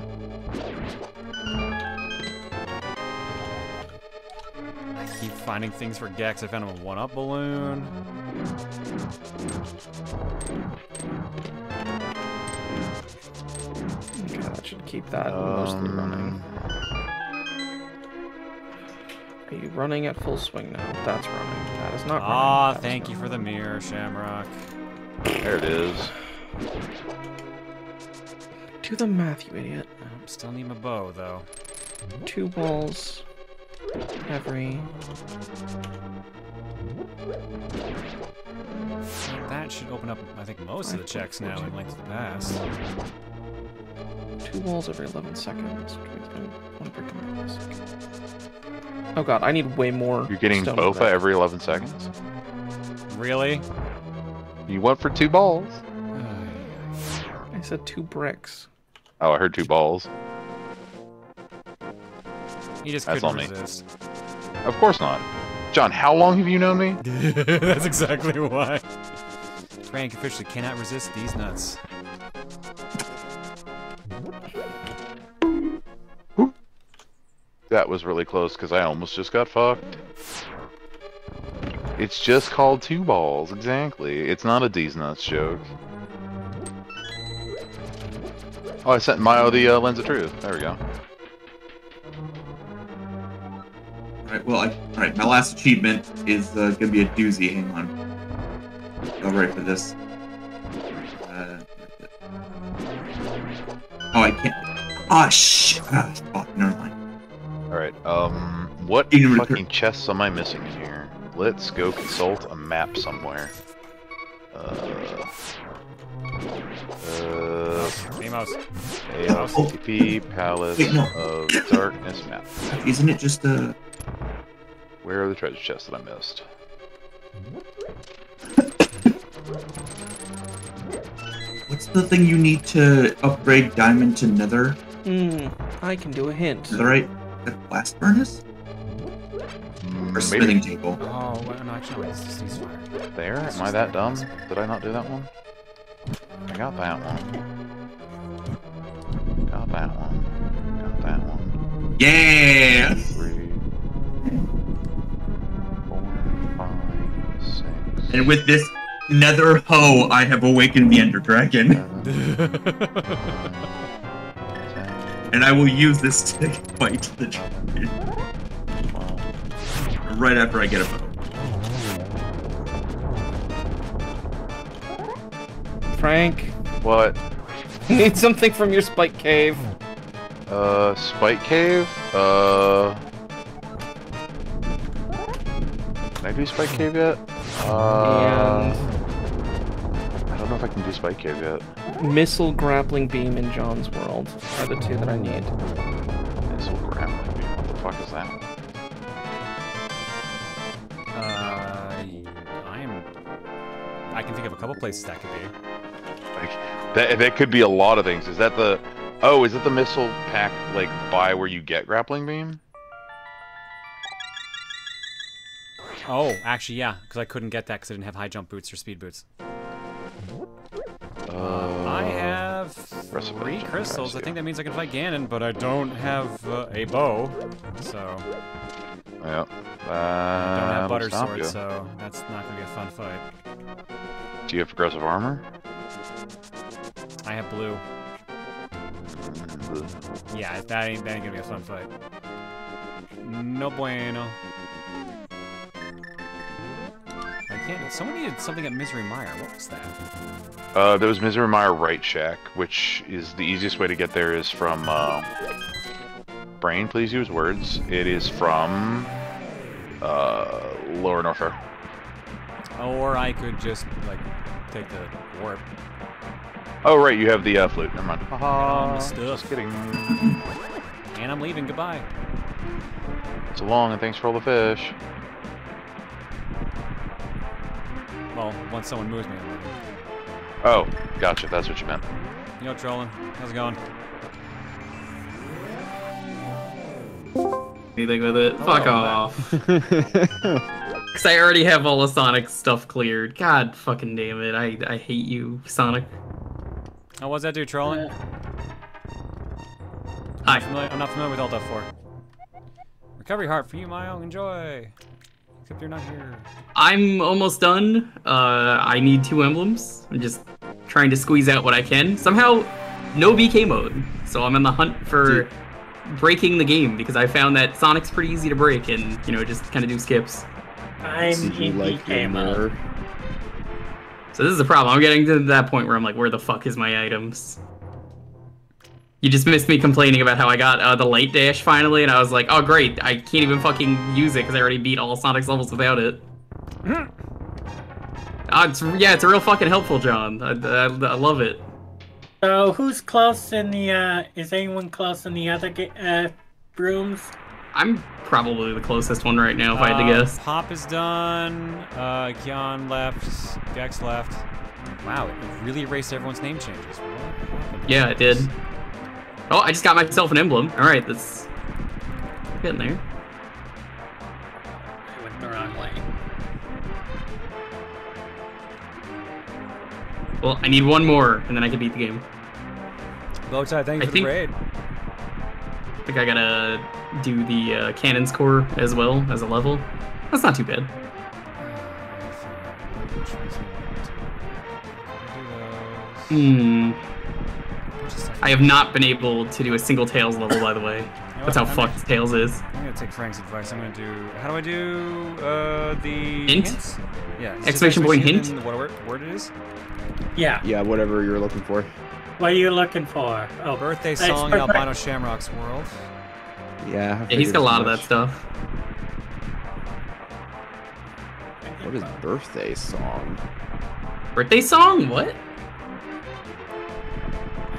I keep finding things for Gex. I found him a one-up balloon. That should keep that mostly running. Are you running at full swing now? That's running. That is not running. Ah, That is thank you for the mirror, Shamrock. There it is. Do the math, you idiot. I still need my bow, though. Two balls every. That should open up, I think, most of the checks now in Link to the Past. Two walls every 11 seconds. which means I want to break second. Oh god, I need way more. You're getting stone Bofa for every 11 seconds? Really? You went for two balls. I said two bricks. Oh, I heard two balls. You just That's couldn't on me. resist. Of course not. Jon, how long have you known me? That's exactly why. Frank officially cannot resist these nuts. That was really close because I almost just got fucked. It's just called two balls, exactly. It's not a D's nuts joke. Oh, I sent Mayo the uh, lens of truth. There we go. Alright, well, I, alright, my last achievement is uh, gonna be a doozy. Hang on. Go right for this. Ah, shit. Ah, fuck, never mind. All right. Um, what Kingdom fucking chests am I missing here? Let's go consult a map somewhere. Uh. Uh. Amos. ALCP Palace Wait, no. of Darkness map. Isn't it just a? Where are the treasure chests that I missed? What's the thing you need to upgrade diamond to nether? Hmm, I can do a hint. Netherite? That right? blast furnace? Mm, Or smithing table? Oh, well, no, actually, wait, it's just ceasefire. There? Am I that dumb? Did I not do that one? I got that one. Got that one. Got that one. Yeah! Three, four, five, six. And with this nether hoe, I have awakened the ender dragon. and I will use this to fight the dragon. Right after I get a bow. Frank, What? need something from your spike cave. Uh, Spike Cave? Uh. Can I do Spike Cave yet? Uh. I don't know if I can do Spike Cave yet. Missile grappling beam in Jon's world are the two that I need. Missile grappling beam. What the fuck is that? Uh, I am. I can think of a couple places that could be. Like, that, that could be a lot of things. Is that the. Oh, is it the missile pack, like, by where you get grappling beam? Oh, actually, yeah, because I couldn't get that because I didn't have high jump boots or speed boots. Uh, I have three crystals. I think that means I can fight Ganon, but I don't have uh, a bow, so Yeah. I don't have butter sword, you. so that's not gonna be a fun fight. Do you have progressive armor? I have blue. Yeah, that ain't that ain't gonna be a fun fight. No bueno. Can't. Someone needed something at Misery Mire. What was that? Uh, there was Misery Mire Right Shack, which is the easiest way to get there is from, uh, Brain, please use words. It is from, uh, Lower Norfair. Or I could just like take the warp. Oh, right, you have the, uh, flute. Never mind. Get all my Haha. Just kidding. And I'm leaving. Goodbye. So long, and thanks for all the fish. Well, once someone moves me, I'm leaving. Oh, gotcha, that's what you meant. You know, trolling. How's it going? Anything with it? Fuck oh, off. Because I already have all the Sonic stuff cleared. God fucking damn it. I, I hate you, Sonic. Oh, was that dude trolling? Hi. I'm not familiar, I'm not familiar with Alt F4. Recovery heart for you, Mile. Enjoy. Except you're not here. I'm almost done. Uh, I need two emblems. I'm just trying to squeeze out what I can. Somehow, no BK mode. So I'm on the hunt for breaking the game because I found that Sonic's pretty easy to break and, you know, just kind of do skips. I'm Did you in like your BK mode. So this is the problem. I'm getting to that point where I'm like, where the fuck is my items? You just missed me complaining about how I got uh, the light dash finally, and I was like, oh great, I can't even fucking use it because I already beat all Sonic's levels without it. Uh, it's, yeah, it's real fucking helpful, Jon. I, I, I love it. So who's close in the? uh Is anyone close in the other uh rooms? I'm probably the closest one right now, if I had to Uh, guess. Pop is done. Uh, Kion left. Gex left. Wow, it really erased everyone's name changes. Yeah, it did. Oh, I just got myself an emblem. All right, that's getting there. I went the wrong way. Well, I need one more, and then I can beat the game. Bowtie, thank you I for think- the raid. I think I gotta do the uh, cannon's core as well as a level. That's not too bad. Hmm. I have not been able to do a single Tails level, by the way. That's how what? fucked Tails is. I'm gonna take Frank's advice. I'm gonna do. How do I do uh, the Hint? hints? Yeah. Exclamation point hint? and What word, word it is? Yeah. Yeah, whatever you're looking for. What are you looking for? Oh, Birthday song for- in Albino Shamrock's world. Yeah. Yeah, he's got a figured lot of that stuff. What is birthday song? Birthday song? What?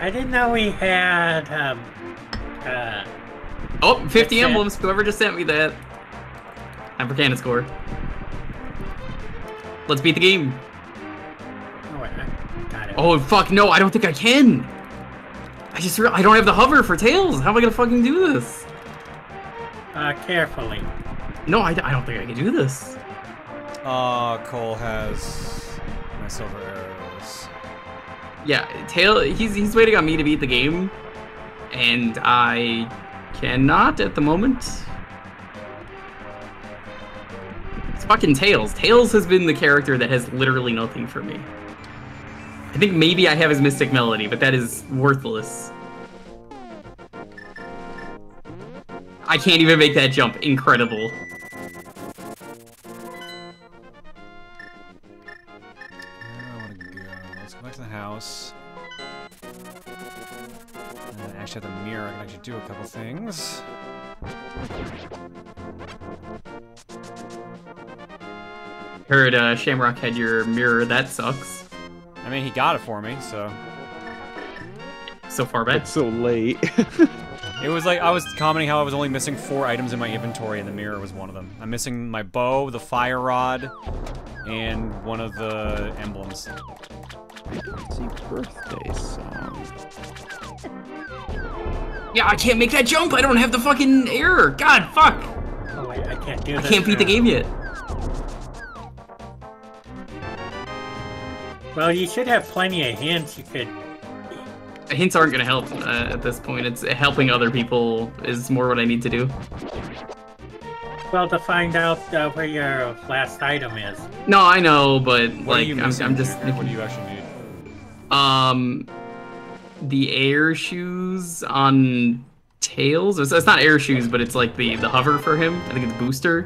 I didn't know we had um uh Oh, 50 emblems. Whoever just sent me that. I'm for Cannon's Core. Let's beat the game. oh, wait, I got it. Oh fuck no! I don't think I can. I just re- I don't have the hover for tails. How am I gonna fucking do this? Uh, carefully. No, I, I don't think I can do this. Uh, Cole has my silver arrows. Yeah, tail. He's he's waiting on me to beat the game, and I cannot at the moment. It's fucking Tails. Tails has been the character that has literally nothing for me. I think maybe I have his Mystic Melody, but that is worthless. I can't even make that jump. Incredible. Actually have the mirror. I can actually do a couple things. Heard uh, Shamrock had your mirror. That sucks. I mean, he got it for me, so. So far back. It's so late. It was like I was commenting how I was only missing four items in my inventory, and the mirror was one of them. I'm missing my bow, the fire rod, and one of the emblems. See birthday song. Yeah, I can't make that jump. I don't have the fucking air. God, fuck. Oh wait, I can't do I can't beat the game yet. Well, you should have plenty of hints you could. Hints aren't gonna help uh, at this point. It's helping other people is more what I need to do. Well, to find out uh, where your last item is. No, I know, but What like I'm, I'm just What do you actually need? Um the air shoes on tails. It's, it's not air shoes, but it's like the the hover for him. I think it's booster.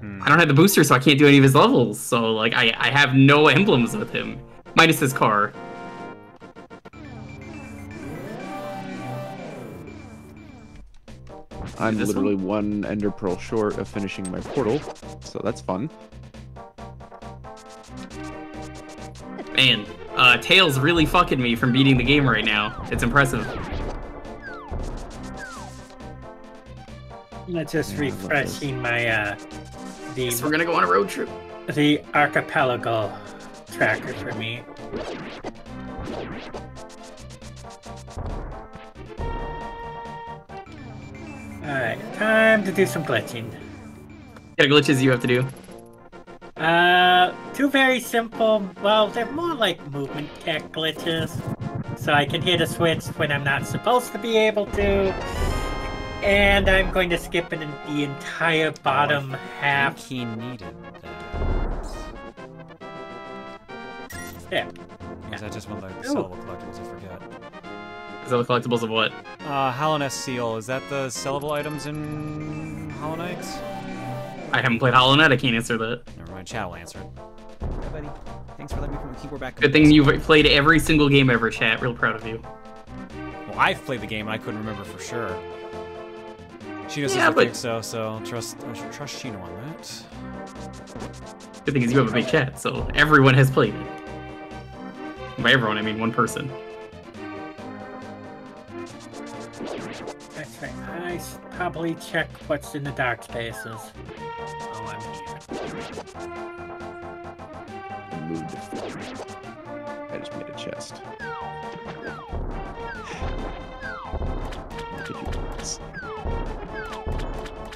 Hmm. I don't have the booster, so I can't do any of his levels. So like I I have no emblems with him, minus his car. I'm literally one ender pearl short of finishing my portal, so that's fun. Man, uh, Tails really fucking me from beating the game right now. It's impressive. Let's just refreshing my uh the Guess we're gonna go on a road trip. the archipelago tracker for me. Alright, time to do some glitching. What glitches you have to do? Uh, two very simple, well, they're more like movement tech glitches. So I can hit a switch when I'm not supposed to be able to. And I'm going to skip in the entire bottom half. he needed that. Yeah. Was I just one of the Ooh. collectibles? I forget. Is that the collectibles of what? Uh, Hallownest Seal. Is that the sellable items in Hollow Knights? I haven't played Hollow Knight. I can't answer that. Never mind. Chat will answer it. Hey, buddy. Thanks for letting me put my keyboard back. Good thing you've played every single game ever, chat. Real proud of you. Well, I've played the game and I couldn't remember for sure. Sheena says Yeah, I but- think so, so I'll trust I trust Sheena on that. Good thing is you have a big chat, so everyone has played it. By everyone, I mean one person. That's right. I should probably check what's in the dark spaces. Oh, I'm here. I moved. I just made a chest. Did you guys?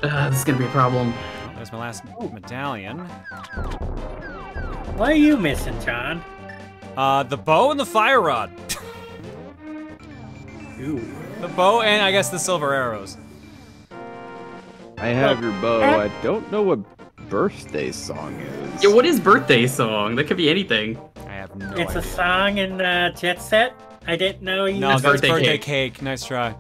Uh, this is gonna be a problem. There's my last medallion. What are you missing, Jon? Uh, the bow and the fire rod. Ooh. The bow and I guess the silver arrows. I have your bow. I don't know what birthday song is. Yeah, what is birthday song? That could be anything. I have no it's idea. a song in uh, Jet Set. I didn't know you. No, That's that's birthday birthday cake. cake. Nice try.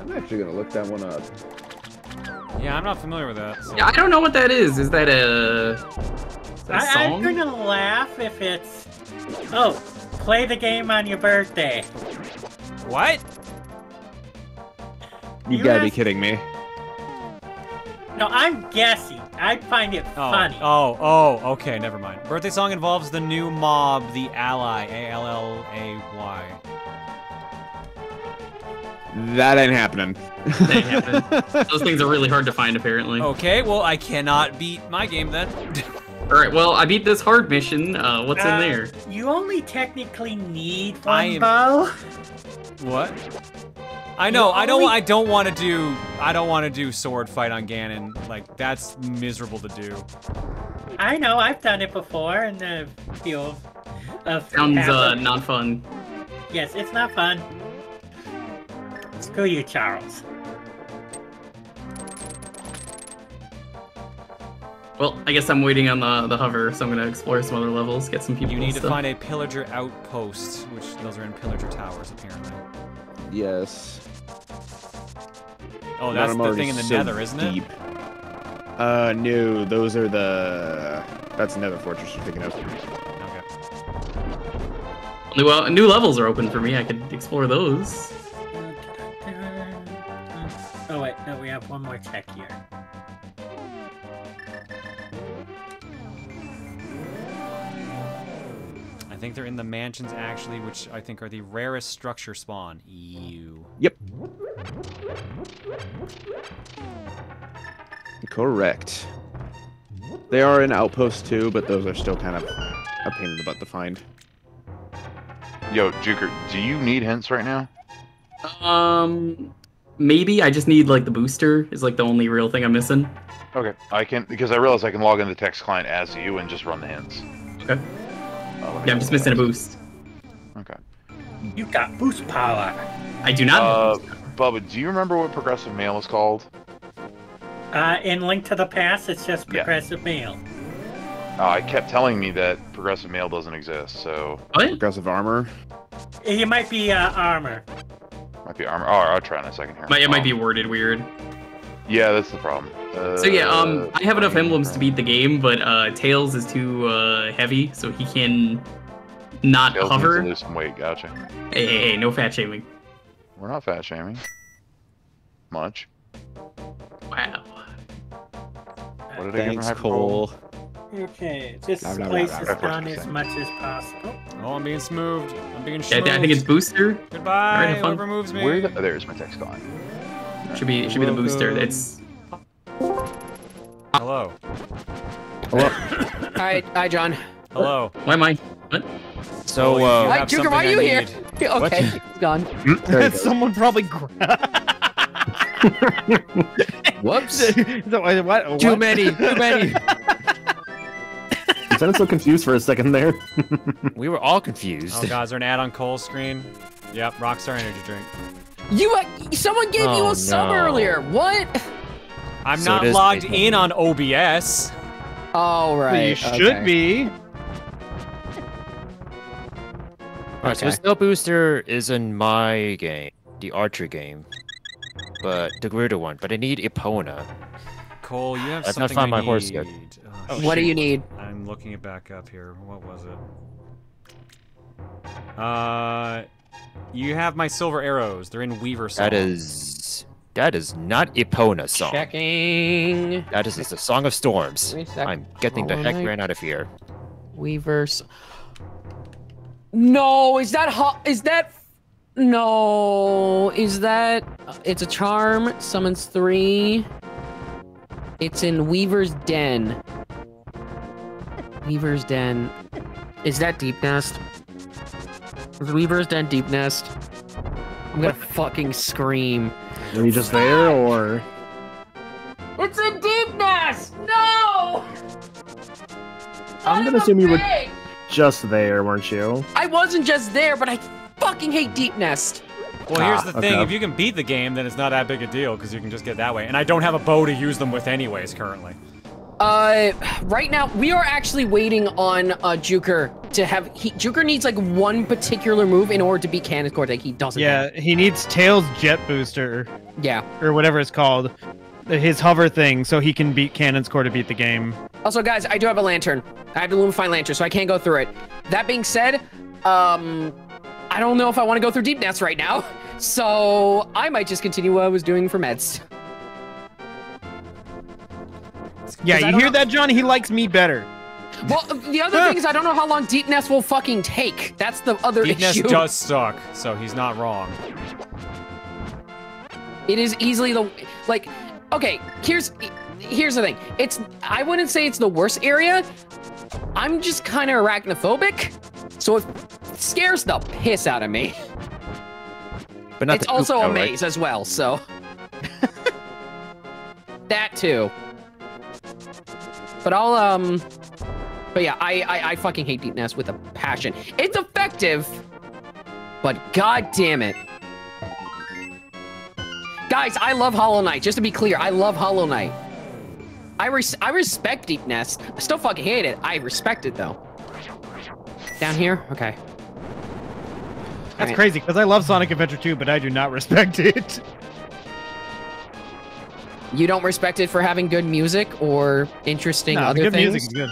I'm actually gonna look that one up. Yeah, I'm not familiar with that. so- Yeah, I don't know what that is. Is that a, is that a I, I'm gonna laugh if it's. Oh, play the game on your birthday. What? You You gotta be kidding me. No, I'm guessing. I find it Oh, funny. oh, oh, okay, never mind. Birthday song involves the new mob, the Allay, A L L A Y. That ain't happening. That ain't happening. Those things are really hard to find, apparently. Okay, well, I cannot beat my game then. All right, well, I beat this hard mission. Uh, what's Uh, in there? You only technically need I one am- bow. What? I know. You I don't. only- I don't want to do. I don't want to do sword fight on Ganon. Like that's miserable to do. I know. I've done it before in the field of. Sounds uh, not fun. Yes, it's not fun. Screw you, Charles. Well, I guess I'm waiting on the the hover, so I'm gonna explore some other levels, get some people. You need to stuff. find a pillager outpost, which those are in pillager towers apparently. Yes. Oh, that's I'm the thing in the so Nether, isn't it? Uh, no, those are the. That's another fortress you're thinking of. New, well, new levels are open for me. I could explore those. Oh wait, no, we have one more check here. I think they're in the mansions actually, which I think are the rarest structure spawn. Ew. Yep. Correct. They are in outposts too, but those are still kind of a pain in the butt to find. Yo, Juker, do you need hints right now? Um, maybe I just need like the booster. Is like the only real thing I'm missing. Okay, I can because I realize I can log in the text client as you and just run the hints. Okay. Oh, Yeah, I'm just missing a boost. Okay. You got boost power. I do not. Uh, Bubba, do you remember what progressive mail is called? Uh, in Link to the Past, it's just Yeah. progressive mail. Uh, I kept telling me that progressive mail doesn't exist, so What? Progressive armor. It might be uh, armor. might be armor. Oh, I'll try in a second here. Might, it might Um, be worded weird. Yeah, that's the problem. Uh, So yeah, um, I have enough emblems to beat the game, but uh, Tails is too uh, heavy, so he can not Tails needs to hover. lose some weight. Gotcha. Hey, hey, hey, no fat shaming. We're not fat shaming. Much. Wow. What did I get from Cole. Okay, just Blah, blah, blah, place blah, is blah, done blah. as much as possible. Oh, I'm being smoothed. I'm being Yeah, I think it's booster. Goodbye. Alright, have fun. Whoever moves me. Where the, oh, there's my text client. Should be should be the booster. It's Hello. Hello. hi, hi, Jon. Hello. why am I? What? So, Oh, you uh, Hi, have Joker, why are you I here? need. Okay, it's gone. Someone probably. Whoops. So, what, what, Too many. Too many. You sounded so confused for a second there. we were all confused. Oh god, is there an ad on Cole's screen? Yep, Rockstar Energy Drink. You, uh, someone gave you Oh, a sub no. earlier. What? I'm So not logged in on OBS. All right. right. You should okay. be. Alright, so Okay. the Snow Booster is in my game, the Archer game, but the Gerudo one. But I need Epona. Cole, you have I've not something found I my horse yet. Oh, what do you need? I'm looking it back up here. What was it? Uh, you have my silver arrows. They're in Weaversong. That is that is not Epona song. Checking. That is the Song of Storms. Wait a sec. I'm getting the heck ran out of here. Weavers. No, is that hot? Is that? No, is that? It's a charm. Summons three. It's in Weaver's Den. Weaver's Den. Is that Deep Nest? Is Weaver's Den Deep Nest? I'm gonna fucking scream. Were you just there, or It's a Deep Nest! No! I'm gonna assume you were just there, weren't you? I wasn't just there, but I fucking hate Deep Nest. Well, here's Ah, the thing. okay. If you can beat the game, then it's not that big a deal because you can just get that way. And I don't have a bow to use them with anyways currently. Uh, right now we are actually waiting on uh Juker to have. He Juker needs like one particular move in order to beat Cannon Core that he doesn't. Yeah, he needs Tails Jet Booster Yeah. or whatever it's called. his hover thing so he can beat Cannon's Core to beat the game. Also, guys, I do have a lantern. I have a Lumafly lantern, so I can't go through it. That being said, um, I don't know if I want to go through Deep Nest right now, so I might just continue what I was doing for meds. Yeah, 'Cause I you hear know- that, Jon? He likes me better. Well, the other thing is I don't know how long Deep Nest will fucking take. That's the other Deep Nest does suck, so he's not wrong. It is easily the like. Okay, here's here's the thing. It's I wouldn't say it's the worst area. I'm just kind of arachnophobic, so it scares the piss out of me. But not it's the poop also though, a right? maze as well, so that too. But I'll um. But yeah, I, I I fucking hate Deep Nest with a passion. It's effective, but god damn it. Guys, I love Hollow Knight. Just to be clear, I love Hollow Knight. I res I respect Deep Nest. I still fucking hate it. I respect it though. Down here? Okay. That's Alright. crazy because I love Sonic Adventure 2, but I do not respect it. You don't respect it for having good music or interesting Nah, the other good things? music is good.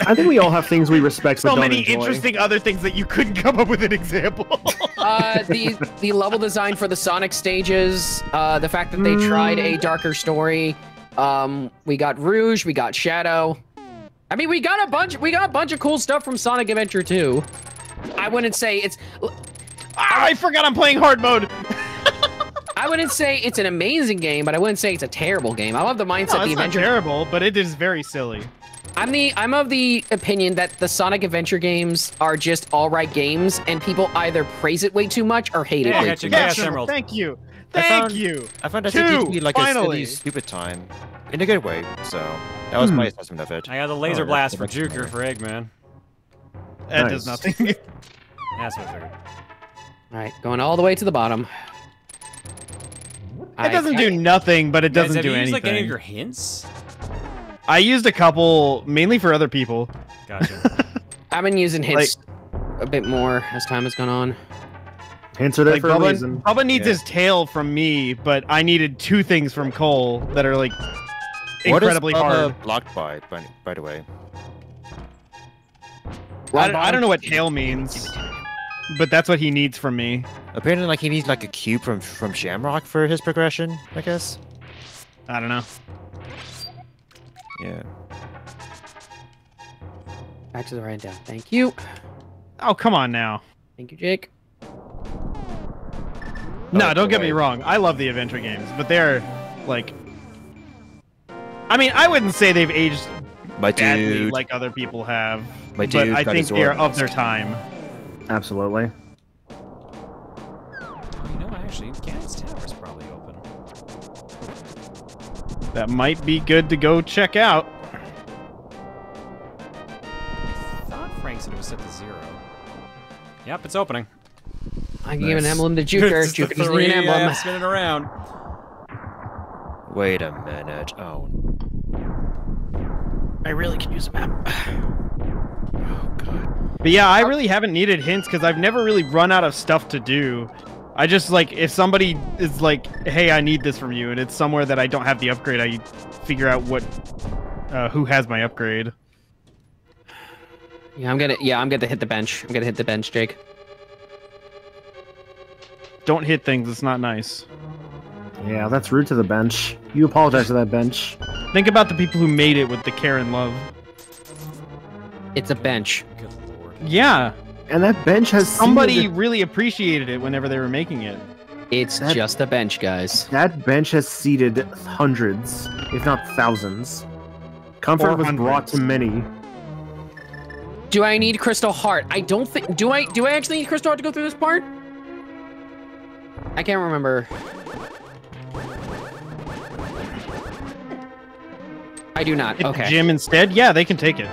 I think we all have things we respect but So don't many enjoy. interesting other things that you couldn't come up with an example. uh, the the level design for the Sonic stages, uh, the fact that they tried a darker story. Um, we got Rouge, we got Shadow. I mean, we got a bunch. We got a bunch of cool stuff from Sonic Adventure 2. I wouldn't say it's. Ah, I forgot I'm playing hard mode. I wouldn't say it's an amazing game, but I wouldn't say it's a terrible game. I love the mindset. No, the it's not terrible, but it is very silly. I'm the I'm of the opinion that the Sonic Adventure games are just all right games, and people either praise it way too much or hate it Yeah, way catch too much. Emerald. Thank you. I Thank found- you. I found that Two, it used to be like a finally. silly, stupid time, in a good way. So that was Hmm. my assessment of it. I got the laser Oh, blast that's for the Juker for Eggman. That does nothing. That's what I figured. All right, going all the way to the bottom. It doesn't do nothing, but it Guys, doesn't have do you used, anything. like any of your hints? I used a couple, mainly for other people. Gotcha. I've been using hints a bit more as time has gone on. Hints are there Like for a reason. Bubba needs Yeah. his tail from me, but I needed two things from Cole that are like What is incredibly Bubba hard. blocked by, by, by the way? I, I don't know what tail means, but that's what he needs from me. Apparently, like he needs like a cube from from Shamrock for his progression. I guess. I don't know. Yeah. Back to the right down. Thank you. Oh, come on now. Thank you, Jake. No, Oh, don't get me wrong. I love the adventure games, but they're like. I mean, I wouldn't say they've aged My badly dude. like other people have, My but dude I think they are of their time. Absolutely. That might be good to go check out. I thought Frank said it was set to zero. Yep, it's opening. I can give an emblem to Juker. It's the Juker doesn't three, need an emblem. uh, spinning around. Wait a minute. Oh. I really could use a map. Oh god. But yeah, I really haven't needed hints because I've never really run out of stuff to do. I just like if somebody is like, "Hey, I need this from you," and it's somewhere that I don't have the upgrade, I figure out what uh, who has my upgrade. Yeah, I'm gonna. Yeah, I'm gonna hit the bench. I'm gonna hit the bench, Jake. Don't hit things; it's not nice. Yeah, that's rude to the bench. You apologize to that bench. Think about the people who made it with the care and love. It's a bench. Yeah, And that bench has somebody seated- really appreciated it whenever they were making it. It's That- just a bench, guys. That bench has seated hundreds, if not thousands. Comfort Or was brought to many. Do I need Crystal Heart? I don't think. Do I? Do I actually need Crystal Heart to go through this part? I can't remember. I do not. Hit Okay. Jim instead. Yeah, they can take it.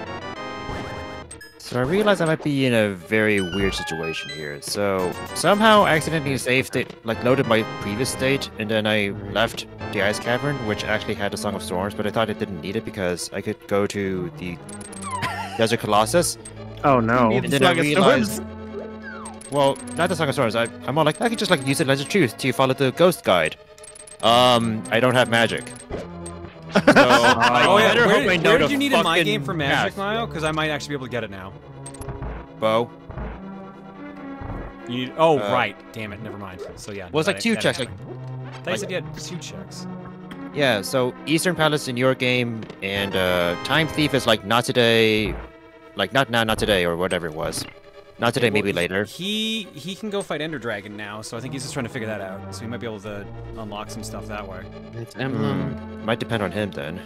So I realize I might be in a very weird situation here. So somehow I accidentally saved it, like loaded my previous state, and then I left the ice cavern, which actually had the Song of Storms, but I thought it didn't need it because I could go to the Desert Colossus. Oh no. Need And the then Song of realized, well, not the Song of Storms. I, I'm all like, I could just like use the Lens of Truth to follow the Ghost Guide. Um, I don't have magic. oh yeah, better where, hope I know where did you need in my game for magic, path. Mayo? Because I might actually be able to get it now. Bow. You need, oh Uh, right, damn it, never mind. So yeah. Well, it's like two checks. ain't Like. I thought you said you had two checks. yeah. So Eastern Palace in your game, and uh, Time Thief is like not today, like not now, not today, or whatever it was. Not today, maybe later. He he can go fight Ender Dragon now, so I think he's just trying to figure that out. So he might be able to unlock some stuff that way. It's emblem. Hmm, Might depend on him then.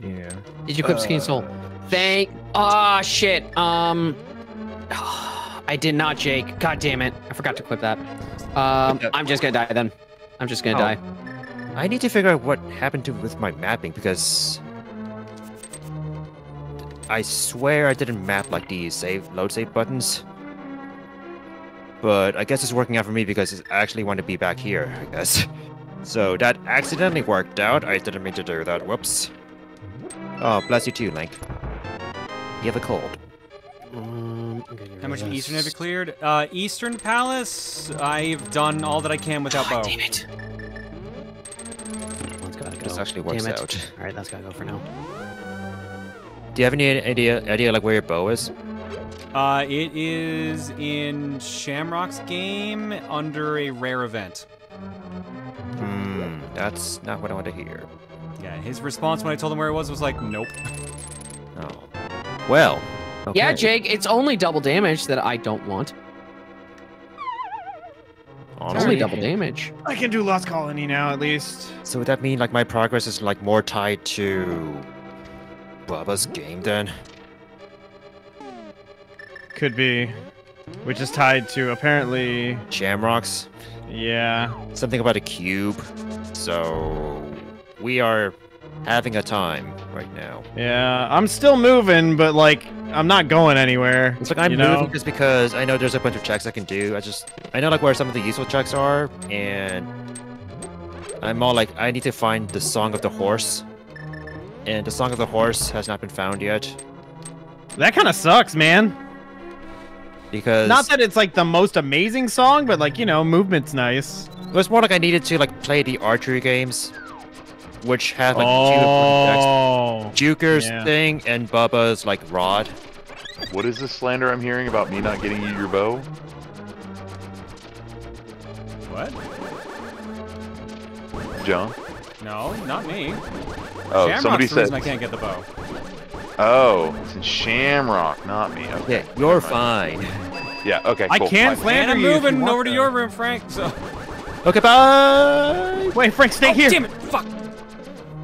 Yeah. Did you equip Skin Soul? Thank. Ah, shit. Um, I did not, Jake. God damn it! I forgot to equip that. Um, I'm just gonna die then. I'm just gonna Oh. die. I need to figure out what happened to with my mapping because I swear I didn't map like these save load save buttons. But I guess it's working out for me because I actually want to be back here, I guess. So that accidentally worked out. I didn't mean to do that. Whoops. Oh, bless you too, Link. You have a cold. Um, How much Eastern have you cleared? Uh, Eastern Palace, I've done all that I can without bow. Damn it. One's gotta go. This actually works Damn it. out. All right, that's gotta go for now. Do you have any idea idea like where your bow is? Uh, it is in Shamrock's game under a rare event. Hmm, that's not what I want to hear. Yeah, his response when I told him where it was was like, nope. Oh. Well. Yeah. Jake. It's only double damage that I don't want. It's only double damage. I can do Lost Colony now, at least. So would that mean like my progress is like more tied to Bubba's game then? Could be. Which is tied to apparently. Shamrocks? Yeah. Something about a cube. So we are having a time right now. Yeah. I'm still moving, but like, I'm not going anywhere. It's like I'm you know? moving just because I know there's a bunch of checks I can do. I just I know like where some of the useful checks are, and I'm all like I need to find the song of the horse, and the song of the horse has not been found yet That kind of sucks, man. Because Not that it's like the most amazing song, but like, you know, movement's nice. it was more like I needed to like play the archery games, which have like Oh, two different decks. Oh. Juker's yeah. thing and Bubba's like rod. What is this slander I'm hearing about me not getting you your bow? What? Jon? No, not me. Oh, Shamrock's somebody the said. I can't get the bow. Oh, it's in Shamrock, not me. Okay. Yeah, you're fine. Yeah. Okay. I can Fine. slander And I'm you if you moving over to your room, Frank. So. Okay, bye. Wait, Frank, stay oh, here. Damn it! Fuck.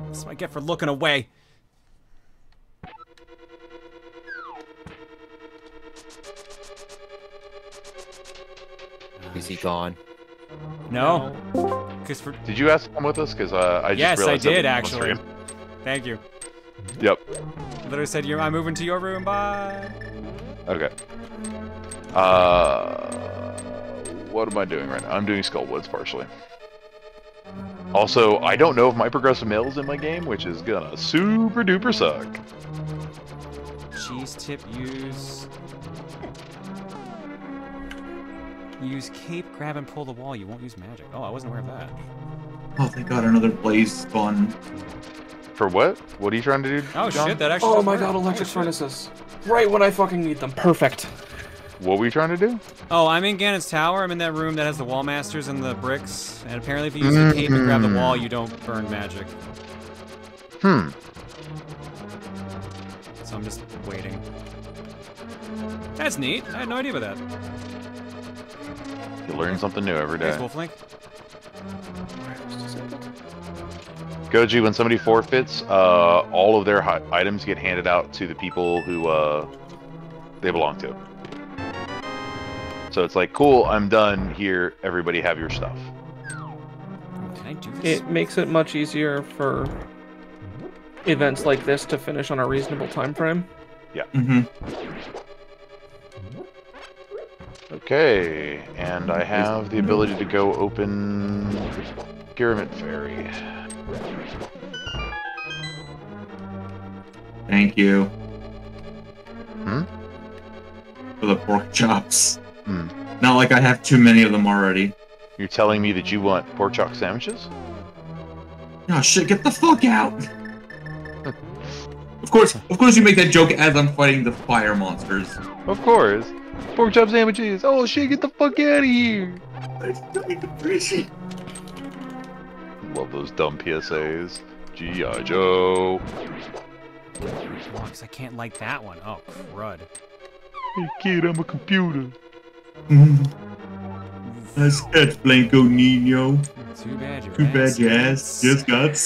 That's what I get for looking away. Is he gone? No. Because for Did you ask to come with us? Because uh, I just yes, I realized that did was on actually. Thank you. Yep. Literally said, "You, I'm moving to your room." Bye. Okay. Uh, what am I doing right now? I'm doing Skullwoods partially. Also, I don't know if my progressive mail is in my game, which is gonna super duper suck. Cheese tip use. Use cape, grab, and pull the wall. You won't use magic. Oh, I wasn't aware of that. Oh, thank God, another blaze gone. For what? What are you trying to do? Oh John? shit, that actually. Oh my work. god, electric Oh, furnaces. Right when I fucking need them. Perfect. What were you trying to do? Oh, I'm in Ganon's tower. I'm in that room that has the wall masters and the bricks. And apparently, if you use the cape and grab the Mhm. wall, you don't burn magic. Hmm. So I'm just waiting. That's neat. I had no idea about that. You learn something new every day. Thanks, Wolflink. Goji, when somebody forfeits, uh, all of their items get handed out to the people who uh, they belong to. So it's like, cool, I'm done. Here, everybody have your stuff. Can I do this? It makes it much easier for events like this to finish on a reasonable time frame. Yeah. Mm-hmm. Okay, and I have the ability to go open Pyramid Fairy. Thank you. Hmm? For the pork chops. Hmm. Not like I have too many of them already. You're telling me that you want pork chop sandwiches? Oh shit, get the fuck out! Of course, of course, you make that joke as I'm fighting the fire monsters. Of course. Pork chop sandwiches. Oh shit, get the fuck out of here. Love those dumb PSAs. G.I. Joe. Because I can't like that one. Oh, crud. Hey kid, I'm a computer. That's that's Blanco Nino. Too bad your Too ass bad your ass just got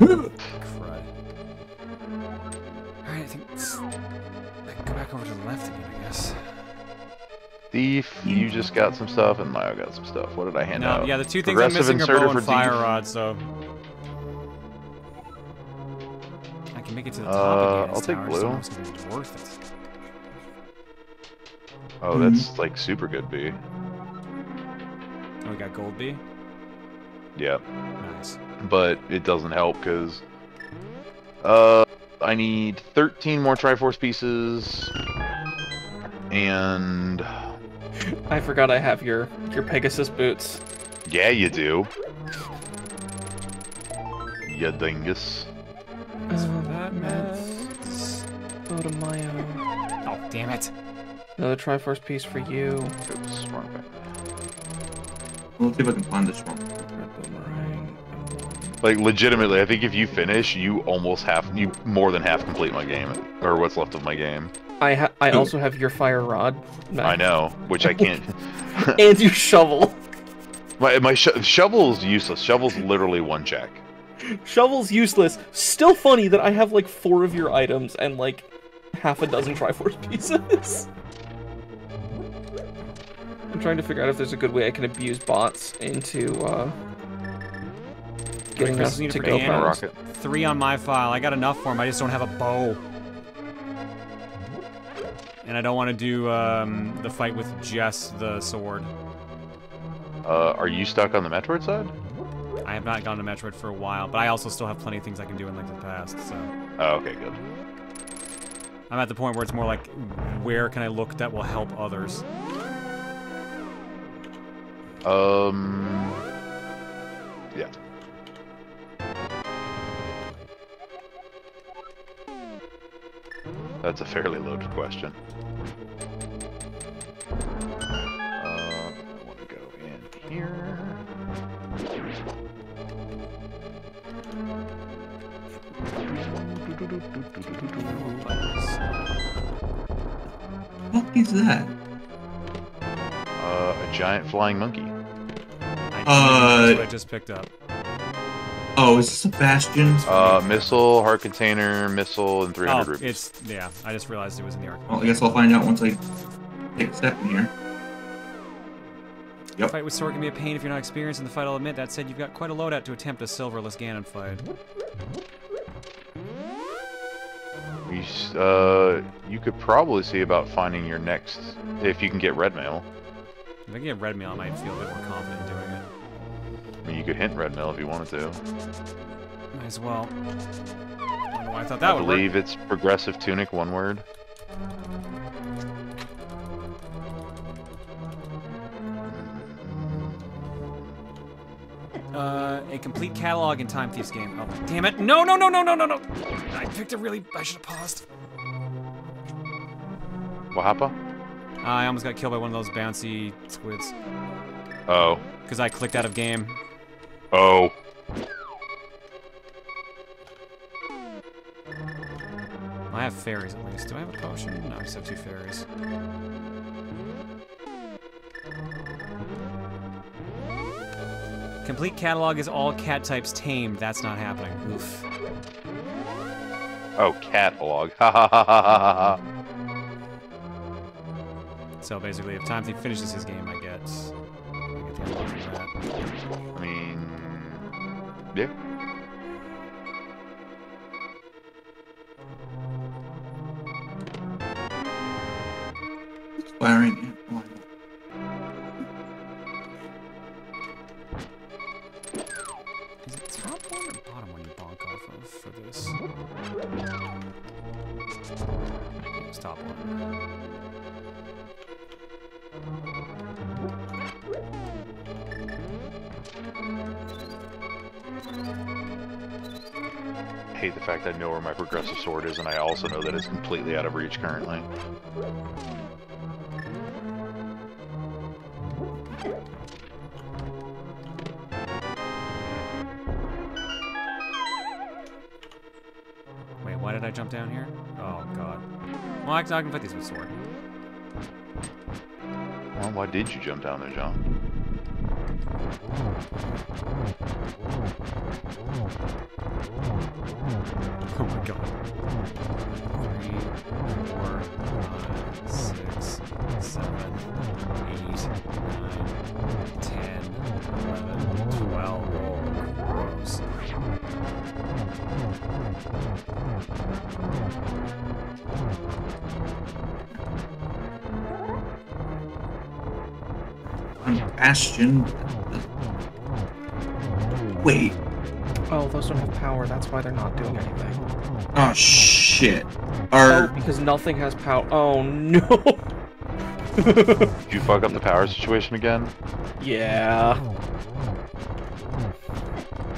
Thief, you just got some stuff, and Mayo got some stuff. What did I hand No, out? yeah, the two things I'm Progressive missing are bow inserter and for fire Thief. rod, so I can make it to the Uh, top again. I'll take tower, so blue. it's worth it. Oh, that's like super good B. Oh, we got gold B. Yeah. Nice. But it doesn't help because uh, I need 13 more Triforce pieces, and I forgot I have your your Pegasus boots. yeah, you do. Ya dingus. Oh, that Go to Mayo. Oh, damn it. Another Triforce piece for you. Oops, wrong thing. Let's see if I can find this one. Like legitimately, I think if you finish, you almost half, you more than half complete my game, or what's left of my game. I ha I also have your fire rod. I know, which I can't. and your shovel. My my sho shovel's useless. Shovel's literally one check. Shovel's useless. Still funny that I have like four of your items and like half a dozen Triforce pieces. I'm trying to figure out if there's a good way I can abuse bots into uh, getting us to to go put past. rocket. Three on my file. I got enough for him. I just don't have a bow. And I don't want to do um, the fight with just the sword. Uh, are you stuck on the Metroid side? I have not gone to Metroid for a while, but I also still have plenty of things I can do in like the past, so. Oh, okay, good. I'm at the point where it's more like, where can I look that will help others? Um. Yeah. That's a fairly loaded question. Uh, I want to go in here. What is that? Uh, a giant flying monkey. Uh, I just picked up. Oh, is this a bastion? Uh, missile, heart container, missile, and 300 Oh, rupees. it's, yeah, I just realized it was in the arc. Well, I guess I'll find out once I take a step in here. The fight with Sword can be a pain if you're not experienced in the fight, I'll admit. That said, you've got quite a loadout to attempt a silverless Ganon fight. We, uh, you could probably see about finding your next, if you can get red mail. If I can get red mail, I might feel a bit more confident doing it. I mean, you could hint red mail if you wanted to. Might as well. I don't know why I thought that I would work. believe it's progressive tunic, one word. Uh, a complete catalog in Time Thieves game. Oh, damn it. No, no, no, no, no, no, no. I picked a really. I should have paused. What happened? I almost got killed by one of those bouncy squids. Oh. Because I clicked out of game. Oh. I have fairies at least. Do I have a potion? No, I just have two fairies. Complete catalog is all cat types tamed. That's not happening. Oof. Oh, catalog. Ha ha ha ha ha ha. So basically, if Time Thief finishes his game, I get. I get yeah. Firing. Sword is, and I also know that it's completely out of reach currently. Wait, why did I jump down here? Oh god. Well, I can, I can fight these with sword. Well, why did you jump down there, John? Oh my god. Three, four, five, six, seven, eight, nine, ten, eleven, twelve. Gross. Bastion. Wait. Oh, those don't have power. That's why they're not doing anything. Oh shit. Oh, Are because nothing has power. Oh no. Did you fuck up the power situation again? yeah.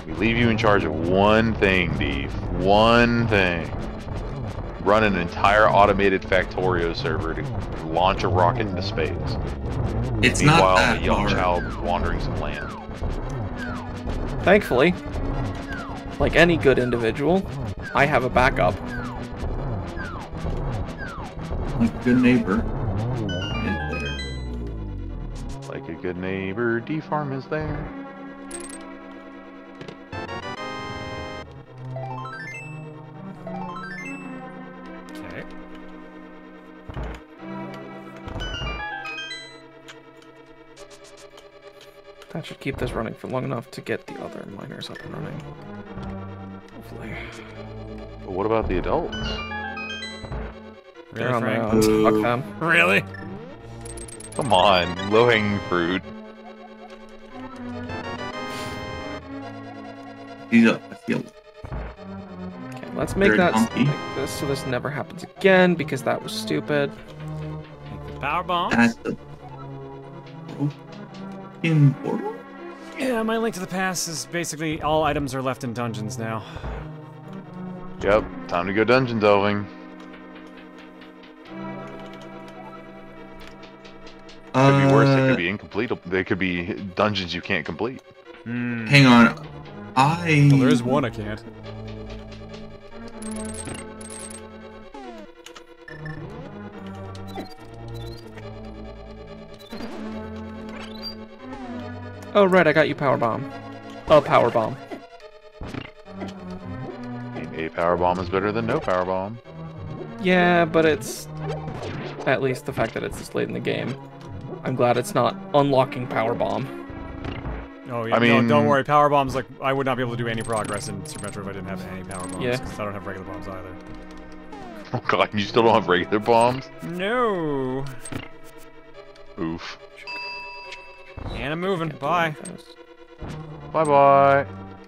We leave you in charge of one thing, Deef. One thing. Run an entire automated Factorio server to launch a rocket into space. It's not Meanwhile, that a young hard. child wandering some land. Thankfully, like any good individual, I have a backup. like a good neighbor. Like a good neighbor, D-Farm is there. That should keep this running for long enough to get the other miners up and running. Hopefully. But what about the adults? They're on their own. Fuck them. Really? Come on, low-hanging fruit. He's up. Okay, let's make Very that like this so this never happens again because that was stupid. Power bombs? That's in portal. Yeah, my link to the past is basically all items are left in dungeons now. Yep, time to go dungeon delving. Could be worse. They Uh, could be incomplete. They could be dungeons you can't complete. Hang on. I. Well, there is one I can't. Oh right, I got you power bomb. A power bomb. A power bomb is better than no power bomb. Yeah, but it's at least the fact that it's this late in the game. I'm glad it's not unlocking power bomb. Oh yeah, I no, don't worry. Power bombs like I would not be able to do any progress in Super Metroid if I didn't have any power bombs. Yeah. 'cause I don't have regular bombs either. Oh god, you still don't have regular bombs? No. Oof. And I'm moving. Bye. Bye bye.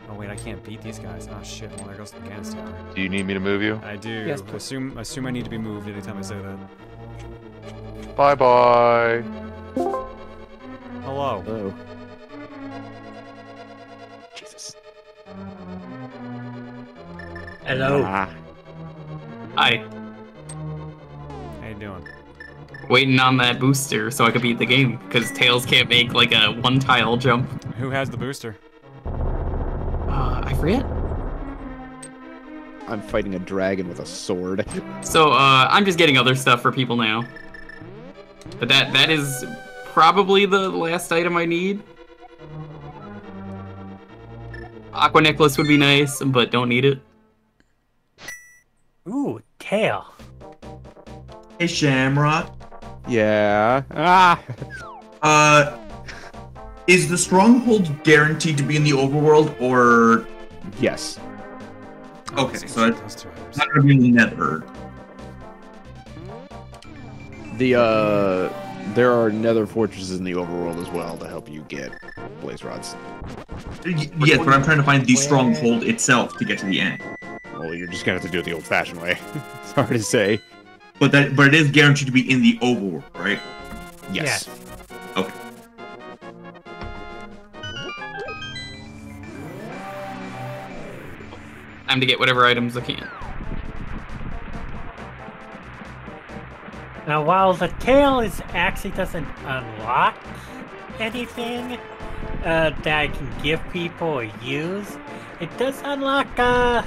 Oh wait, I can't beat these guys. Oh shit. Well, there goes the Gans Tower. Do you need me to move you? I do. Yes, please. assume assume I need to be moved anytime I say that. Bye bye. Hello. Hello. Jesus. Hello. Ah, Hi. How you doing? Waiting on that booster so I could beat the game, because Tails can't make like a one tile jump. Who has the booster? Uh, I forget. I'm fighting a dragon with a sword. So uh, I'm just getting other stuff for people now. But that that is probably the last item I need. Aqua necklace would be nice, but don't need it. Ooh, tail. Hey Shamrock. Yeah. Ah. Uh, is the stronghold guaranteed to be in the overworld, or Yes. okay? So it's Those two not gonna be in the Nether. The uh, there are nether fortresses in the overworld as well to help you get blaze rods. Yes, but I'm trying to find the stronghold itself to get to the end. Well, you're just gonna have to do it the old-fashioned way. it's hard to say. But that, but it is guaranteed to be in the overworld, right? Yes. Okay. Time to get whatever items I can. Now, while the tail is actually doesn't unlock anything uh, that I can give people or use, it does unlock uh,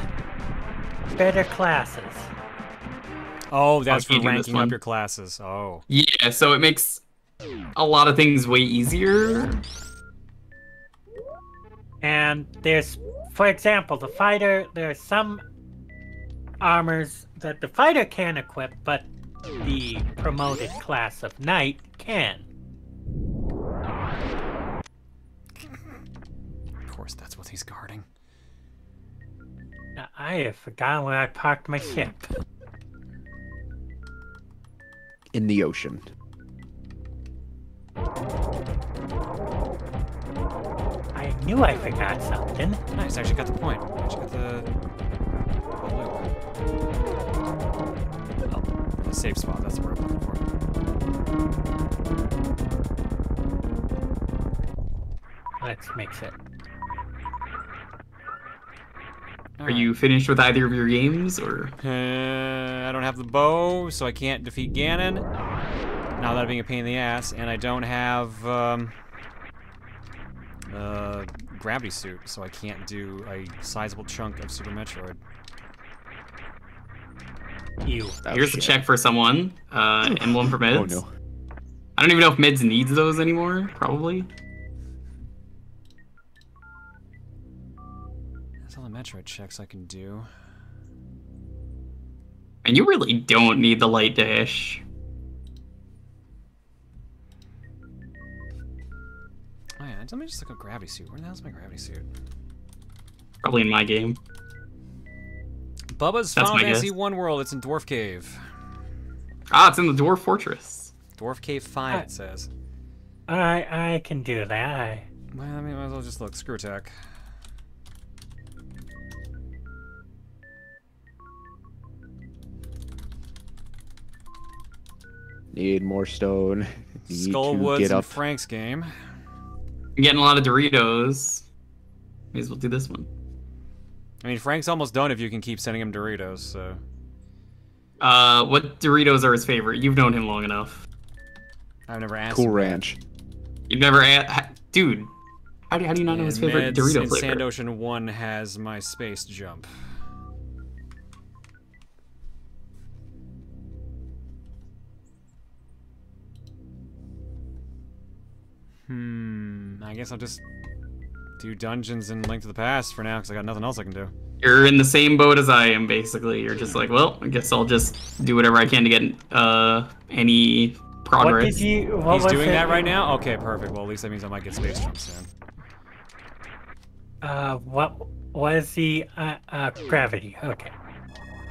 better classes. Oh, that's for feed you this ranking up your classes. Oh. Yeah, so it makes a lot of things way easier. And there's, for example, the fighter, there are some armors that the fighter can equip, but the promoted class of knight can. Of course, that's what he's guarding. Now, I have forgotten where I parked my ship. In the ocean. I knew I forgot something. Nice, I actually got the point. I Actually got the. Oh, a safe spot. That's the word I'm looking for. Let's mix it. Are you finished with either of your games, or? Uh, I don't have the bow, so I can't defeat Ganon. Now that being a pain in the ass, and I don't have um, uh, gravity suit, so I can't do a sizable chunk of Super Metroid. You. Here's a check for someone. Uh, emblem for meds. Oh, no. I don't even know if meds needs those anymore. Probably. That's all the Metroid checks I can do. And you really don't need the light dash. Oh yeah, let me just look up gravity suit. Where the hell's my gravity suit? Probably in my game. Bubba's That's Final my Fantasy guess. One World. It's in Dwarf Cave. Ah, it's in the Dwarf Fortress. Dwarf Cave Five. It says. I I can do that. I, Well, I mean, might as well just look. Screw attack. Need more stone. Need to Skullwoods get and up. Frank's game. I'm getting a lot of Doritos. May as well do this one. I mean, Frank's almost done if you can keep sending him Doritos. So Uh, what Doritos are his favorite? You've known him long enough. I've never asked. Cool him. Ranch. You've never, a- ha- dude. How do, how do you not know his favorite Meds Dorito in flavor? Sand Ocean One has my space jump. Hmm. I guess I'll just do dungeons and Link to the Past for now because I got nothing else I can do. You're in the same boat as I am, basically. You're just like, well, I guess I'll just do whatever I can to get uh any progress. you? What He's doing it? that right now. Okay, perfect. Well, at least that means I might get space jump soon. Uh, what was the uh, uh gravity? Okay.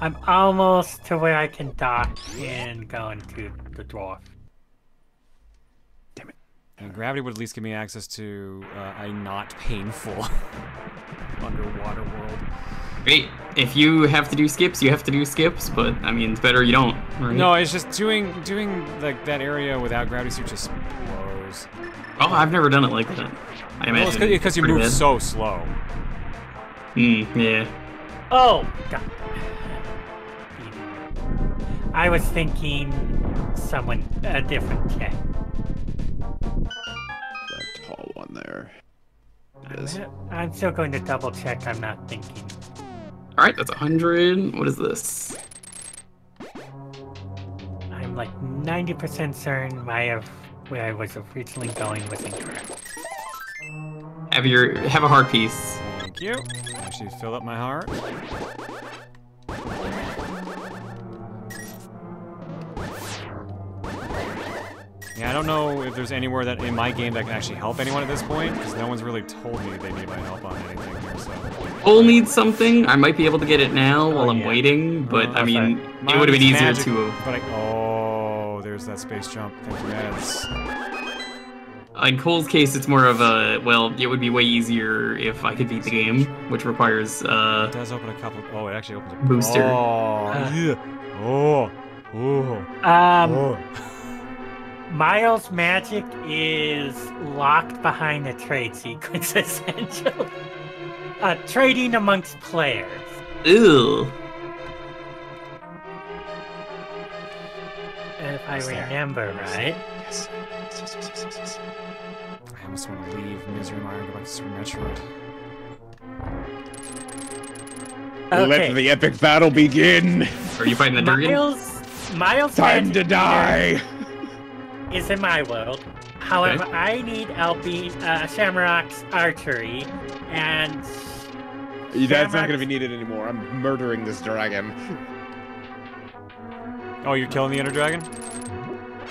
I'm almost to where I can dock and go into the dwarf. And gravity would at least give me access to uh, a not painful underwater world. Great. If you have to do skips, you have to do skips. But I mean, it's better you don't. Right? No, it's just doing doing like that area without gravity suit just blows. Oh, I've never done it like that. I Well, it's imagine. because you move bad. so slow. Hmm. Yeah. Oh, God. I was thinking someone a different cat. That tall one there. I'm still going to double check. I'm not thinking. All right, that's a hundred. What is this? I'm like 90% certain my of where I was originally going was incorrect. Have your have a heart piece. Thank you. Actually, fill up my heart. Yeah, I don't know if there's anywhere that in my game that can actually help anyone at this point, because no one's really told me they need my help on anything here. So. Cole needs something. I might be able to get it now while I'm yeah. waiting, but Oh, I mean, okay. it would have been easier magic, to. But I, oh, there's that space jump. Thank you, meds. In Cole's case, it's more of a well. It would be way easier if I could beat the game, which requires uh. It does open a couple. Oh, it actually opens a Booster. Oh, Uh. yeah. Oh, oh. Um, oh. Miles' magic is locked behind a trade sequence, essentially. Uh, trading amongst players. Ooh. If I remember right. Yes. Yes, yes, yes, yes, yes. I almost want to leave Misery Mire and go back to Super Metroid. Okay. Let the epic battle begin. Are you fighting the Durgan? Miles, Miles Time to die. Meter Is in my world. However, I need LB uh, Shamrock's archery, and That's not going to be needed anymore. I'm murdering this dragon. Oh, you're killing the Ender Dragon?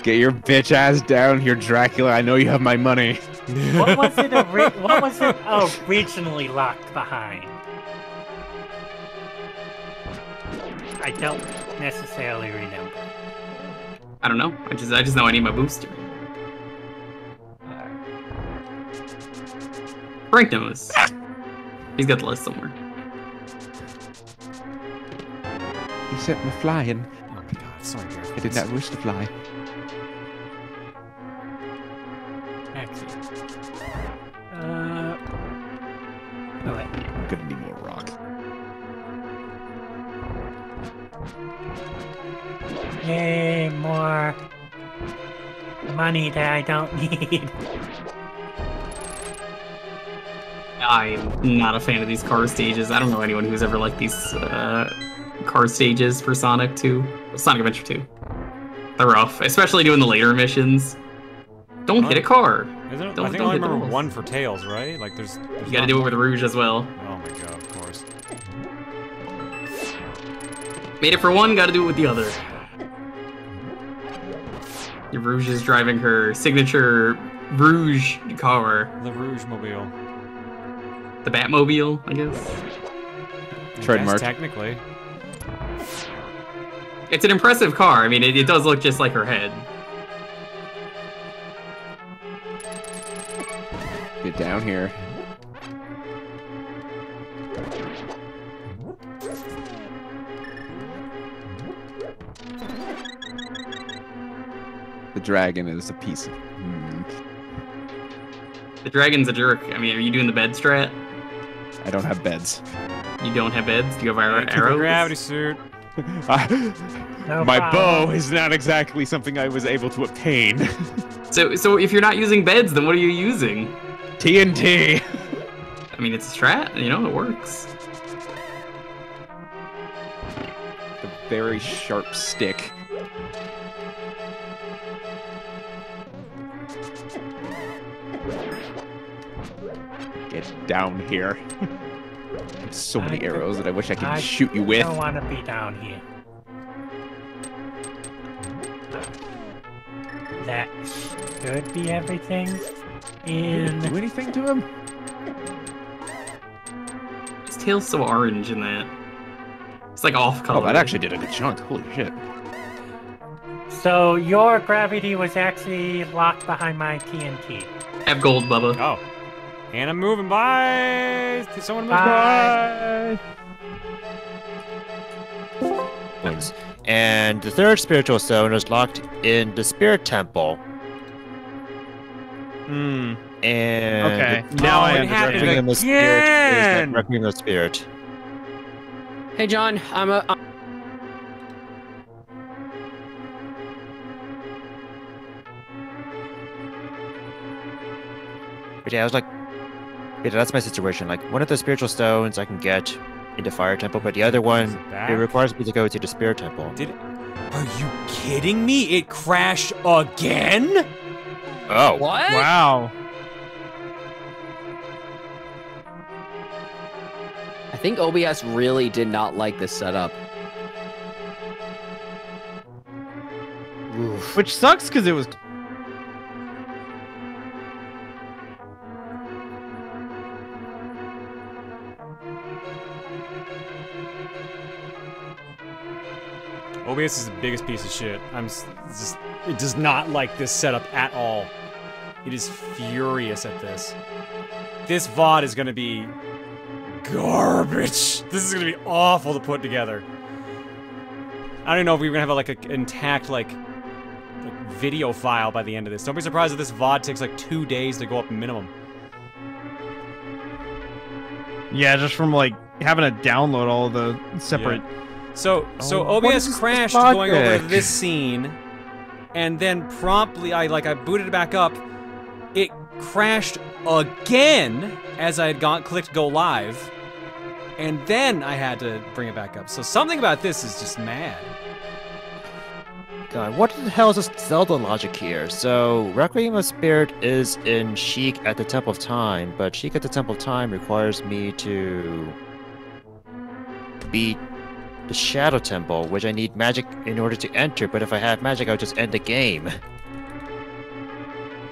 Get your bitch ass down here, Dracula. I know you have my money. what was it? What was it originally locked behind? I don't necessarily remember. I don't know. I just I just know I need my booster. Frank knows. He's got the list somewhere. He sent me flying. Oh my god, sorry, Gareth. I did not wish to fly. Actually. Uh. Oh, wait. I'm gonna need Yay, more money that I don't need. I'm not a fan of these car stages. I don't know anyone who's ever liked these uh, car stages for Sonic 2. Sonic Adventure 2. They're rough, especially doing the later missions. Don't hit a car. Isn't it? Don't- I think don't I remember walls. one for Tails, right? Like there's. there's You gotta do it with Rouge as well. Oh my god, of course. Made it for one, gotta do it with the other. Your Rouge is driving her signature Rouge car. The Rouge Mobile. The Batmobile, I guess. Yes, Technically. It's an impressive car. I mean, it, it does look just like her head. Get down here. Dragon is a piece of. Hmm. The dragon's a jerk. I mean, are you doing the bed strat? I don't have beds. You don't have beds? Do you have ar- arrows? gravity suit. No My problem. bow is not exactly something I was able to obtain. So, so if you're not using beds, then what are you using? TNT. I mean, it's a strat. You know, it works. A very sharp stick. Get down here. There's so many I arrows that I wish I could I shoot you with. I don't want to be down here. That should be everything. In Do anything to him? His tail's so orange in that. It's like off color. Oh, that actually did a good chunk. Holy shit. So your gravity was actually locked behind my TNT. Have gold, Bubba. Oh. And I'm moving by. Someone move Bye. by. Wins. And the third spiritual stone is locked in the spirit temple. Hmm. And Okay, the- now I the understand. Requiem the Spirit is Again! the Requiem the Spirit. Hey, John, I'm a. I'm... But yeah, I was like, yeah, that's my situation. Like, one of the spiritual stones I can get into fire temple, but the other one, back? it requires me to go to the spirit temple. Did it? Are you kidding me? It crashed again? Oh. What? Wow. I think OBS really did not like this setup. Oof. Which sucks because it was. OBS is the biggest piece of shit. I'm just. It does not like this setup at all. It is furious at this. This VOD is gonna be garbage. This is gonna be awful to put together. I don't even know if we're gonna have a, like an intact like, like video file by the end of this. Don't be surprised if this VOD takes like two days to go up minimum. Yeah, just from like having to download all the separate. So so Oh, OBS crashed going over this scene, and then promptly I like I booted it back up. It crashed again as I had got clicked go live, and then I had to bring it back up. So something about this is just mad. God, what the hell is this Zelda logic here? So, Requiem of Spirit is in Sheik at the Temple of Time, but Sheik at the Temple of Time requires me to beat the Shadow Temple, which I need magic in order to enter, but if I have magic, I'll just end the game.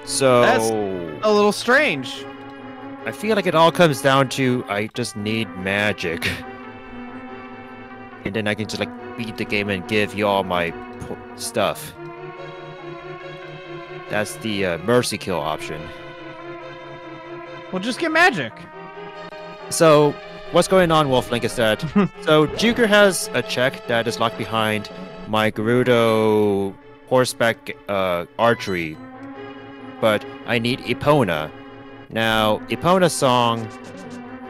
So, That's a little strange. I feel like it all comes down to I just need magic. And then I can just like beat the game and give you all my stuff. That's the uh, mercy kill option. Well, just get magic. So, what's going on, Wolflink, is that so Juker has a check that is locked behind my Gerudo horseback uh, archery, but I need Epona. Now, Epona's song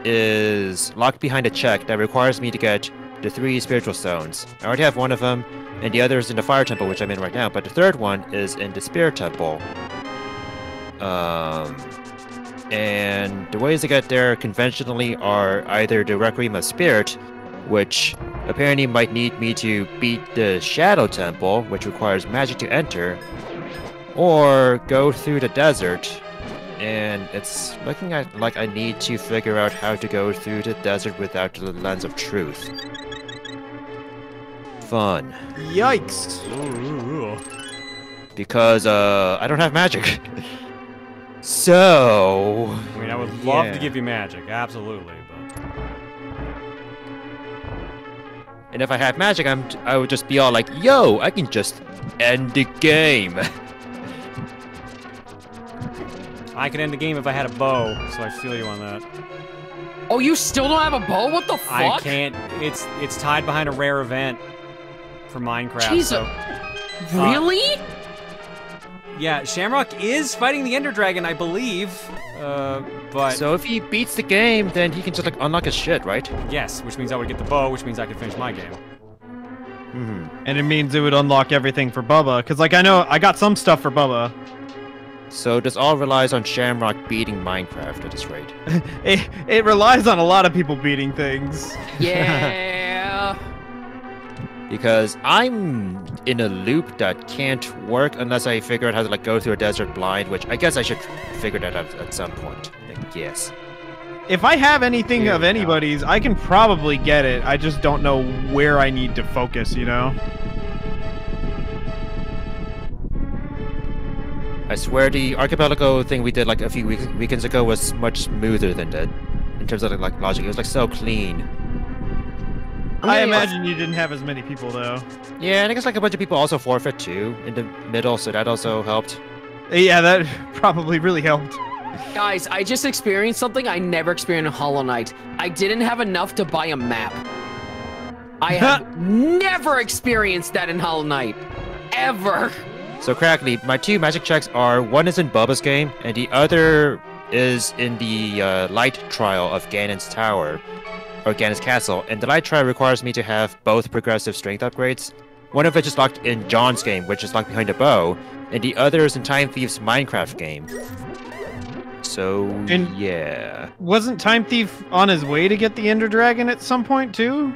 is locked behind a check that requires me to get the three spiritual stones. I already have one of them, and the other is in the fire temple, which I'm in right now, but the third one is in the spirit temple. Um, and the ways to get there conventionally are either the Requiem of Spirit, which apparently might need me to beat the Shadow Temple, which requires magic to enter, or go through the desert. And it's looking at like I need to figure out how to go through the desert without the lens of truth. Fun. Yikes. Because uh I don't have magic. so I mean, I would love Yeah. to give you magic, absolutely, but And if I had magic, I'm I would just be all like, "Yo, I can just end the game." I could end the game if I had a bow. So I feel you on that. Oh, you still don't have a bow? What the fuck? I can't. It's it's tied behind a rare event for Minecraft. Jesus. So uh, Really? Yeah, Shamrock is fighting the Ender Dragon, I believe. Uh, but so if he beats the game, then he can just like unlock his shit, right? yes, which means I would get the bow, which means I could finish my game. Mm-hmm. And it means it would unlock everything for Bubba. Because, like, I know I got some stuff for Bubba. So this all relies on Shamrock beating Minecraft at this rate. It, it relies on a lot of people beating things. Yeah. Because I'm in a loop that can't work unless I figure out how to like go through a desert blind, which I guess I should figure that out at some point. I guess. If I have anything Here of anybody's, I can probably get it. I just don't know where I need to focus, you know? I swear the archipelago thing we did like a few weeks weekends ago was much smoother than that in terms of like logic. It was like so clean. I imagine you didn't have as many people, though. Yeah, and I guess like a bunch of people also forfeit too in the middle, so that also helped. Yeah, that probably really helped. Guys, I just experienced something I never experienced in Hollow Knight. I didn't have enough to buy a map. I have never experienced that in Hollow Knight. Ever. So Crackly, my two magic checks are one is in Bubba's game, and the other is in the uh, light trial of Ganon's tower, or Ganon's castle. And the light trial requires me to have both progressive strength upgrades. One of which is locked in John's game, which is locked behind a bow, and the other is in Time Thief's Minecraft game. So And- yeah, Wasn't Time Thief on his way to get the Ender Dragon at some point, too?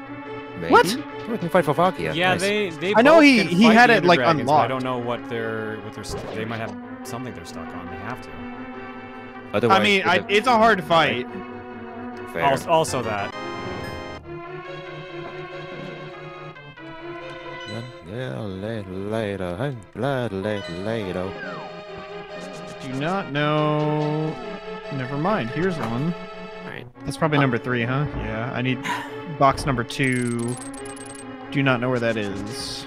maybe? What? We can fight for Valkia. Yeah, Nice. they they. I know he- he had it, like, Dragons, but I don't know what they're what they're. st- They might have something they're stuck on. They have to. Otherwise, I mean, with I, a- it's a hard fight. fair. Also, also that. Later, later, hey, later, later, later. Do not know. Never mind. Here's one. Alright. That's probably number three, huh? Yeah. I need box number two. Do not know where that is.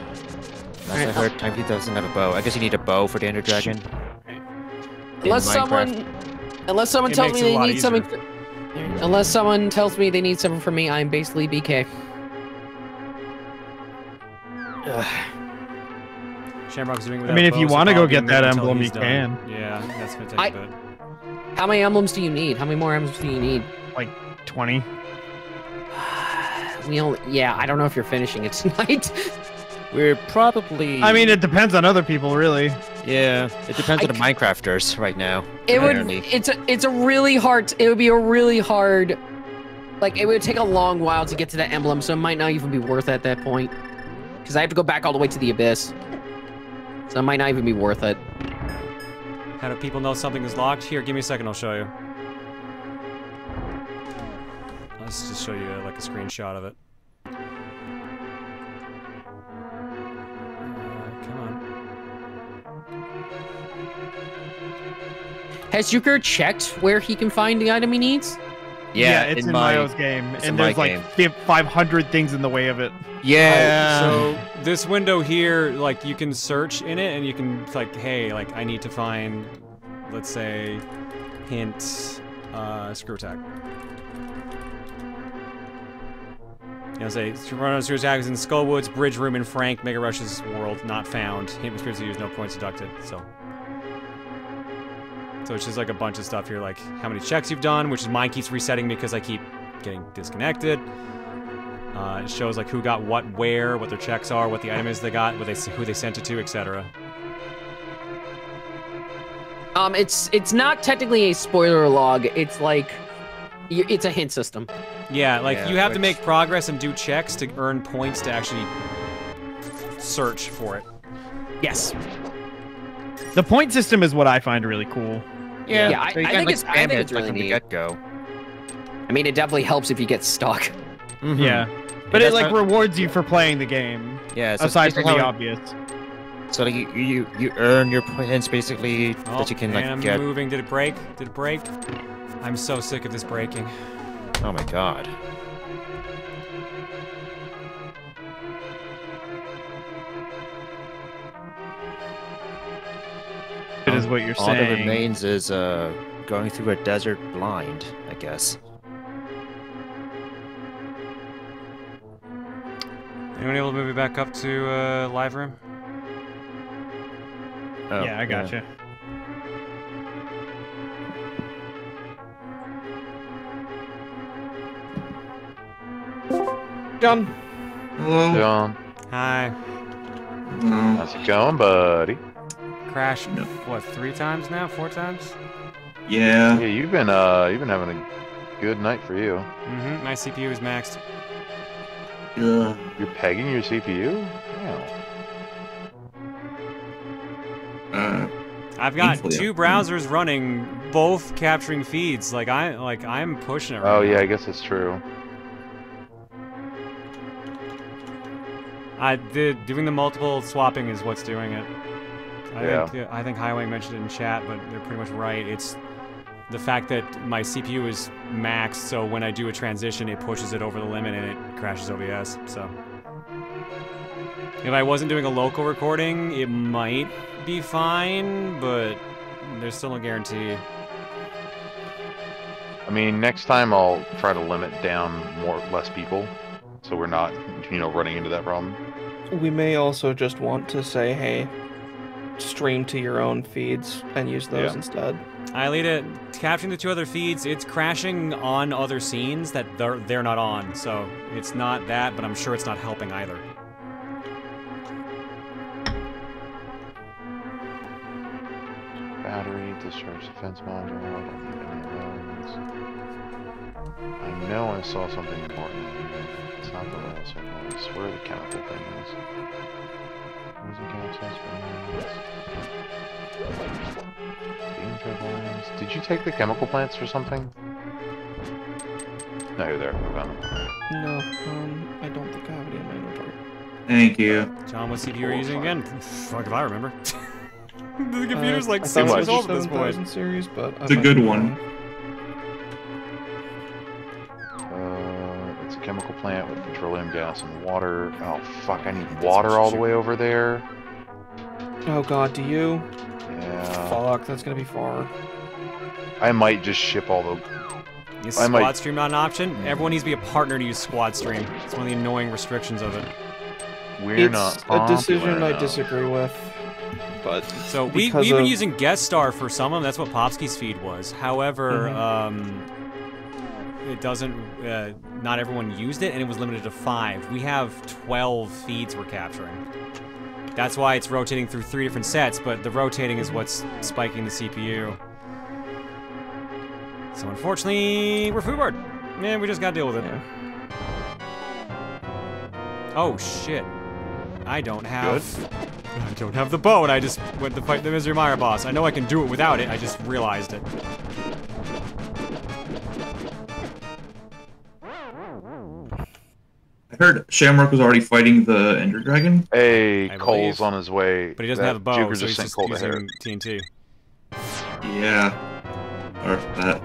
Last I heard, Time Thief doesn't have a bow. I guess you need a bow for the Ender Dragon. Unless Minecraft. someone, unless someone It tells me they lot need something, unless someone tells me they need something from me, I'm basically BK. Shamrock's doing. I mean, if you want to go get that emblem, he's you done. can. Yeah, that's gonna take I- a bit. How many emblems do you need? How many more emblems do you need? Like 20. we only. Yeah, I don't know if you're finishing it tonight. We're probably. I mean, it depends on other people, really. Yeah, it depends on the Minecrafters right now. It would. apparently. It's a. It's a really hard. It would be a really hard. Like it would take a long while to get to that emblem, so it might not even be worth it at that point. Because I have to go back all the way to the abyss. So it might not even be worth it. How do people know something is locked? Here, give me a second, I'll show you. Let's just show you uh, like a screenshot of it. Uh, come on. Has Yuker checked where he can find the item he needs? Yeah, it's in in, my- Mayo's game, and there's like game. 500 things in the way of it. Yeah. So this window here, like you can search in it, and you can like, hey, like I need to find, let's say, hint, uh, screw attack. You know, say run on screw attack is in Skullwoods, Bridge Room, and Frank Mega Rush's world, not found. Hint was previously used, no points deducted. So. So it's just like a bunch of stuff here, like how many checks you've done, which is mine keeps resetting because I keep getting disconnected. Uh, it shows like who got what where, what their checks are, what the item is they got, what they who they sent it to, etc. Um, it's it's not technically a spoiler log. It's like, it's a hint system. Yeah, like Yeah, you have to make progress and do checks to earn points to actually search for it. Yes. The point system is what I find really cool. Yeah, Yeah, I, so I think like, it's I think it's really from the neat. get-go. I mean, it definitely helps if you get stuck. Mm-hmm. Yeah, but it that's like rewards you for playing the game. Yeah, so aside from the how- obvious. So like you you, you earn your points basically Oh, that you can and like I'm get. moving. Did it break? Did it break? I'm so sick of this breaking. Oh my god. What you're All that saying. remains is uh going through a desert blind, I guess. Anyone able to move me back up to uh, live room? Oh, yeah, I got you. John. Hello. John. Hi. How's it going, buddy? Crashed what three times now? Four times? Yeah. Yeah, you've been uh you've been having a good night for you. Mm-hmm. My CPU is maxed. Yeah. You're pegging your CPU? Yeah. Uh, I've got Thankfully, two I'm- browsers running, both capturing feeds. Like I like I'm pushing it. Right Oh now. yeah, I guess it's true. I did doing the multiple swapping is what's doing it. I Yeah. think I think Highway mentioned it in chat, but they're pretty much right. It's the fact that my CPU is maxed, so when I do a transition, it pushes it over the limit and it crashes OBS. So if I wasn't doing a local recording, it might be fine, but there's still no guarantee. I mean, next time I'll try to limit down more less people, so we're not, you know, running into that problem. We may also just want to say, hey, stream to your own feeds and use those Yeah. instead. I lead it capturing the two other feeds. It's crashing on other scenes that they're they're not on, so it's not that, but I'm sure it's not helping either. Battery, discharge defense module. I don't need any of those. I know I saw something important. It's not the rail circle. I swear the chemical thing is. Using capsules, beans. Bean turbines. Did you take the chemical plants for something? No, you're there. I. No, um, I don't think I have any in my inventory. Thank you. John, what CPU are you using again? Fuck if I remember. the computer's Uh, like I thought six it years was old the at this point. 7000 series, but It's a good one. Uh, it's a chemical plant with petroleum gas and water. Oh fuck! I need water all the way over there. Oh god, do you? Yeah. Fuck, that's gonna be far. I might just ship all the. Is I squad might. stream not an option? Everyone needs to be a partner to use squad stream. It's one of the annoying restrictions of it. We're it's not a decision popular I disagree with, but So we we've been using guest star for some of them. That's what Popsky's feed was. However, Mhm. um, it doesn't. Uh, not everyone used it, and it was limited to five. We have 12 feeds we're capturing. That's why it's rotating through three different sets, but the rotating is what's spiking the CPU. So unfortunately, we're foodboard. Man, we just gotta deal with it. Oh shit! I don't have. Good. I don't have the bow, and I just went to fight the Misery Mire boss. I know I can do it without it. I just realized it. I heard Shamrock was already fighting the Ender Dragon. Hey, I Cole's believe. on his way. But he doesn't That have a bow, Juker so he's just Cole using. TNT. Yeah. Or that.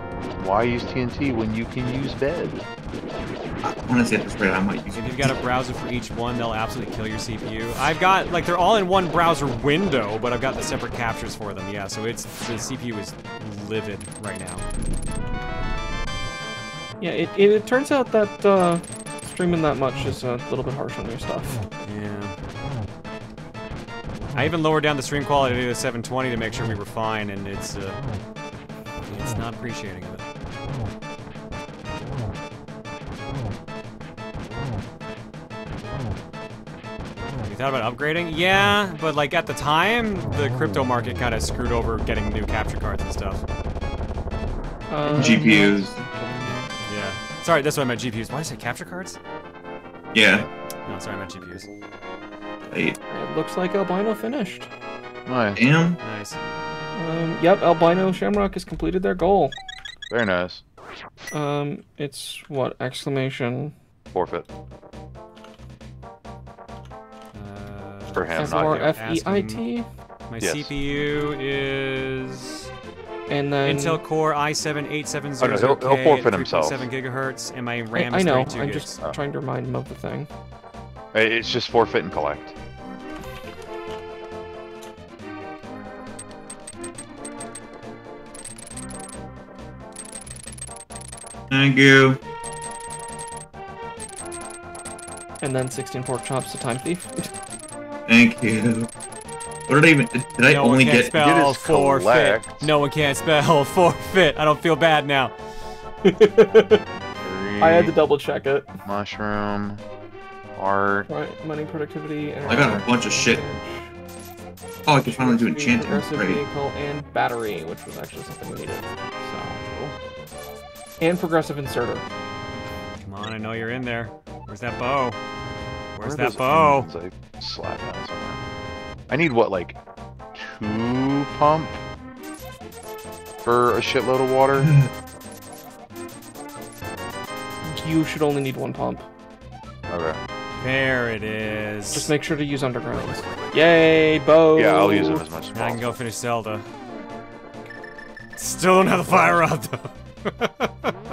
Why use TNT when you can use bed? Honestly, at this rate, I might use If you've got a browser for each one, they'll absolutely kill your CPU. I've got, like, they're all in one browser window, but I've got the separate captures for them, yeah, so it's, the CPU is livid right now. Yeah, it, it, it turns out that uh, streaming that much is a little bit harsh on your stuff. Yeah. I even lowered down the stream quality to 720 to make sure we were fine, and it's, uh, it's not appreciating it. You thought about upgrading? Yeah, but like at the time, the crypto market kind of screwed over getting new capture cards and stuff. Um, GPUs. Yeah. Sorry, that's what I meant GPUs. Why did I say capture cards? Yeah. No, sorry, I meant GPUs. Eight. It looks like Albino finished. Nice. Damn. Nice. Um, yep, Albino Shamrock has completed their goal. Very nice. Um, it's what exclamation Forfeit. Uh, For him, not you. F E I T, My Yes. CPU is and then Intel Core i7-8700K Oh, no, he'll- he'll at forfeit himself. 3.7 gigahertz, and my I, RAM I is know. 32 I'm gigs. just trying to remind him of the thing. Hey, It's just forfeit and collect. Thank you. And then 16 pork chops to time thief. Thank you. What did I even? Did I only get? spell his forfeit. No one can't spell forfeit. I don't feel bad now. I had to double check it. Mushroom. Art. Right, money, productivity, and I got a bunch of shit. Oh, I can finally do enchanting. Progressive Great. vehicle and battery, which was actually something we needed. So, and progressive inserter. Come on, I know you're in there. Where's that bow? Where's Where that bow? those onions? Slap down somewhere. I need what, like two pump for a shitload of water? You should only need one pump. Okay. There it is. Just make sure to use underground. Yay, bow! Yeah, I'll use them as much as Now I can go finish Zelda. Still don't have the fire rod though.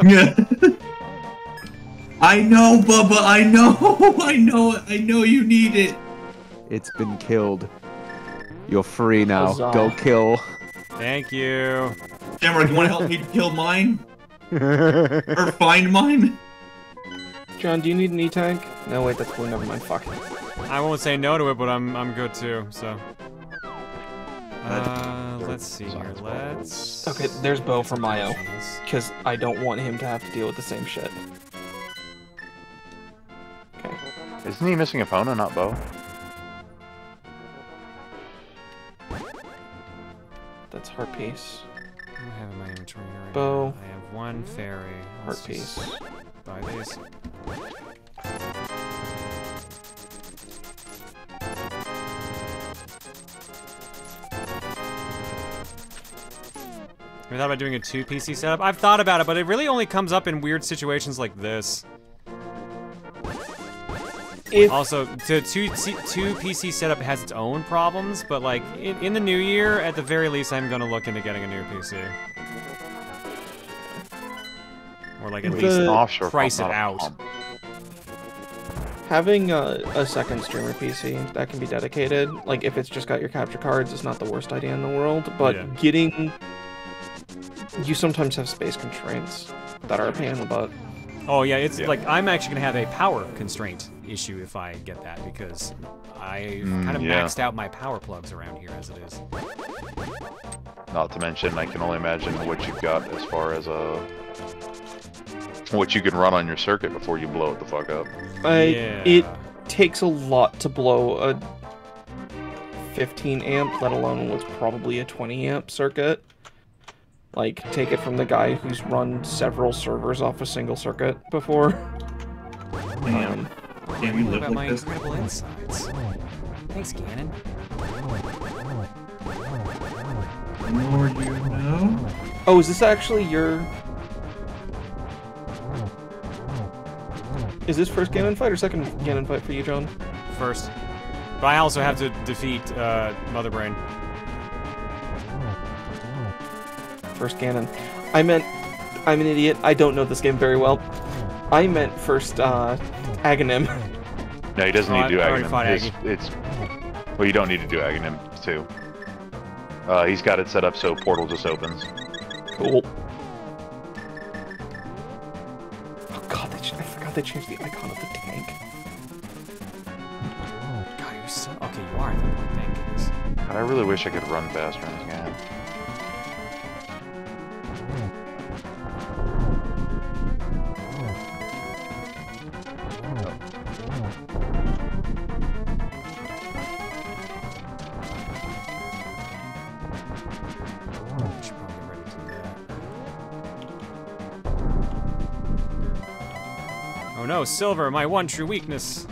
Yeah. I know, Bubba. I know. I know. it. I know you need it. It's been killed. You're free now. Huzzah. Go kill. Thank you. Shamrock, you want to help me kill mine or find mine? John, do you need an E-tank? No, wait, that's cool. Never mind. Fuck. I won't say no to it, but I'm I'm good too. So. Uh, let's see here. Let's. Okay, there's Bo for Mayo. Because I don't want him to have to deal with the same shit. Okay. Isn't he missing a phone and not Bo? That's heart piece. What do I have in my inventory right Bow. now? I have one fairy. Heart Let's piece. just Buy these. Have you thought about doing a two PC setup? I've thought about it, but it really only comes up in weird situations like this. If Also, to two, two PC setup has its own problems, but like in, in the new year, at the very least, I'm gonna look into getting a new PC. Or like at The- least Offshore price it pump, not a out. having a, a second streamer PC that can be dedicated, like if it's just got your capture cards, is not the worst idea in the world. But Yeah. getting, you sometimes have space constraints that are a pain in the butt. Oh yeah, it's like I'm actually gonna have a power constraint issue if I get that because I Mm, kind of yeah. maxed out my power plugs around here as it is. Not to mention, I can only imagine what you've got as far as a what you can run on your circuit before you blow it the fuck up. I, Yeah. It takes a lot to blow a 15 amp, let alone what's probably a 20 amp circuit. Like, take it from the guy who's run several servers off a single circuit before. Damn. Damn, you we live about my like this. incredible insights? Thanks, Ganon. The more you know. Oh, is this actually your... Is this first Ganon fight or second Ganon fight for you, John? First. But I also have to defeat uh, Mother Brain. First Ganon. I meant... I'm an idiot. I don't know this game very well. I meant first, uh, Agahnim. No, he doesn't Oh, need to do I already fought Agahnim. It's, it's well, you don't need to do Agahnim too. Uh, he's got it set up so portal just opens. Cool. Oh god, they ch- I forgot they changed the icon of the tank. God, you're so okay. You are. Thank goodness. God, I really wish I could run faster in this game. No, silver, my one true weakness.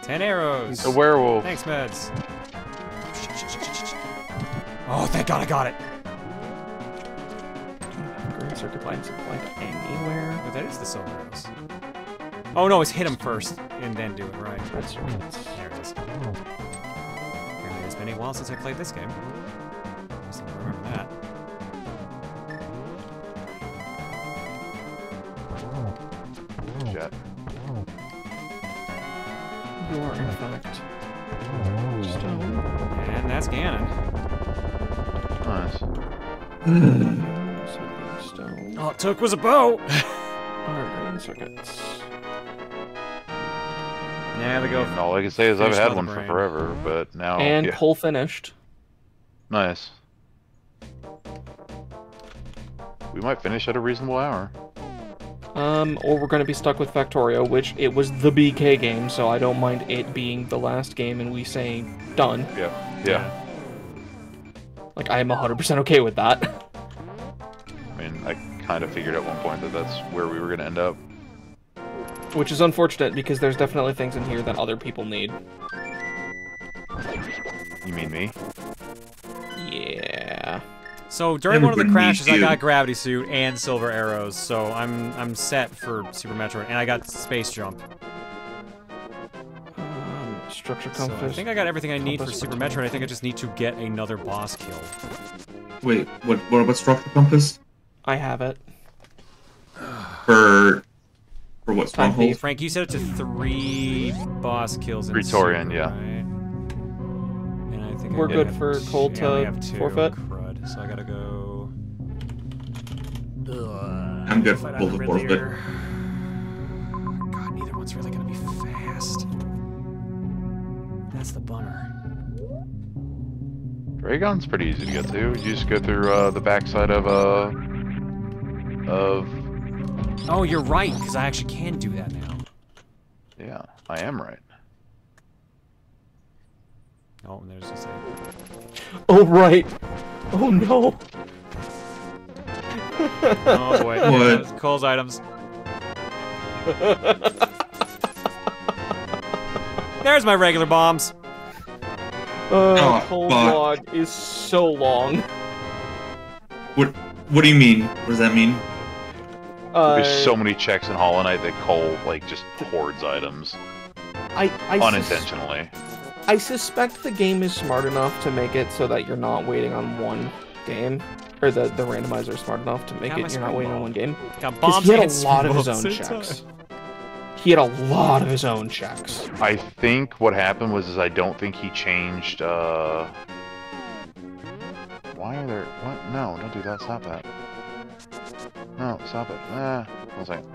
Ten arrows. He's a werewolf. Thanks, meds. Oh, thank God I got it. Green circuit lines like anywhere. But that is the silver arrows. Oh no, it's hit him first and then do it right. That's There it is. Apparently it's been a while since I played this game. Stone. All it took was a bow. Are green circuits. Yeah, they go. And all I can say is I've had Mother one for forever, but now and yeah. pull finished. nice. We might finish at a reasonable hour. Um, or we're gonna be stuck with Factorio, which it was the BK game, so I don't mind it being the last game and we saying done. Yeah. Yeah. Like I am 100% okay with that. I mean, I kind of figured at one point that that's where we were going to end up. Which is unfortunate because there's definitely things in here that other people need. You mean me? Yeah. So during one of the crashes, I got gravity suit and silver arrows, so I'm I'm set for Super Metroid, and I got space jump. Structure So compass. I think I got everything I need for compass Super with Metroid. I think I just need to get another boss kill. Wait, what? What about structure compass I have it. for for what Time stronghold? Frank, you set it to three boss kills in Tourian, Super, yeah. right? And I think We're only good have for two- cold yeah, I only to have two. forfeit? Crud, so I gotta go. I'm good for Fight pull out the Ridley forfeit. Dragon's pretty easy to get to. You just go through uh, the backside of uh of Oh, you're right, because I actually can do that now. yeah, I am right. Oh, and there's just a... Oh right. Oh no. Oh boy. What? That's Cole's items. There's my regular bombs. Uh, Oh, cold fuck. log is so long. What? What do you mean? What does that mean? Uh, There's so many checks in Hollow Knight that Cole like just hoards items I, I sus- unintentionally. I suspect the game is smart enough to make it so that you're not waiting on one game, or the the randomizer is smart enough to make Got it you're not waiting on one game. Got 'Cause bombs he had a lot of his own at a checks. Time. He had a lot of his own checks. I think what happened was is I don't think he changed uh Why are there what? No, don't do that, stop that. No, stop it. Ah, one second.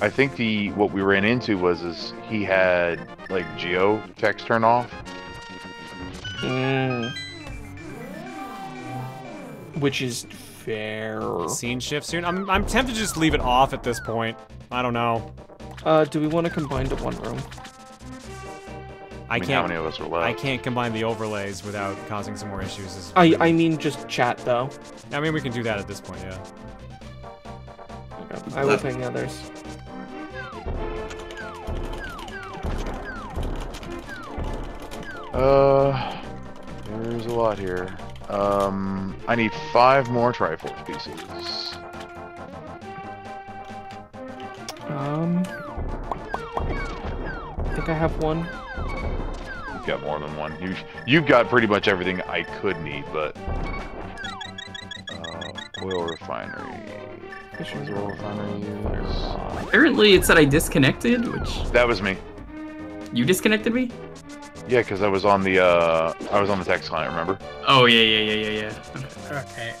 I think the what we ran into was is he had like geo text turned off. Mm. Which is fair. Scene shift soon. I'm I'm tempted to just leave it off at this point. I don't know. Uh, do we want to combine to one room? I, mean, can't. many of us are left? I can't combine the overlays without causing some more issues. is- I I mean just chat though. I mean, we can do that at this point, yeah. I will ping the others. Uh, there's a lot here. Um, I need five more Triforce pieces. Um, I think I have one. You've got more than one. You you've got pretty much everything I could need, but uh, oil refinery. Oil refinery. Apparently, it said I disconnected, which That was me. you disconnected me. Yeah, because I was on the uh, I was on the text client. Remember? Oh yeah, yeah, yeah, yeah, yeah. Okay.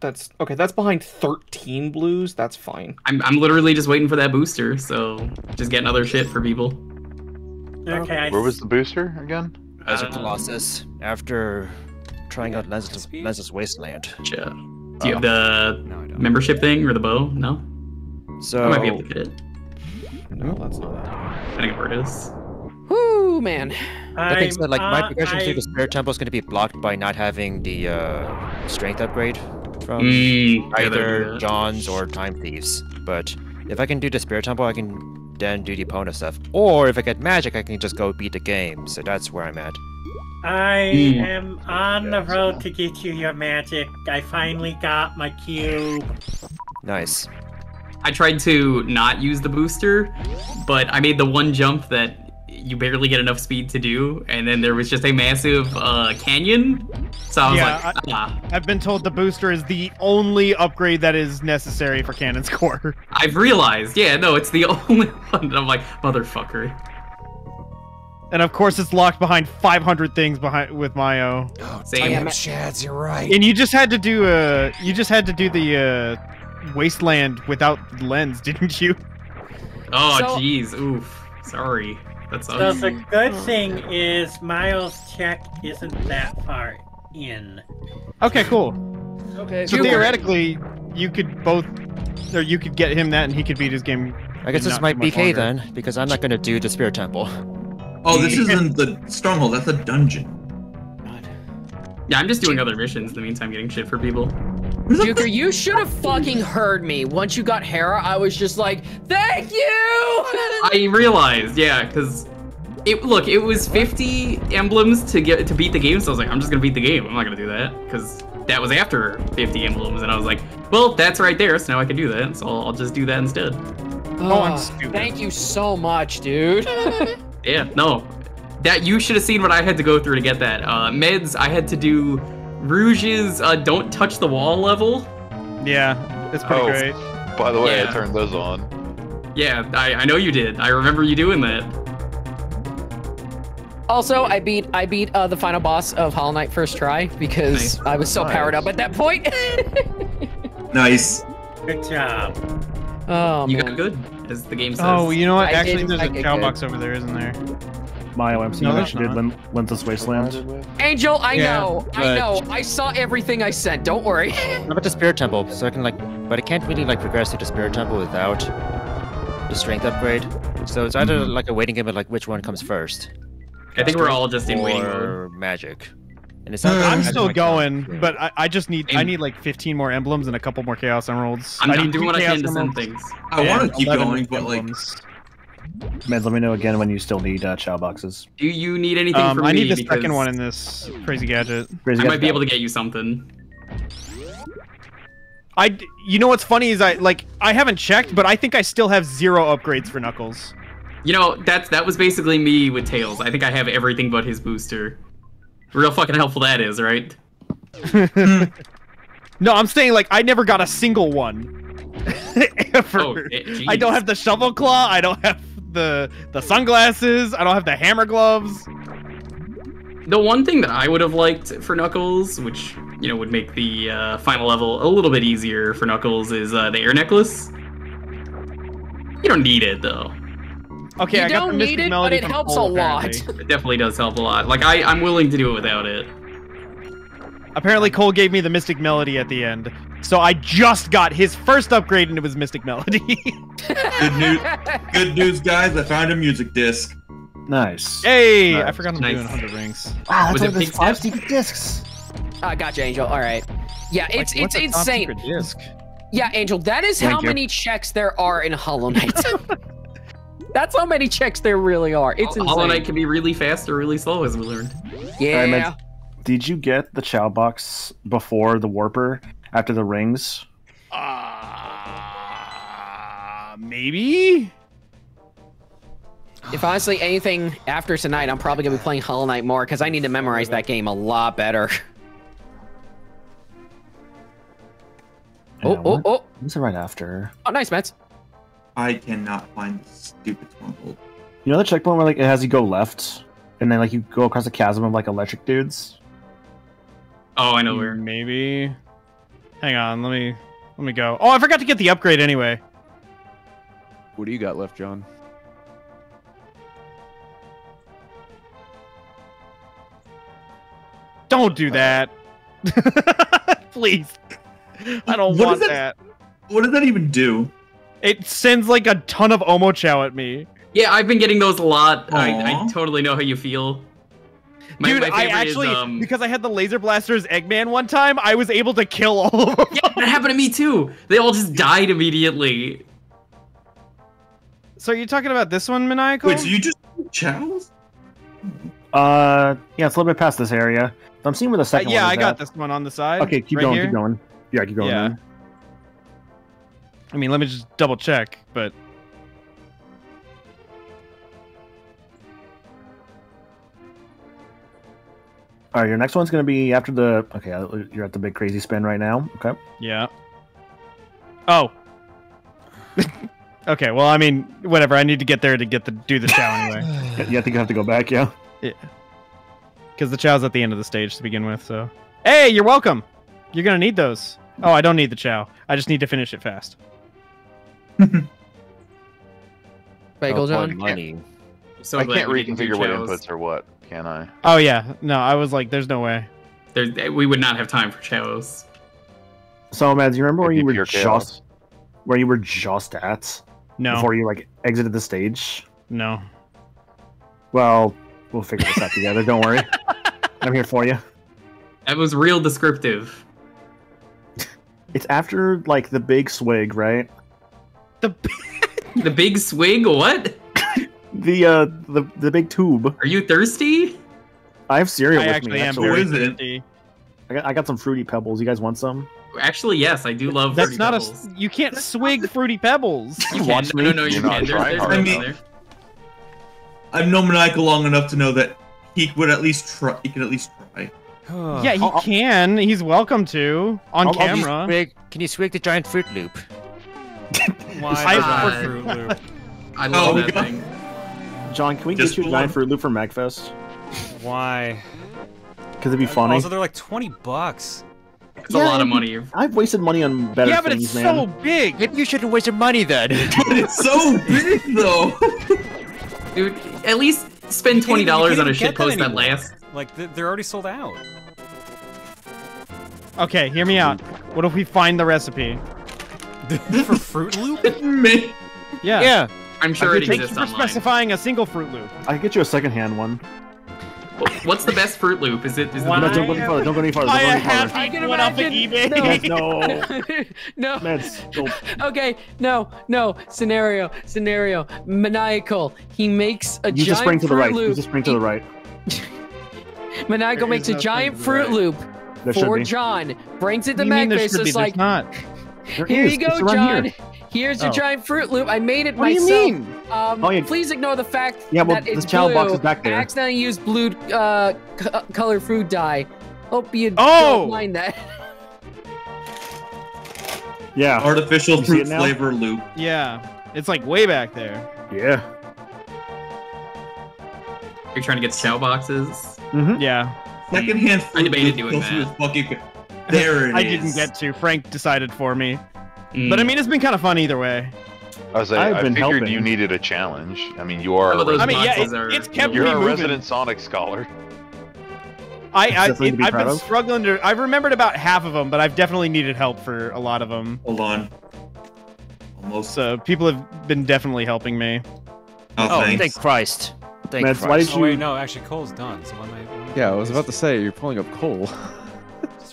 That's okay. That's behind 13 blues. That's fine. I'm I'm literally just waiting for that booster, so just getting other shit for people. Okay. I Where was the booster again? As a Uh, Colossus, after trying out Lenses, Lenses Wasteland. Yeah. Do you have the membership thing or the bow? No. So I might be able to get it. No, that's not it. I think where it is. Whoo, man. I think so. Like my uh, progression I- through the Spirit Temple is going to be blocked by not having the uh, strength upgrade from Mm, yeah, that'd be either good. John's or Time Thieves. But if I can do the Spirit Temple, I can then do the Epona stuff. Or if I get magic, I can just go beat the game. So that's where I'm at. I Hmm. am on the road to get you your magic. I finally got my cube. Nice. I tried to not use the booster, but I made the one jump that you barely get enough speed to do, and then there was just a massive uh, canyon. So I was Yeah, like, ah. I've been told the booster is the only upgrade that is necessary for Cannon's Core. I've realized, yeah, no, it's the only one. And I'm like, motherfucker. And of course, it's locked behind 500 things behind with Mayo. Same. Damn, Shads, you're right. And you just had to do uh you just had to do the uh wasteland without lens, didn't you? Oh, So- jeez, oof. Sorry. That's So sucks. the good thing is Miles' check isn't that far in. Okay, cool. Okay. So theoretically, you could both, or you could get him that, and he could beat his game. I guess this might be much BK longer. then, because I'm not going to do the Spirit Temple. Oh, this isn't the stronghold. That's a dungeon. Yeah, I'm just doing other missions in the meantime, getting shit for people. Juker, you should have fucking heard me. Once you got Hera, I was just like, thank you! I realized, yeah, because it look, it was 50 emblems to get to beat the game, so I was like, I'm just gonna beat the game. I'm not gonna do that because that was after 50 emblems, and I was like, well, that's right there, so now I can do that, so I'll, I'll just do that instead. Oh, I'm ah, stupid. Thank you so much, dude. Yeah, no, that you should have seen what I had to go through to get that. Uh, meds, I had to do Rouge's uh, don't touch the wall level. Yeah, it's pretty Oh. great. By the way, Yeah. I turned those on. Yeah, I, I know you did. I remember you doing that. Also, I beat I beat uh, the final boss of Hollow Knight first try because Nice. I was so powered up at that point. Nice. Good job. oh You man. got good, as the game says. Oh, you know what? I Actually, did- there's I a did cow good. box over there, isn't there? Mayo OMC No, actually there's did Lin- Lensless Wasteland. Angel, I Yeah, know, I know. I saw everything I sent. Don't worry. How about the Spirit Temple? So I can like, but I can't really like progress through the Spirit Temple without the strength upgrade. So it's either mm-hmm. like a waiting game of like which one comes first. I think we're all just in waiting mode. magic. And it's not. I'm still going, like- but I, I just need I need like 15 more emblems and a couple more Chaos Emeralds. I'm, I need doing what I can to send things. I want to keep going, but like, emblems. Meds, let me know again when you still need uh, Chao boxes. Do you need anything Um, from I me? need the second one in this crazy gadget. Crazy I guys might be got able to get you something. I, you know what's funny is I like I haven't checked, but I think I still have zero upgrades for Knuckles. You know, that's that was basically me with Tails. I think I have everything but his booster. Real fucking helpful that is, right? No, I'm saying like I never got a single one. Ever. Oh, eh, I don't have the shovel claw. I don't have the the sunglasses. I don't have the hammer gloves. The one thing that I would have liked for Knuckles, which you know would make the uh, final level a little bit easier for Knuckles, is uh, the air necklace. You don't need it though. Okay, you I got don't the need Mystic it, but it helps a lot. apparently. It definitely does help a lot. Like I, I'm willing to do it without it. Apparently, Cole gave me the Mystic Melody at the end, so I just got his first upgrade, and it was Mystic Melody. Good news, good news, guys! I found a music disc. Nice. hey, I forgot I'm Nice. doing 100 rings. Wow, that's Was why it there's pink five step? secret discs. Ah, gotcha, Angel. All right. Yeah, it's Like, what's it's a top insane. disc? Yeah, Angel, that is Thank how you. many checks there are in Hollow Knight. That's how many checks there really are. It's insane. Hollow Knight can be really fast or really slow, as we learned. Yeah. I meant- Did you get the Chao box before the Warper after the rings? Uh, maybe. If honestly anything after tonight, I'm probably gonna be playing Hollow Knight more because I need to memorize that game a lot better. Oh, Yeah, oh, what- oh, What's it right after? oh, nice, Mets. I cannot find the stupid Twumble. You know the checkpoint where like it has you go left, and then like you go across a chasm of like electric dudes. Oh, I know where. Maybe. Hang on, let me let me go. Oh, I forgot to get the upgrade anyway. What do you got left, John? Don't do uh, that. Please. I don't What want is that. What does that even do? It sends like a ton of Omochao at me. Yeah, I've been getting those a lot. I, I totally know how you feel. My, Dude, my I actually is, um, because I had the laser blasters Eggman one time, I was able to kill all of them. yeah, that happened to me too. They all just died immediately. So are you talking about this one, Maniacal? Wait, so you just chows? Uh, yeah, it's a little bit past this area. I'm seeing where the Uh, second yeah, one I is got at. this one on the side. Okay, keep right going, here. keep going. Yeah, keep going. Yeah. then. I mean, let me just double check, but All right, your next one's gonna be after the. Okay, uh, you're at the big crazy spin right now. Okay. yeah. Oh. okay, well, I mean, whatever. I need to get there to get the do the Chao anyway. Yeah, yeah, I think I have to go back. Yeah. Yeah. Because the Chao's at the end of the stage to begin with, so. Hey, you're welcome. You're gonna need those. Oh, I don't need the Chao. I just need to finish it fast. Bagel Oh, John. Money. So I can't we didn't do reconfigure what inputs are what, can I? Oh yeah, no, I was like, there's no way. There, we would not have time for chows. So, man, do you remember where It'd you were pure chaos. just where you were just at No, before you like exited the stage? no. Well, we'll figure this out together. Don't worry. I'm here for you. That was real descriptive. It's after like the big swig, right? The The big swig. What? The uh the the big tube. Are you thirsty? I have cereal I with actually me. am Actually, very What is it? thirsty. I got, I got some fruity pebbles. You guys want some? Actually, yes, I do love. That's Fruity not Pebbles. a. You can't swig fruity pebbles. You can. No, no, no, you You're can. not There's, trying there's hard room enough. I've known Maniacal long enough to know that he would at least try. He could at least try. Yeah, he I'll- can. He's welcome to on I'll- I'll camera. swig- Can you swig the giant fruit loop? Why I- I- Fruit Loop? I love Oh, that God. thing. John, can we Just get you a for one. giant Fruit Loop for Magfest? Why? Because it'd be funny. Also, they're like 20 bucks. It's a lot of money. I've wasted money on better yeah, but things, it's man. so big. Maybe you shouldn't waste your money then. But it's so big though. Dude, at least spend twenty dollars on a shit post that anymore. lasts. Like, they're already sold out. Okay, hear me out. What if we find the recipe? For Fruit Loop? Yeah. yeah. I'm sure it Thank you exists for online. specifying a single Fruit Loop. I can get you a secondhand one. What's the best Fruit Loop? Is it? Is it Why? No, don't go any farther. Don't go any farther. Don't go any farther. I can eat one off of eBay. No. no. Meds. Okay, no, no. Scenario, scenario. Maniacal. He makes a Use the giant spring to the Fruit right. Loop. Use the spring to the right. Maniacal makes is a giant spring to the Fruit right. Loop There for. John. Brings it to What do you mean there Magface. It's like, not. There here is. you go, It's John. here. Here's your Oh. giant Fruit Loop. I made it What do you myself. mean? Um, Oh, yeah. Please ignore the fact Yeah, well, that the it's child blue. box is back there. I accidentally used blue uh, c- color food dye. Hope you Oh! don't mind that. Yeah. artificial You fruit flavor loop. Yeah. It's like way back there. Yeah. You're you trying to get Chao boxes? Mm-hmm. Yeah. Secondhand fruit debated doing that. fucking. There it is. I didn't get to. Frank decided for me. Mm. But I mean, it's been kind of fun either way. I was like, I've I been figured helping. you needed a challenge. I mean, you are. Some a I mean, yeah, boxes it- are- it's kept You're me a moving. resident Sonic scholar. I, I Something to be I've been of? struggling to. I've remembered about half of them, but I've definitely needed help for a lot of them. Hold on. Almost. So people have been definitely helping me. Oh, thank Christ. Thank Mads, Christ. why did Oh you? wait, no, actually Cole's done. So why am I? why am I- Yeah, I was about to say you're pulling up coal.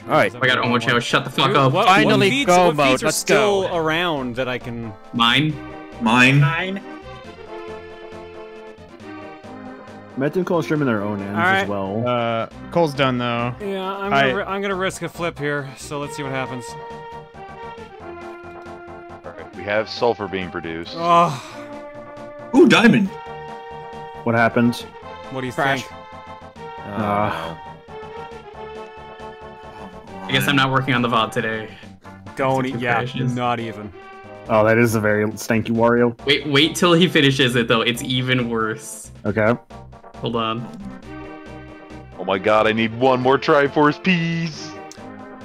All right. I got Omochao. Shut the fuck Dude, up. What, Finally what feeds, go what mode, are let's still go. around that I can? Mine. Mine. Mine. Matt and Cole are streaming their own ends All right. as well. Uh, Cole's done though. Yeah, I'm I- gonna, ri- I'm gonna risk a flip here. So let's see what happens. All right, we have sulfur being produced. Oh, Ooh, diamond. What happened? what do you Crash. think? Uh, I guess I'm not working on the VOD today. Don't Some eat. Yeah, crashes. not even. oh, that is a very stanky Wario. Wait, wait till he finishes it though. It's even worse. Okay. Hold on. Oh my god, I need one more Triforce piece.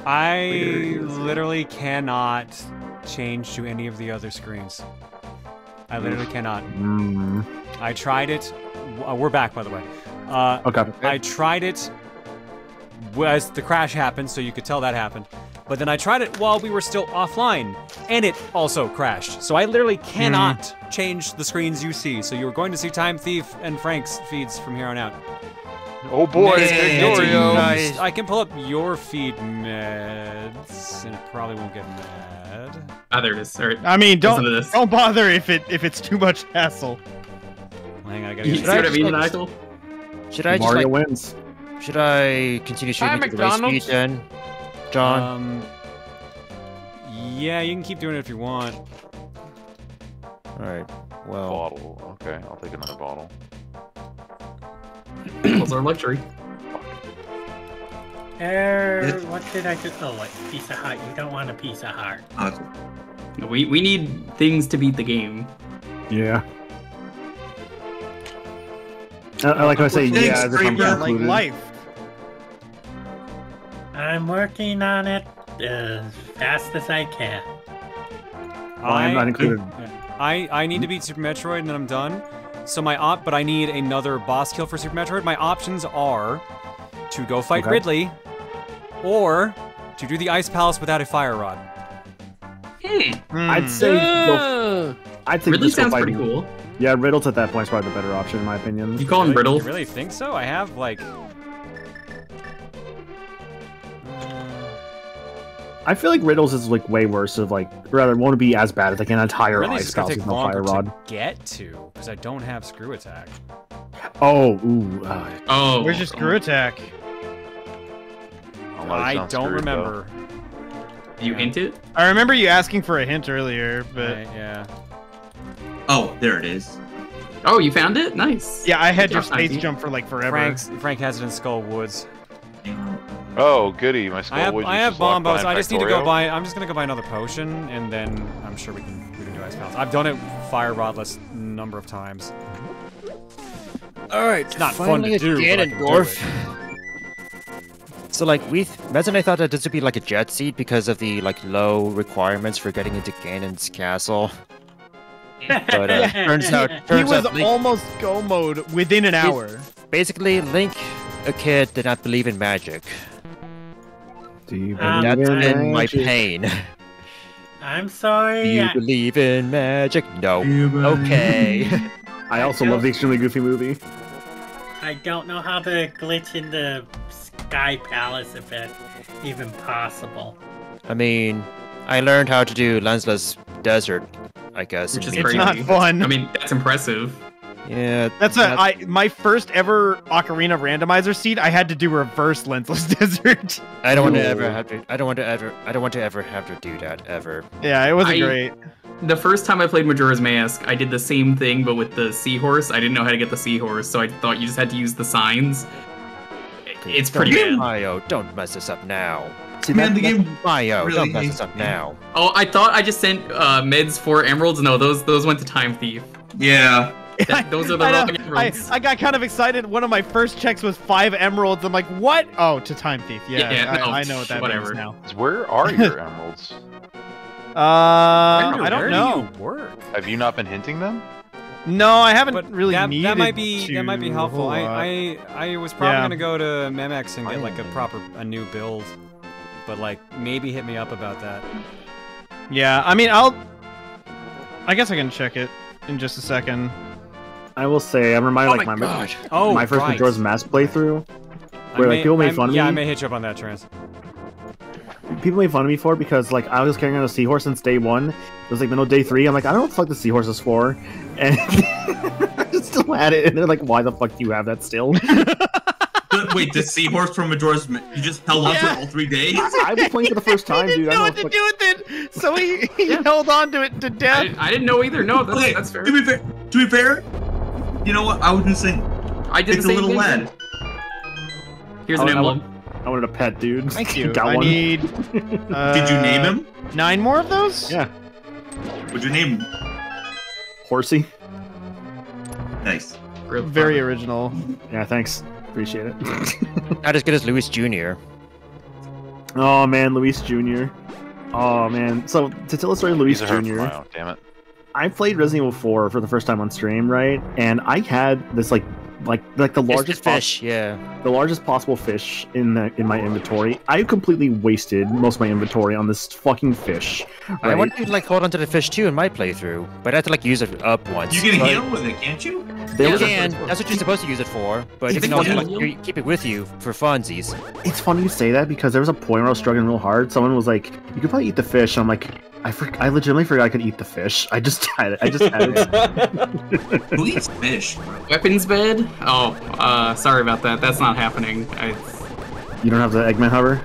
I literally cannot change to any of the other screens. I literally cannot. Mm, I tried it. uh, we're back, by the way. Uh, okay. I tried it as the crash happened, so you could tell that happened. But then I tried it while we were still offline, and it also crashed. So I literally cannot change the screens you see. So you're going to see Time Thief and Frank's feeds from here on out. Oh boy, it's Nice. I can pull up your feed meds, and it probably won't get mad. Ah, there it is. All right. I mean, don't this. don't bother if it if it's too much hassle. Hang on, I gotta You get see what I mean, Nigel? Should I just Mario like? wins. Should I continue Hi, shooting to the race McDonald's. speed then, John? Um, yeah, you can keep doing it if you want. All right. Well, Bottle. Okay, I'll take another bottle. Those are luxury. Er, what did I just? Oh, what? Pizza heart? You don't want a Pizza heart. Uh, We we need things to beat the game. Yeah. I, I like how I say yeah as if I'm Yeah, like life. I'm working on it as fast as I can. Well, I'm not included. I I need to beat Super Metroid and then I'm done. So my op, but I need another boss kill for Super Metroid. My options are to go fight Okay. Ridley, or to do the Ice Palace without a fire rod. Hmm. I'd say go, I'd say Ridley just sounds fight pretty cool. Yeah, Riddles at that point is probably the better option in my opinion. You call him Really? brittle? You really think so? I have like. I feel like Riddles is like way worse of like rather won't be as bad as like an entire Really, ice just gonna take with no longer fire rod. to get to because I don't have screw attack. Oh, ooh, uh, Oh, Where's your screw attack? I'll let it I don't screwed, though. remember. You hint it? I remember you asking for a hint earlier, but Right, yeah. oh, there it is. Oh, you found it? Nice. yeah, I had Good your job, space Mikey. jump for like forever. Frank's, Frank has it in Skull Woods. Oh, goody! My skull I have would I have just locked bombos. I just need to go buy. I'm just gonna go buy another potion, and then I'm sure we can we can do ice palace. I've done it fire rodless number of times. all right. It's not fun finally to do. a but I can do Ganondorf. So like we, Mez and I thought that this would be like a jet seat because of the like low requirements for getting into Ganon's castle. But uh, turns out, he was out Link, almost go mode within an hour. basically Link, a kid, did not believe in magic. do you Um, believe That's in been my pain. I'm sorry. Do sorry. you I- believe in magic? No. Okay. I also love the extremely goofy movie. I don't know how the glitch in the Sky Palace if it's even possible. I mean, I learned how to do lensless desert. I guess. Which is in It's crazy. not fun. I mean, that's impressive. Yeah. That's a that- my first ever Ocarina randomizer seed. I had to do reverse lensless desert. I don't want to ever have to. I don't want to ever. I don't want to ever have to do that ever. yeah, it wasn't I- great. The first time I played Majora's Mask, I did the same thing, but with the seahorse. I didn't know how to get the seahorse, so I thought you just had to use the signs. It's pretty Don't- bad. Mario, don't mess this up now. See, Man, that, the game Mario, really don't mess hates this up me. now. Oh, I thought I just sent uh, meds for emeralds. No, those those went to Time Thief. Yeah. That- those are the I, wrong emeralds. I got kind of excited. One of my first checks was five emeralds. I'm like, what? Oh, to Time Thief. Yeah, Yeah, no, I, I know what that whatever. means now. Where are your emeralds? Uh, I don't do know. you work? Have you not been hinting them? No, I haven't But really that, needed that might be that might be helpful. I. I I was probably Yeah. gonna go to Memex and get like a proper a new build, but like maybe hit me up about that. Yeah, I mean, I'll. I guess I can check it in just a second. I will say, I'm reminded Oh like my my God. Oh, my first right. Majora's Mask playthrough, I where like people made I'm- fun of yeah, me. Yeah, I may hit you up on that, Trans. people made fun of me for it because like I was carrying on a seahorse since day one. It was like middle of day three. I'm like, I don't know what the fuck the seahorse is for, and I still had it. And they're like, Why the fuck do you have that still? Wait, the seahorse from Majora's Ma- you just held on to it all three days? I was playing for the first time, dude. I know don't what know to do with it, so he, he held on to it to death. I, I didn't know either. No, that's, Okay, that's fair. To be fair, to be fair, you know what? I was gonna say, I did it's the a little thing. lad. Here's I an wa- I emblem. wa- I wanted a pet, dude. Thank you. Got I one. need. Uh, Did you name him? Nine more of those? Yeah, What'd you name him? horsey. Nice. Very original. Yeah, thanks. Appreciate it. Not as good as Luis Jr. oh man, Luis Jr. Oh man. So to tell a story, of Luis He's a hurt Jr. from Mario, Damn it. I played Resident Evil 4 for the first time on stream, right? And I had this like like like the It's the largest pos- fish, yeah. the largest possible fish in the in my inventory. I completely wasted most of my inventory on this fucking fish. I wanted to like hold onto the fish too in my playthrough, but I had to like use it up once. You can So I- heal with it, can't you? There You was a- can. That's what you're supposed to use it for. But you It's can also funny. like you keep it with you for funsies. It's funny you say that because there was a point where I was struggling real hard. Someone was like, "You could probably eat the fish." and I'm like, I for- I legitimately forgot I could eat the fish. I just had it. I just had it. Who eats fish? Weapons bed? Oh, uh, sorry about that. That's not happening. I, you don't have the Eggman hover.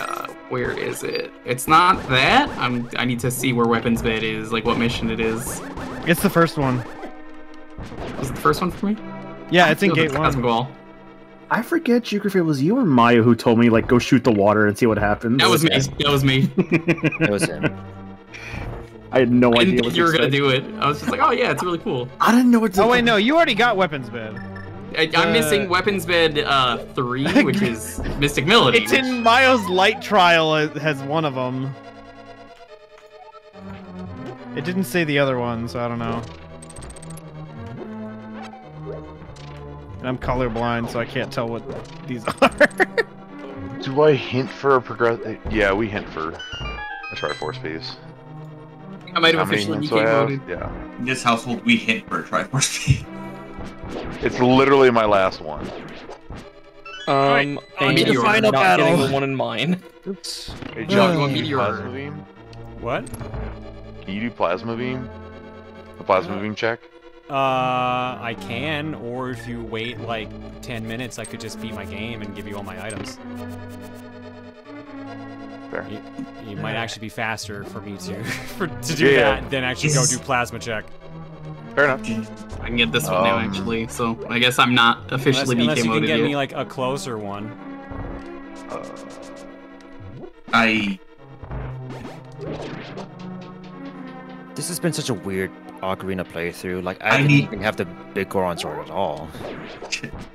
uh, where is it? It's not that. I'm. I need to see where weapons bed is. Like what mission it is. It's the first one. Was it the first one for me? Yeah, it's in Oh, gate one. Cosmic Wall. I forget, Juker, if it was you or Maya who told me like go shoot the water and see what happens. That was me. That was me. That was him. I had no I idea didn't what think you were gonna do it. I was just like, oh yeah, it's really cool. I didn't know what to. Oh wait, no, you already got weapons bed. I, I'm Uh, missing weapons bed uh, three, which is Mystic Melody. It's in Mayo's light trial as- has one of them. It didn't say the other one, so I don't know. And I'm colorblind, so I can't tell what these are. Do I hint for a progress? Yeah, we hint for a Triforce piece. I might have officially hints do became voted. Yeah. In this household, we hint for a Triforce speed. It's literally my last one. Um, on and to the you're final not battle. getting the one in mine. Oops. Hey, John, Uh, you do Meteor. plasma beam? What? Can you do plasma beam? A plasma beam check? Uh, I can, or if you wait like 10 minutes, I could just beat my game and give you all my items. Fair. It, it might actually be faster for me to for, to do Yeah, yeah. that than actually go do plasma check. Fair enough. I can get this one now, Um, actually. So I guess I'm not Unless, officially unless BK you can moded get yet. me like a closer one. Uh, I This has been such a weird Ocarina playthrough. Like I, I didn't need- even have the big Goron sword at all.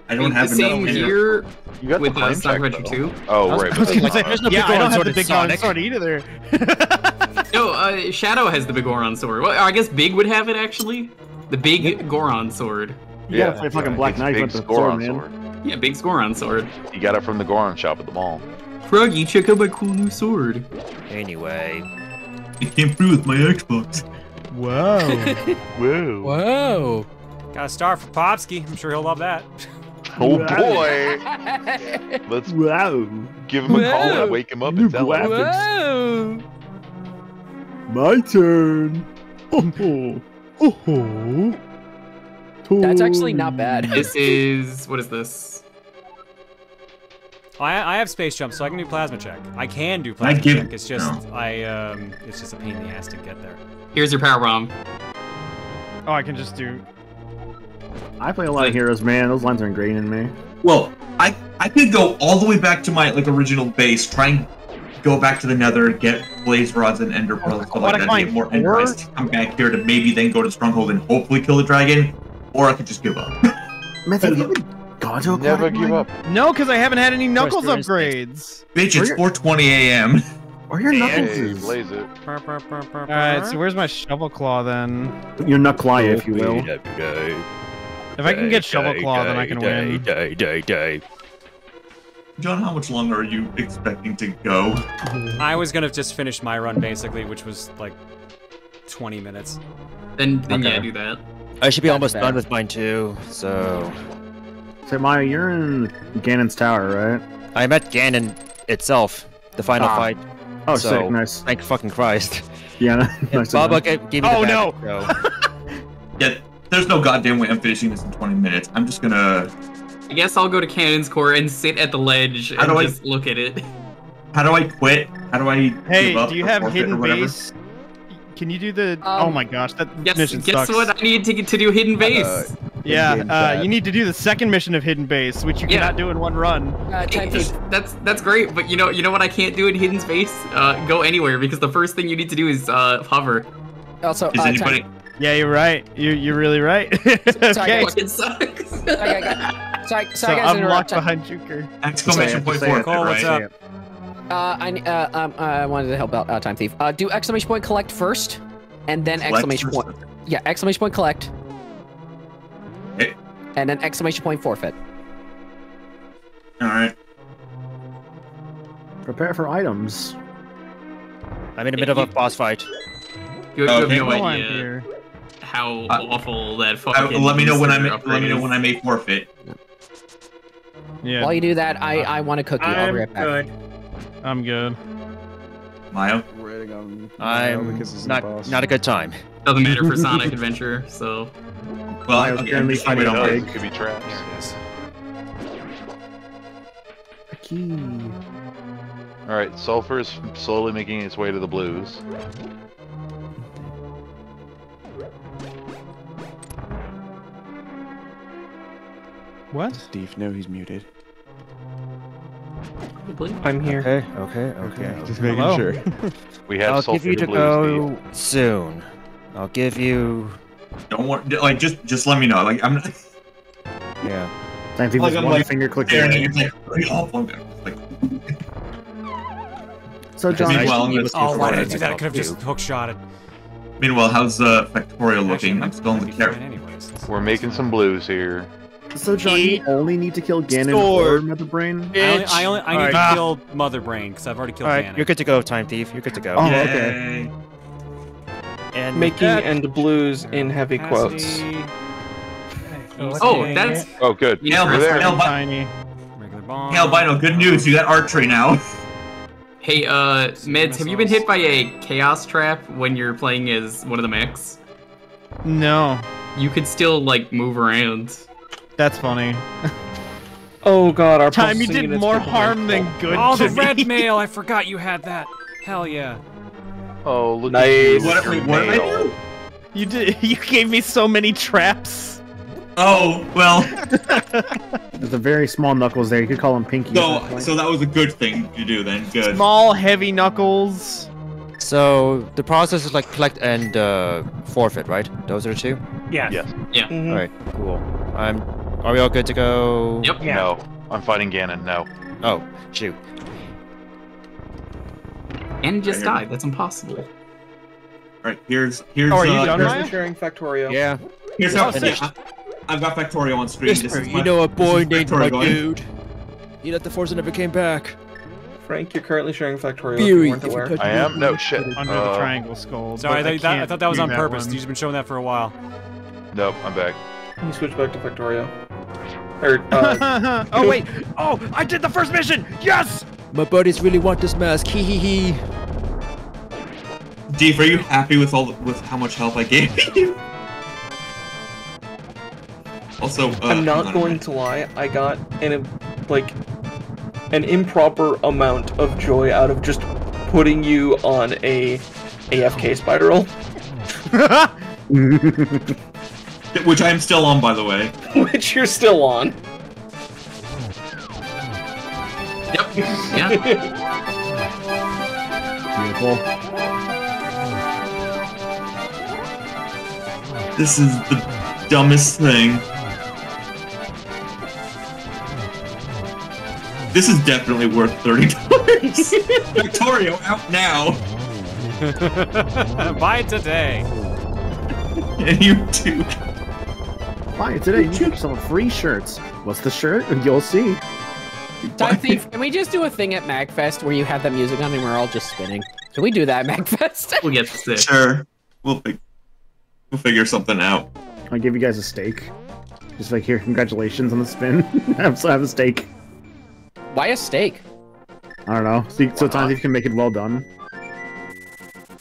I don't the have same enough. here you got with the uh, flame Sonic Adventure 2. Oh, I was- right. I was but gonna say, there's no Yeah, big Goron sword the big Sonic. sword either. No, uh, Shadow has the big Goron sword. Well, I guess Big would have it actually. The big Goron sword. You gotta play fucking Black Knight with the Goron sword, man. Yeah, Big's Goron sword. You got it from the Goron shop at the mall. Froggy, check out my cool new sword. Anyway, It came through with my Xbox. Whoa. Whoa. Whoa. Got a star for Popsky. I'm sure he'll love that. Oh boy. Let's Wow. give him a call and wake him up and tell him. Whoa. My turn. Oh, oh, oh. That's actually not bad. This is what is this? I, I have space jump, so I can do plasma check. I can do plasma check. It's just no. I um, it's just a pain in the ass to get there. Here's your power bomb. Oh, I can just do. I play a lot of heroes, man. Those lines are ingrained in me. Well, I I could go all the way back to my like original base, try and go back to the Nether, get blaze rods and ender pearls, stuff like that, to get more ender eyes to come back here to maybe then go to stronghold and hopefully kill the dragon, or I could just give up. Man, have you gone to a Never give mine? up. No, because I haven't had any knuckles upgrades. Bitch, it's 4:20 a.m. Or your knuckles Hey, is. blaze it. All right, so where's my shovel claw then? Your knuckle, if you will. If I can get shovel claw, then I can win. Day, day, day. John, how much longer are you expecting to go? I was gonna just finish my run basically, which was like 20 minutes. Then, then Okay. yeah, do that. I should be Not almost bad. done with mine too. So So Maya, you're in Ganon's tower, right? I'm at Ganon itself, the final Ah. fight. Oh, so, sick, nice. Thank fucking Christ. Yeah, nice to know. Baba gave, gave me the Oh, bag, no. so- Yeah, there's no goddamn way I'm finishing this in 20 minutes. I'm just gonna. I guess I'll go to Cannon's Core and sit at the ledge and How do I- just look at it. How do I quit? How do I? Hey, give up do you have hidden base? Can you do the? oh Um, my gosh, that Guess, mission guess sucks. what I need to to do hidden base. Yeah, uh, you need to do the second mission of hidden base, which you Yeah. cannot do in one run. Uh, time Hey, that's that's great, but you know you know what I can't do in hidden space? Uh, go anywhere because the first thing you need to do is uh, hover. Also, Is uh, anybody? Yeah, you're right. You're you're really right. okay. Fucking sucks. Sorry, sorry, guys, sorry, So guys, I'm locked behind Juker. Exclamation point forfeit, Cole, what's up? Uh, I uh, um, I wanted to help out uh, Time Thief. Uh, do exclamation point collect first, and then Collect exclamation first? point. Yeah, exclamation point collect, Okay. and an exclamation point forfeit. All right. Prepare for items. I'm in the middle of a boss fight. You, you have Okay. no idea how Uh, awful that I, fucking. let me know when I server make. Let me know upgrade when is. I make forfeit. Yeah, While you do that, I I want a cookie. I'll be I'm right back. good. I'm good. Mayo. Waiting on I'm because he's the not not a good time. Doesn't matter for Sonic Adventure, so. Well, I was okay, I'm currently just waiting on a it. pig. Could be traps. There it is. A key. All right, sulfur is slowly making its way to the blues. What? Steve, no, he's muted. I'm here. Okay, okay, okay. Just making Hello. sure. We have I'll sulfur give you to to blues. go soon. I'll give you. Don't want. Like, just, just let me know. Like, I'm not. Yeah. Time Thief Like, is I'm one like finger click staring at away. you, like, hurry up, I'm gonna- like, So John, Meanwhile, I- I'm gonna- Oh, why did I do that? I could have just hook shot it. Meanwhile, how's uh, Factorio looking? I'm still in the might be anyways. We're making some blues here. so John, you only need to kill Ganon Sword. or Mother Brain. I only, I, only, I need Alright. to kill Mother Brain because I've already killed All right, Ganon. you're good to go, Time Thief. You're good to go. Oh, Yay. okay. And Making and blues in heavy quotes. Oh, that's Oh, good. Yeah, You're there. Hail, Tiny. Regular bomb. Hail Bino, good news. You got archery now. Hey, uh, Meds, have you been hit by a chaos trap when you're playing as one of the mechs? No, You could still like move around. that's funny. Oh god, our Time you did more harm than good Oh, to the red mail! I forgot you had that. Hell yeah. Oh, look Nice. at you. What, wait, what did I do? You did. You gave me so many traps. Oh, well. There's a very small knuckles there. You could call him Pinky. So, so that was a good thing to do then. Good. Small, heavy knuckles. So the process is like collect and uh, forfeit, right? Those are the two. Yes. Yes. Yeah. Mhm. All right, cool. I'm. Are we all good to go? Yep. Yeah. No, I'm fighting Ganon. No. Oh, shoot. And just died. That's impossible. All right, here's here's. Oh, are you uh, done, here's, Maya? sharing Factorio. Yeah. here's how sick. I, I've got Factorio on screen. This Whisper, is you know a boy named my going. dude. He left the force and never came back. Frank, you're currently sharing Factorio. Fury, if you weren't if aware. touch I am. No shit. Under Uh, the triangle skull. Sorry, but I, thought- I thought that was do on purpose. one. You've been showing that for a while. Nope. I'm back. Can you switch back to Factorio? Or, uh, oh wait! Oh, I did the first mission. Yes. My buddies really want this mask. Hee hee hee. Deef, are you happy with all the, with how much help I gave you? Also, uh, I'm hang not on a going to lie. I got an like an improper amount of joy out of just putting you on a AFK spiral, Which I am still on, by the way. which you're still on. Yeah. Beautiful. This is the dumbest thing. This is definitely worth thirty dollars. Factorio out now. Buy it today. And you too. Buy it today. You get yourself a free shirts. What's the shirt? You'll see. Time Thief, can we just do a thing at MagFest where you have that music on and we're all just spinning? Can we do that at MagFest? We'll get sick. Sure. We'll fig- we'll figure something out. I'll give you guys a steak. Just like here, congratulations on the spin. have, so have a steak. Why a steak? I don't know. So, so times you can make it well done.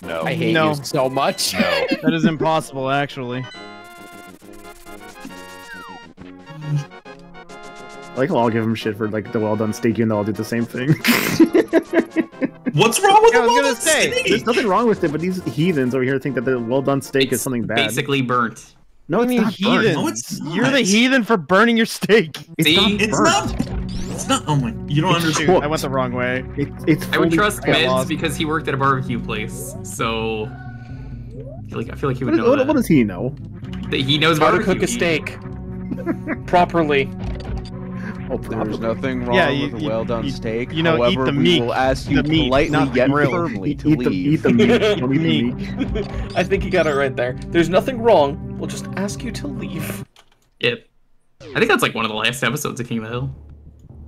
No. I hate No. you so much. That is impossible, actually. I like how I'll give them shit for like the well done steak, even though I'll do the same thing. What's wrong with Yeah, I the was gonna well-done say, steak? There's nothing wrong with it, but these heathens over here think that the well done steak is something bad. Basically burnt. no, I it's mean, not burnt. heathen. No, it's You're the heathen for burning your steak. It's See? not It's burnt. not. It's not. Oh my! You don't It's understand. Shoot, I went the wrong way. It, it's I would trust I Meds because he worked at a barbecue place. So I feel like I feel like he would What, know what, that. what does he know? That he knows How to cook a steak properly. There's nothing wrong Yeah, you- with a well-done steak. you know, eat However, the we meat. will ask you The meat, politely not yet grill. firmly Eat, to eat the, eat the meat. Don't eat the meat. I think you got it right there. There's nothing wrong. We'll just ask you to leave. Yeah. I think that's like one of the last episodes of King of the Hill.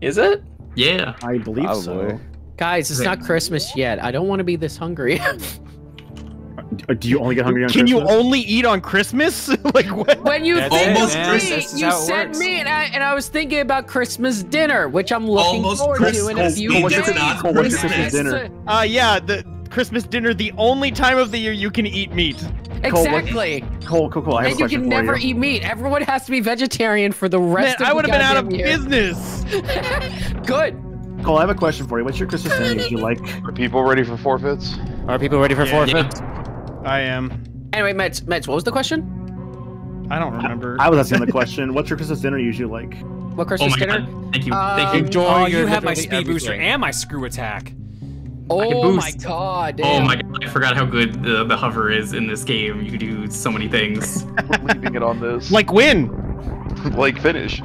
Is it? Yeah. I believe Probably. so. Guys, it's not Christmas yet. I don't want to be this hungry. Uh, Do you only get hungry on Can you only eat on Christmas? like what? when you That's think it, of man. me, you how it sent works. me, and I, and I was thinking about Christmas dinner, which I'm looking Almost forward to in a Christmas. few Cole, what's days. your- not Cole, what's Christmas. Christmas dinner? Uh, yeah, the Christmas dinner, the only time of the year you can eat meat. Exactly. Cole, Cole, Cole, I have a And you can for never you. eat meat. Everyone has to be vegetarian for the Man, rest of I would have been out of year. business. Good. Cole, I have a question for you. What's your Christmas dinner you like? Are people ready for forfeits? Are people ready for Yeah. forfeit? I am. Anyway, Mets, Mets, what was the question? I don't remember. I was asking the question. What's your Christmas dinner usually like? What Oh Christmas my dinner? god. Thank you. Thank Um, you. Enjoy Oh, your you have my speed booster everything. and my screw attack. Oh my boost. god. Oh my god, I forgot how good the, the hover is in this game. You can do so many things. We're leaving it on this. Like win. like finish.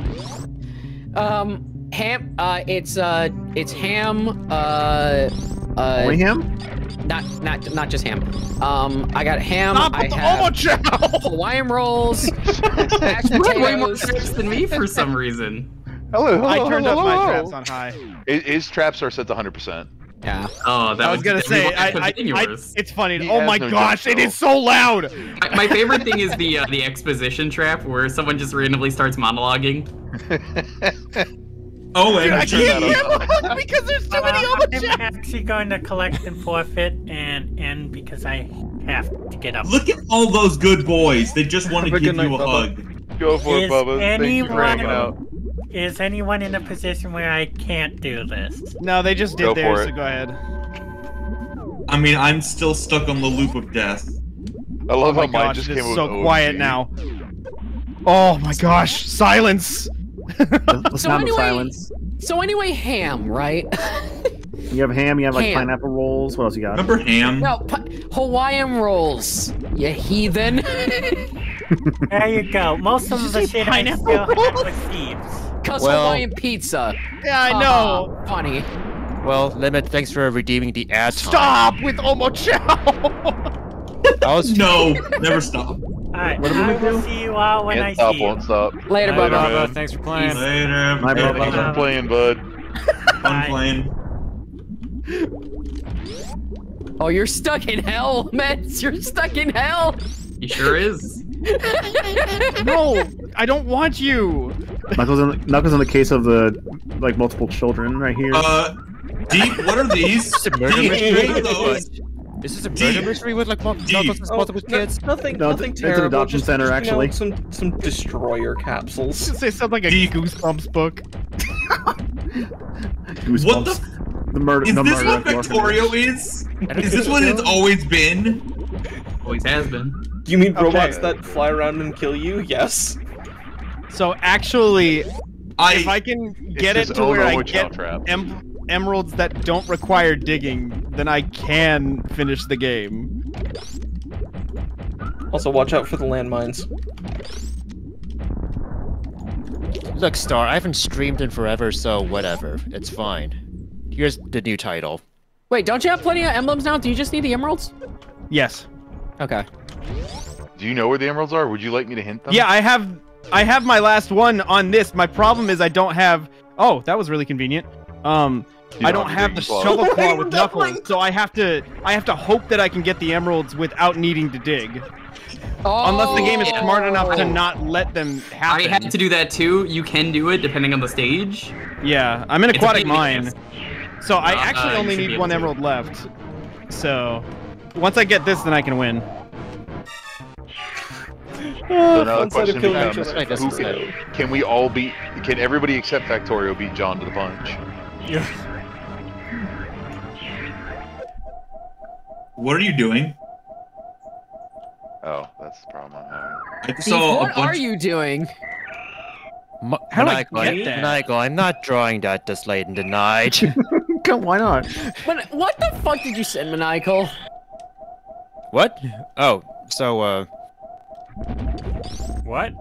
Um, ham. Uh, it's uh, it's ham. Uh, uh, Only ham? not not not just ham. Um, I got ham. Stop I with the have Omochao! Hawaiian rolls, mashed You way more potatoes. traps than me for some reason. Hello, hello, I turned up hello, my traps on high. His, his traps are set to 100%. Yeah. Oh, that I was gonna say, I, I, I, it's funny. He oh my no gosh, it is so loud. My, my favorite thing is the uh, the exposition trap where someone just randomly starts monologuing. Oh, Dude, I and can't hear because there's so many Uh, Omo I'm actually going to collect and forfeit and end because I have to get up. look at all those good boys. They just want to give good you a Bubba. hug. Go for it, Bubba. Thank you for hanging anyone- Is anyone in a position where I can't do this? No, they just did Go theirs, so go ahead. I mean, I'm still stuck on the loop of death. I love Oh how my mine gosh, just it came is so quiet now. Oh my gosh, silence. Let's So anyway- silence. So anyway, ham, right? You have ham, you have like Ham. pineapple rolls. What else you got? Remember ham? no, pi- Hawaiian rolls. You heathen. There you go. Most of the say shit I pineapple still have rolls? received. Cause Well- Hawaiian pizza. Yeah, I know. Uh, funny. Well, Limit, thanks for redeeming the ad time. Stop with Omochao. I was No, never stop. Alright, What are we I will do? see you all when Can't I see you. won't stop. Later, Later, Bubba. Bubba. Thanks for playing. Later. My Later. bad, Thanks for playing, bud. Fun Bye. playing. Oh, you're stuck in hell, Mets. You're stuck in hell. He sure is. no, I don't want you. Knuckles in, Knuckles in the case of the like multiple children right here. Uh, Deep, what are these? This is a murder Deep, what are those? This is a murder Deep. mystery with like mul- Deep. multiple, multiple no- kids. nothing, No, nothing it's an adoption just, center, just, you know, actually. some some destroyer capsules. Say something like a Goosebumps book. Goosebumps. What the? The murder. Is the this murder what of. Factorio is? Is this what it's always been? Always has been. Do you mean Okay. robots that fly around and kill you? Yes. So actually, I if I can get it to own where I Omo get trap. em- emeralds that don't require digging, then I can finish the game. Also, watch out for the landmines. Look, Star, I haven't streamed in forever, so whatever. It's fine. Here's the new title. Wait, don't you have plenty of emblems now? Do you just need the emeralds? Yes. Okay. Do you know where the emeralds are? Would you like me to hint them? Yeah, I have I have my last one on this. My problem is I don't have Oh, that was really convenient. Um You I don't don't have have the the claw. shovel claw with knuckles, so I have to I have to hope that I can get the emeralds without needing to dig. Unless the game is smart enough to not let them happen. I had to do that too. You can do it depending on the stage. Yeah, I'm in aquatic pain in the mine. ass. So I Uh, actually uh, only need able one to. emerald left. So once I get this, then I can win. So now the Fun side of question becomes, who can, can we all beat? Can everybody except Factorio beat John to the punch? Yeah. What are you doing? Oh, that's the problem I'm having. I Beef, saw a what are you doing? How do I Maniacal, get that? Maniacal, I'm not drawing that this late in the night. Come, why not? But what the fuck did you send, Maniacal? what? Oh, so, uh, What?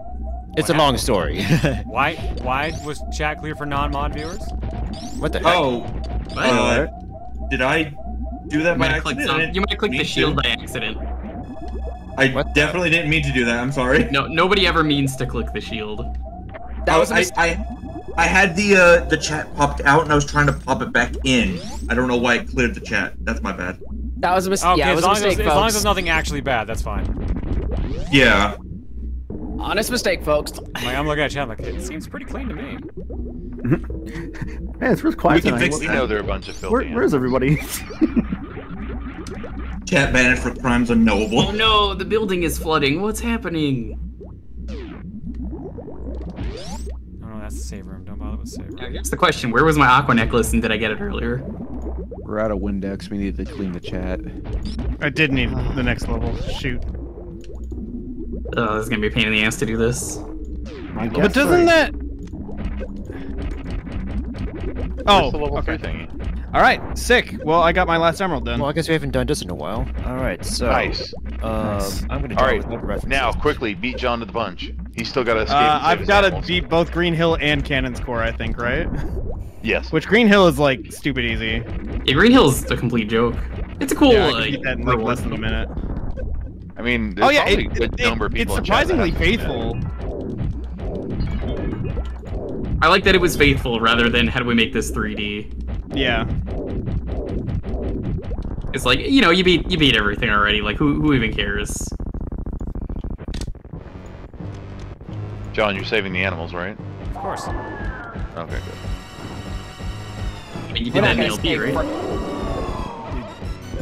it's a long story. Why? Why was chat clear for non-mod viewers? what the heck? Oh, uh, did I do that You by might have clicked, accident? some- you might have clicked mean the to. shield by accident. I What the- definitely didn't mean to do that. I'm sorry. No, nobody ever means to click the shield. That was a I, mis- I, I had the uh, the chat popped out and I was trying to pop it back in. I don't know why it cleared the chat. That's my bad. that was a mistake. Okay, yeah, as, long as, mistake, as long as there's nothing actually bad, that's fine. Yeah. Honest mistake, folks. Like, I'm looking at chat, like it seems pretty clean to me. Mm-hmm. Man, it's real quiet We can tonight. fix What- We know they're a bunch of filthy. Where, where's everybody? Chat banned for crimes unknowable. Oh no, the building is flooding. What's happening? Oh no, that's the save room. Don't bother with save room. I guess the question: Where was my aqua necklace, and did I get it earlier? We're out of Windex. We need to clean the chat. I did need the next level. Shoot. Oh, this is gonna be a pain in the ass to do this. I But doesn't so. that? Where's Oh, the level okay. three thingy? All right, sick. Well, I got my last emerald done. Well, I guess we haven't done this in a while. Alright, so. Nice. Um, I'm gonna All draw right, with no references. now quickly beat John to the punch. He's still got to escape. Uh, I've got to beat both Green Hill and Cannon's Core, I think, right? Yes. Which Green Hill is like stupid easy. Yeah, Green Hill's a complete joke. It's a cool. Yeah, I can like, beat that in like less than a minute. I mean, there's Oh yeah, probably it, a good it- number of it's people in chat that surprisingly faithful. I like that it was faithful rather than how do we make this 3D. Yeah. It's like you know you beat you beat everything already. Like who who even cares? John, you're saving the animals, right? Of course. Okay, good. I mean, you did that not in LP, stay right?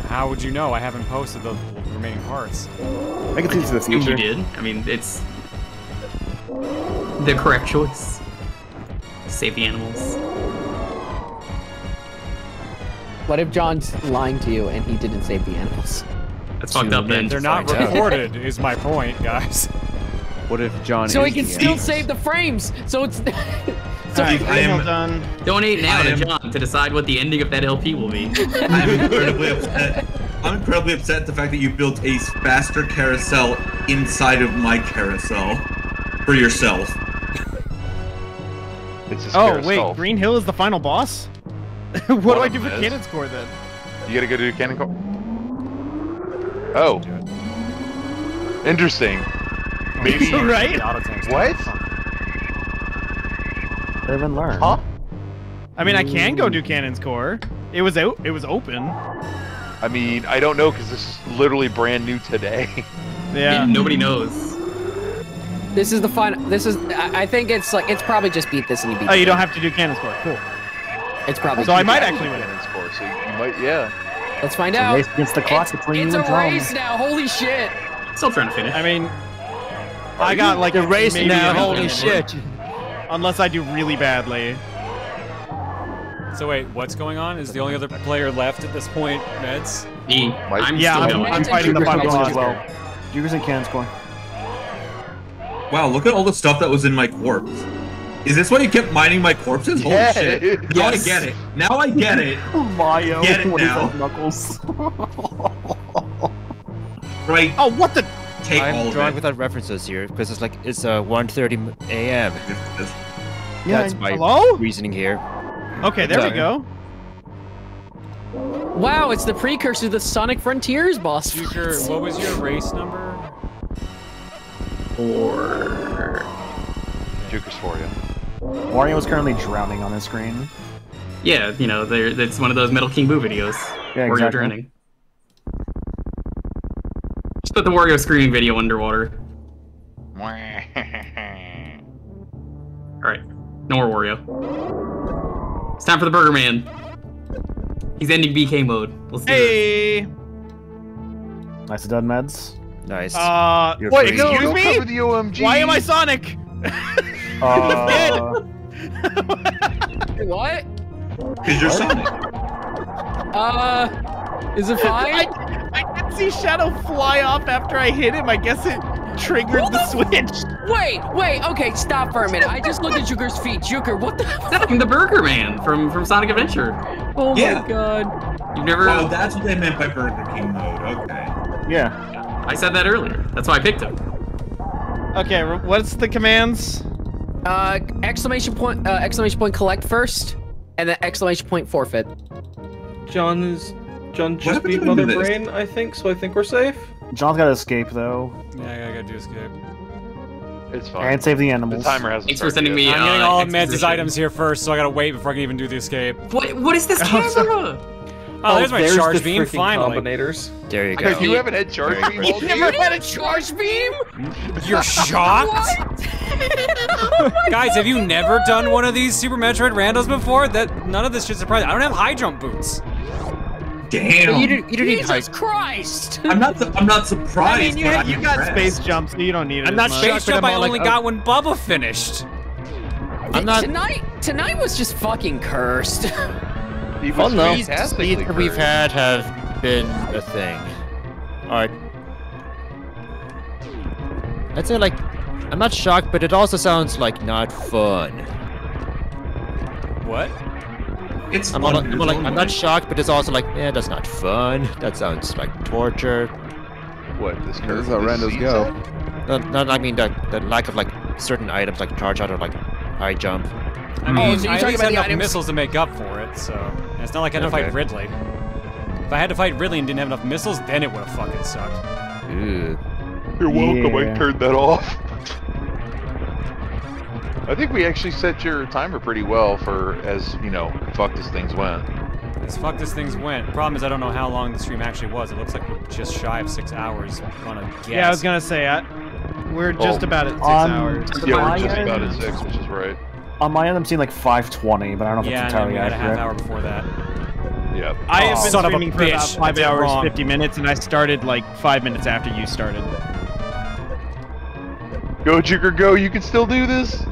How would you know? I haven't posted the remaining parts. I can see into the future. you did. I mean, it's the correct choice. Save the animals. What if John's lying to you and he didn't save the animals? That's fucked up. Then They're not find out. recorded, is my point, guys. What if John So he can the still animal? save the frames. So it's. so Alright, I'm done. donate now I to John to decide what the ending of that LP will be. I'm incredibly upset. I'm incredibly upset at the fact that you built a faster carousel inside of my carousel for yourself. It's a Oh scare wait, self. Green Hill is the final boss. what do I do for them is. Cannon's Core then? You gotta go do Cannon's Core. Oh. Interesting. Maybe. right? Auto tanks. What? Live and learn. Huh? I mean, I can go do Cannon's Core. It was out. It was open. I mean, I don't know because this is literally brand new today. Yeah. And nobody knows. This is the fun. This is. I I think it's like it's probably just beat this and you beat. Oh, the you don't have to do Cannon's Core. Cool. It's probably. So I might actually win. Cannon's core, so you might, yeah. Let's find It's a out. race against the clock it's, between it's you a and Tom. race now. Holy shit! Still trying to finish. I mean, I got like a race now, holy minute. shit. Unless I do really badly. So wait, what's going on? Is the only other player left at this point, Meds? Me. Might- I'm Yeah, still I'm. I'm fighting the final boss. well. Jukers and cannons going. Wow, look at all the stuff that was in my corpse. Is this why you kept mining my corpses? Holy Yeah. shit. Now I get it. Now I get it. Mario. Get it now. Knuckles. Right. Oh, what the? Take I'm of drawing it. without references here because it's like it's uh 1:30 a.m. That's my Hello? reasoning here. Okay, there we go. Wow, it's the precursor to the Sonic Frontiers boss. Future, what was your race number? Four. Juker's for you. Wario is currently drowning on his screen. Yeah, you know, it's one of those Metal King Boo videos Yeah, where you're exactly. drowning. Just put the Wario screaming video underwater. Alright, no more Wario. It's time for the Burger Man. He's ending BK mode. Let's do this. Hey. Nice done, meds. Nice. Uh, You're what? free. Excuse Don't me? the OMG. Why am I Sonic? Uh, What? Because you're Sonic. Uh, is it fine? I, I did see Shadow fly off after I hit him. I guess it triggered the switch. Wait, wait, okay, stop for a minute. I just looked at Juker's feet. Juker, what the? I'm the Burger Man from from Sonic Adventure. Oh Yeah. my god. You've never. Oh, that's what they meant by Burger King mode. Okay. yeah. I said that earlier. That's why I picked him. Okay, what's the commands? Uh, exclamation point, uh, exclamation point collect first, and then exclamation point forfeit. John is John just beat Mother? Brain, I think, so I think we're safe. John's got to escape though, Yeah, I gotta do escape. It's fine. and save the animals. the timer hasn't Thanks for started sending yet. me. I'm getting uh, all of Meds' items here first, so I gotta wait before I can even do the escape. What? What is this camera? Oh, there's my there's charge the beam, freaking finally. Combinators. There you Guys, go. you haven't had charge beam You game? never had a charge beam? You're shocked? Guys, have you never done one of these Super Metroid randos before? That none of this should surprise. I don't have high jump boots. Damn. You don't, you don't need high. Jesus Christ! I'm not. Su- I'm not surprised. I mean, you, but had, I'm you got space jump, so you don't need it. I'm as not much. space jump. I'm I all like, only oh. got when Bubba finished. I'm not. Tonight, tonight was just fucking cursed. He Fun, was though. These speeds that we've had have been a thing. Alright. I'd say, like, I'm not shocked, but it also sounds like not fun. What? It's I'm, fun all, I'm, like, I'm not shocked, but it's also like, yeah, that's not fun. That sounds like torture. What, this This is how this randos go. set? No, no, I mean the, the lack of like certain items like charge out or like high jump. I mean, Oh, so you're I talking about enough items- missiles to make up for it, so and it's not like I had to fight Ridley. If I had to fight Ridley and didn't have enough missiles, then it would have fucking sucked. Ooh. You're welcome. Yeah. I turned that off. I think we actually set your timer pretty well for as you know, fucked as things went. As fucked as things went. Problem is, I don't know how long the stream actually was. It looks like we're just shy of six hours on a guess. Yeah, I was gonna say, I, we're oh. just Oh. about at six On- hours. Yeah, we're just about at six, which is right. On my end, I'm seeing like 520, but I don't know if Yeah, it's and then we entirely had a half accurate. hour before that. Yep. I have Oh, been son streaming for about five hours, wrong. 50 minutes, and I started like five minutes after you started. Go, Jigger, go! You can still do this.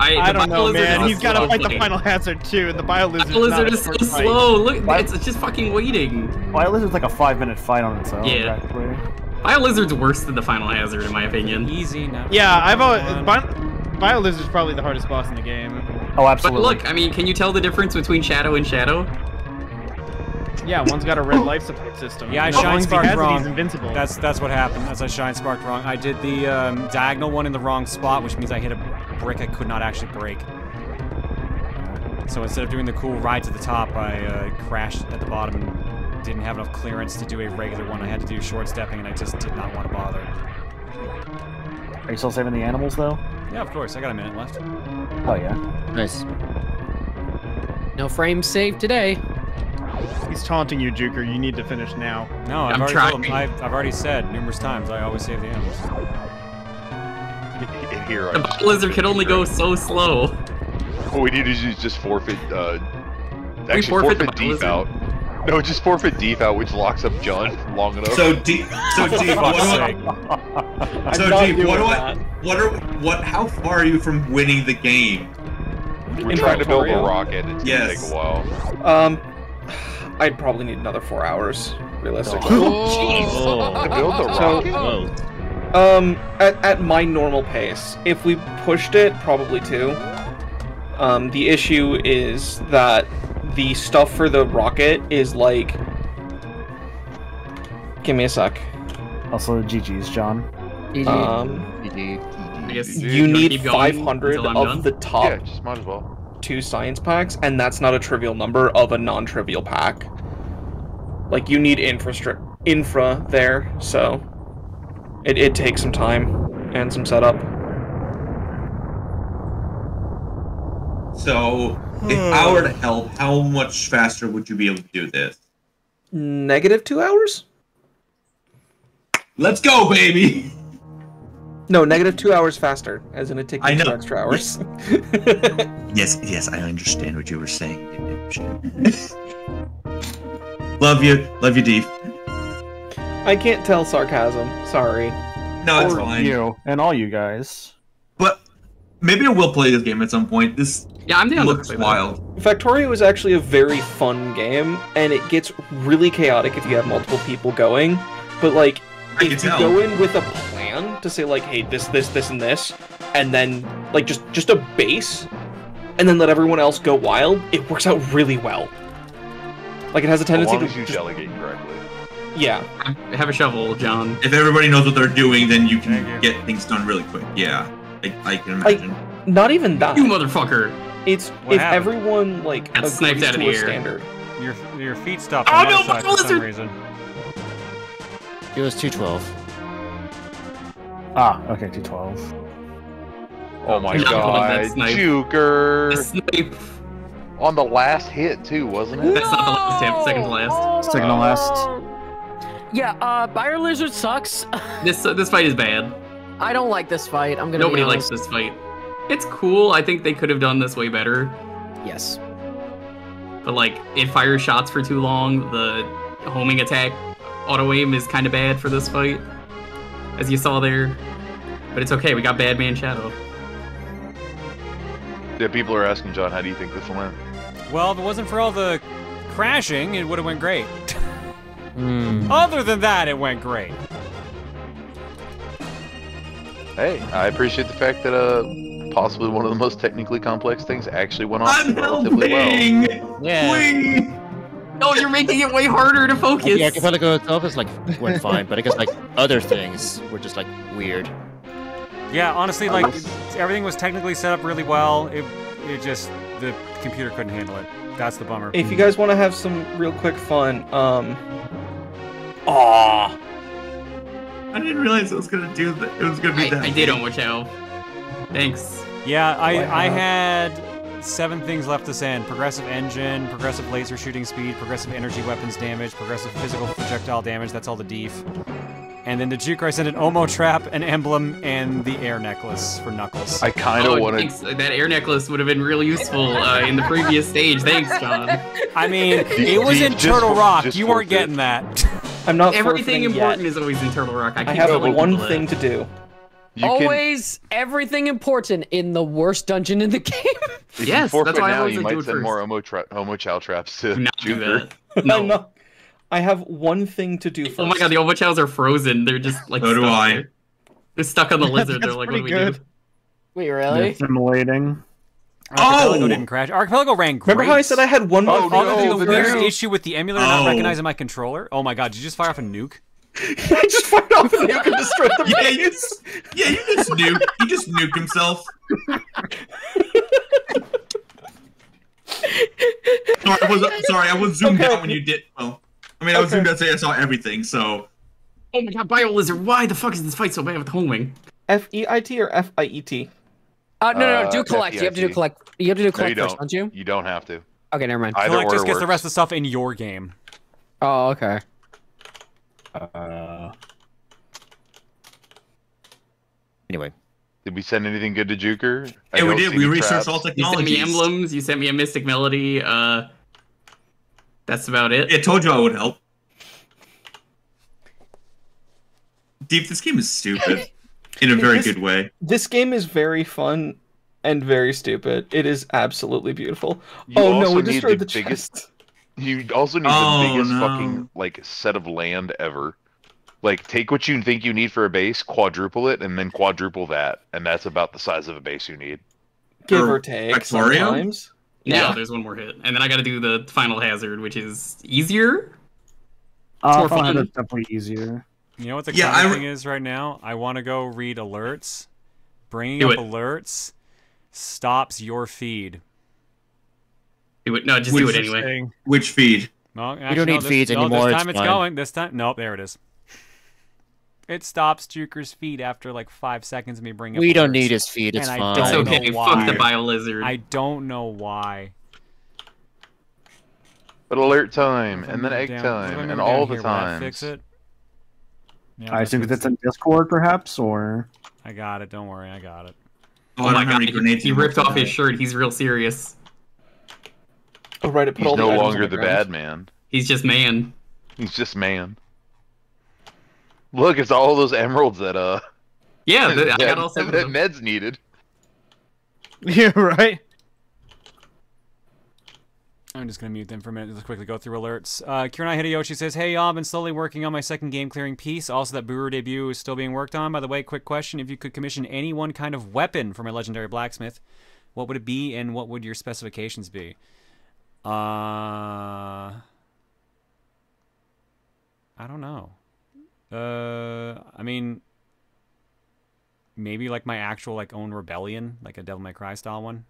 I, I don't know, man. He's got to fight the final hazard too, and the Biolizard Biolizard is so slow. Look, it's, it's just fucking waiting. Biolizard's like a five minute fight on its own, Yeah. practically. Biolizard's worse than the final hazard, in my opinion. Easy now. Yeah, I've always. Bi- Biolizard's probably the hardest boss in the game. Oh, absolutely. But look, I mean, can you tell the difference between Shadow and Shadow? Yeah, one's got a red life support system. Yeah, I As shine sparked has it, wrong. Invincible. That's that's what happened. That's I shine sparked wrong. I did the um, diagonal one in the wrong spot, which means I hit a brick I could not actually break. So instead of doing the cool ride to the top, I uh, crashed at the bottom and didn't have enough clearance to do a regular one. I had to do short stepping, and I just did not want to bother. Are you still saving the animals though? Yeah, of course. I got a minute left. Oh yeah. Nice. No frames saved today. He's taunting you, Juker. You need to finish now. No, I've I'm already trying. told him, I've, I've already said numerous times I always save the animals. Here, The just- Biolizard can only go so slow. What we need to do is just forfeit. Uh, We actually, forfeit forfeit, deep Biolizard. out. No, just forfeit deep out, which locks up John long enough. So deep. So deep. What do I? So deep. What do I? What are? What? How far are you from winning the game? We're in trying to build a rocket. It's Yes. gonna take a while. Um, I'd probably need another four hours, realistically. To build the So- rocket. Um, at, at my normal pace, if we pushed it, probably two. Um, the issue is that the stuff for the rocket is like. Give me a sec. Also, GG's, John. GG. Um, GG. I guess you you need 500 of done? the top Yeah, just might as well. two science packs, and that's not a trivial number of a non-trivial pack. Like you need infrastructure, infra there, so it, it takes some time and some setup. So, if hmm. I were to help, how much faster would you be able to do this? Negative two hours? Let's go, baby! No, negative two hours faster, as in it takes you two know. extra hours. Yes, yes, I understand what you were saying. love you, love you, Deep. I can't tell sarcasm. Sorry. No, it's Or fine. You and all you guys. But maybe I will play this game at some point. This yeah, I'm down to looks that. wild. Factorio is actually a very fun game, and it gets really chaotic if you have multiple people going. But like, I if you tell. go in with a plan to say like, hey, this, this, this, and this, and then like just just a base, and then let everyone else go wild, it works out really well. Like it has a As tendency long to as you just- delegate correctly. Yeah. Have a shovel, John. If everybody knows what they're doing, then you can get things done really quick. Yeah, I, I can Like, imagine. not even that. You motherfucker. It's What if happened? everyone like Got sniped out of to the a air. standard. Your your feet stopped Oh, on the no, other side my for some reason. It was 212. Ah, okay, two twelve. Oh my I god, that snipe. Juker! The snipe. On the last hit too, wasn't it? That's not the last hit, second to last. Second to last. Yeah, uh, Biolizard sucks. This uh, this fight is bad. I don't like this fight. I'm gonna. Nobody be likes this fight. It's cool. I think they could have done this way better. Yes. But like, it fires shots for too long. The homing attack auto aim is kind of bad for this fight, as you saw there. But it's okay. We got Bad Man Shadow. Yeah, people are asking John, how do you think this will end? Well, if it wasn't for all the crashing, it would have went great. Hmm. Other than that, it went great. Hey, I appreciate the fact that uh, possibly one of the most technically complex things actually went off I'm relatively helping! well. Yeah. Wing! No, you're making it way harder to focus. Like, the archipelago itself is like went fine, but I guess like other things were just like weird. Yeah, honestly, like everything was technically set up really well. It it just the computer couldn't handle it. That's the bummer. If you guys want to have some real quick fun, um, aw, I didn't realize it was gonna do that. It was gonna be I, that. I did almost out. Thanks. Yeah, I Wow. I had seven things left to send: progressive engine, progressive laser shooting speed, progressive energy weapons damage, progressive physical projectile damage. That's all the deef. And then the Juker, I sent an Omo trap, an emblem, and the air necklace for Knuckles. I kind of Oh, wanted. thanks. That air necklace would have been real useful uh, in the previous stage. Thanks, John. I mean, D- it was in Turtle Rock. You weren't forfeit. getting that. I'm not Everything important yet. is always in Turtle Rock. I, I have telling one thing to do. You can, Always everything important in the worst dungeon in the game. if you Yes, forfeit that's why I now, always you like do might it send first. more homo, tra- homo chow traps to Do not do Juker. that. No. I'm not. I have one thing to do first. Oh my god, the Ovochows are frozen. They're just like So do stuck I. They're stuck on the lizard. They're like, what do we pretty do? good. Wait, really? Simulating. Archipelago Oh! didn't crash. Archipelago ran great. Remember how I said I had one oh, more Oh, Other no, than the the weird first? issue with the emulator not Oh. recognizing my controller. Oh my god, did you just fire off a nuke? I just fired off and you can destroy the Yeah, you base. just, yeah, you just nuke. He just nuked himself. sorry, I was sorry. I was zoomed Okay. out when you did. Well, I mean, I was Okay. zoomed out, so I saw everything. So Oh my god, Bio Lizard, why the fuck is this fight so bad with homing? F E I T or F I E T? Uh, no, no, no. Uh, Do collect. You have to do collect. You have to do No, collect you first, don't. don't you? You don't have to. Okay, never mind. Either Collect just gets the rest of the stuff in your game. Oh, okay. Uh, Anyway, Did we send anything good to Juker? I yeah, we did. We researched traps. all You sent me emblems, you sent me a Mystic Melody, uh... That's about it. I told you I would help. Deep, this game is stupid in a very This- good way. This game is very fun and very stupid. It is absolutely beautiful. You oh no, also we destroyed the the, biggest- chest. You also need Oh, the biggest no. fucking like set of land ever. Like take what you think you need for a base, quadruple it, and then quadruple that, and that's about the size of a base you need. Give Or or take Factorio? sometimes. No, Yeah. there's one more hit. And then I gotta do the final hazard, which is easier. uh, more Final fun. Fantasy definitely easier. You know what the Yeah, common I thing is right now? I want to go read alerts, Bringing Do up it. alerts stops your feed. Do it. No, just Which do it anyway. Which feed? Well, We don't no, need this- feeds no, anymore, This time it's fine. going. This time, nope, there it is. It stops Juker's feed after like five seconds of me bringing. up We don't alerts. need his feed, it's and fine. I It's okay, fuck the bio-lizard. I don't know why. But alert time, and then egg down- time, and all the here where I times. Fix it. Yeah, I assume that's that's in Discord, perhaps, or I got it. Don't worry, I got it. Oh, Oh my god, any he, he ripped off his shirt. He's real serious. Oh right, it put He's all the no items on longer the ground. bad man. He's just man. He's just man. Look, it's all those emeralds that uh. Yeah, the, I that, got all seven that of them. Meds needed. Yeah, right. I'm just gonna mute them for a minute. Just quickly go through alerts. Uh, Kiranai Hideyoshi says, "Hey, y'all, I've been slowly working on my second game clearing piece. Also, that Booru debut is still being worked on. By the way, quick question: If you could commission any one kind of weapon from a legendary blacksmith, what would it be, and what would your specifications be?" Uh, I don't know. Uh, I mean, maybe like my actual like own rebellion, like a Devil May Cry style one.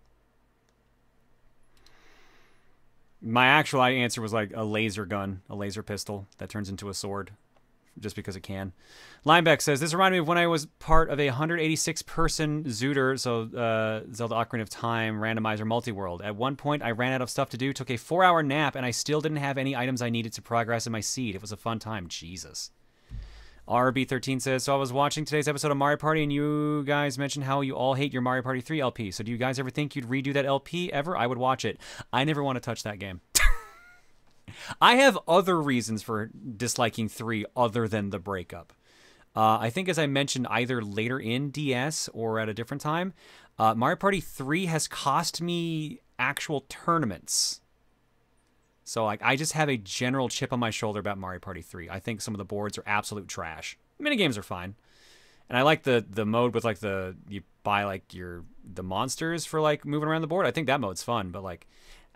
My actual answer was like a laser gun, a laser pistol that turns into a sword, just because it can. Lineback says this reminded me of when I was part of a 186 person Zooter, so uh, Zelda Ocarina of Time randomizer multi-world. At one point, I ran out of stuff to do, took a four-hour nap, and I still didn't have any items I needed to progress in my seed. It was a fun time. Jesus. RB13 says, So I was watching today's episode of Mario Party, and you guys mentioned how you all hate your Mario Party 3 LP. So do you guys ever think you'd redo that LP ever? I would watch it. I never want to touch that game. I have other reasons for disliking 3 other than the breakup. Uh, I think, as I mentioned either later in DS or at a different time, uh, Mario Party 3 has cost me actual tournaments. So like I just have a general chip on my shoulder about Mario Party 3. I think some of the boards are absolute trash. Minigames are fine. And I like the the mode with like the you buy like your the monsters for like moving around the board. I think that mode's fun, but like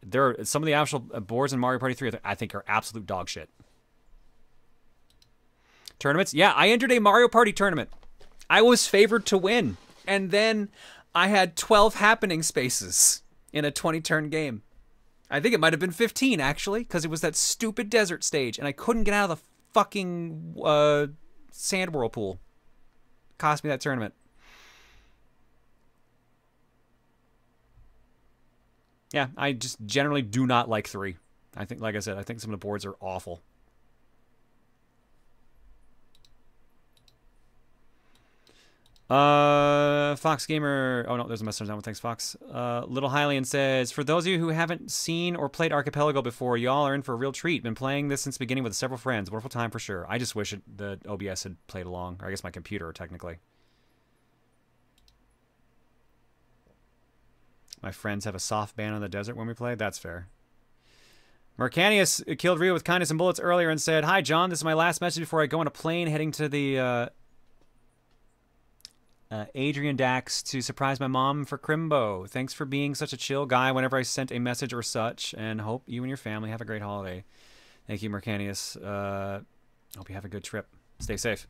there are some of the actual uh, boards in Mario Party 3 I I think are absolute dog shit. Tournaments? Yeah, I entered a Mario Party tournament. I was favored to win. And then I had 12 happening spaces in a 20 turn game. I think it might have been 15 actually, because it was that stupid desert stage, and I couldn't get out of the fucking uh, sand whirlpool. Cost me that tournament. Yeah, I just generally do not like three. I think, like I said, I think some of the boards are awful. Uh, Fox Gamer. Oh no, there's a message now. Thanks, Fox. Uh, Little Hylian says, for those of you who haven't seen or played Archipelago before, y'all are in for a real treat. Been playing this since beginning with several friends. Wonderful time for sure. I just wish it, the OBS had played along, or I guess my computer technically. My friends have a soft ban on the desert when we play. That's fair. Mercanius killed Rio with kindness and bullets earlier and said, "Hi John, this is my last message before I go on a plane heading to the." Uh, uh, Adrian Dax to surprise my mom for Crimbo. Thanks for being such a chill guy whenever I sent a message or such, and hope you and your family have a great holiday. Thank you, Mercanius. Uh, hope you have a good trip. Stay safe.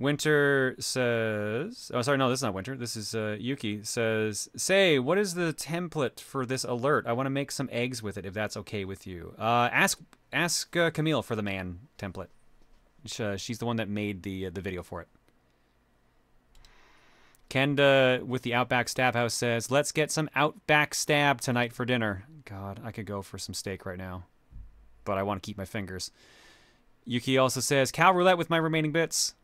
Winter says, oh, sorry, no, this is not Winter. This is uh, Yuki says, say, what is the template for this alert? I want to make some eggs with it, if that's okay with you. Uh, ask ask uh, Camille for the man template. Uh, she's the one that made the uh, the video for it. Kenda with the Outback Stab House says, let's get some Outback Stab tonight for dinner. God, I could go for some steak right now, but I want to keep my fingers. Yuki also says, cow roulette with my remaining bits.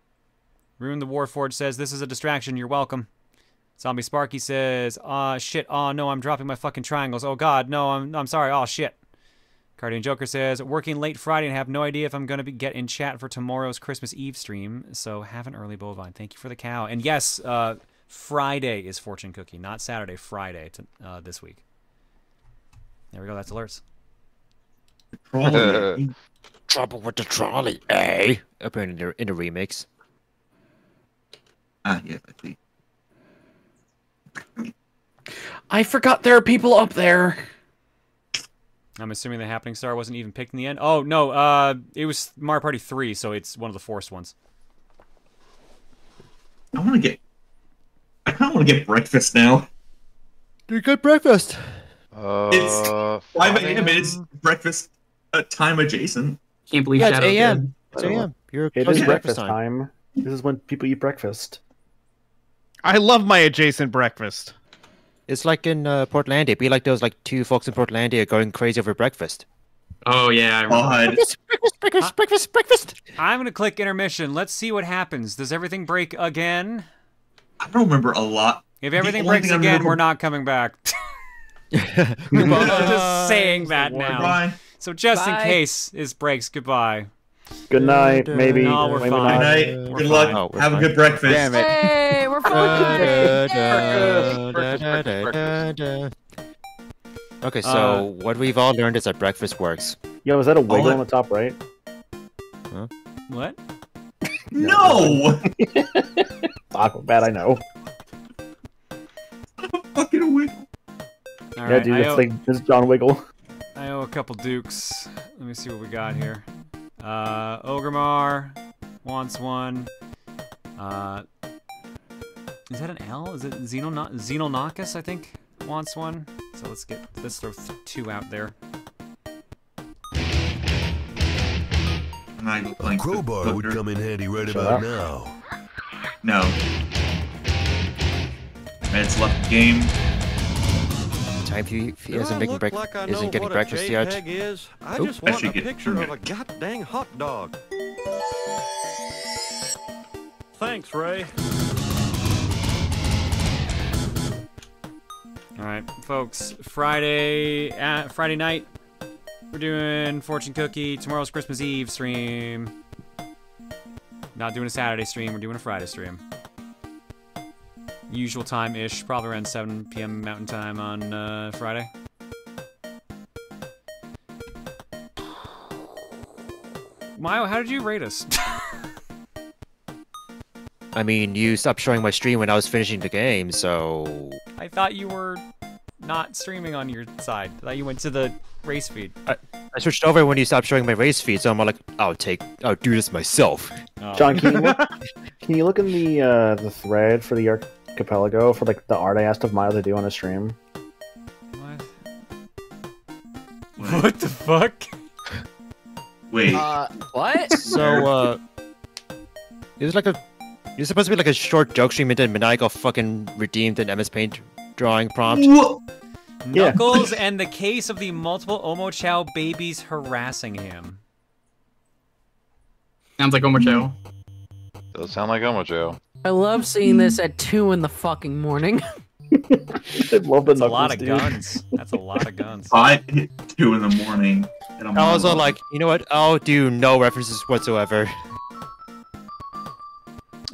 Ruin the Warforge says, this is a distraction, you're welcome. Zombie Sparky says, ah, shit, oh no, I'm dropping my fucking triangles. Oh god, no, I'm, I'm sorry, oh shit. Guardian Joker says, working late Friday and have no idea if I'm going to be get in chat for tomorrow's Christmas Eve stream, so have an early bovine. Thank you for the cow. And yes, uh, Friday is fortune cookie, not Saturday, Friday to, uh, this week. There we go, that's alerts. Trouble with the trolley, eh? Apparently in the, in the remix. Ah, yes, I see. I forgot there are people up there. I'm assuming the Happening Star wasn't even picked in the end. Oh, no, uh, it was Mario Party 3, so it's one of the forced ones. I want to get want to get breakfast now. Do good breakfast. Uh, It's 5 a.m. It's breakfast uh, time adjacent. Can't believe Yeah, it's Shadow AM. did. It's AM. You're It close breakfast time. time. This is when people eat breakfast. I love my adjacent breakfast. It's like in uh, Portlandia. Be like those like two folks in Portlandia going crazy over breakfast. Oh yeah, I remember. Breakfast, breakfast, breakfast, breakfast, breakfast. I'm gonna click intermission. Let's see what happens. Does everything break again? I don't remember a lot. If everything breaks again, remember- we're not coming back. I'm just saying that now. Goodbye. So just in case this breaks, goodbye. Good night, maybe. No, we're maybe fine. Good night. We're Good fine. luck. Oh, we're Have a good breakfast. Damn it. Hey, we're Okay, so uh, what we've all learned is that breakfast works. Yo, is that a wiggle I- on the top right? Huh? What? No! Fuck, bad I know. Fucking wiggle. All yeah, right, dude, I, it's owe, like this is Jon Wiggle. I owe a couple dukes. Let me see what we got here. Uh, Ogremar wants one. Uh, is that an L? Is it Xeno Xenonakis? I think wants one. So let's get let's throw th- two out there. And I go A blank the crowbar would come in handy right Shut about up. now. No. Meds left the game. Time he, if he Do isn't I making look break, like isn't getting breakfast yet. JPEG is? I Oop. just want Actually a get- picture of a goddamn hot dog. Thanks, Ray. All right, folks. Friday, uh, Friday night, we're doing fortune cookie. Tomorrow's Christmas Eve stream. Not doing a Saturday stream. We're doing a Friday stream. Usual time ish, probably around 7 p.m. Mountain Time on uh, Friday. Mayo, how did you rate us? I mean, you stopped showing my stream when I was finishing the game, so I thought you were not streaming on your side. I thought you went to the race feed. I, I switched over when you stopped showing my race feed. So I'm like, I'll take, I'll do this myself. Oh. Jon, can you look, can you look in the uh, the thread for the archipelago for like the art I asked of Mile to do on a stream? What What the fuck? Wait. Uh, what? So, uh, it was like a, it was supposed to be like a short joke stream, and then Minai got fucking redeemed an MS Paint drawing prompt. Yeah. Knuckles and the case of the multiple Omochao babies harassing him. Sounds like Omocho. Does sound like Omojo. I love seeing this at two in the fucking morning. I love the That's a lot of dude. guns. That's a lot of guns. Five hit two in the morning. And I'm I was all on- like, you know what? I'll do no references whatsoever.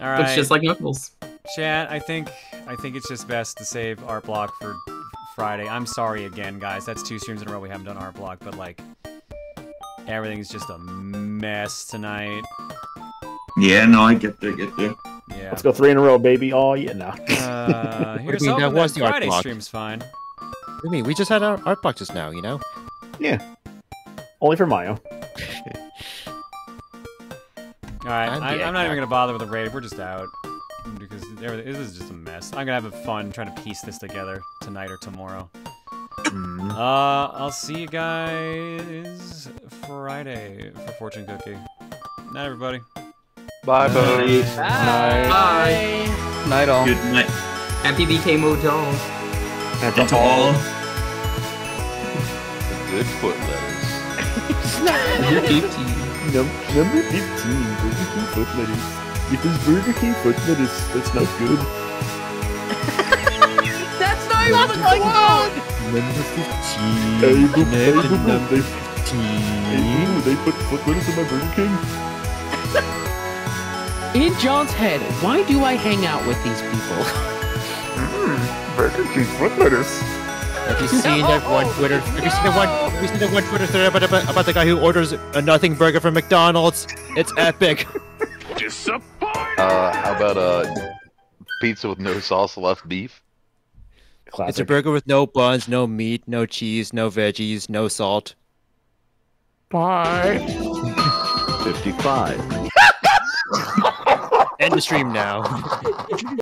All right. Looks just like Knuckles. Chat, I think I think it's just best to save art block for Friday. I'm sorry again, guys. That's two streams in a row we haven't done art block, but like everything's just a mess tonight. Yeah, no, I get there, get there. Yeah. Let's go three in a row, baby. Oh yeah, no. Uh, do you here's mean? That was the art Friday block. stream's fine. What do you mean? We just had our art block just now, you know? yeah. Only for Mayo. All right, I'm I, I'm not even gonna bother with the raid. We're just out because everything, this is just a mess. I'm gonna have fun trying to piece this together tonight or tomorrow. Mm-hmm. Uh, I'll see you guys Friday for fortune cookie. Night, everybody. Bye, buddy. Bye. bye Night all. Good night. Happy BK Mojo. And to all. Good foot letters. Number 15. Num- number 15, Burger King foot lettuce. If it's Burger King foot lettuce, that's not good. That's not even the quote! Number 15. Hey, boop, hey, Connect boop, boop, number they, 15. hey, ooh, they put foot lettuce in my Burger King? In Jon's head, why do I hang out with these people? Hmm, burger King foot lettuce. Have you seen that one Twitter? Have you seen that one? Have you seen that one Twitter thread about, about, about the guy who orders a nothing burger from McDonald's? It's epic. Uh, how about uh, pizza with no sauce, left beef? Classic. It's a burger with no buns, no meat, no cheese, no veggies, no salt. Bye. 55. End the stream now.